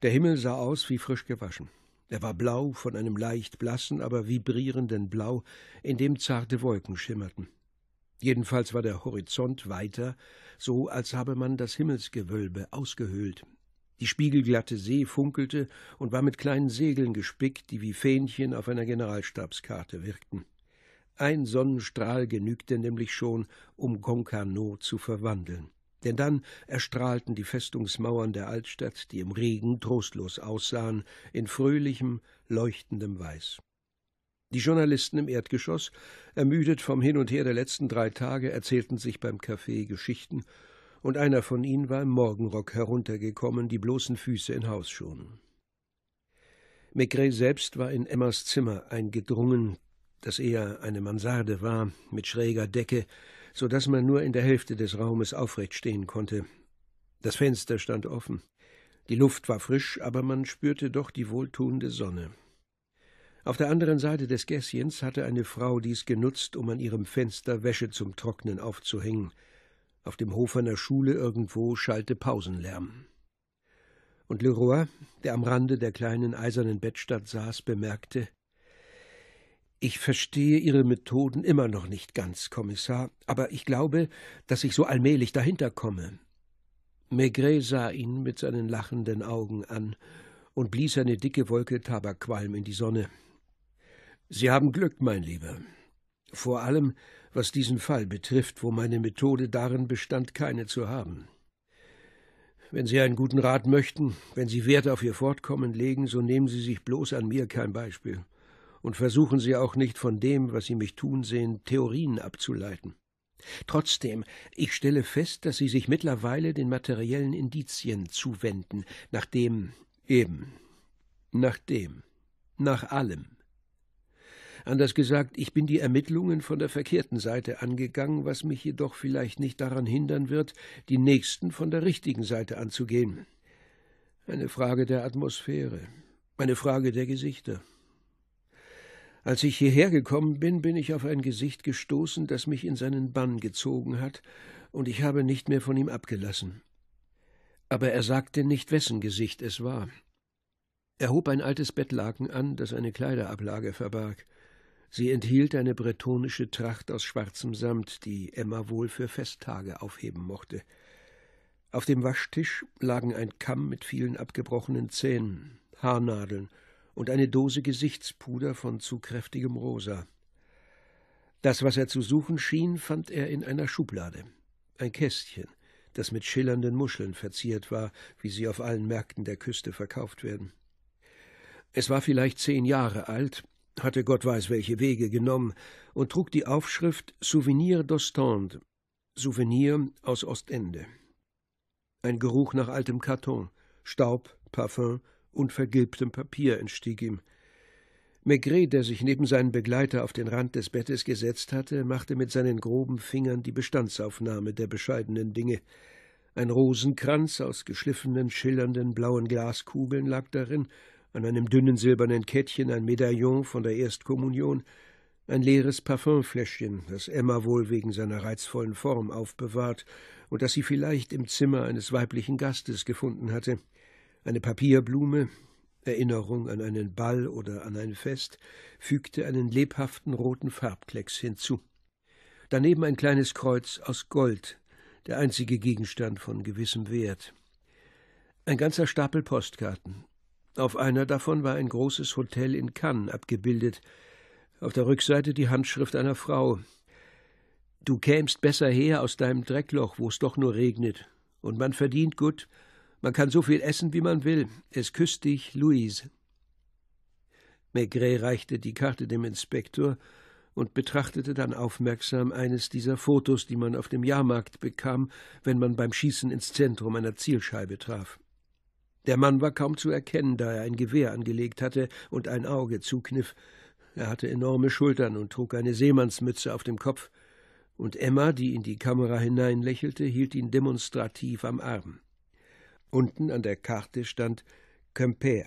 Der Himmel sah aus wie frisch gewaschen. Er war blau, von einem leicht blassen, aber vibrierenden Blau, in dem zarte Wolken schimmerten. Jedenfalls war der Horizont weiter, so als habe man das Himmelsgewölbe ausgehöhlt. Die spiegelglatte See funkelte und war mit kleinen Segeln gespickt, die wie Fähnchen auf einer Generalstabskarte wirkten. Ein Sonnenstrahl genügte nämlich schon, um Concarneau zu verwandeln. Denn dann erstrahlten die Festungsmauern der Altstadt, die im Regen trostlos aussahen, in fröhlichem, leuchtendem Weiß. Die Journalisten im Erdgeschoss, ermüdet vom Hin und Her der letzten drei Tage, erzählten sich beim Café Geschichten, und einer von ihnen war im Morgenrock heruntergekommen, die bloßen Füße in Hausschuhen. Maigret selbst war in Emmas Zimmer eingedrungen, das eher eine Mansarde war, mit schräger Decke, so dass man nur in der Hälfte des Raumes aufrecht stehen konnte. Das Fenster stand offen. Die Luft war frisch, aber man spürte doch die wohltuende Sonne. Auf der anderen Seite des Gässchens hatte eine Frau dies genutzt, um an ihrem Fenster Wäsche zum Trocknen aufzuhängen. Auf dem Hof einer Schule irgendwo schallte Pausenlärm. Und Leroy, der am Rande der kleinen eisernen Bettstatt saß, bemerkte Ich verstehe Ihre Methoden immer noch nicht ganz, Kommissar, aber ich glaube, dass ich so allmählich dahinter komme. Maigret sah ihn mit seinen lachenden Augen an und blies eine dicke Wolke Tabakqualm in die Sonne. Sie haben Glück, mein Lieber. Vor allem, was diesen Fall betrifft, wo meine Methode darin bestand, keine zu haben. Wenn Sie einen guten Rat möchten, wenn Sie Wert auf Ihr Fortkommen legen, so nehmen Sie sich bloß an mir kein Beispiel und versuchen Sie auch nicht von dem, was Sie mich tun sehen, Theorien abzuleiten. Trotzdem, ich stelle fest, dass Sie sich mittlerweile den materiellen Indizien zuwenden, nach dem eben, nach dem, nach allem. Anders gesagt, ich bin die Ermittlungen von der verkehrten Seite angegangen, was mich jedoch vielleicht nicht daran hindern wird, die nächsten von der richtigen Seite anzugehen. Eine Frage der Atmosphäre, eine Frage der Gesichter. Als ich hierher gekommen bin, bin ich auf ein Gesicht gestoßen, das mich in seinen Bann gezogen hat, und ich habe nicht mehr von ihm abgelassen. Aber er sagte nicht, wessen Gesicht es war. Er hob ein altes Bettlaken an, das eine Kleiderablage verbarg. Sie enthielt eine bretonische Tracht aus schwarzem Samt, die Emma wohl für Festtage aufheben mochte. Auf dem Waschtisch lagen ein Kamm mit vielen abgebrochenen Zähnen, Haarnadeln und eine Dose Gesichtspuder von zu kräftigem Rosa. Das, was er zu suchen schien, fand er in einer Schublade. Ein Kästchen, das mit schillernden Muscheln verziert war, wie sie auf allen Märkten der Küste verkauft werden. Es war vielleicht zehn Jahre alt, hatte Gott weiß welche Wege genommen und trug die Aufschrift Souvenir d'Ostende, Souvenir aus Ostende. Ein Geruch nach altem Karton, Staub, Parfum und vergilbtem Papier entstieg ihm. Maigret, der sich neben seinen Begleiter auf den Rand des Bettes gesetzt hatte, machte mit seinen groben Fingern die Bestandsaufnahme der bescheidenen Dinge. Ein Rosenkranz aus geschliffenen, schillernden blauen Glaskugeln lag darin, an einem dünnen silbernen Kettchen ein Medaillon von der Erstkommunion, ein leeres Parfümfläschchen, das Emma wohl wegen seiner reizvollen Form aufbewahrt und das sie vielleicht im Zimmer eines weiblichen Gastes gefunden hatte, eine Papierblume, Erinnerung an einen Ball oder an ein Fest, fügte einen lebhaften roten Farbklecks hinzu. Daneben ein kleines Kreuz aus Gold, der einzige Gegenstand von gewissem Wert. Ein ganzer Stapel Postkarten, auf einer davon war ein großes Hotel in Cannes abgebildet, auf der Rückseite die Handschrift einer Frau. Du kämst besser her aus deinem Dreckloch, wo es doch nur regnet. Und man verdient gut. Man kann so viel essen, wie man will. Es küsst dich, Louise. Maigret reichte die Karte dem Inspektor und betrachtete dann aufmerksam eines dieser Fotos, die man auf dem Jahrmarkt bekam, wenn man beim Schießen ins Zentrum einer Zielscheibe traf. Der Mann war kaum zu erkennen, da er ein Gewehr angelegt hatte und ein Auge zukniff. Er hatte enorme Schultern und trug eine Seemannsmütze auf dem Kopf. Und Emma, die in die Kamera hineinlächelte, hielt ihn demonstrativ am Arm. Unten an der Karte stand Quimper.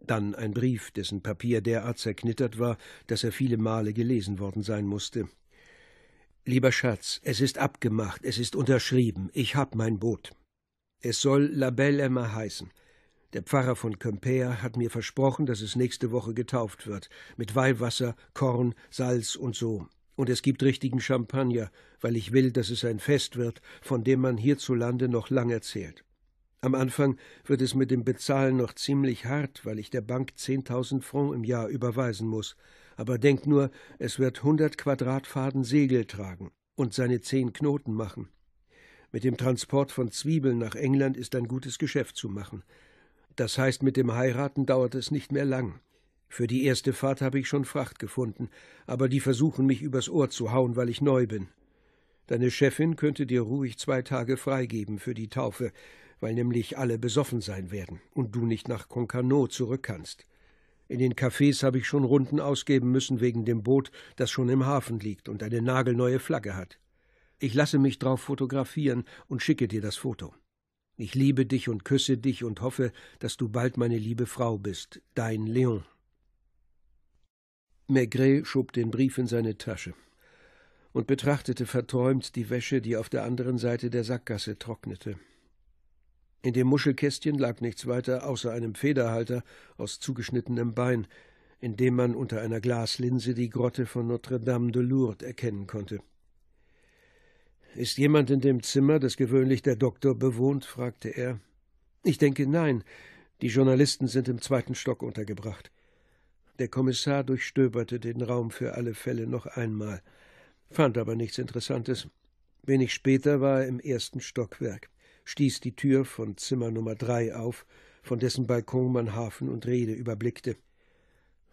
Dann ein Brief, dessen Papier derart zerknittert war, dass er viele Male gelesen worden sein musste. Lieber Schatz, es ist abgemacht, es ist unterschrieben, ich hab mein Boot. Es soll La Belle Emma heißen. Der Pfarrer von Quimper hat mir versprochen, dass es nächste Woche getauft wird, mit Weihwasser, Korn, Salz und so. Und es gibt richtigen Champagner, weil ich will, dass es ein Fest wird, von dem man hierzulande noch lang erzählt. Am Anfang wird es mit dem Bezahlen noch ziemlich hart, weil ich der Bank zehntausend Francs im Jahr überweisen muss. Aber denk nur, es wird hundert Quadratfaden Segel tragen und seine zehn Knoten machen. Mit dem Transport von Zwiebeln nach England ist ein gutes Geschäft zu machen. Das heißt, mit dem Heiraten dauert es nicht mehr lang. Für die erste Fahrt habe ich schon Fracht gefunden, aber die versuchen mich übers Ohr zu hauen, weil ich neu bin. Deine Chefin könnte dir ruhig zwei Tage freigeben für die Taufe, weil nämlich alle besoffen sein werden und du nicht nach Concarneau zurück kannst. In den Cafés habe ich schon Runden ausgeben müssen wegen dem Boot, das schon im Hafen liegt und eine nagelneue Flagge hat. Ich lasse mich drauf fotografieren und schicke dir das Foto. Ich liebe dich und küsse dich und hoffe, dass du bald meine liebe Frau bist. Dein Leon. Maigret schob den Brief in seine Tasche und betrachtete verträumt die Wäsche, die auf der anderen Seite der Sackgasse trocknete. In dem Muschelkästchen lag nichts weiter außer einem Federhalter aus zugeschnittenem Bein, in dem man unter einer Glaslinse die Grotte von Notre Dame de Lourdes erkennen konnte. Ist jemand in dem Zimmer, das gewöhnlich der Doktor bewohnt? fragte er. Ich denke nein. Die Journalisten sind im zweiten Stock untergebracht. Der Kommissar durchstöberte den Raum für alle Fälle noch einmal, fand aber nichts Interessantes. Wenig später war er im ersten Stockwerk, stieß die Tür von Zimmer Nummer drei auf, von dessen Balkon man Hafen und Rede überblickte.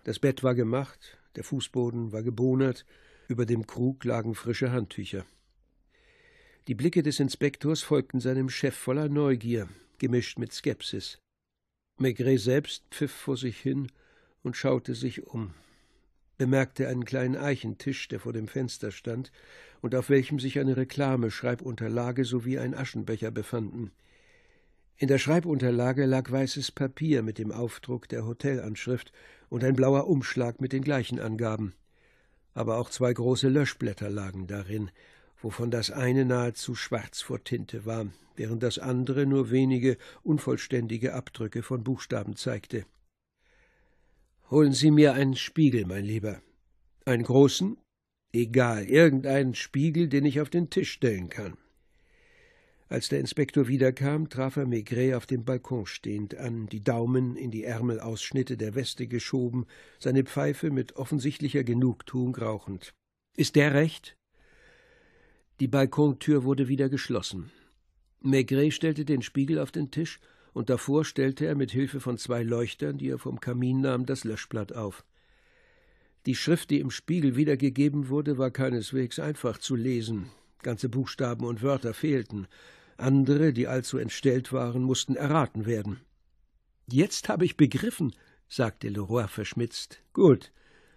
Das Bett war gemacht, der Fußboden war gebohnert, über dem Krug lagen frische Handtücher. Die Blicke des Inspektors folgten seinem Chef voller Neugier, gemischt mit Skepsis. Maigret selbst pfiff vor sich hin und schaute sich um. bemerkte einen kleinen Eichentisch, der vor dem Fenster stand und auf welchem sich eine Reklame-Schreibunterlage sowie ein Aschenbecher befanden. In der Schreibunterlage lag weißes Papier mit dem Aufdruck der Hotelanschrift und ein blauer Umschlag mit den gleichen Angaben. Aber auch zwei große Löschblätter lagen darin, wovon das eine nahezu schwarz vor Tinte war, während das andere nur wenige unvollständige Abdrücke von Buchstaben zeigte. Holen Sie mir einen Spiegel, mein Lieber. Einen großen? Egal, irgendeinen Spiegel, den ich auf den Tisch stellen kann. Als der Inspektor wiederkam, traf er Maigret auf dem Balkon stehend an, die Daumen in die Ärmelausschnitte der Weste geschoben, seine Pfeife mit offensichtlicher Genugtuung rauchend. Ist der recht? Die Balkontür wurde wieder geschlossen. Maigret stellte den Spiegel auf den Tisch, und davor stellte er mit Hilfe von zwei Leuchtern, die er vom Kamin nahm, das Löschblatt auf. Die Schrift, die im Spiegel wiedergegeben wurde, war keineswegs einfach zu lesen. Ganze Buchstaben und Wörter fehlten. Andere, die allzu entstellt waren, mussten erraten werden. Jetzt habe ich begriffen, sagte Leroy verschmitzt. Gut,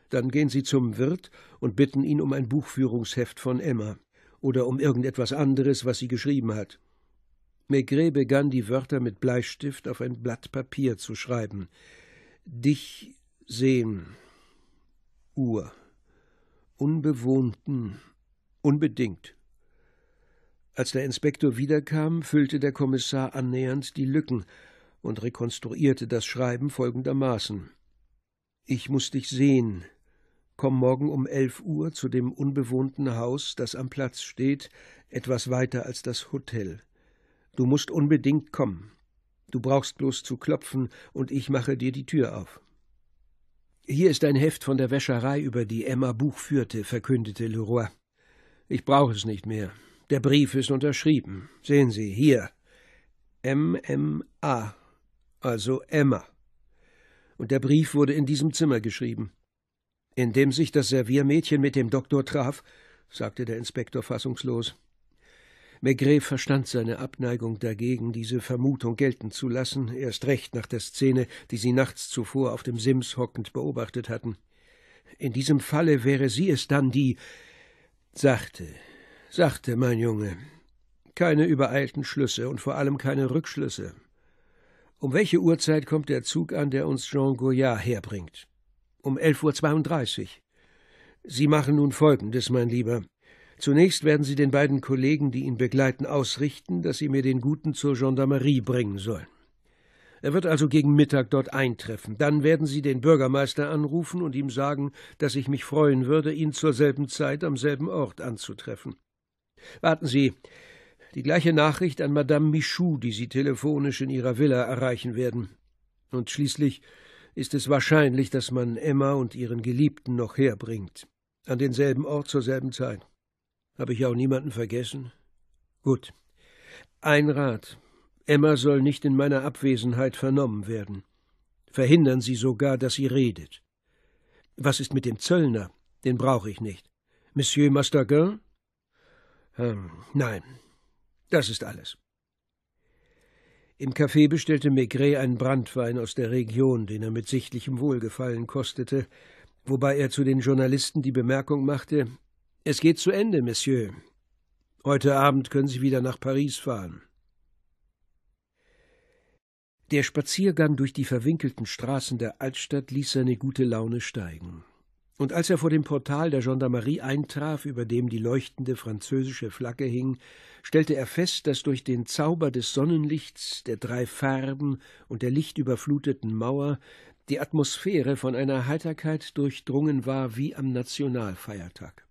dann gehen Sie zum Wirt und bitten ihn um ein Buchführungsheft von Emma oder um irgendetwas anderes, was sie geschrieben hat. Maigret begann die Wörter mit Bleistift auf ein Blatt Papier zu schreiben. Dich sehen. Uhr. Unbewohnten. Unbedingt. Als der Inspektor wiederkam, füllte der Kommissar annähernd die Lücken und rekonstruierte das Schreiben folgendermaßen Ich muss dich sehen. Komm morgen um elf Uhr zu dem unbewohnten Haus, das am Platz steht, etwas weiter als das Hotel. Du musst unbedingt kommen. Du brauchst bloß zu klopfen, und ich mache dir die Tür auf. Hier ist ein Heft von der Wäscherei, über die Emma Buch führte, verkündete Leroy. Ich brauche es nicht mehr. Der Brief ist unterschrieben. Sehen Sie, hier. M-M-A, also Emma. Und der Brief wurde in diesem Zimmer geschrieben. In dem sich das Serviermädchen mit dem Doktor traf, sagte der Inspektor fassungslos. Maigret verstand seine Abneigung dagegen, diese Vermutung gelten zu lassen, erst recht nach der Szene, die sie nachts zuvor auf dem Sims hockend beobachtet hatten. In diesem Falle wäre sie es dann, die sachte, Sachte, mein Junge. Keine übereilten Schlüsse und vor allem keine Rückschlüsse. Um welche Uhrzeit kommt der Zug an, der uns Jean Goyard herbringt? Um elf Uhr. zweiunddreißig. Sie machen nun Folgendes, mein Lieber. Zunächst werden Sie den beiden Kollegen, die ihn begleiten, ausrichten, dass sie mir den Guten zur Gendarmerie bringen sollen. Er wird also gegen Mittag dort eintreffen. Dann werden Sie den Bürgermeister anrufen und ihm sagen, dass ich mich freuen würde, ihn zur selben Zeit am selben Ort anzutreffen. Warten Sie. Die gleiche Nachricht an Madame Michou, die Sie telefonisch in ihrer Villa erreichen werden. Und schließlich ist es wahrscheinlich, dass man Emma und ihren Geliebten noch herbringt. An denselben Ort zur selben Zeit. Habe ich auch niemanden vergessen? Gut. Ein Rat. Emma soll nicht in meiner Abwesenheit vernommen werden. Verhindern Sie sogar, dass sie redet. Was ist mit dem Zöllner? Den brauche ich nicht. Monsieur Mastaguin? Hm, nein, das ist alles. Im Café bestellte Maigret einen Brandwein aus der Region, den er mit sichtlichem Wohlgefallen kostete, wobei er zu den Journalisten die Bemerkung machte Es geht zu Ende, Monsieur. Heute Abend können Sie wieder nach Paris fahren. Der Spaziergang durch die verwinkelten Straßen der Altstadt ließ seine gute Laune steigen. Und als er vor dem Portal der Gendarmerie eintraf, über dem die leuchtende französische Flagge hing, stellte er fest, dass durch den Zauber des Sonnenlichts, der drei Farben und der lichtüberfluteten Mauer die Atmosphäre von einer Heiterkeit durchdrungen war wie am Nationalfeiertag.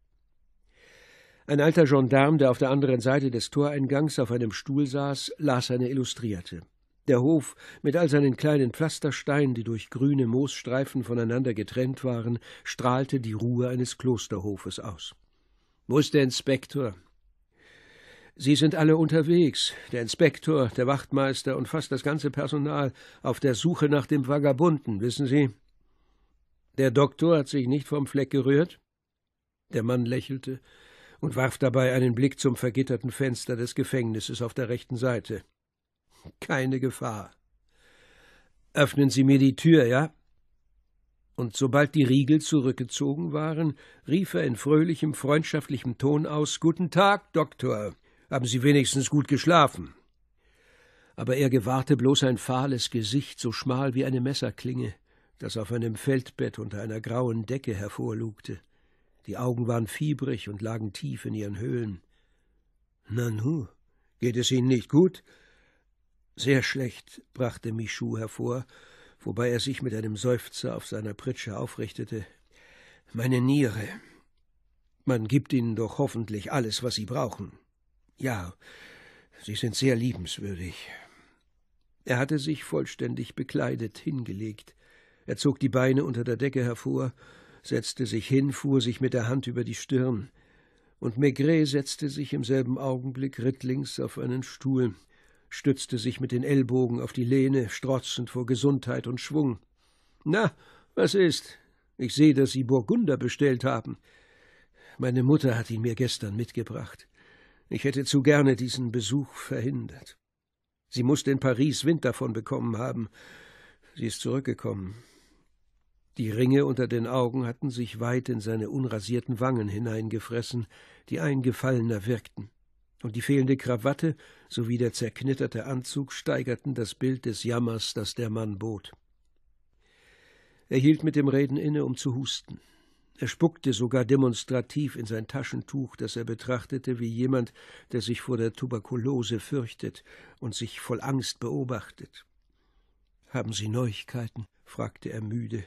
Ein alter Gendarm, der auf der anderen Seite des Toreingangs auf einem Stuhl saß, las eine Illustrierte. Der Hof mit all seinen kleinen Pflastersteinen, die durch grüne Moosstreifen voneinander getrennt waren, strahlte die Ruhe eines Klosterhofes aus. Wo ist der Inspektor? Sie sind alle unterwegs, der Inspektor, der Wachtmeister und fast das ganze Personal, auf der Suche nach dem Vagabunden, wissen Sie? Der Doktor hat sich nicht vom Fleck gerührt? Der Mann lächelte und warf dabei einen Blick zum vergitterten Fenster des Gefängnisses auf der rechten Seite. Keine Gefahr. Öffnen Sie mir die Tür, ja? und sobald die Riegel zurückgezogen waren, rief er in fröhlichem, freundschaftlichem Ton aus Guten Tag, Doktor. Haben Sie wenigstens gut geschlafen? Aber er gewahrte bloß ein fahles Gesicht, so schmal wie eine Messerklinge, das auf einem Feldbett unter einer grauen Decke hervorlugte. Die Augen waren fiebrig und lagen tief in ihren Höhlen. Nanu, geht es Ihnen nicht gut? Sehr schlecht, brachte Michu hervor, wobei er sich mit einem Seufzer auf seiner Pritsche aufrichtete. Meine Niere. Man gibt Ihnen doch hoffentlich alles, was Sie brauchen. Ja, Sie sind sehr liebenswürdig. Er hatte sich vollständig bekleidet hingelegt. Er zog die Beine unter der Decke hervor, setzte sich hin, fuhr sich mit der Hand über die Stirn, und Maigret setzte sich im selben Augenblick rittlings auf einen Stuhl stützte sich mit den Ellbogen auf die Lehne, strotzend vor Gesundheit und Schwung. Na, was ist? Ich sehe, dass Sie Burgunder bestellt haben. Meine Mutter hat ihn mir gestern mitgebracht. Ich hätte zu gerne diesen Besuch verhindert. Sie musste in Paris Wind davon bekommen haben. Sie ist zurückgekommen. Die Ringe unter den Augen hatten sich weit in seine unrasierten Wangen hineingefressen, die eingefallener wirkten und die fehlende Krawatte sowie der zerknitterte Anzug steigerten das Bild des Jammers, das der Mann bot. Er hielt mit dem Reden inne, um zu husten. Er spuckte sogar demonstrativ in sein Taschentuch, das er betrachtete wie jemand, der sich vor der Tuberkulose fürchtet und sich voll Angst beobachtet. Haben Sie Neuigkeiten? fragte er müde.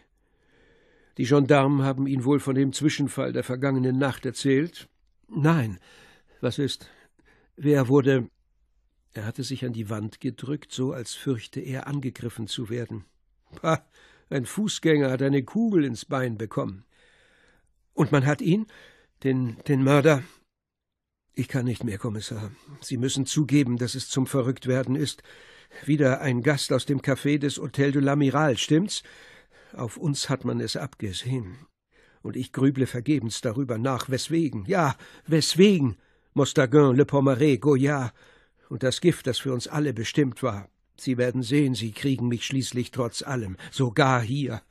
Die Gendarmen haben Ihnen wohl von dem Zwischenfall der vergangenen Nacht erzählt? Nein. Was ist? Wer wurde. Er hatte sich an die Wand gedrückt, so als fürchte er, angegriffen zu werden. Pah, ein Fußgänger hat eine Kugel ins Bein bekommen. Und man hat ihn, den, den Mörder. Ich kann nicht mehr, Kommissar. Sie müssen zugeben, dass es zum Verrücktwerden ist. Wieder ein Gast aus dem Café des Hotel de l'Amiral, stimmt's? Auf uns hat man es abgesehen. Und ich grüble vergebens darüber nach, weswegen. Ja, weswegen? Mostagain, Le Pommeret, Goya und das Gift, das für uns alle bestimmt war. Sie werden sehen, Sie kriegen mich schließlich trotz allem, sogar hier.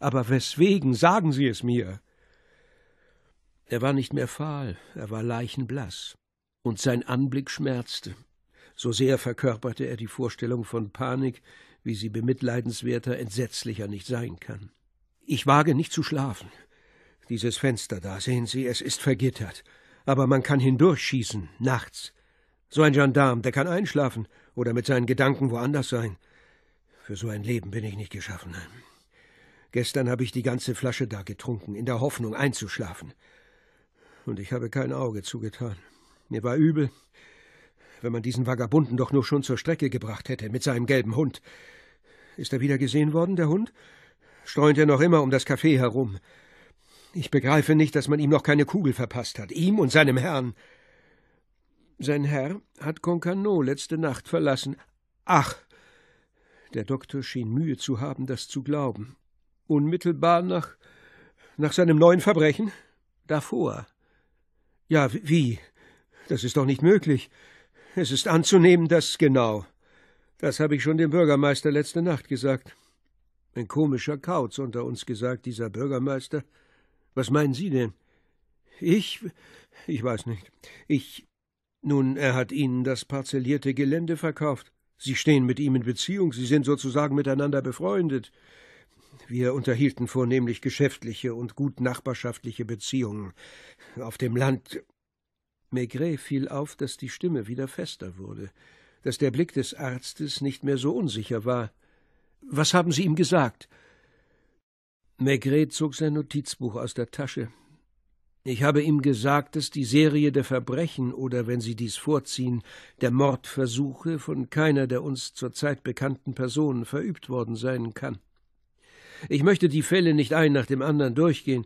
Aber weswegen sagen Sie es mir? Er war nicht mehr fahl, er war leichenblaß, und sein Anblick schmerzte. So sehr verkörperte er die Vorstellung von Panik, wie sie bemitleidenswerter, entsetzlicher nicht sein kann. Ich wage nicht zu schlafen. Dieses Fenster da, sehen Sie, es ist vergittert aber man kann hindurchschießen, nachts. So ein Gendarm, der kann einschlafen oder mit seinen Gedanken woanders sein. Für so ein Leben bin ich nicht geschaffen. Gestern habe ich die ganze Flasche da getrunken, in der Hoffnung einzuschlafen. Und ich habe kein Auge zugetan. Mir war übel, wenn man diesen Vagabunden doch nur schon zur Strecke gebracht hätte, mit seinem gelben Hund. Ist er wieder gesehen worden, der Hund? Streunt er noch immer um das Café herum? Ich begreife nicht, dass man ihm noch keine Kugel verpasst hat, ihm und seinem Herrn. Sein Herr hat Concarneau letzte Nacht verlassen. Ach! Der Doktor schien Mühe zu haben, das zu glauben. Unmittelbar nach nach seinem neuen Verbrechen? Davor. Ja, wie? Das ist doch nicht möglich. Es ist anzunehmen, dass genau. Das habe ich schon dem Bürgermeister letzte Nacht gesagt. Ein komischer Kauz unter uns gesagt, dieser Bürgermeister. Was meinen Sie denn? Ich? Ich weiß nicht. Ich. Nun, er hat Ihnen das parzellierte Gelände verkauft. Sie stehen mit ihm in Beziehung, Sie sind sozusagen miteinander befreundet. Wir unterhielten vornehmlich geschäftliche und gut nachbarschaftliche Beziehungen. Auf dem Land. Maigret fiel auf, dass die Stimme wieder fester wurde, dass der Blick des Arztes nicht mehr so unsicher war. Was haben Sie ihm gesagt? Maigret zog sein Notizbuch aus der Tasche. Ich habe ihm gesagt, dass die Serie der Verbrechen oder, wenn Sie dies vorziehen, der Mordversuche von keiner der uns zurzeit bekannten Personen verübt worden sein kann. Ich möchte die Fälle nicht ein nach dem anderen durchgehen.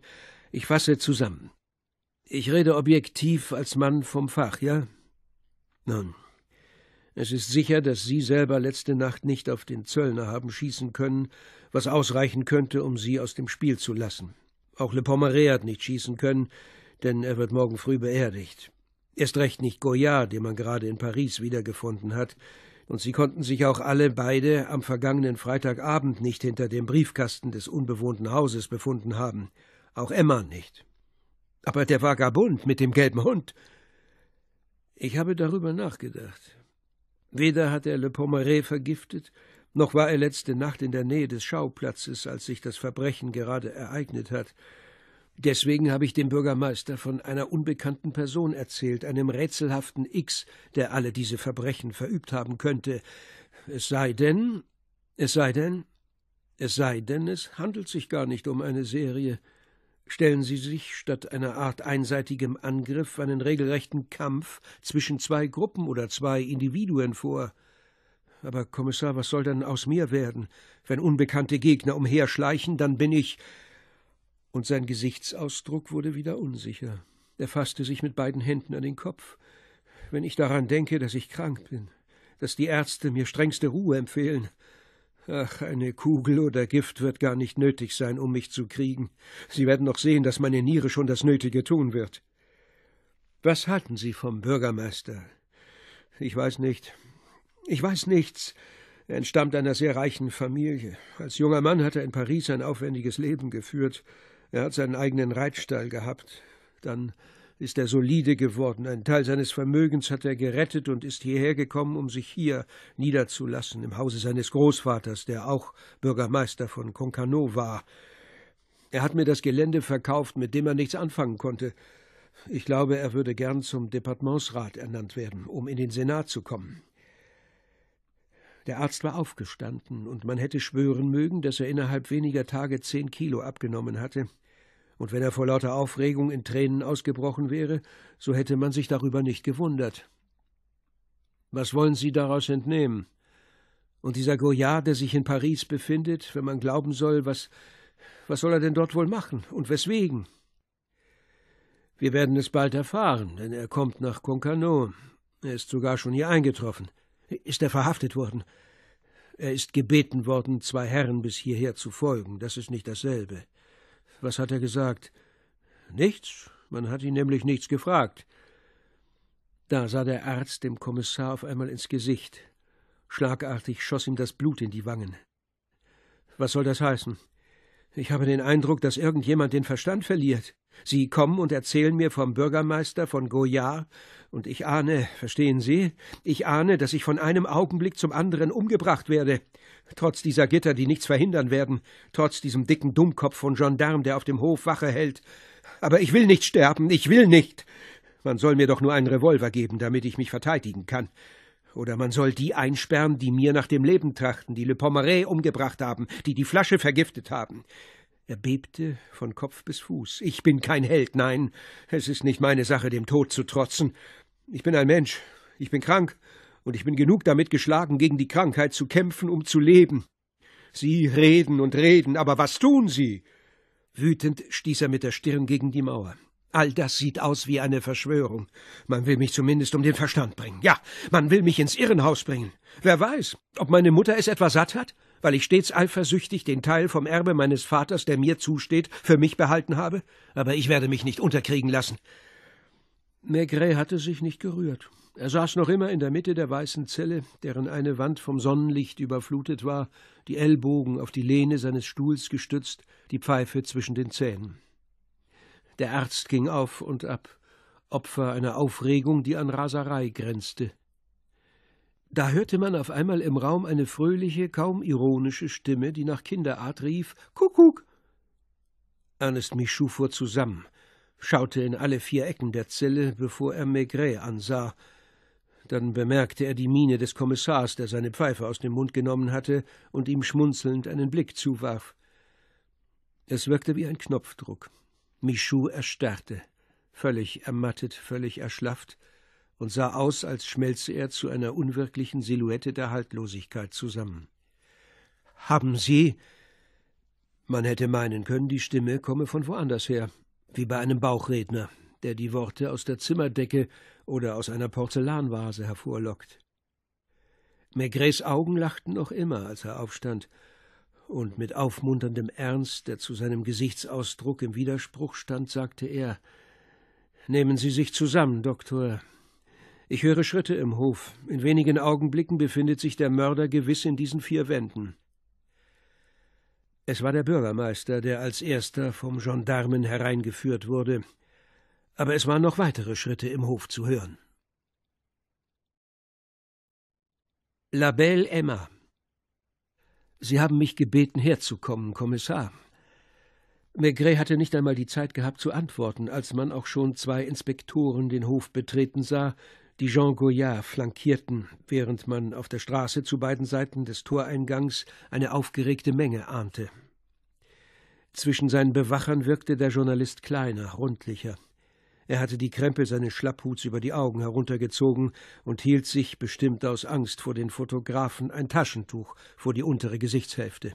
Ich fasse zusammen. Ich rede objektiv als Mann vom Fach, ja? Nun, es ist sicher, dass Sie selber letzte Nacht nicht auf den Zöllner haben schießen können, was ausreichen könnte, um Sie aus dem Spiel zu lassen. Auch Le Pommeret hat nicht schießen können, denn er wird morgen früh beerdigt. Erst recht nicht Goyard, den man gerade in Paris wiedergefunden hat, Und sie konnten sich auch alle beide am vergangenen Freitagabend nicht hinter dem Briefkasten des unbewohnten Hauses befunden haben. Auch Emma nicht. Aber der Vagabund mit dem gelben Hund. Ich habe darüber nachgedacht. Weder hat er Le Pommeret vergiftet, noch war er letzte Nacht in der Nähe des Schauplatzes, als sich das Verbrechen gerade ereignet hat. Deswegen habe ich dem Bürgermeister von einer unbekannten Person erzählt, einem rätselhaften X, der alle diese Verbrechen verübt haben könnte. Es sei denn, es sei denn, es sei denn, es handelt sich gar nicht um eine Serie. Stellen Sie sich statt einer Art einseitigem Angriff einen regelrechten Kampf zwischen zwei Gruppen oder zwei Individuen vor. Aber Kommissar, was soll denn aus mir werden? Wenn unbekannte Gegner umherschleichen, dann bin ich und sein Gesichtsausdruck wurde wieder unsicher. Er fasste sich mit beiden Händen an den Kopf. Wenn ich daran denke, dass ich krank bin, dass die Ärzte mir strengste Ruhe empfehlen. Ach, eine Kugel oder Gift wird gar nicht nötig sein, um mich zu kriegen. Sie werden noch sehen, dass meine Niere schon das Nötige tun wird. Was halten Sie vom Bürgermeister? Ich weiß nicht. Ich weiß nichts. Er entstammt einer sehr reichen Familie. Als junger Mann hat er in Paris ein aufwendiges Leben geführt. Er hat seinen eigenen Reitstall gehabt. Dann ist er solide geworden. Ein Teil seines Vermögens hat er gerettet und ist hierher gekommen, um sich hier niederzulassen, im Hause seines Großvaters, der auch Bürgermeister von Concarneau war. Er hat mir das Gelände verkauft, mit dem er nichts anfangen konnte. Ich glaube, er würde gern zum Departementsrat ernannt werden, um in den Senat zu kommen. Der Arzt war aufgestanden, und man hätte schwören mögen, dass er innerhalb weniger Tage zehn Kilo abgenommen hatte und wenn er vor lauter Aufregung in Tränen ausgebrochen wäre, so hätte man sich darüber nicht gewundert. Was wollen Sie daraus entnehmen? Und dieser Goyard, der sich in Paris befindet, wenn man glauben soll, was, was soll er denn dort wohl machen und weswegen? Wir werden es bald erfahren, denn er kommt nach Concarneau. Er ist sogar schon hier eingetroffen. Ist er verhaftet worden? Er ist gebeten worden, zwei Herren bis hierher zu folgen. Das ist nicht dasselbe. Was hat er gesagt? Nichts. Man hat ihn nämlich nichts gefragt. Da sah der Arzt dem Kommissar auf einmal ins Gesicht. Schlagartig schoss ihm das Blut in die Wangen. Was soll das heißen? Ich habe den Eindruck, dass irgendjemand den Verstand verliert. Sie kommen und erzählen mir vom Bürgermeister von Goyard, und ich ahne, verstehen Sie, ich ahne, dass ich von einem Augenblick zum anderen umgebracht werde. Trotz dieser Gitter, die nichts verhindern werden, trotz diesem dicken Dummkopf von Gendarm, der auf dem Hof Wache hält. Aber ich will nicht sterben, ich will nicht. Man soll mir doch nur einen Revolver geben, damit ich mich verteidigen kann. Oder man soll die einsperren, die mir nach dem Leben trachten, die Le Pommeret umgebracht haben, die die Flasche vergiftet haben. Er bebte von Kopf bis Fuß. Ich bin kein Held, nein, es ist nicht meine Sache, dem Tod zu trotzen. Ich bin ein Mensch, ich bin krank, und ich bin genug damit geschlagen, gegen die Krankheit zu kämpfen, um zu leben. Sie reden und reden, aber was tun Sie? Wütend stieß er mit der Stirn gegen die Mauer. All das sieht aus wie eine Verschwörung. Man will mich zumindest um den Verstand bringen. Ja, man will mich ins Irrenhaus bringen. Wer weiß, ob meine Mutter es etwa satt hat? Weil ich stets eifersüchtig den Teil vom Erbe meines Vaters, der mir zusteht, für mich behalten habe, aber ich werde mich nicht unterkriegen lassen. Maigret hatte sich nicht gerührt. Er saß noch immer in der Mitte der weißen Zelle, deren eine Wand vom Sonnenlicht überflutet war, die Ellbogen auf die Lehne seines Stuhls gestützt, die Pfeife zwischen den Zähnen. Der Arzt ging auf und ab, Opfer einer Aufregung, die an Raserei grenzte. Da hörte man auf einmal im Raum eine fröhliche, kaum ironische Stimme, die nach Kinderart rief Kuckuck. Ernest Michou fuhr zusammen, schaute in alle vier Ecken der Zelle, bevor er Maigret ansah. Dann bemerkte er die Miene des Kommissars, der seine Pfeife aus dem Mund genommen hatte und ihm schmunzelnd einen Blick zuwarf. Es wirkte wie ein Knopfdruck. Michou erstarrte, völlig ermattet, völlig erschlafft, und sah aus, als schmelze er zu einer unwirklichen Silhouette der Haltlosigkeit zusammen. Haben Sie. Man hätte meinen können, die Stimme komme von woanders her, wie bei einem Bauchredner, der die Worte aus der Zimmerdecke oder aus einer Porzellanvase hervorlockt. Maigrets Augen lachten noch immer, als er aufstand, und mit aufmunterndem Ernst, der zu seinem Gesichtsausdruck im Widerspruch stand, sagte er Nehmen Sie sich zusammen, Doktor. Ich höre Schritte im Hof. In wenigen Augenblicken befindet sich der Mörder gewiss in diesen vier Wänden. Es war der Bürgermeister, der als erster vom Gendarmen hereingeführt wurde. Aber es waren noch weitere Schritte im Hof zu hören. La Belle Emma. Sie haben mich gebeten, herzukommen, Kommissar. Maigret hatte nicht einmal die Zeit gehabt zu antworten, als man auch schon zwei Inspektoren den Hof betreten sah, die Jean Goyard flankierten, während man auf der Straße zu beiden Seiten des Toreingangs eine aufgeregte Menge ahnte. Zwischen seinen Bewachern wirkte der Journalist kleiner, rundlicher. Er hatte die Krempel seines Schlapphuts über die Augen heruntergezogen und hielt sich, bestimmt aus Angst vor den Fotografen, ein Taschentuch vor die untere Gesichtshälfte.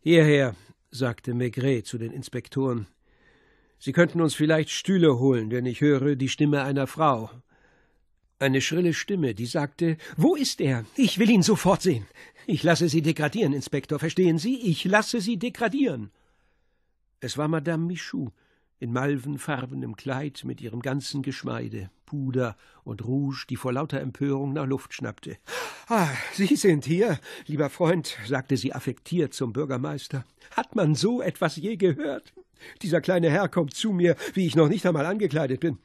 Hierher, sagte Maigret zu den Inspektoren. Sie könnten uns vielleicht Stühle holen, denn ich höre die Stimme einer Frau. Eine schrille Stimme, die sagte Wo ist er? Ich will ihn sofort sehen. Ich lasse Sie degradieren, Inspektor, verstehen Sie? Ich lasse Sie degradieren. Es war Madame Michou, in malvenfarbenem Kleid mit ihrem ganzen Geschmeide, Puder und Rouge, die vor lauter Empörung nach Luft schnappte. Ah, Sie sind hier, lieber Freund, sagte sie affektiert zum Bürgermeister. Hat man so etwas je gehört? Dieser kleine Herr kommt zu mir, wie ich noch nicht einmal angekleidet bin.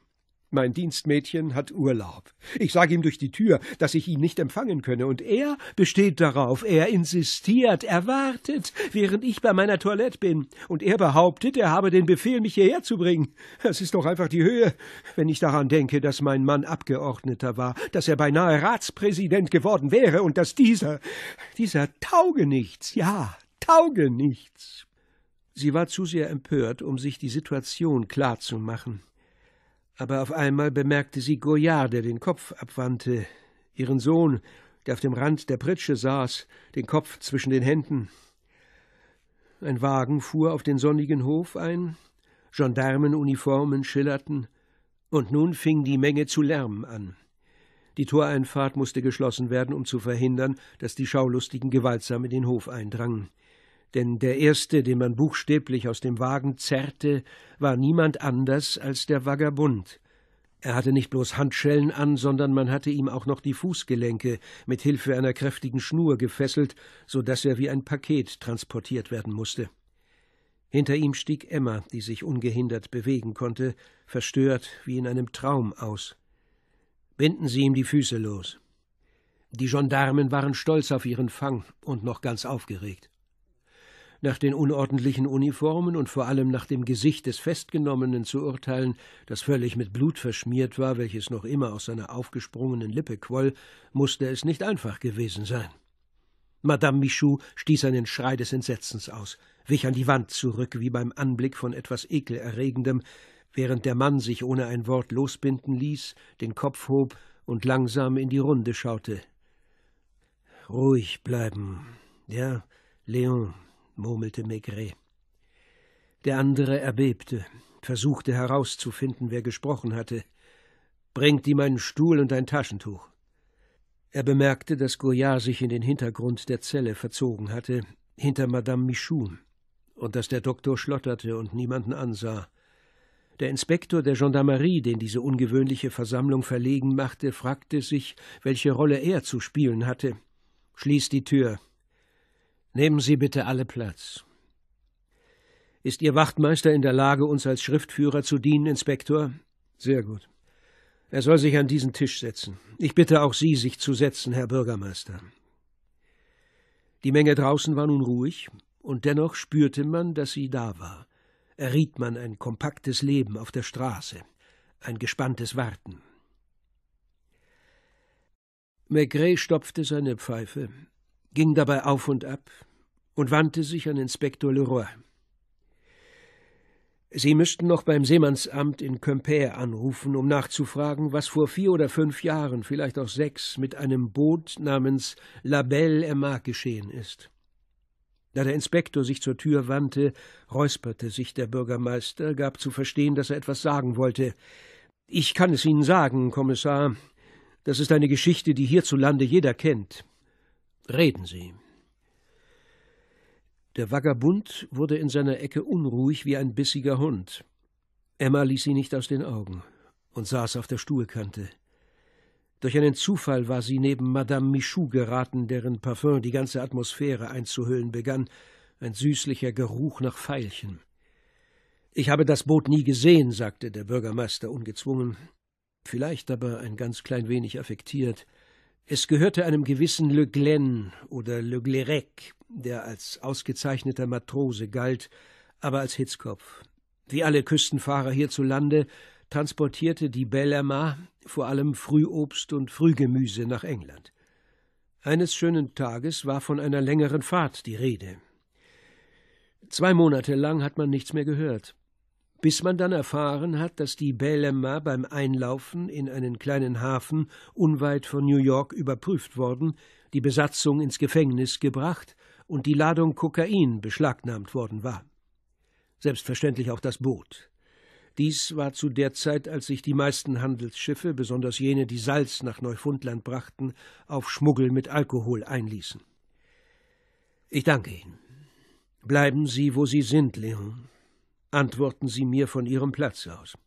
Mein Dienstmädchen hat Urlaub. Ich sage ihm durch die Tür, dass ich ihn nicht empfangen könne, und er besteht darauf, er insistiert, er wartet, während ich bei meiner Toilette bin, und er behauptet, er habe den Befehl, mich hierher zu bringen. Das ist doch einfach die Höhe, wenn ich daran denke, dass mein Mann Abgeordneter war, dass er beinahe Ratspräsident geworden wäre und dass dieser, dieser Taugenichts, ja, Taugenichts. Sie war zu sehr empört, um sich die Situation klar zu machen aber auf einmal bemerkte sie Goyard, der den Kopf abwandte, ihren Sohn, der auf dem Rand der Pritsche saß, den Kopf zwischen den Händen. Ein Wagen fuhr auf den sonnigen Hof ein, Gendarmenuniformen schillerten, und nun fing die Menge zu lärmen an. Die Toreinfahrt musste geschlossen werden, um zu verhindern, dass die Schaulustigen gewaltsam in den Hof eindrangen denn der erste, den man buchstäblich aus dem Wagen zerrte, war niemand anders als der Vagabund. Er hatte nicht bloß Handschellen an, sondern man hatte ihm auch noch die Fußgelenke mit Hilfe einer kräftigen Schnur gefesselt, so dass er wie ein Paket transportiert werden musste. Hinter ihm stieg Emma, die sich ungehindert bewegen konnte, verstört wie in einem Traum aus. Binden Sie ihm die Füße los. Die Gendarmen waren stolz auf ihren Fang und noch ganz aufgeregt. Nach den unordentlichen Uniformen und vor allem nach dem Gesicht des Festgenommenen zu urteilen, das völlig mit Blut verschmiert war, welches noch immer aus seiner aufgesprungenen Lippe quoll, musste es nicht einfach gewesen sein. Madame Michou stieß einen Schrei des Entsetzens aus, wich an die Wand zurück, wie beim Anblick von etwas Ekelerregendem, während der Mann sich ohne ein Wort losbinden ließ, den Kopf hob und langsam in die Runde schaute. Ruhig bleiben, ja, Leon, murmelte Maigret. Der andere erbebte, versuchte herauszufinden, wer gesprochen hatte. Bringt ihm einen Stuhl und ein Taschentuch. Er bemerkte, dass Goyard sich in den Hintergrund der Zelle verzogen hatte, hinter Madame Michou, und dass der Doktor schlotterte und niemanden ansah. Der Inspektor der Gendarmerie, den diese ungewöhnliche Versammlung verlegen machte, fragte sich, welche Rolle er zu spielen hatte. Schließ die Tür, Nehmen Sie bitte alle Platz. Ist Ihr Wachtmeister in der Lage, uns als Schriftführer zu dienen, Inspektor? Sehr gut. Er soll sich an diesen Tisch setzen. Ich bitte auch Sie, sich zu setzen, Herr Bürgermeister. Die Menge draußen war nun ruhig, und dennoch spürte man, dass sie da war. Erriet man ein kompaktes Leben auf der Straße, ein gespanntes Warten. Maigret stopfte seine Pfeife, ging dabei auf und ab und wandte sich an Inspektor Leroy. Sie müssten noch beim Seemannsamt in Quimper anrufen, um nachzufragen, was vor vier oder fünf Jahren, vielleicht auch sechs, mit einem Boot namens La Belle Emma geschehen ist. Da der Inspektor sich zur Tür wandte, räusperte sich der Bürgermeister, gab zu verstehen, dass er etwas sagen wollte. Ich kann es Ihnen sagen, Kommissar. Das ist eine Geschichte, die hierzulande jeder kennt. Reden Sie. Der Vagabund wurde in seiner Ecke unruhig wie ein bissiger Hund. Emma ließ ihn nicht aus den Augen und saß auf der Stuhlkante. Durch einen Zufall war sie neben Madame Michou geraten, deren Parfüm die ganze Atmosphäre einzuhüllen begann, ein süßlicher Geruch nach Veilchen. Ich habe das Boot nie gesehen, sagte der Bürgermeister ungezwungen, vielleicht aber ein ganz klein wenig affektiert. Es gehörte einem gewissen Le Glen oder Le Glerec, der als ausgezeichneter Matrose galt, aber als Hitzkopf. Wie alle Küstenfahrer hierzulande transportierte die Bellama vor allem Frühobst und Frühgemüse nach England. Eines schönen Tages war von einer längeren Fahrt die Rede. Zwei Monate lang hat man nichts mehr gehört, bis man dann erfahren hat, dass die Bellema beim Einlaufen in einen kleinen Hafen unweit von New York überprüft worden, die Besatzung ins Gefängnis gebracht und die Ladung Kokain beschlagnahmt worden war. Selbstverständlich auch das Boot. Dies war zu der Zeit, als sich die meisten Handelsschiffe, besonders jene, die Salz nach Neufundland brachten, auf Schmuggel mit Alkohol einließen. Ich danke Ihnen. Bleiben Sie, wo Sie sind, Leon. Antworten Sie mir von Ihrem Platz aus.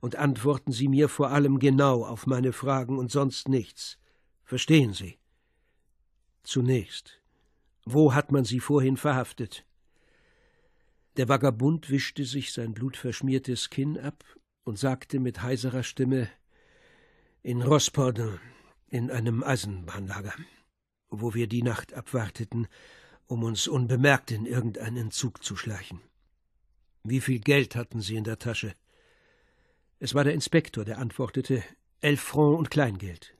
Und antworten Sie mir vor allem genau auf meine Fragen und sonst nichts. Verstehen Sie? Zunächst, wo hat man Sie vorhin verhaftet? Der Vagabund wischte sich sein blutverschmiertes Kinn ab und sagte mit heiserer Stimme In Rosporden, in einem Eisenbahnlager, wo wir die Nacht abwarteten, um uns unbemerkt in irgendeinen Zug zu schleichen. Wie viel Geld hatten Sie in der Tasche? Es war der Inspektor, der antwortete elf Francs und Kleingeld.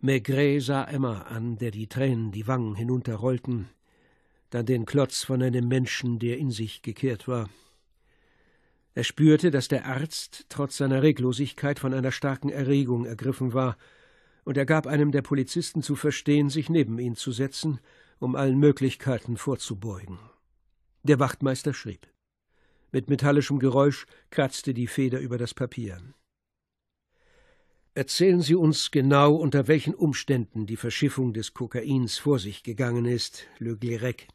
Maigret sah Emma an, der die Tränen die Wangen hinunterrollten, dann den Klotz von einem Menschen, der in sich gekehrt war. Er spürte, dass der Arzt trotz seiner Reglosigkeit von einer starken Erregung ergriffen war, und er gab einem der Polizisten zu verstehen, sich neben ihn zu setzen, um allen Möglichkeiten vorzubeugen. Der Wachtmeister schrieb. Mit metallischem Geräusch kratzte die Feder über das Papier. Erzählen Sie uns genau, unter welchen Umständen die Verschiffung des Kokains vor sich gegangen ist, Le Glerec.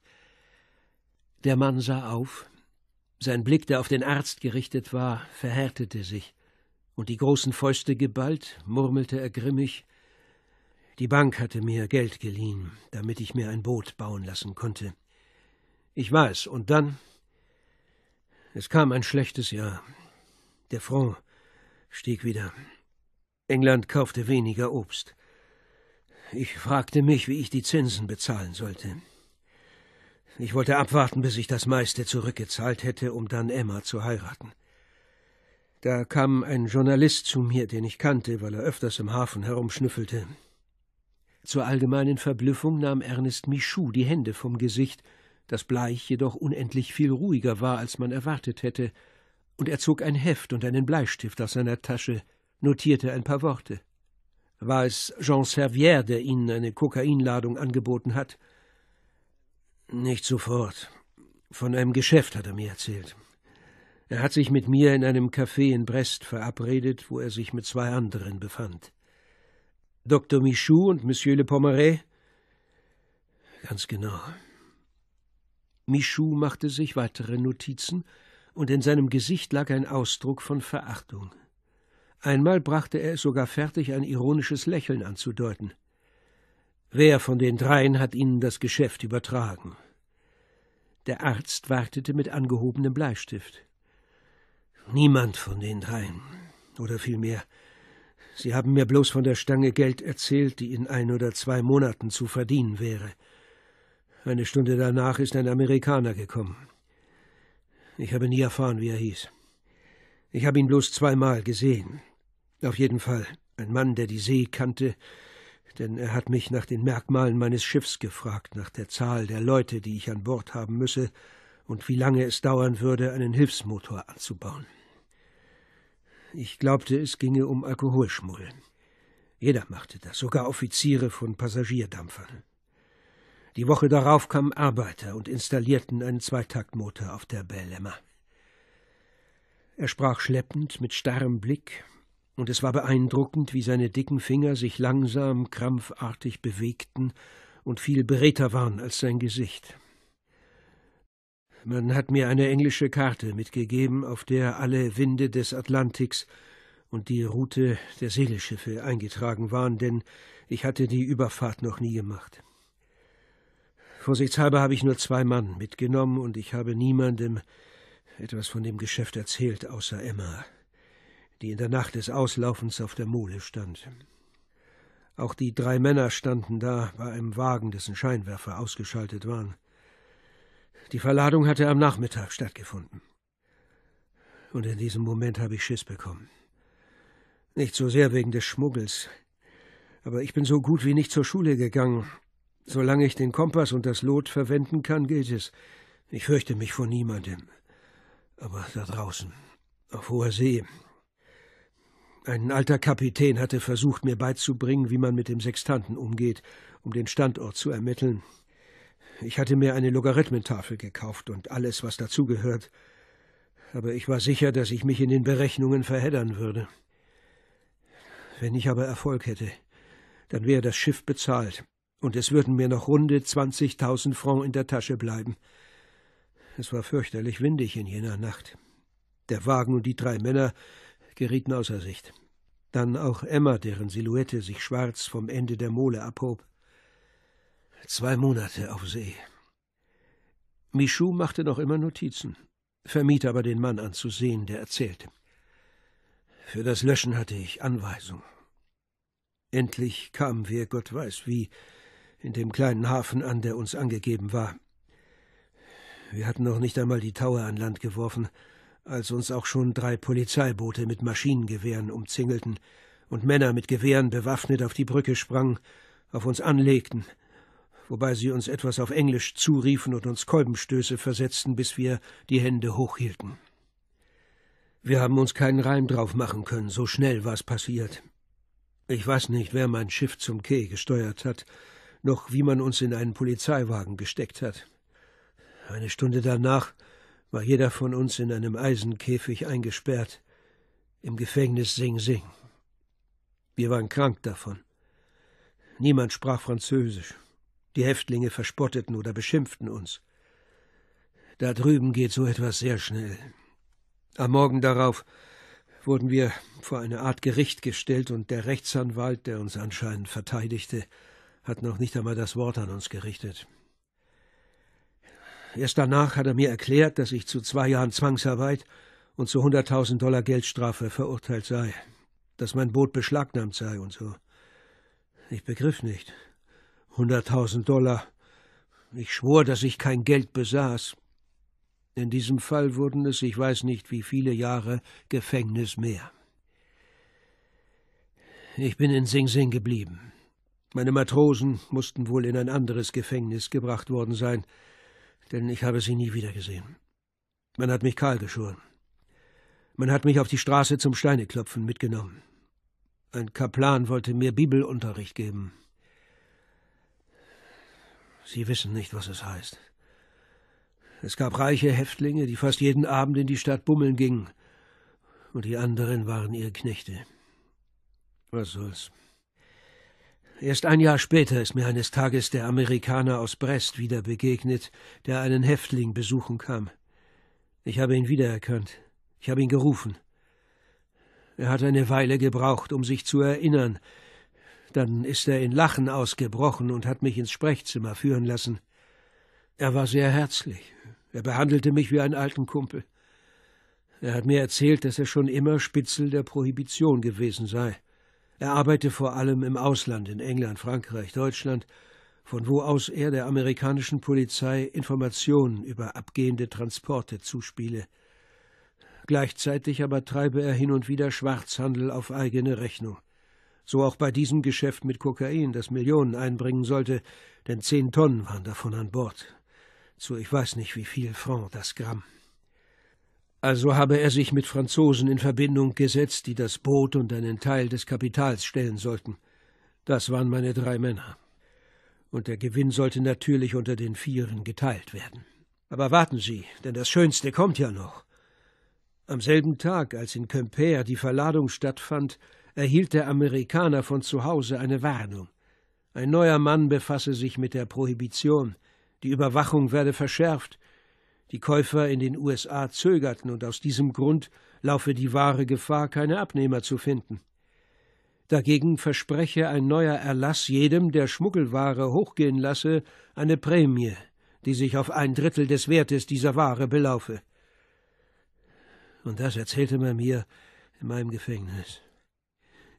Der Mann sah auf. Sein Blick, der auf den Arzt gerichtet war, verhärtete sich, und die großen Fäuste geballt, murmelte er grimmig Die Bank hatte mir Geld geliehen, damit ich mir ein Boot bauen lassen konnte. Ich weiß, und dann es kam ein schlechtes Jahr. Der Front stieg wieder. England kaufte weniger Obst. Ich fragte mich, wie ich die Zinsen bezahlen sollte. Ich wollte abwarten, bis ich das meiste zurückgezahlt hätte, um dann Emma zu heiraten. Da kam ein Journalist zu mir, den ich kannte, weil er öfters im Hafen herumschnüffelte. Zur allgemeinen Verblüffung nahm Ernest Michou die Hände vom Gesicht, das bleich jedoch unendlich viel ruhiger war, als man erwartet hätte, und er zog ein Heft und einen Bleistift aus seiner Tasche, notierte ein paar Worte. War es Jean Servière, der Ihnen eine Kokainladung angeboten hat? Nicht sofort. Von einem Geschäft hat er mir erzählt. Er hat sich mit mir in einem Café in Brest verabredet, wo er sich mit zwei anderen befand. Dr. Michou und Monsieur Le Pommeret? Ganz genau. Michou machte sich weitere Notizen, und in seinem Gesicht lag ein Ausdruck von Verachtung. Einmal brachte er es sogar fertig, ein ironisches Lächeln anzudeuten. Wer von den dreien hat Ihnen das Geschäft übertragen? Der Arzt wartete mit angehobenem Bleistift. Niemand von den dreien. Oder vielmehr, Sie haben mir bloß von der Stange Geld erzählt, die in ein oder zwei Monaten zu verdienen wäre. Eine Stunde danach ist ein Amerikaner gekommen. Ich habe nie erfahren, wie er hieß. Ich habe ihn bloß zweimal gesehen. Auf jeden Fall ein Mann, der die See kannte, denn er hat mich nach den Merkmalen meines Schiffs gefragt, nach der Zahl der Leute, die ich an Bord haben müsse, und wie lange es dauern würde, einen Hilfsmotor anzubauen. Ich glaubte, es ginge um Alkoholschmuggel. Jeder machte das, sogar Offiziere von Passagierdampfern. Die Woche darauf kamen Arbeiter und installierten einen Zweitaktmotor auf der Bellema. Er sprach schleppend, mit starrem Blick, und es war beeindruckend, wie seine dicken Finger sich langsam, krampfartig bewegten und viel beredter waren als sein Gesicht. Man hat mir eine englische Karte mitgegeben, auf der alle Winde des Atlantiks und die Route der Segelschiffe eingetragen waren, denn ich hatte die Überfahrt noch nie gemacht. Vorsichtshalber habe ich nur zwei Mann mitgenommen und ich habe niemandem etwas von dem Geschäft erzählt, außer Emma, die in der Nacht des Auslaufens auf der Mole stand. Auch die drei Männer standen da bei einem Wagen, dessen Scheinwerfer ausgeschaltet waren. Die Verladung hatte am Nachmittag stattgefunden. Und in diesem Moment habe ich Schiss bekommen. Nicht so sehr wegen des Schmuggels, aber ich bin so gut wie nicht zur Schule gegangen. Solange ich den Kompass und das Lot verwenden kann, gilt es. Ich fürchte mich vor niemandem. Aber da draußen, auf hoher See. Ein alter Kapitän hatte versucht, mir beizubringen, wie man mit dem Sextanten umgeht, um den Standort zu ermitteln. Ich hatte mir eine Logarithmentafel gekauft und alles, was dazugehört, aber ich war sicher, dass ich mich in den Berechnungen verheddern würde. Wenn ich aber Erfolg hätte, dann wäre das Schiff bezahlt, und es würden mir noch runde 20.000 Francs in der Tasche bleiben. Es war fürchterlich windig in jener Nacht. Der Wagen und die drei Männer gerieten außer Sicht. Dann auch Emma, deren Silhouette sich schwarz vom Ende der Mole abhob. Zwei Monate auf See. Michou machte noch immer Notizen, vermied aber den Mann anzusehen, der erzählte. Für das Löschen hatte ich Anweisung. Endlich kamen wir, Gott weiß wie, in dem kleinen Hafen an, der uns angegeben war. Wir hatten noch nicht einmal die Taue an Land geworfen, als uns auch schon drei Polizeiboote mit Maschinengewehren umzingelten und Männer mit Gewehren bewaffnet auf die Brücke sprangen, auf uns anlegten wobei sie uns etwas auf Englisch zuriefen und uns Kolbenstöße versetzten, bis wir die Hände hochhielten. Wir haben uns keinen Reim drauf machen können, so schnell war's passiert. Ich weiß nicht, wer mein Schiff zum Quai gesteuert hat, noch wie man uns in einen Polizeiwagen gesteckt hat. Eine Stunde danach war jeder von uns in einem Eisenkäfig eingesperrt, im Gefängnis Sing Sing. Wir waren krank davon. Niemand sprach Französisch. Die Häftlinge verspotteten oder beschimpften uns. Da drüben geht so etwas sehr schnell. Am Morgen darauf wurden wir vor eine Art Gericht gestellt und der Rechtsanwalt, der uns anscheinend verteidigte, hat noch nicht einmal das Wort an uns gerichtet. Erst danach hat er mir erklärt, dass ich zu zwei Jahren Zwangsarbeit und zu hunderttausend Dollar Geldstrafe verurteilt sei, dass mein Boot beschlagnahmt sei und so. Ich begriff nicht, Hunderttausend Dollar. Ich schwor, dass ich kein Geld besaß. In diesem Fall wurden es, ich weiß nicht wie viele Jahre, Gefängnis mehr. Ich bin in Sing Sing geblieben. Meine Matrosen mussten wohl in ein anderes Gefängnis gebracht worden sein, denn ich habe sie nie wiedergesehen. Man hat mich kahl geschoren. Man hat mich auf die Straße zum Steineklopfen mitgenommen. Ein Kaplan wollte mir Bibelunterricht geben. Sie wissen nicht, was es heißt. Es gab reiche Häftlinge, die fast jeden Abend in die Stadt bummeln gingen, und die anderen waren ihre Knechte. Was soll's. Erst ein Jahr später ist mir eines Tages der Amerikaner aus Brest wieder begegnet, der einen Häftling besuchen kam. Ich habe ihn wiedererkannt. Ich habe ihn gerufen. Er hat eine Weile gebraucht, um sich zu erinnern, dann ist er in Lachen ausgebrochen und hat mich ins Sprechzimmer führen lassen. Er war sehr herzlich. Er behandelte mich wie einen alten Kumpel. Er hat mir erzählt, dass er schon immer Spitzel der Prohibition gewesen sei. Er arbeite vor allem im Ausland, in England, Frankreich, Deutschland, von wo aus er der amerikanischen Polizei Informationen über abgehende Transporte zuspiele. Gleichzeitig aber treibe er hin und wieder Schwarzhandel auf eigene Rechnung. So auch bei diesem Geschäft mit Kokain, das Millionen einbringen sollte, denn zehn Tonnen waren davon an Bord. Zu ich weiß nicht wie viel Franc das Gramm. Also habe er sich mit Franzosen in Verbindung gesetzt, die das Boot und einen Teil des Kapitals stellen sollten. Das waren meine drei Männer. Und der Gewinn sollte natürlich unter den Vieren geteilt werden. Aber warten Sie, denn das Schönste kommt ja noch. Am selben Tag, als in Quimper die Verladung stattfand, erhielt der Amerikaner von zu Hause eine Warnung. Ein neuer Mann befasse sich mit der Prohibition, die Überwachung werde verschärft, die Käufer in den USA zögerten, und aus diesem Grund laufe die wahre Gefahr, keine Abnehmer zu finden. Dagegen verspreche ein neuer Erlass jedem, der Schmuggelware hochgehen lasse, eine Prämie, die sich auf ein Drittel des Wertes dieser Ware belaufe. Und das erzählte man mir in meinem Gefängnis.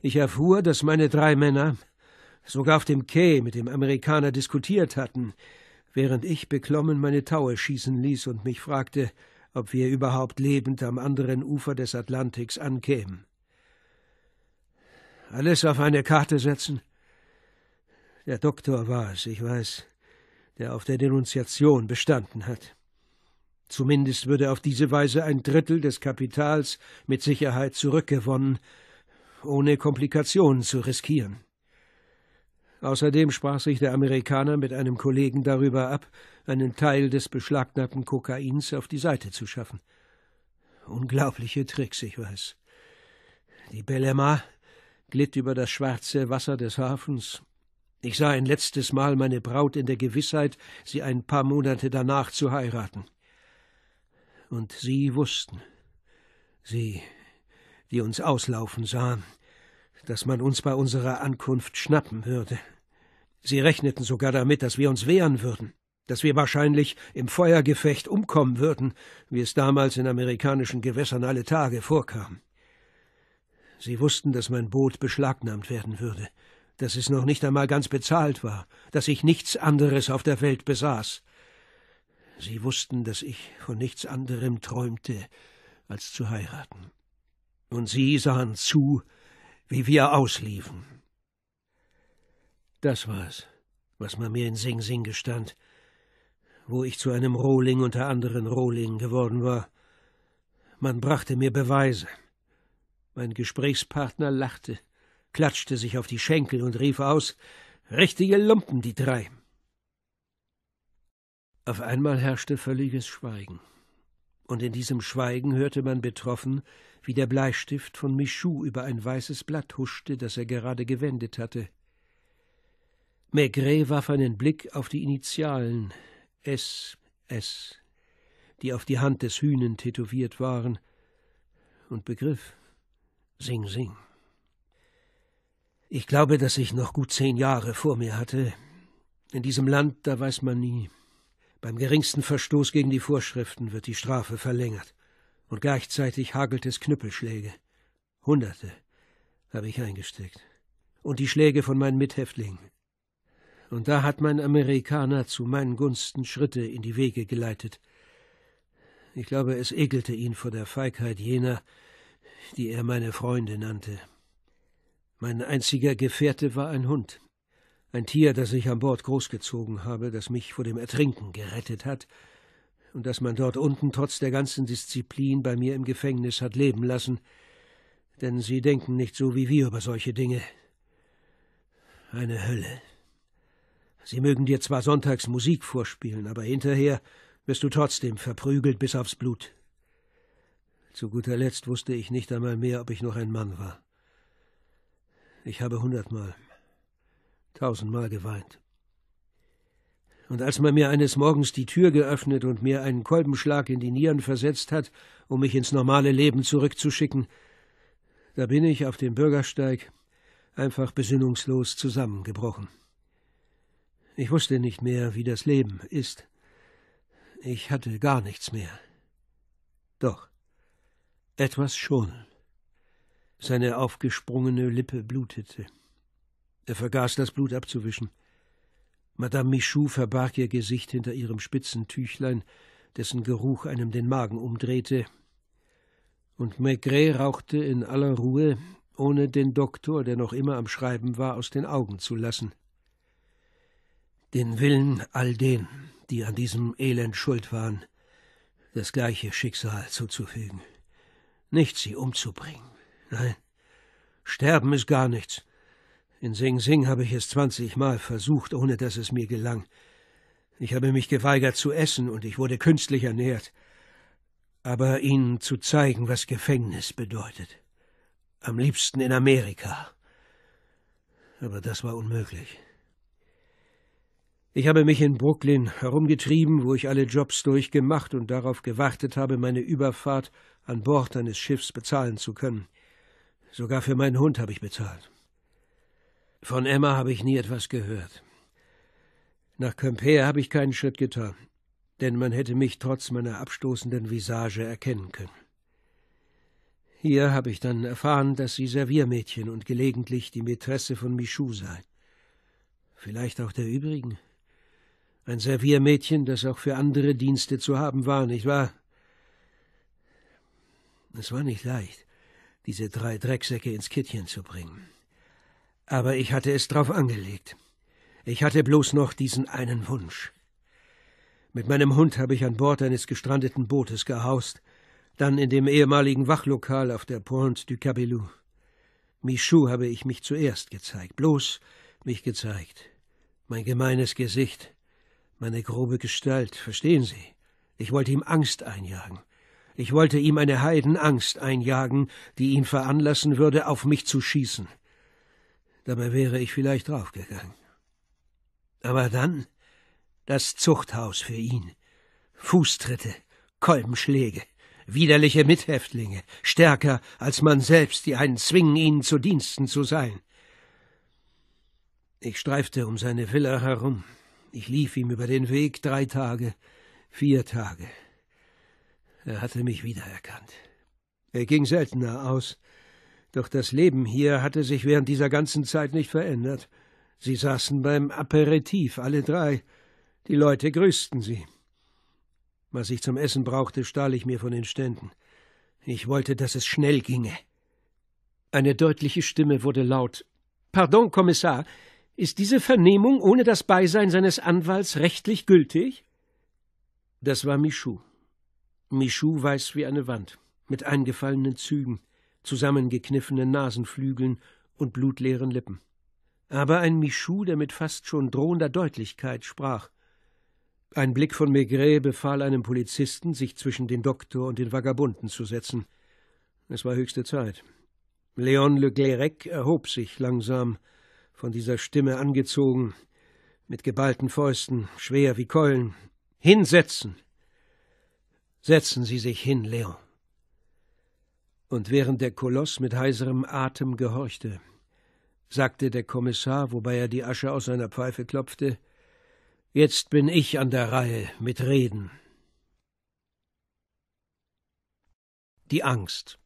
Ich erfuhr, dass meine drei Männer sogar auf dem Quai mit dem Amerikaner diskutiert hatten, während ich beklommen meine Taue schießen ließ und mich fragte, ob wir überhaupt lebend am anderen Ufer des Atlantiks ankämen. Alles auf eine Karte setzen? Der Doktor war es, ich weiß, der auf der Denunziation bestanden hat. Zumindest würde auf diese Weise ein Drittel des Kapitals mit Sicherheit zurückgewonnen, ohne Komplikationen zu riskieren. Außerdem sprach sich der Amerikaner mit einem Kollegen darüber ab, einen Teil des beschlagnahmten Kokains auf die Seite zu schaffen. Unglaubliche Tricks, ich weiß. Die Belema glitt über das schwarze Wasser des Hafens. Ich sah ein letztes Mal meine Braut in der Gewissheit, sie ein paar Monate danach zu heiraten. Und sie wussten, sie, die uns auslaufen sahen, dass man uns bei unserer Ankunft schnappen würde. Sie rechneten sogar damit, dass wir uns wehren würden, dass wir wahrscheinlich im Feuergefecht umkommen würden, wie es damals in amerikanischen Gewässern alle Tage vorkam. Sie wussten, dass mein Boot beschlagnahmt werden würde, dass es noch nicht einmal ganz bezahlt war, dass ich nichts anderes auf der Welt besaß. Sie wussten, dass ich von nichts anderem träumte, als zu heiraten. Und sie sahen zu, wie wir ausliefen. Das war's, was man mir in Sing Sing gestand, wo ich zu einem Rohling unter anderen Rohlingen geworden war. Man brachte mir Beweise. Mein Gesprächspartner lachte, klatschte sich auf die Schenkel und rief aus Richtige Lumpen, die drei. Auf einmal herrschte völliges Schweigen und in diesem Schweigen hörte man betroffen, wie der Bleistift von Michou über ein weißes Blatt huschte, das er gerade gewendet hatte. Maigret warf einen Blick auf die Initialen S. S., die auf die Hand des Hühnen tätowiert waren, und begriff Sing Sing. Ich glaube, dass ich noch gut zehn Jahre vor mir hatte. In diesem Land, da weiß man nie. Beim geringsten Verstoß gegen die Vorschriften wird die Strafe verlängert. Und gleichzeitig hagelt es Knüppelschläge. Hunderte habe ich eingesteckt. Und die Schläge von meinen Mithäftlingen. Und da hat mein Amerikaner zu meinen Gunsten Schritte in die Wege geleitet. Ich glaube, es ekelte ihn vor der Feigheit jener, die er meine Freunde nannte. Mein einziger Gefährte war ein Hund, ein Tier, das ich an Bord großgezogen habe, das mich vor dem Ertrinken gerettet hat und das man dort unten trotz der ganzen Disziplin bei mir im Gefängnis hat leben lassen, denn sie denken nicht so wie wir über solche Dinge. Eine Hölle. Sie mögen dir zwar sonntags Musik vorspielen, aber hinterher wirst du trotzdem verprügelt bis aufs Blut. Zu guter Letzt wusste ich nicht einmal mehr, ob ich noch ein Mann war. Ich habe hundertmal, tausendmal geweint. Und als man mir eines Morgens die Tür geöffnet und mir einen Kolbenschlag in die Nieren versetzt hat, um mich ins normale Leben zurückzuschicken, da bin ich auf dem Bürgersteig einfach besinnungslos zusammengebrochen. Ich wusste nicht mehr, wie das Leben ist. Ich hatte gar nichts mehr. Doch, etwas schon. Seine aufgesprungene Lippe blutete. Er vergaß das Blut abzuwischen. Madame Michou verbarg ihr Gesicht hinter ihrem spitzen Tüchlein, dessen Geruch einem den Magen umdrehte. Und Maigret rauchte in aller Ruhe, ohne den Doktor, der noch immer am Schreiben war, aus den Augen zu lassen. Den Willen all denen, die an diesem Elend schuld waren, das gleiche Schicksal zuzufügen. Nicht sie umzubringen. Nein, sterben ist gar nichts. In Sing Sing habe ich es zwanzigmal versucht, ohne dass es mir gelang. Ich habe mich geweigert zu essen und ich wurde künstlich ernährt. Aber ihnen zu zeigen, was Gefängnis bedeutet. Am liebsten in Amerika. Aber das war unmöglich. Ich habe mich in Brooklyn herumgetrieben, wo ich alle Jobs durchgemacht und darauf gewartet habe, meine Überfahrt an Bord eines Schiffs bezahlen zu können. Sogar für meinen Hund habe ich bezahlt. Von Emma habe ich nie etwas gehört. Nach Quimper habe ich keinen Schritt getan, denn man hätte mich trotz meiner abstoßenden Visage erkennen können. Hier habe ich dann erfahren, dass sie Serviermädchen und gelegentlich die Mätresse von Michou sei. Vielleicht auch der übrigen. Ein Serviermädchen, das auch für andere Dienste zu haben war, nicht wahr? Es war nicht leicht, diese drei Drecksäcke ins Kittchen zu bringen. Aber ich hatte es drauf angelegt. Ich hatte bloß noch diesen einen Wunsch. Mit meinem Hund habe ich an Bord eines gestrandeten Bootes gehaust, dann in dem ehemaligen Wachlokal auf der Pointe du Cabellou. Michou habe ich mich zuerst gezeigt, bloß mich gezeigt. Mein gemeines Gesicht, meine grobe Gestalt, verstehen Sie? Ich wollte ihm Angst einjagen. Ich wollte ihm eine Heidenangst einjagen, die ihn veranlassen würde, auf mich zu schießen. Dabei wäre ich vielleicht draufgegangen. Aber dann das Zuchthaus für ihn. Fußtritte, Kolbenschläge, widerliche Mithäftlinge, stärker als man selbst, die einen zwingen, ihnen zu Diensten zu sein. Ich streifte um seine Villa herum. Ich lief ihm über den Weg drei Tage, vier Tage. Er hatte mich wiedererkannt. Er ging seltener aus, doch das Leben hier hatte sich während dieser ganzen Zeit nicht verändert. Sie saßen beim Aperitif, alle drei. Die Leute grüßten sie. Was ich zum Essen brauchte, stahl ich mir von den Ständen. Ich wollte, dass es schnell ginge. Eine deutliche Stimme wurde laut. Pardon, Kommissar, ist diese Vernehmung ohne das Beisein seines Anwalts rechtlich gültig? Das war Michou. Michou weiß wie eine Wand, mit eingefallenen Zügen, zusammengekniffenen Nasenflügeln und blutleeren Lippen. Aber ein Michou, der mit fast schon drohender Deutlichkeit sprach. Ein Blick von Maigret befahl einem Polizisten, sich zwischen den Doktor und den Vagabunden zu setzen. Es war höchste Zeit. Leon Le Glérec erhob sich langsam, von dieser Stimme angezogen, mit geballten Fäusten, schwer wie Keulen. Hinsetzen! Setzen Sie sich hin, Leon. Und während der Koloss mit heiserem Atem gehorchte, sagte der Kommissar, wobei er die Asche aus seiner Pfeife klopfte, Jetzt bin ich an der Reihe mit Reden. Die Angst.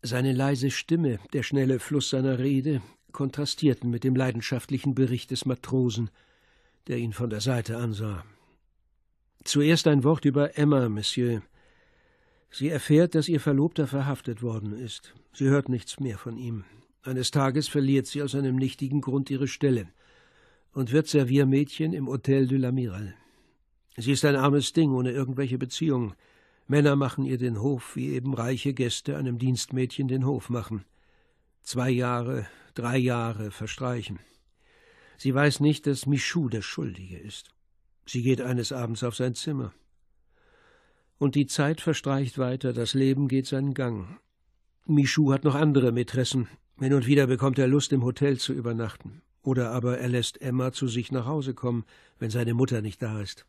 Seine leise Stimme, der schnelle Fluss seiner Rede kontrastierten mit dem leidenschaftlichen Bericht des Matrosen, der ihn von der Seite ansah. Zuerst ein Wort über Emma, Monsieur. Sie erfährt, dass ihr Verlobter verhaftet worden ist. Sie hört nichts mehr von ihm. Eines Tages verliert sie aus einem nichtigen Grund ihre Stelle und wird Serviermädchen im Hotel de l'Amiral. Sie ist ein armes Ding ohne irgendwelche Beziehungen. Männer machen ihr den Hof, wie eben reiche Gäste einem Dienstmädchen den Hof machen. Zwei Jahre, drei Jahre verstreichen. Sie weiß nicht, dass Michou der Schuldige ist. Sie geht eines Abends auf sein Zimmer. Und die Zeit verstreicht weiter, das Leben geht seinen Gang. Michou hat noch andere Mätressen. Hin und wieder bekommt er Lust, im Hotel zu übernachten. Oder aber er lässt Emma zu sich nach Hause kommen, wenn seine Mutter nicht da ist.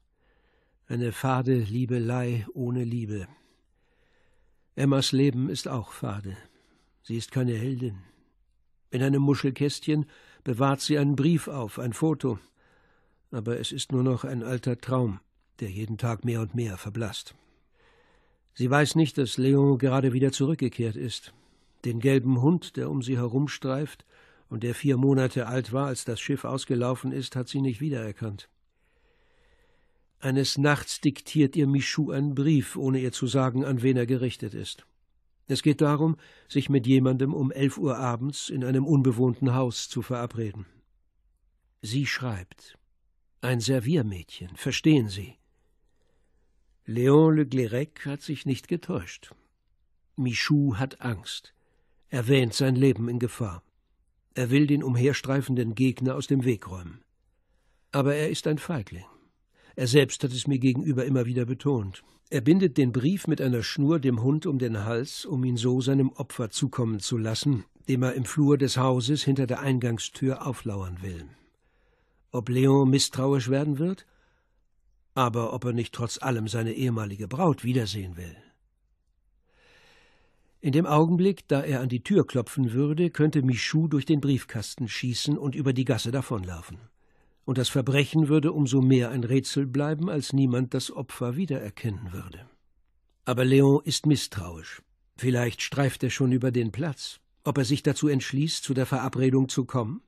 Eine fade Liebelei ohne Liebe. Emmas Leben ist auch fade. Sie ist keine Heldin. In einem Muschelkästchen bewahrt sie einen Brief auf, ein Foto. Aber es ist nur noch ein alter Traum, der jeden Tag mehr und mehr verblasst. Sie weiß nicht, dass Leon gerade wieder zurückgekehrt ist. Den gelben Hund, der um sie herumstreift, und der vier Monate alt war, als das Schiff ausgelaufen ist, hat sie nicht wiedererkannt. Eines Nachts diktiert ihr Michou einen Brief, ohne ihr zu sagen, an wen er gerichtet ist. Es geht darum, sich mit jemandem um elf Uhr abends in einem unbewohnten Haus zu verabreden. Sie schreibt Ein Serviermädchen, verstehen Sie. Léon Le Glérec hat sich nicht getäuscht. Michou hat Angst. Er wähnt sein Leben in Gefahr. Er will den umherstreifenden Gegner aus dem Weg räumen. Aber er ist ein Feigling. Er selbst hat es mir gegenüber immer wieder betont. Er bindet den Brief mit einer Schnur dem Hund um den Hals, um ihn so seinem Opfer zukommen zu lassen, dem er im Flur des Hauses hinter der Eingangstür auflauern will. Ob Leon misstrauisch werden wird? Aber ob er nicht trotz allem seine ehemalige Braut wiedersehen will? In dem Augenblick, da er an die Tür klopfen würde, könnte Michou durch den Briefkasten schießen und über die Gasse davonlaufen. Und das Verbrechen würde umso mehr ein Rätsel bleiben, als niemand das Opfer wiedererkennen würde. Aber Leon ist misstrauisch. Vielleicht streift er schon über den Platz. Ob er sich dazu entschließt, zu der Verabredung zu kommen?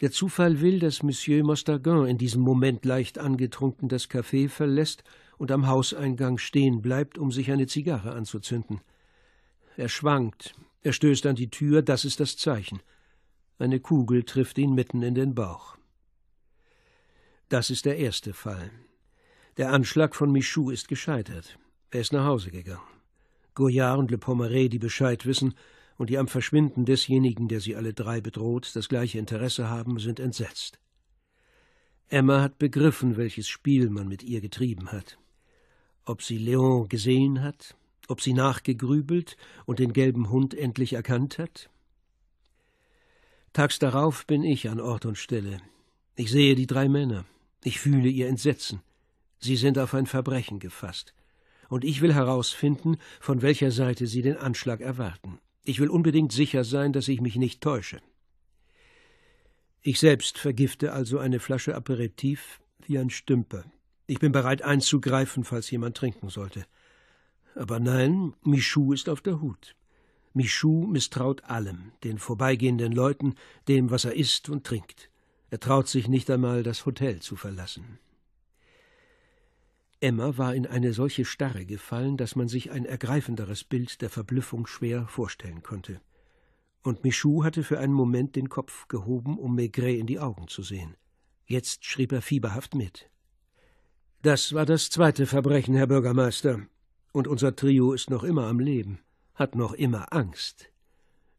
Der Zufall will, dass Monsieur Mostagain in diesem Moment leicht angetrunken das Café verlässt und am Hauseingang stehen bleibt, um sich eine Zigarre anzuzünden. Er schwankt, er stößt an die Tür, das ist das Zeichen. Eine Kugel trifft ihn mitten in den Bauch. Das ist der erste Fall. Der Anschlag von Michou ist gescheitert. Er ist nach Hause gegangen. Goyard und Le Pommeret, die Bescheid wissen und die am Verschwinden desjenigen, der sie alle drei bedroht, das gleiche Interesse haben, sind entsetzt. Emma hat begriffen, welches Spiel man mit ihr getrieben hat. Ob sie Leon gesehen hat, ob sie nachgegrübelt und den gelben Hund endlich erkannt hat? Tags darauf bin ich an Ort und Stelle. Ich sehe die drei Männer. Ich fühle ihr Entsetzen. Sie sind auf ein Verbrechen gefasst. Und ich will herausfinden, von welcher Seite sie den Anschlag erwarten. Ich will unbedingt sicher sein, dass ich mich nicht täusche. Ich selbst vergifte also eine Flasche Aperitif wie ein Stümper. Ich bin bereit einzugreifen, falls jemand trinken sollte. Aber nein, Michou ist auf der Hut. Michou misstraut allem, den vorbeigehenden Leuten, dem, was er isst und trinkt. Er traut sich nicht einmal, das Hotel zu verlassen. Emma war in eine solche Starre gefallen, dass man sich ein ergreifenderes Bild der Verblüffung schwer vorstellen konnte. Und Michou hatte für einen Moment den Kopf gehoben, um Maigret in die Augen zu sehen. Jetzt schrieb er fieberhaft mit. Das war das zweite Verbrechen, Herr Bürgermeister. Und unser Trio ist noch immer am Leben, hat noch immer Angst.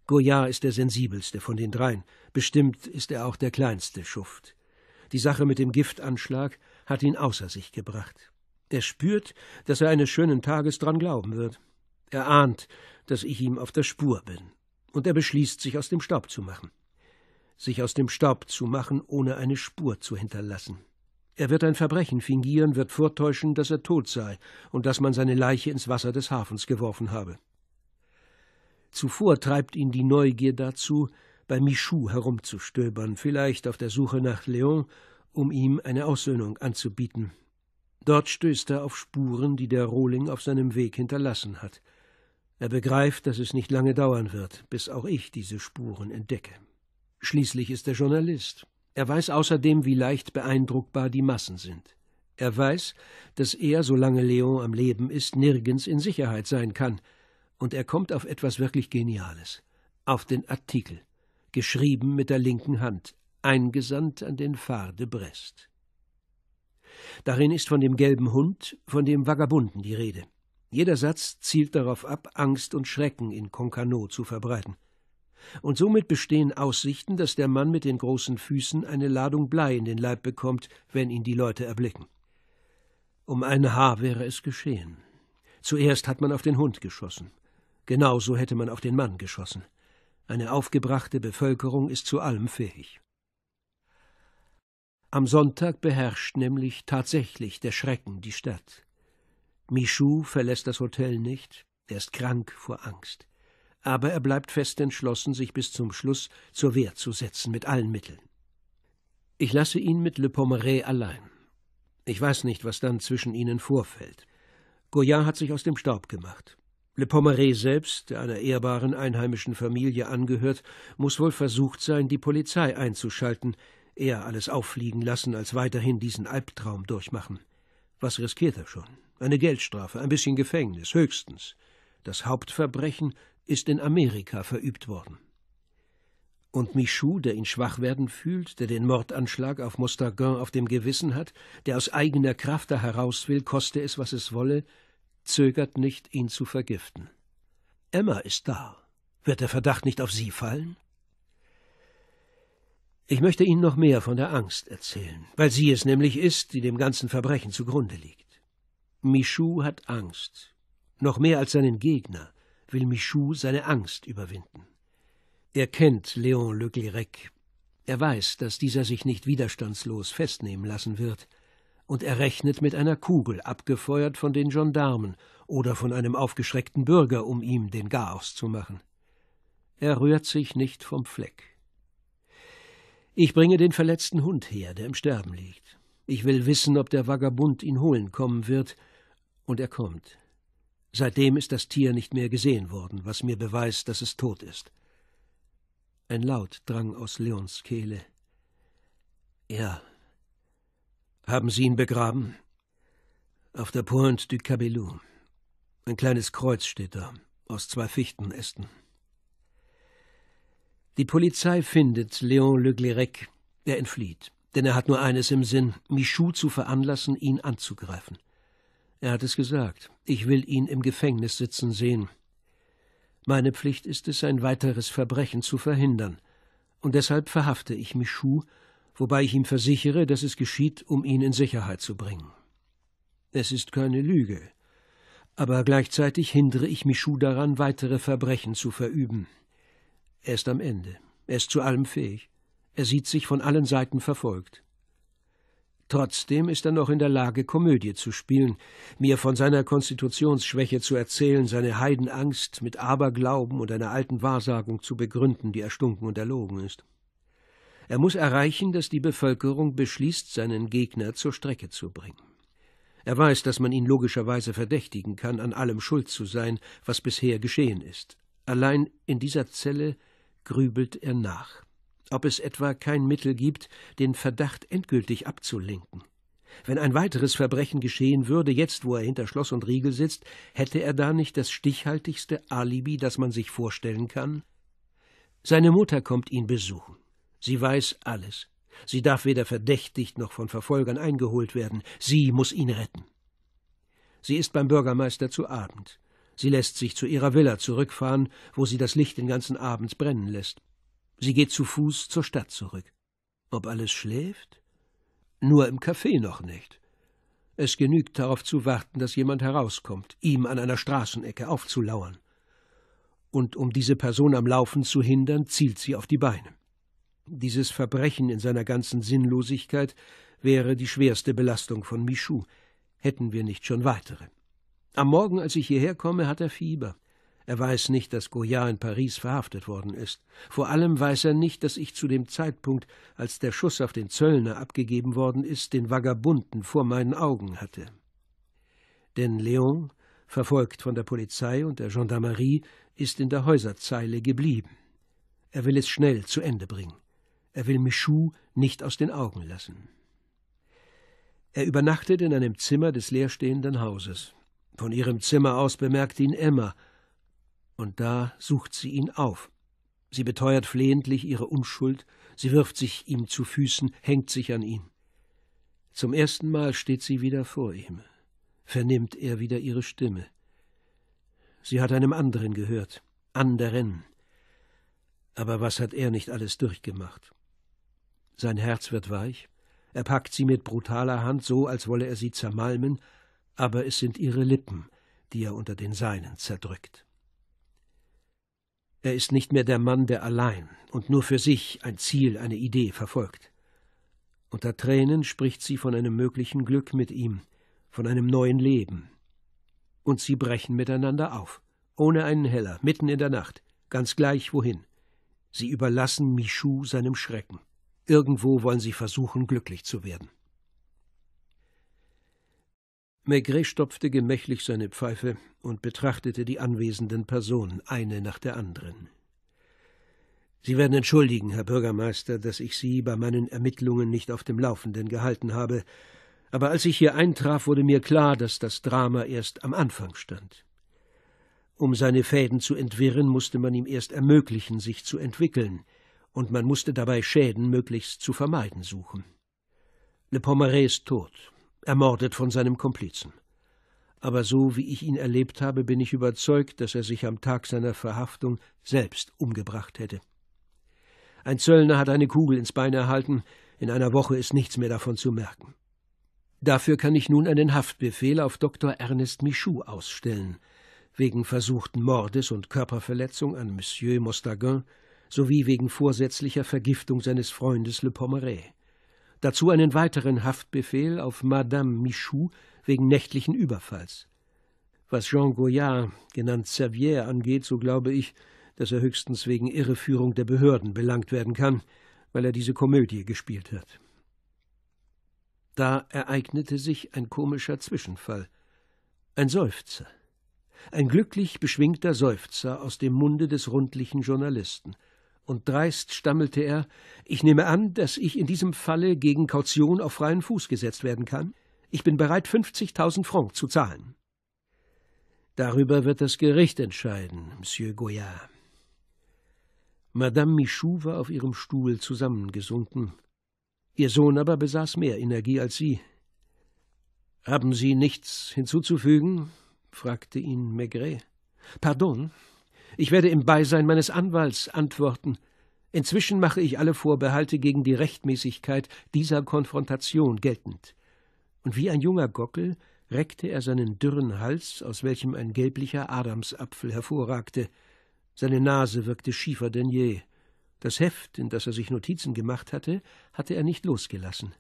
Goyard ist der sensibelste von den dreien. Bestimmt ist er auch der kleinste Schuft. Die Sache mit dem Giftanschlag hat ihn außer sich gebracht. Er spürt, dass er eines schönen Tages dran glauben wird. Er ahnt, dass ich ihm auf der Spur bin. Und er beschließt, sich aus dem Staub zu machen. Sich aus dem Staub zu machen, ohne eine Spur zu hinterlassen. Er wird ein Verbrechen fingieren, wird vortäuschen, dass er tot sei und dass man seine Leiche ins Wasser des Hafens geworfen habe. Zuvor treibt ihn die Neugier dazu, bei Michou herumzustöbern, vielleicht auf der Suche nach Leon, um ihm eine Aussöhnung anzubieten. Dort stößt er auf Spuren, die der Rohling auf seinem Weg hinterlassen hat. Er begreift, dass es nicht lange dauern wird, bis auch ich diese Spuren entdecke. Schließlich ist er Journalist. Er weiß außerdem, wie leicht beeindruckbar die Massen sind. Er weiß, dass er, solange Leon am Leben ist, nirgends in Sicherheit sein kann. Und er kommt auf etwas wirklich Geniales. Auf den Artikel. Geschrieben mit der linken Hand. Eingesandt an den Phare de Brest. Darin ist von dem gelben Hund, von dem Vagabunden die Rede. Jeder Satz zielt darauf ab, Angst und Schrecken in Concarneau zu verbreiten und somit bestehen Aussichten, dass der Mann mit den großen Füßen eine Ladung Blei in den Leib bekommt, wenn ihn die Leute erblicken. Um ein Haar wäre es geschehen. Zuerst hat man auf den Hund geschossen. Genauso hätte man auf den Mann geschossen. Eine aufgebrachte Bevölkerung ist zu allem fähig. Am Sonntag beherrscht nämlich tatsächlich der Schrecken die Stadt. Michou verlässt das Hotel nicht, er ist krank vor Angst aber er bleibt fest entschlossen, sich bis zum Schluss zur Wehr zu setzen mit allen Mitteln. Ich lasse ihn mit Le Pommeret allein. Ich weiß nicht, was dann zwischen ihnen vorfällt. Goyard hat sich aus dem Staub gemacht. Le Pommeret selbst, der einer ehrbaren einheimischen Familie angehört, muss wohl versucht sein, die Polizei einzuschalten, eher alles auffliegen lassen, als weiterhin diesen Albtraum durchmachen. Was riskiert er schon? Eine Geldstrafe, ein bisschen Gefängnis, höchstens. Das Hauptverbrechen ist in Amerika verübt worden. Und Michou, der ihn schwach werden fühlt, der den Mordanschlag auf Mostagain auf dem Gewissen hat, der aus eigener Kraft da heraus will, koste es, was es wolle, zögert nicht, ihn zu vergiften. Emma ist da. Wird der Verdacht nicht auf sie fallen? Ich möchte Ihnen noch mehr von der Angst erzählen, weil sie es nämlich ist, die dem ganzen Verbrechen zugrunde liegt. Michou hat Angst, noch mehr als seinen Gegner, will Michou seine Angst überwinden. Er kennt Léon Le Glirec. Er weiß, dass dieser sich nicht widerstandslos festnehmen lassen wird. und er rechnet mit einer Kugel, abgefeuert von den Gendarmen oder von einem aufgeschreckten Bürger, um ihm den Garaus zu machen. Er rührt sich nicht vom Fleck. Ich bringe den verletzten Hund her, der im Sterben liegt. Ich will wissen, ob der Vagabund ihn holen kommen wird, und er kommt. Seitdem ist das Tier nicht mehr gesehen worden, was mir beweist, dass es tot ist. Ein Laut drang aus Leons Kehle. Ja. Haben Sie ihn begraben? Auf der Pointe du Cabellou. Ein kleines Kreuz steht da, aus zwei Fichtenästen. Die Polizei findet Léon Le Glérec. Er entflieht, denn er hat nur eines im Sinn, Michou zu veranlassen, ihn anzugreifen. Er hat es gesagt, ich will ihn im Gefängnis sitzen sehen. Meine Pflicht ist es, ein weiteres Verbrechen zu verhindern, und deshalb verhafte ich Michou, wobei ich ihm versichere, dass es geschieht, um ihn in Sicherheit zu bringen. Es ist keine Lüge, aber gleichzeitig hindere ich Michou daran, weitere Verbrechen zu verüben. Er ist am Ende. Er ist zu allem fähig. Er sieht sich von allen Seiten verfolgt. Trotzdem ist er noch in der Lage, Komödie zu spielen, mir von seiner Konstitutionsschwäche zu erzählen, seine Heidenangst mit Aberglauben und einer alten Wahrsagung zu begründen, die erstunken und erlogen ist. Er muss erreichen, dass die Bevölkerung beschließt, seinen Gegner zur Strecke zu bringen. Er weiß, dass man ihn logischerweise verdächtigen kann, an allem schuld zu sein, was bisher geschehen ist. Allein in dieser Zelle grübelt er nach, ob es etwa kein Mittel gibt, den Verdacht endgültig abzulenken. Wenn ein weiteres Verbrechen geschehen würde, jetzt wo er hinter Schloss und Riegel sitzt, hätte er da nicht das stichhaltigste Alibi, das man sich vorstellen kann? Seine Mutter kommt ihn besuchen. Sie weiß alles. Sie darf weder verdächtigt noch von Verfolgern eingeholt werden. Sie muss ihn retten. Sie ist beim Bürgermeister zu Abend. Sie lässt sich zu ihrer Villa zurückfahren, wo sie das Licht den ganzen Abend brennen lässt. Sie geht zu Fuß zur Stadt zurück. Ob alles schläft? Nur im Café noch nicht. Es genügt darauf zu warten, dass jemand herauskommt, ihm an einer Straßenecke aufzulauern. Und um diese Person am Laufen zu hindern, zielt sie auf die Beine. Dieses Verbrechen in seiner ganzen Sinnlosigkeit wäre die schwerste Belastung von Michou, hätten wir nicht schon weitere. Am Morgen, als ich hierher komme, hat er Fieber. Er weiß nicht, dass Goya in Paris verhaftet worden ist. Vor allem weiß er nicht, dass ich zu dem Zeitpunkt, als der Schuss auf den Zöllner abgegeben worden ist, den Vagabunden vor meinen Augen hatte. Denn Leon, verfolgt von der Polizei und der Gendarmerie, ist in der Häuserzeile geblieben. Er will es schnell zu Ende bringen. Er will Michou nicht aus den Augen lassen. Er übernachtet in einem Zimmer des leerstehenden Hauses. Von ihrem Zimmer aus bemerkt ihn Emma, und da sucht sie ihn auf. Sie beteuert flehentlich ihre Unschuld, sie wirft sich ihm zu Füßen, hängt sich an ihn. Zum ersten Mal steht sie wieder vor ihm, vernimmt er wieder ihre Stimme. Sie hat einem anderen gehört, anderen. Aber was hat er nicht alles durchgemacht? Sein Herz wird weich, er packt sie mit brutaler Hand so, als wolle er sie zermalmen, aber es sind ihre Lippen, die er unter den seinen zerdrückt. Er ist nicht mehr der Mann, der allein und nur für sich ein Ziel, eine Idee verfolgt. Unter Tränen spricht sie von einem möglichen Glück mit ihm, von einem neuen Leben. Und sie brechen miteinander auf, ohne einen Heller, mitten in der Nacht, ganz gleich wohin. Sie überlassen Michou seinem Schrecken. Irgendwo wollen sie versuchen, glücklich zu werden. Maigret stopfte gemächlich seine Pfeife und betrachtete die anwesenden Personen, eine nach der anderen. Sie werden entschuldigen, Herr Bürgermeister, dass ich Sie bei meinen Ermittlungen nicht auf dem Laufenden gehalten habe, aber als ich hier eintraf, wurde mir klar, dass das Drama erst am Anfang stand. Um seine Fäden zu entwirren, musste man ihm erst ermöglichen, sich zu entwickeln, und man musste dabei Schäden möglichst zu vermeiden suchen. Le Pommeret ist tot, ermordet von seinem Komplizen. Aber so wie ich ihn erlebt habe, bin ich überzeugt, dass er sich am Tag seiner Verhaftung selbst umgebracht hätte. Ein Zöllner hat eine Kugel ins Bein erhalten, in einer Woche ist nichts mehr davon zu merken. Dafür kann ich nun einen Haftbefehl auf Dr. Ernest Michou ausstellen, wegen versuchten Mordes und Körperverletzung an Monsieur Mostagin sowie wegen vorsätzlicher Vergiftung seines Freundes Le Pommeret dazu einen weiteren Haftbefehl auf Madame Michou wegen nächtlichen Überfalls. Was Jean Goyard, genannt Servier, angeht, so glaube ich, dass er höchstens wegen Irreführung der Behörden belangt werden kann, weil er diese Komödie gespielt hat. Da ereignete sich ein komischer Zwischenfall. Ein Seufzer. Ein glücklich beschwingter Seufzer aus dem Munde des rundlichen Journalisten. Und dreist stammelte er: Ich nehme an, dass ich in diesem Falle gegen Kaution auf freien Fuß gesetzt werden kann. Ich bin bereit, 50.000 Francs zu zahlen. Darüber wird das Gericht entscheiden, Monsieur Goyard. Madame Michou war auf ihrem Stuhl zusammengesunken. Ihr Sohn aber besaß mehr Energie als sie. Haben Sie nichts hinzuzufügen? fragte ihn Maigret. Pardon, ich werde im Beisein meines Anwalts antworten. Inzwischen mache ich alle Vorbehalte gegen die Rechtmäßigkeit dieser Konfrontation geltend. Und wie ein junger Gockel reckte er seinen dürren Hals, aus welchem ein gelblicher Adamsapfel hervorragte. Seine Nase wirkte schiefer denn je. Das Heft, in das er sich Notizen gemacht hatte, hatte er nicht losgelassen.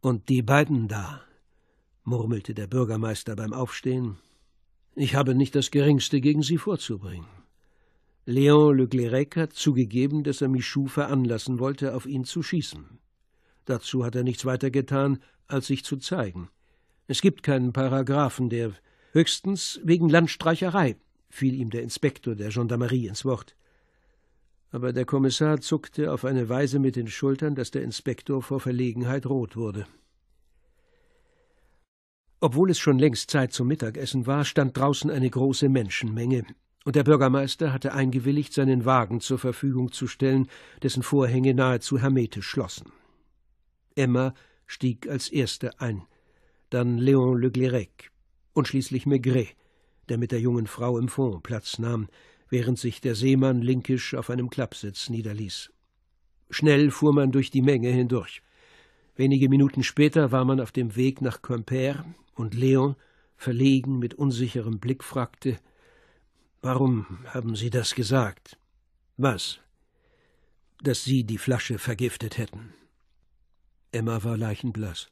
Und die beiden da, murmelte der Bürgermeister beim Aufstehen. Ich habe nicht das geringste gegen sie vorzubringen. Léon Le Clérec hat zugegeben, dass er Michou veranlassen wollte, auf ihn zu schießen. Dazu hat er nichts weiter getan, als sich zu zeigen. Es gibt keinen Paragraphen, der höchstens wegen Landstreicherei, fiel ihm der Inspektor der Gendarmerie ins Wort. Aber der Kommissar zuckte auf eine Weise mit den Schultern, dass der Inspektor vor Verlegenheit rot wurde. Obwohl es schon längst Zeit zum Mittagessen war, stand draußen eine große Menschenmenge, und der Bürgermeister hatte eingewilligt, seinen Wagen zur Verfügung zu stellen, dessen Vorhänge nahezu hermetisch schlossen. Emma stieg als erste ein dann Léon Le Glérec und schließlich Maigret, der mit der jungen Frau im Fond Platz nahm, während sich der Seemann linkisch auf einem Klappsitz niederließ. Schnell fuhr man durch die Menge hindurch. Wenige Minuten später war man auf dem Weg nach Quimper und Léon, verlegen mit unsicherem Blick, fragte: Warum haben Sie das gesagt? Was? Dass Sie die Flasche vergiftet hätten. Emma war leichenblass.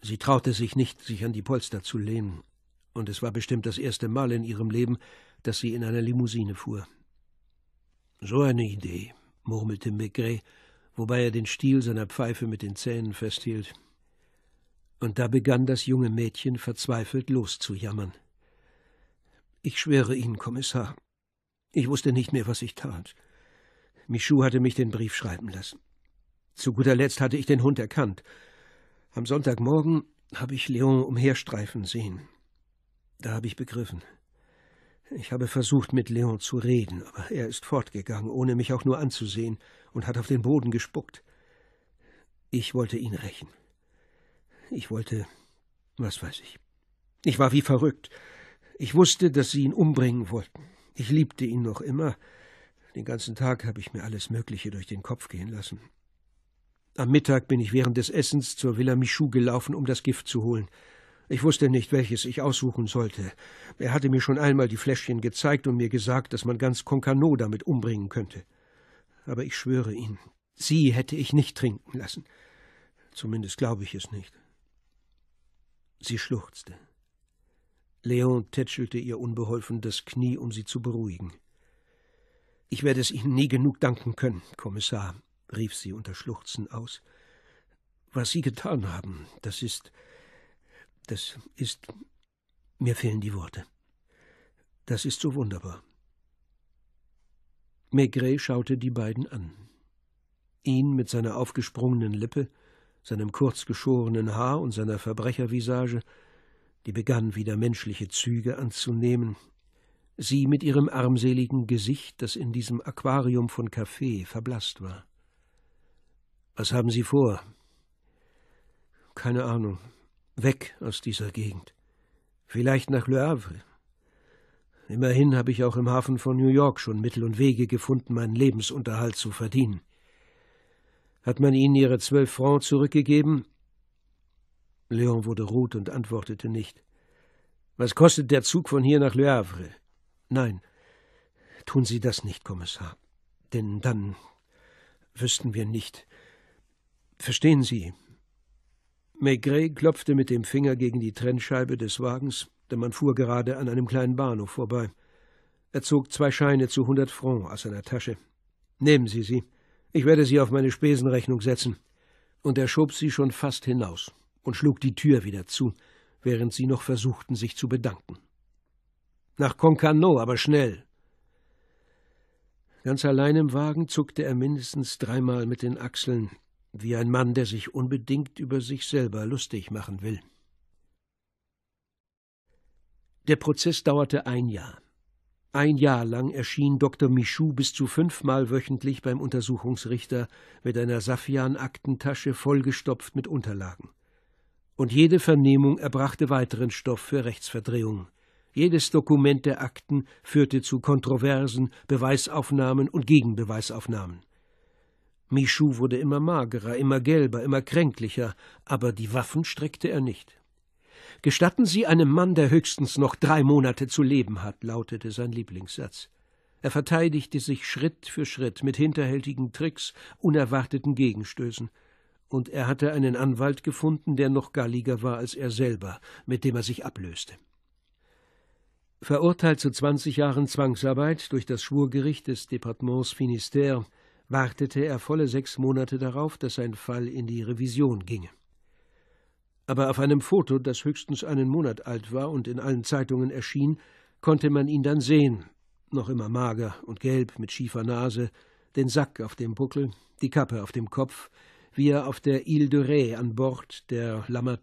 Sie traute sich nicht, sich an die Polster zu lehnen, und es war bestimmt das erste Mal in ihrem Leben, dass sie in einer Limousine fuhr. So eine Idee, murmelte Maigret, wobei er den Stiel seiner Pfeife mit den Zähnen festhielt. Und da begann das junge Mädchen verzweifelt loszujammern. Ich schwöre Ihnen, Kommissar, ich wusste nicht mehr, was ich tat. Michou hatte mich den Brief schreiben lassen. Zu guter Letzt hatte ich den Hund erkannt am Sonntagmorgen habe ich Leon umherstreifen sehen. Da habe ich begriffen. Ich habe versucht, mit Leon zu reden, aber er ist fortgegangen, ohne mich auch nur anzusehen, und hat auf den Boden gespuckt. Ich wollte ihn rächen. Ich wollte, was weiß ich. Ich war wie verrückt. Ich wusste, dass sie ihn umbringen wollten. Ich liebte ihn noch immer. Den ganzen Tag habe ich mir alles Mögliche durch den Kopf gehen lassen. Am Mittag bin ich während des Essens zur Villa Michou gelaufen, um das Gift zu holen. Ich wusste nicht, welches ich aussuchen sollte. Er hatte mir schon einmal die Fläschchen gezeigt und mir gesagt, dass man ganz Concarneau damit umbringen könnte. Aber ich schwöre Ihnen, sie hätte ich nicht trinken lassen. Zumindest glaube ich es nicht. Sie schluchzte. Leon tätschelte ihr unbeholfen das Knie, um sie zu beruhigen. Ich werde es Ihnen nie genug danken können, Kommissar, rief sie unter Schluchzen aus. Was Sie getan haben, das ist. das ist. mir fehlen die Worte. Das ist so wunderbar. Maigret schaute die beiden an. Ihn mit seiner aufgesprungenen Lippe, seinem kurzgeschorenen Haar und seiner Verbrechervisage, die begann wieder menschliche Züge anzunehmen, sie mit ihrem armseligen Gesicht, das in diesem Aquarium von Kaffee verblasst war. Was haben Sie vor? Keine Ahnung. Weg aus dieser Gegend. Vielleicht nach Le Havre. Immerhin habe ich auch im Hafen von New York schon Mittel und Wege gefunden, meinen Lebensunterhalt zu verdienen. Hat man Ihnen Ihre zwölf Francs zurückgegeben? Leon wurde rot und antwortete nicht. Was kostet der Zug von hier nach Le Havre? Nein, tun Sie das nicht, Kommissar. Denn dann wüssten wir nicht, Verstehen Sie? Maigret klopfte mit dem Finger gegen die Trennscheibe des Wagens, denn man fuhr gerade an einem kleinen Bahnhof vorbei. Er zog zwei Scheine zu hundert Francs aus seiner Tasche. Nehmen Sie sie. Ich werde sie auf meine Spesenrechnung setzen. Und er schob sie schon fast hinaus und schlug die Tür wieder zu, während sie noch versuchten, sich zu bedanken. Nach Concarneau, aber schnell. Ganz allein im Wagen zuckte er mindestens dreimal mit den Achseln, wie ein Mann, der sich unbedingt über sich selber lustig machen will. Der Prozess dauerte ein Jahr. Ein Jahr lang erschien Dr. Michou bis zu fünfmal wöchentlich beim Untersuchungsrichter mit einer Saffian-Aktentasche vollgestopft mit Unterlagen. Und jede Vernehmung erbrachte weiteren Stoff für Rechtsverdrehung. Jedes Dokument der Akten führte zu Kontroversen, Beweisaufnahmen und Gegenbeweisaufnahmen. Michou wurde immer magerer, immer gelber, immer kränklicher, aber die Waffen streckte er nicht. Gestatten Sie einem Mann, der höchstens noch drei Monate zu leben hat, lautete sein Lieblingssatz. Er verteidigte sich Schritt für Schritt mit hinterhältigen Tricks, unerwarteten Gegenstößen. Und er hatte einen Anwalt gefunden, der noch galliger war als er selber, mit dem er sich ablöste. Verurteilt zu zwanzig Jahren Zwangsarbeit durch das Schwurgericht des Departements Finistère, wartete er volle sechs Monate darauf, dass sein Fall in die Revision ginge. Aber auf einem Foto, das höchstens einen Monat alt war und in allen Zeitungen erschien, konnte man ihn dann sehen, noch immer mager und gelb mit schiefer Nase, den Sack auf dem Buckel, die Kappe auf dem Kopf, wie er auf der Ile de Ré an Bord der Lamartine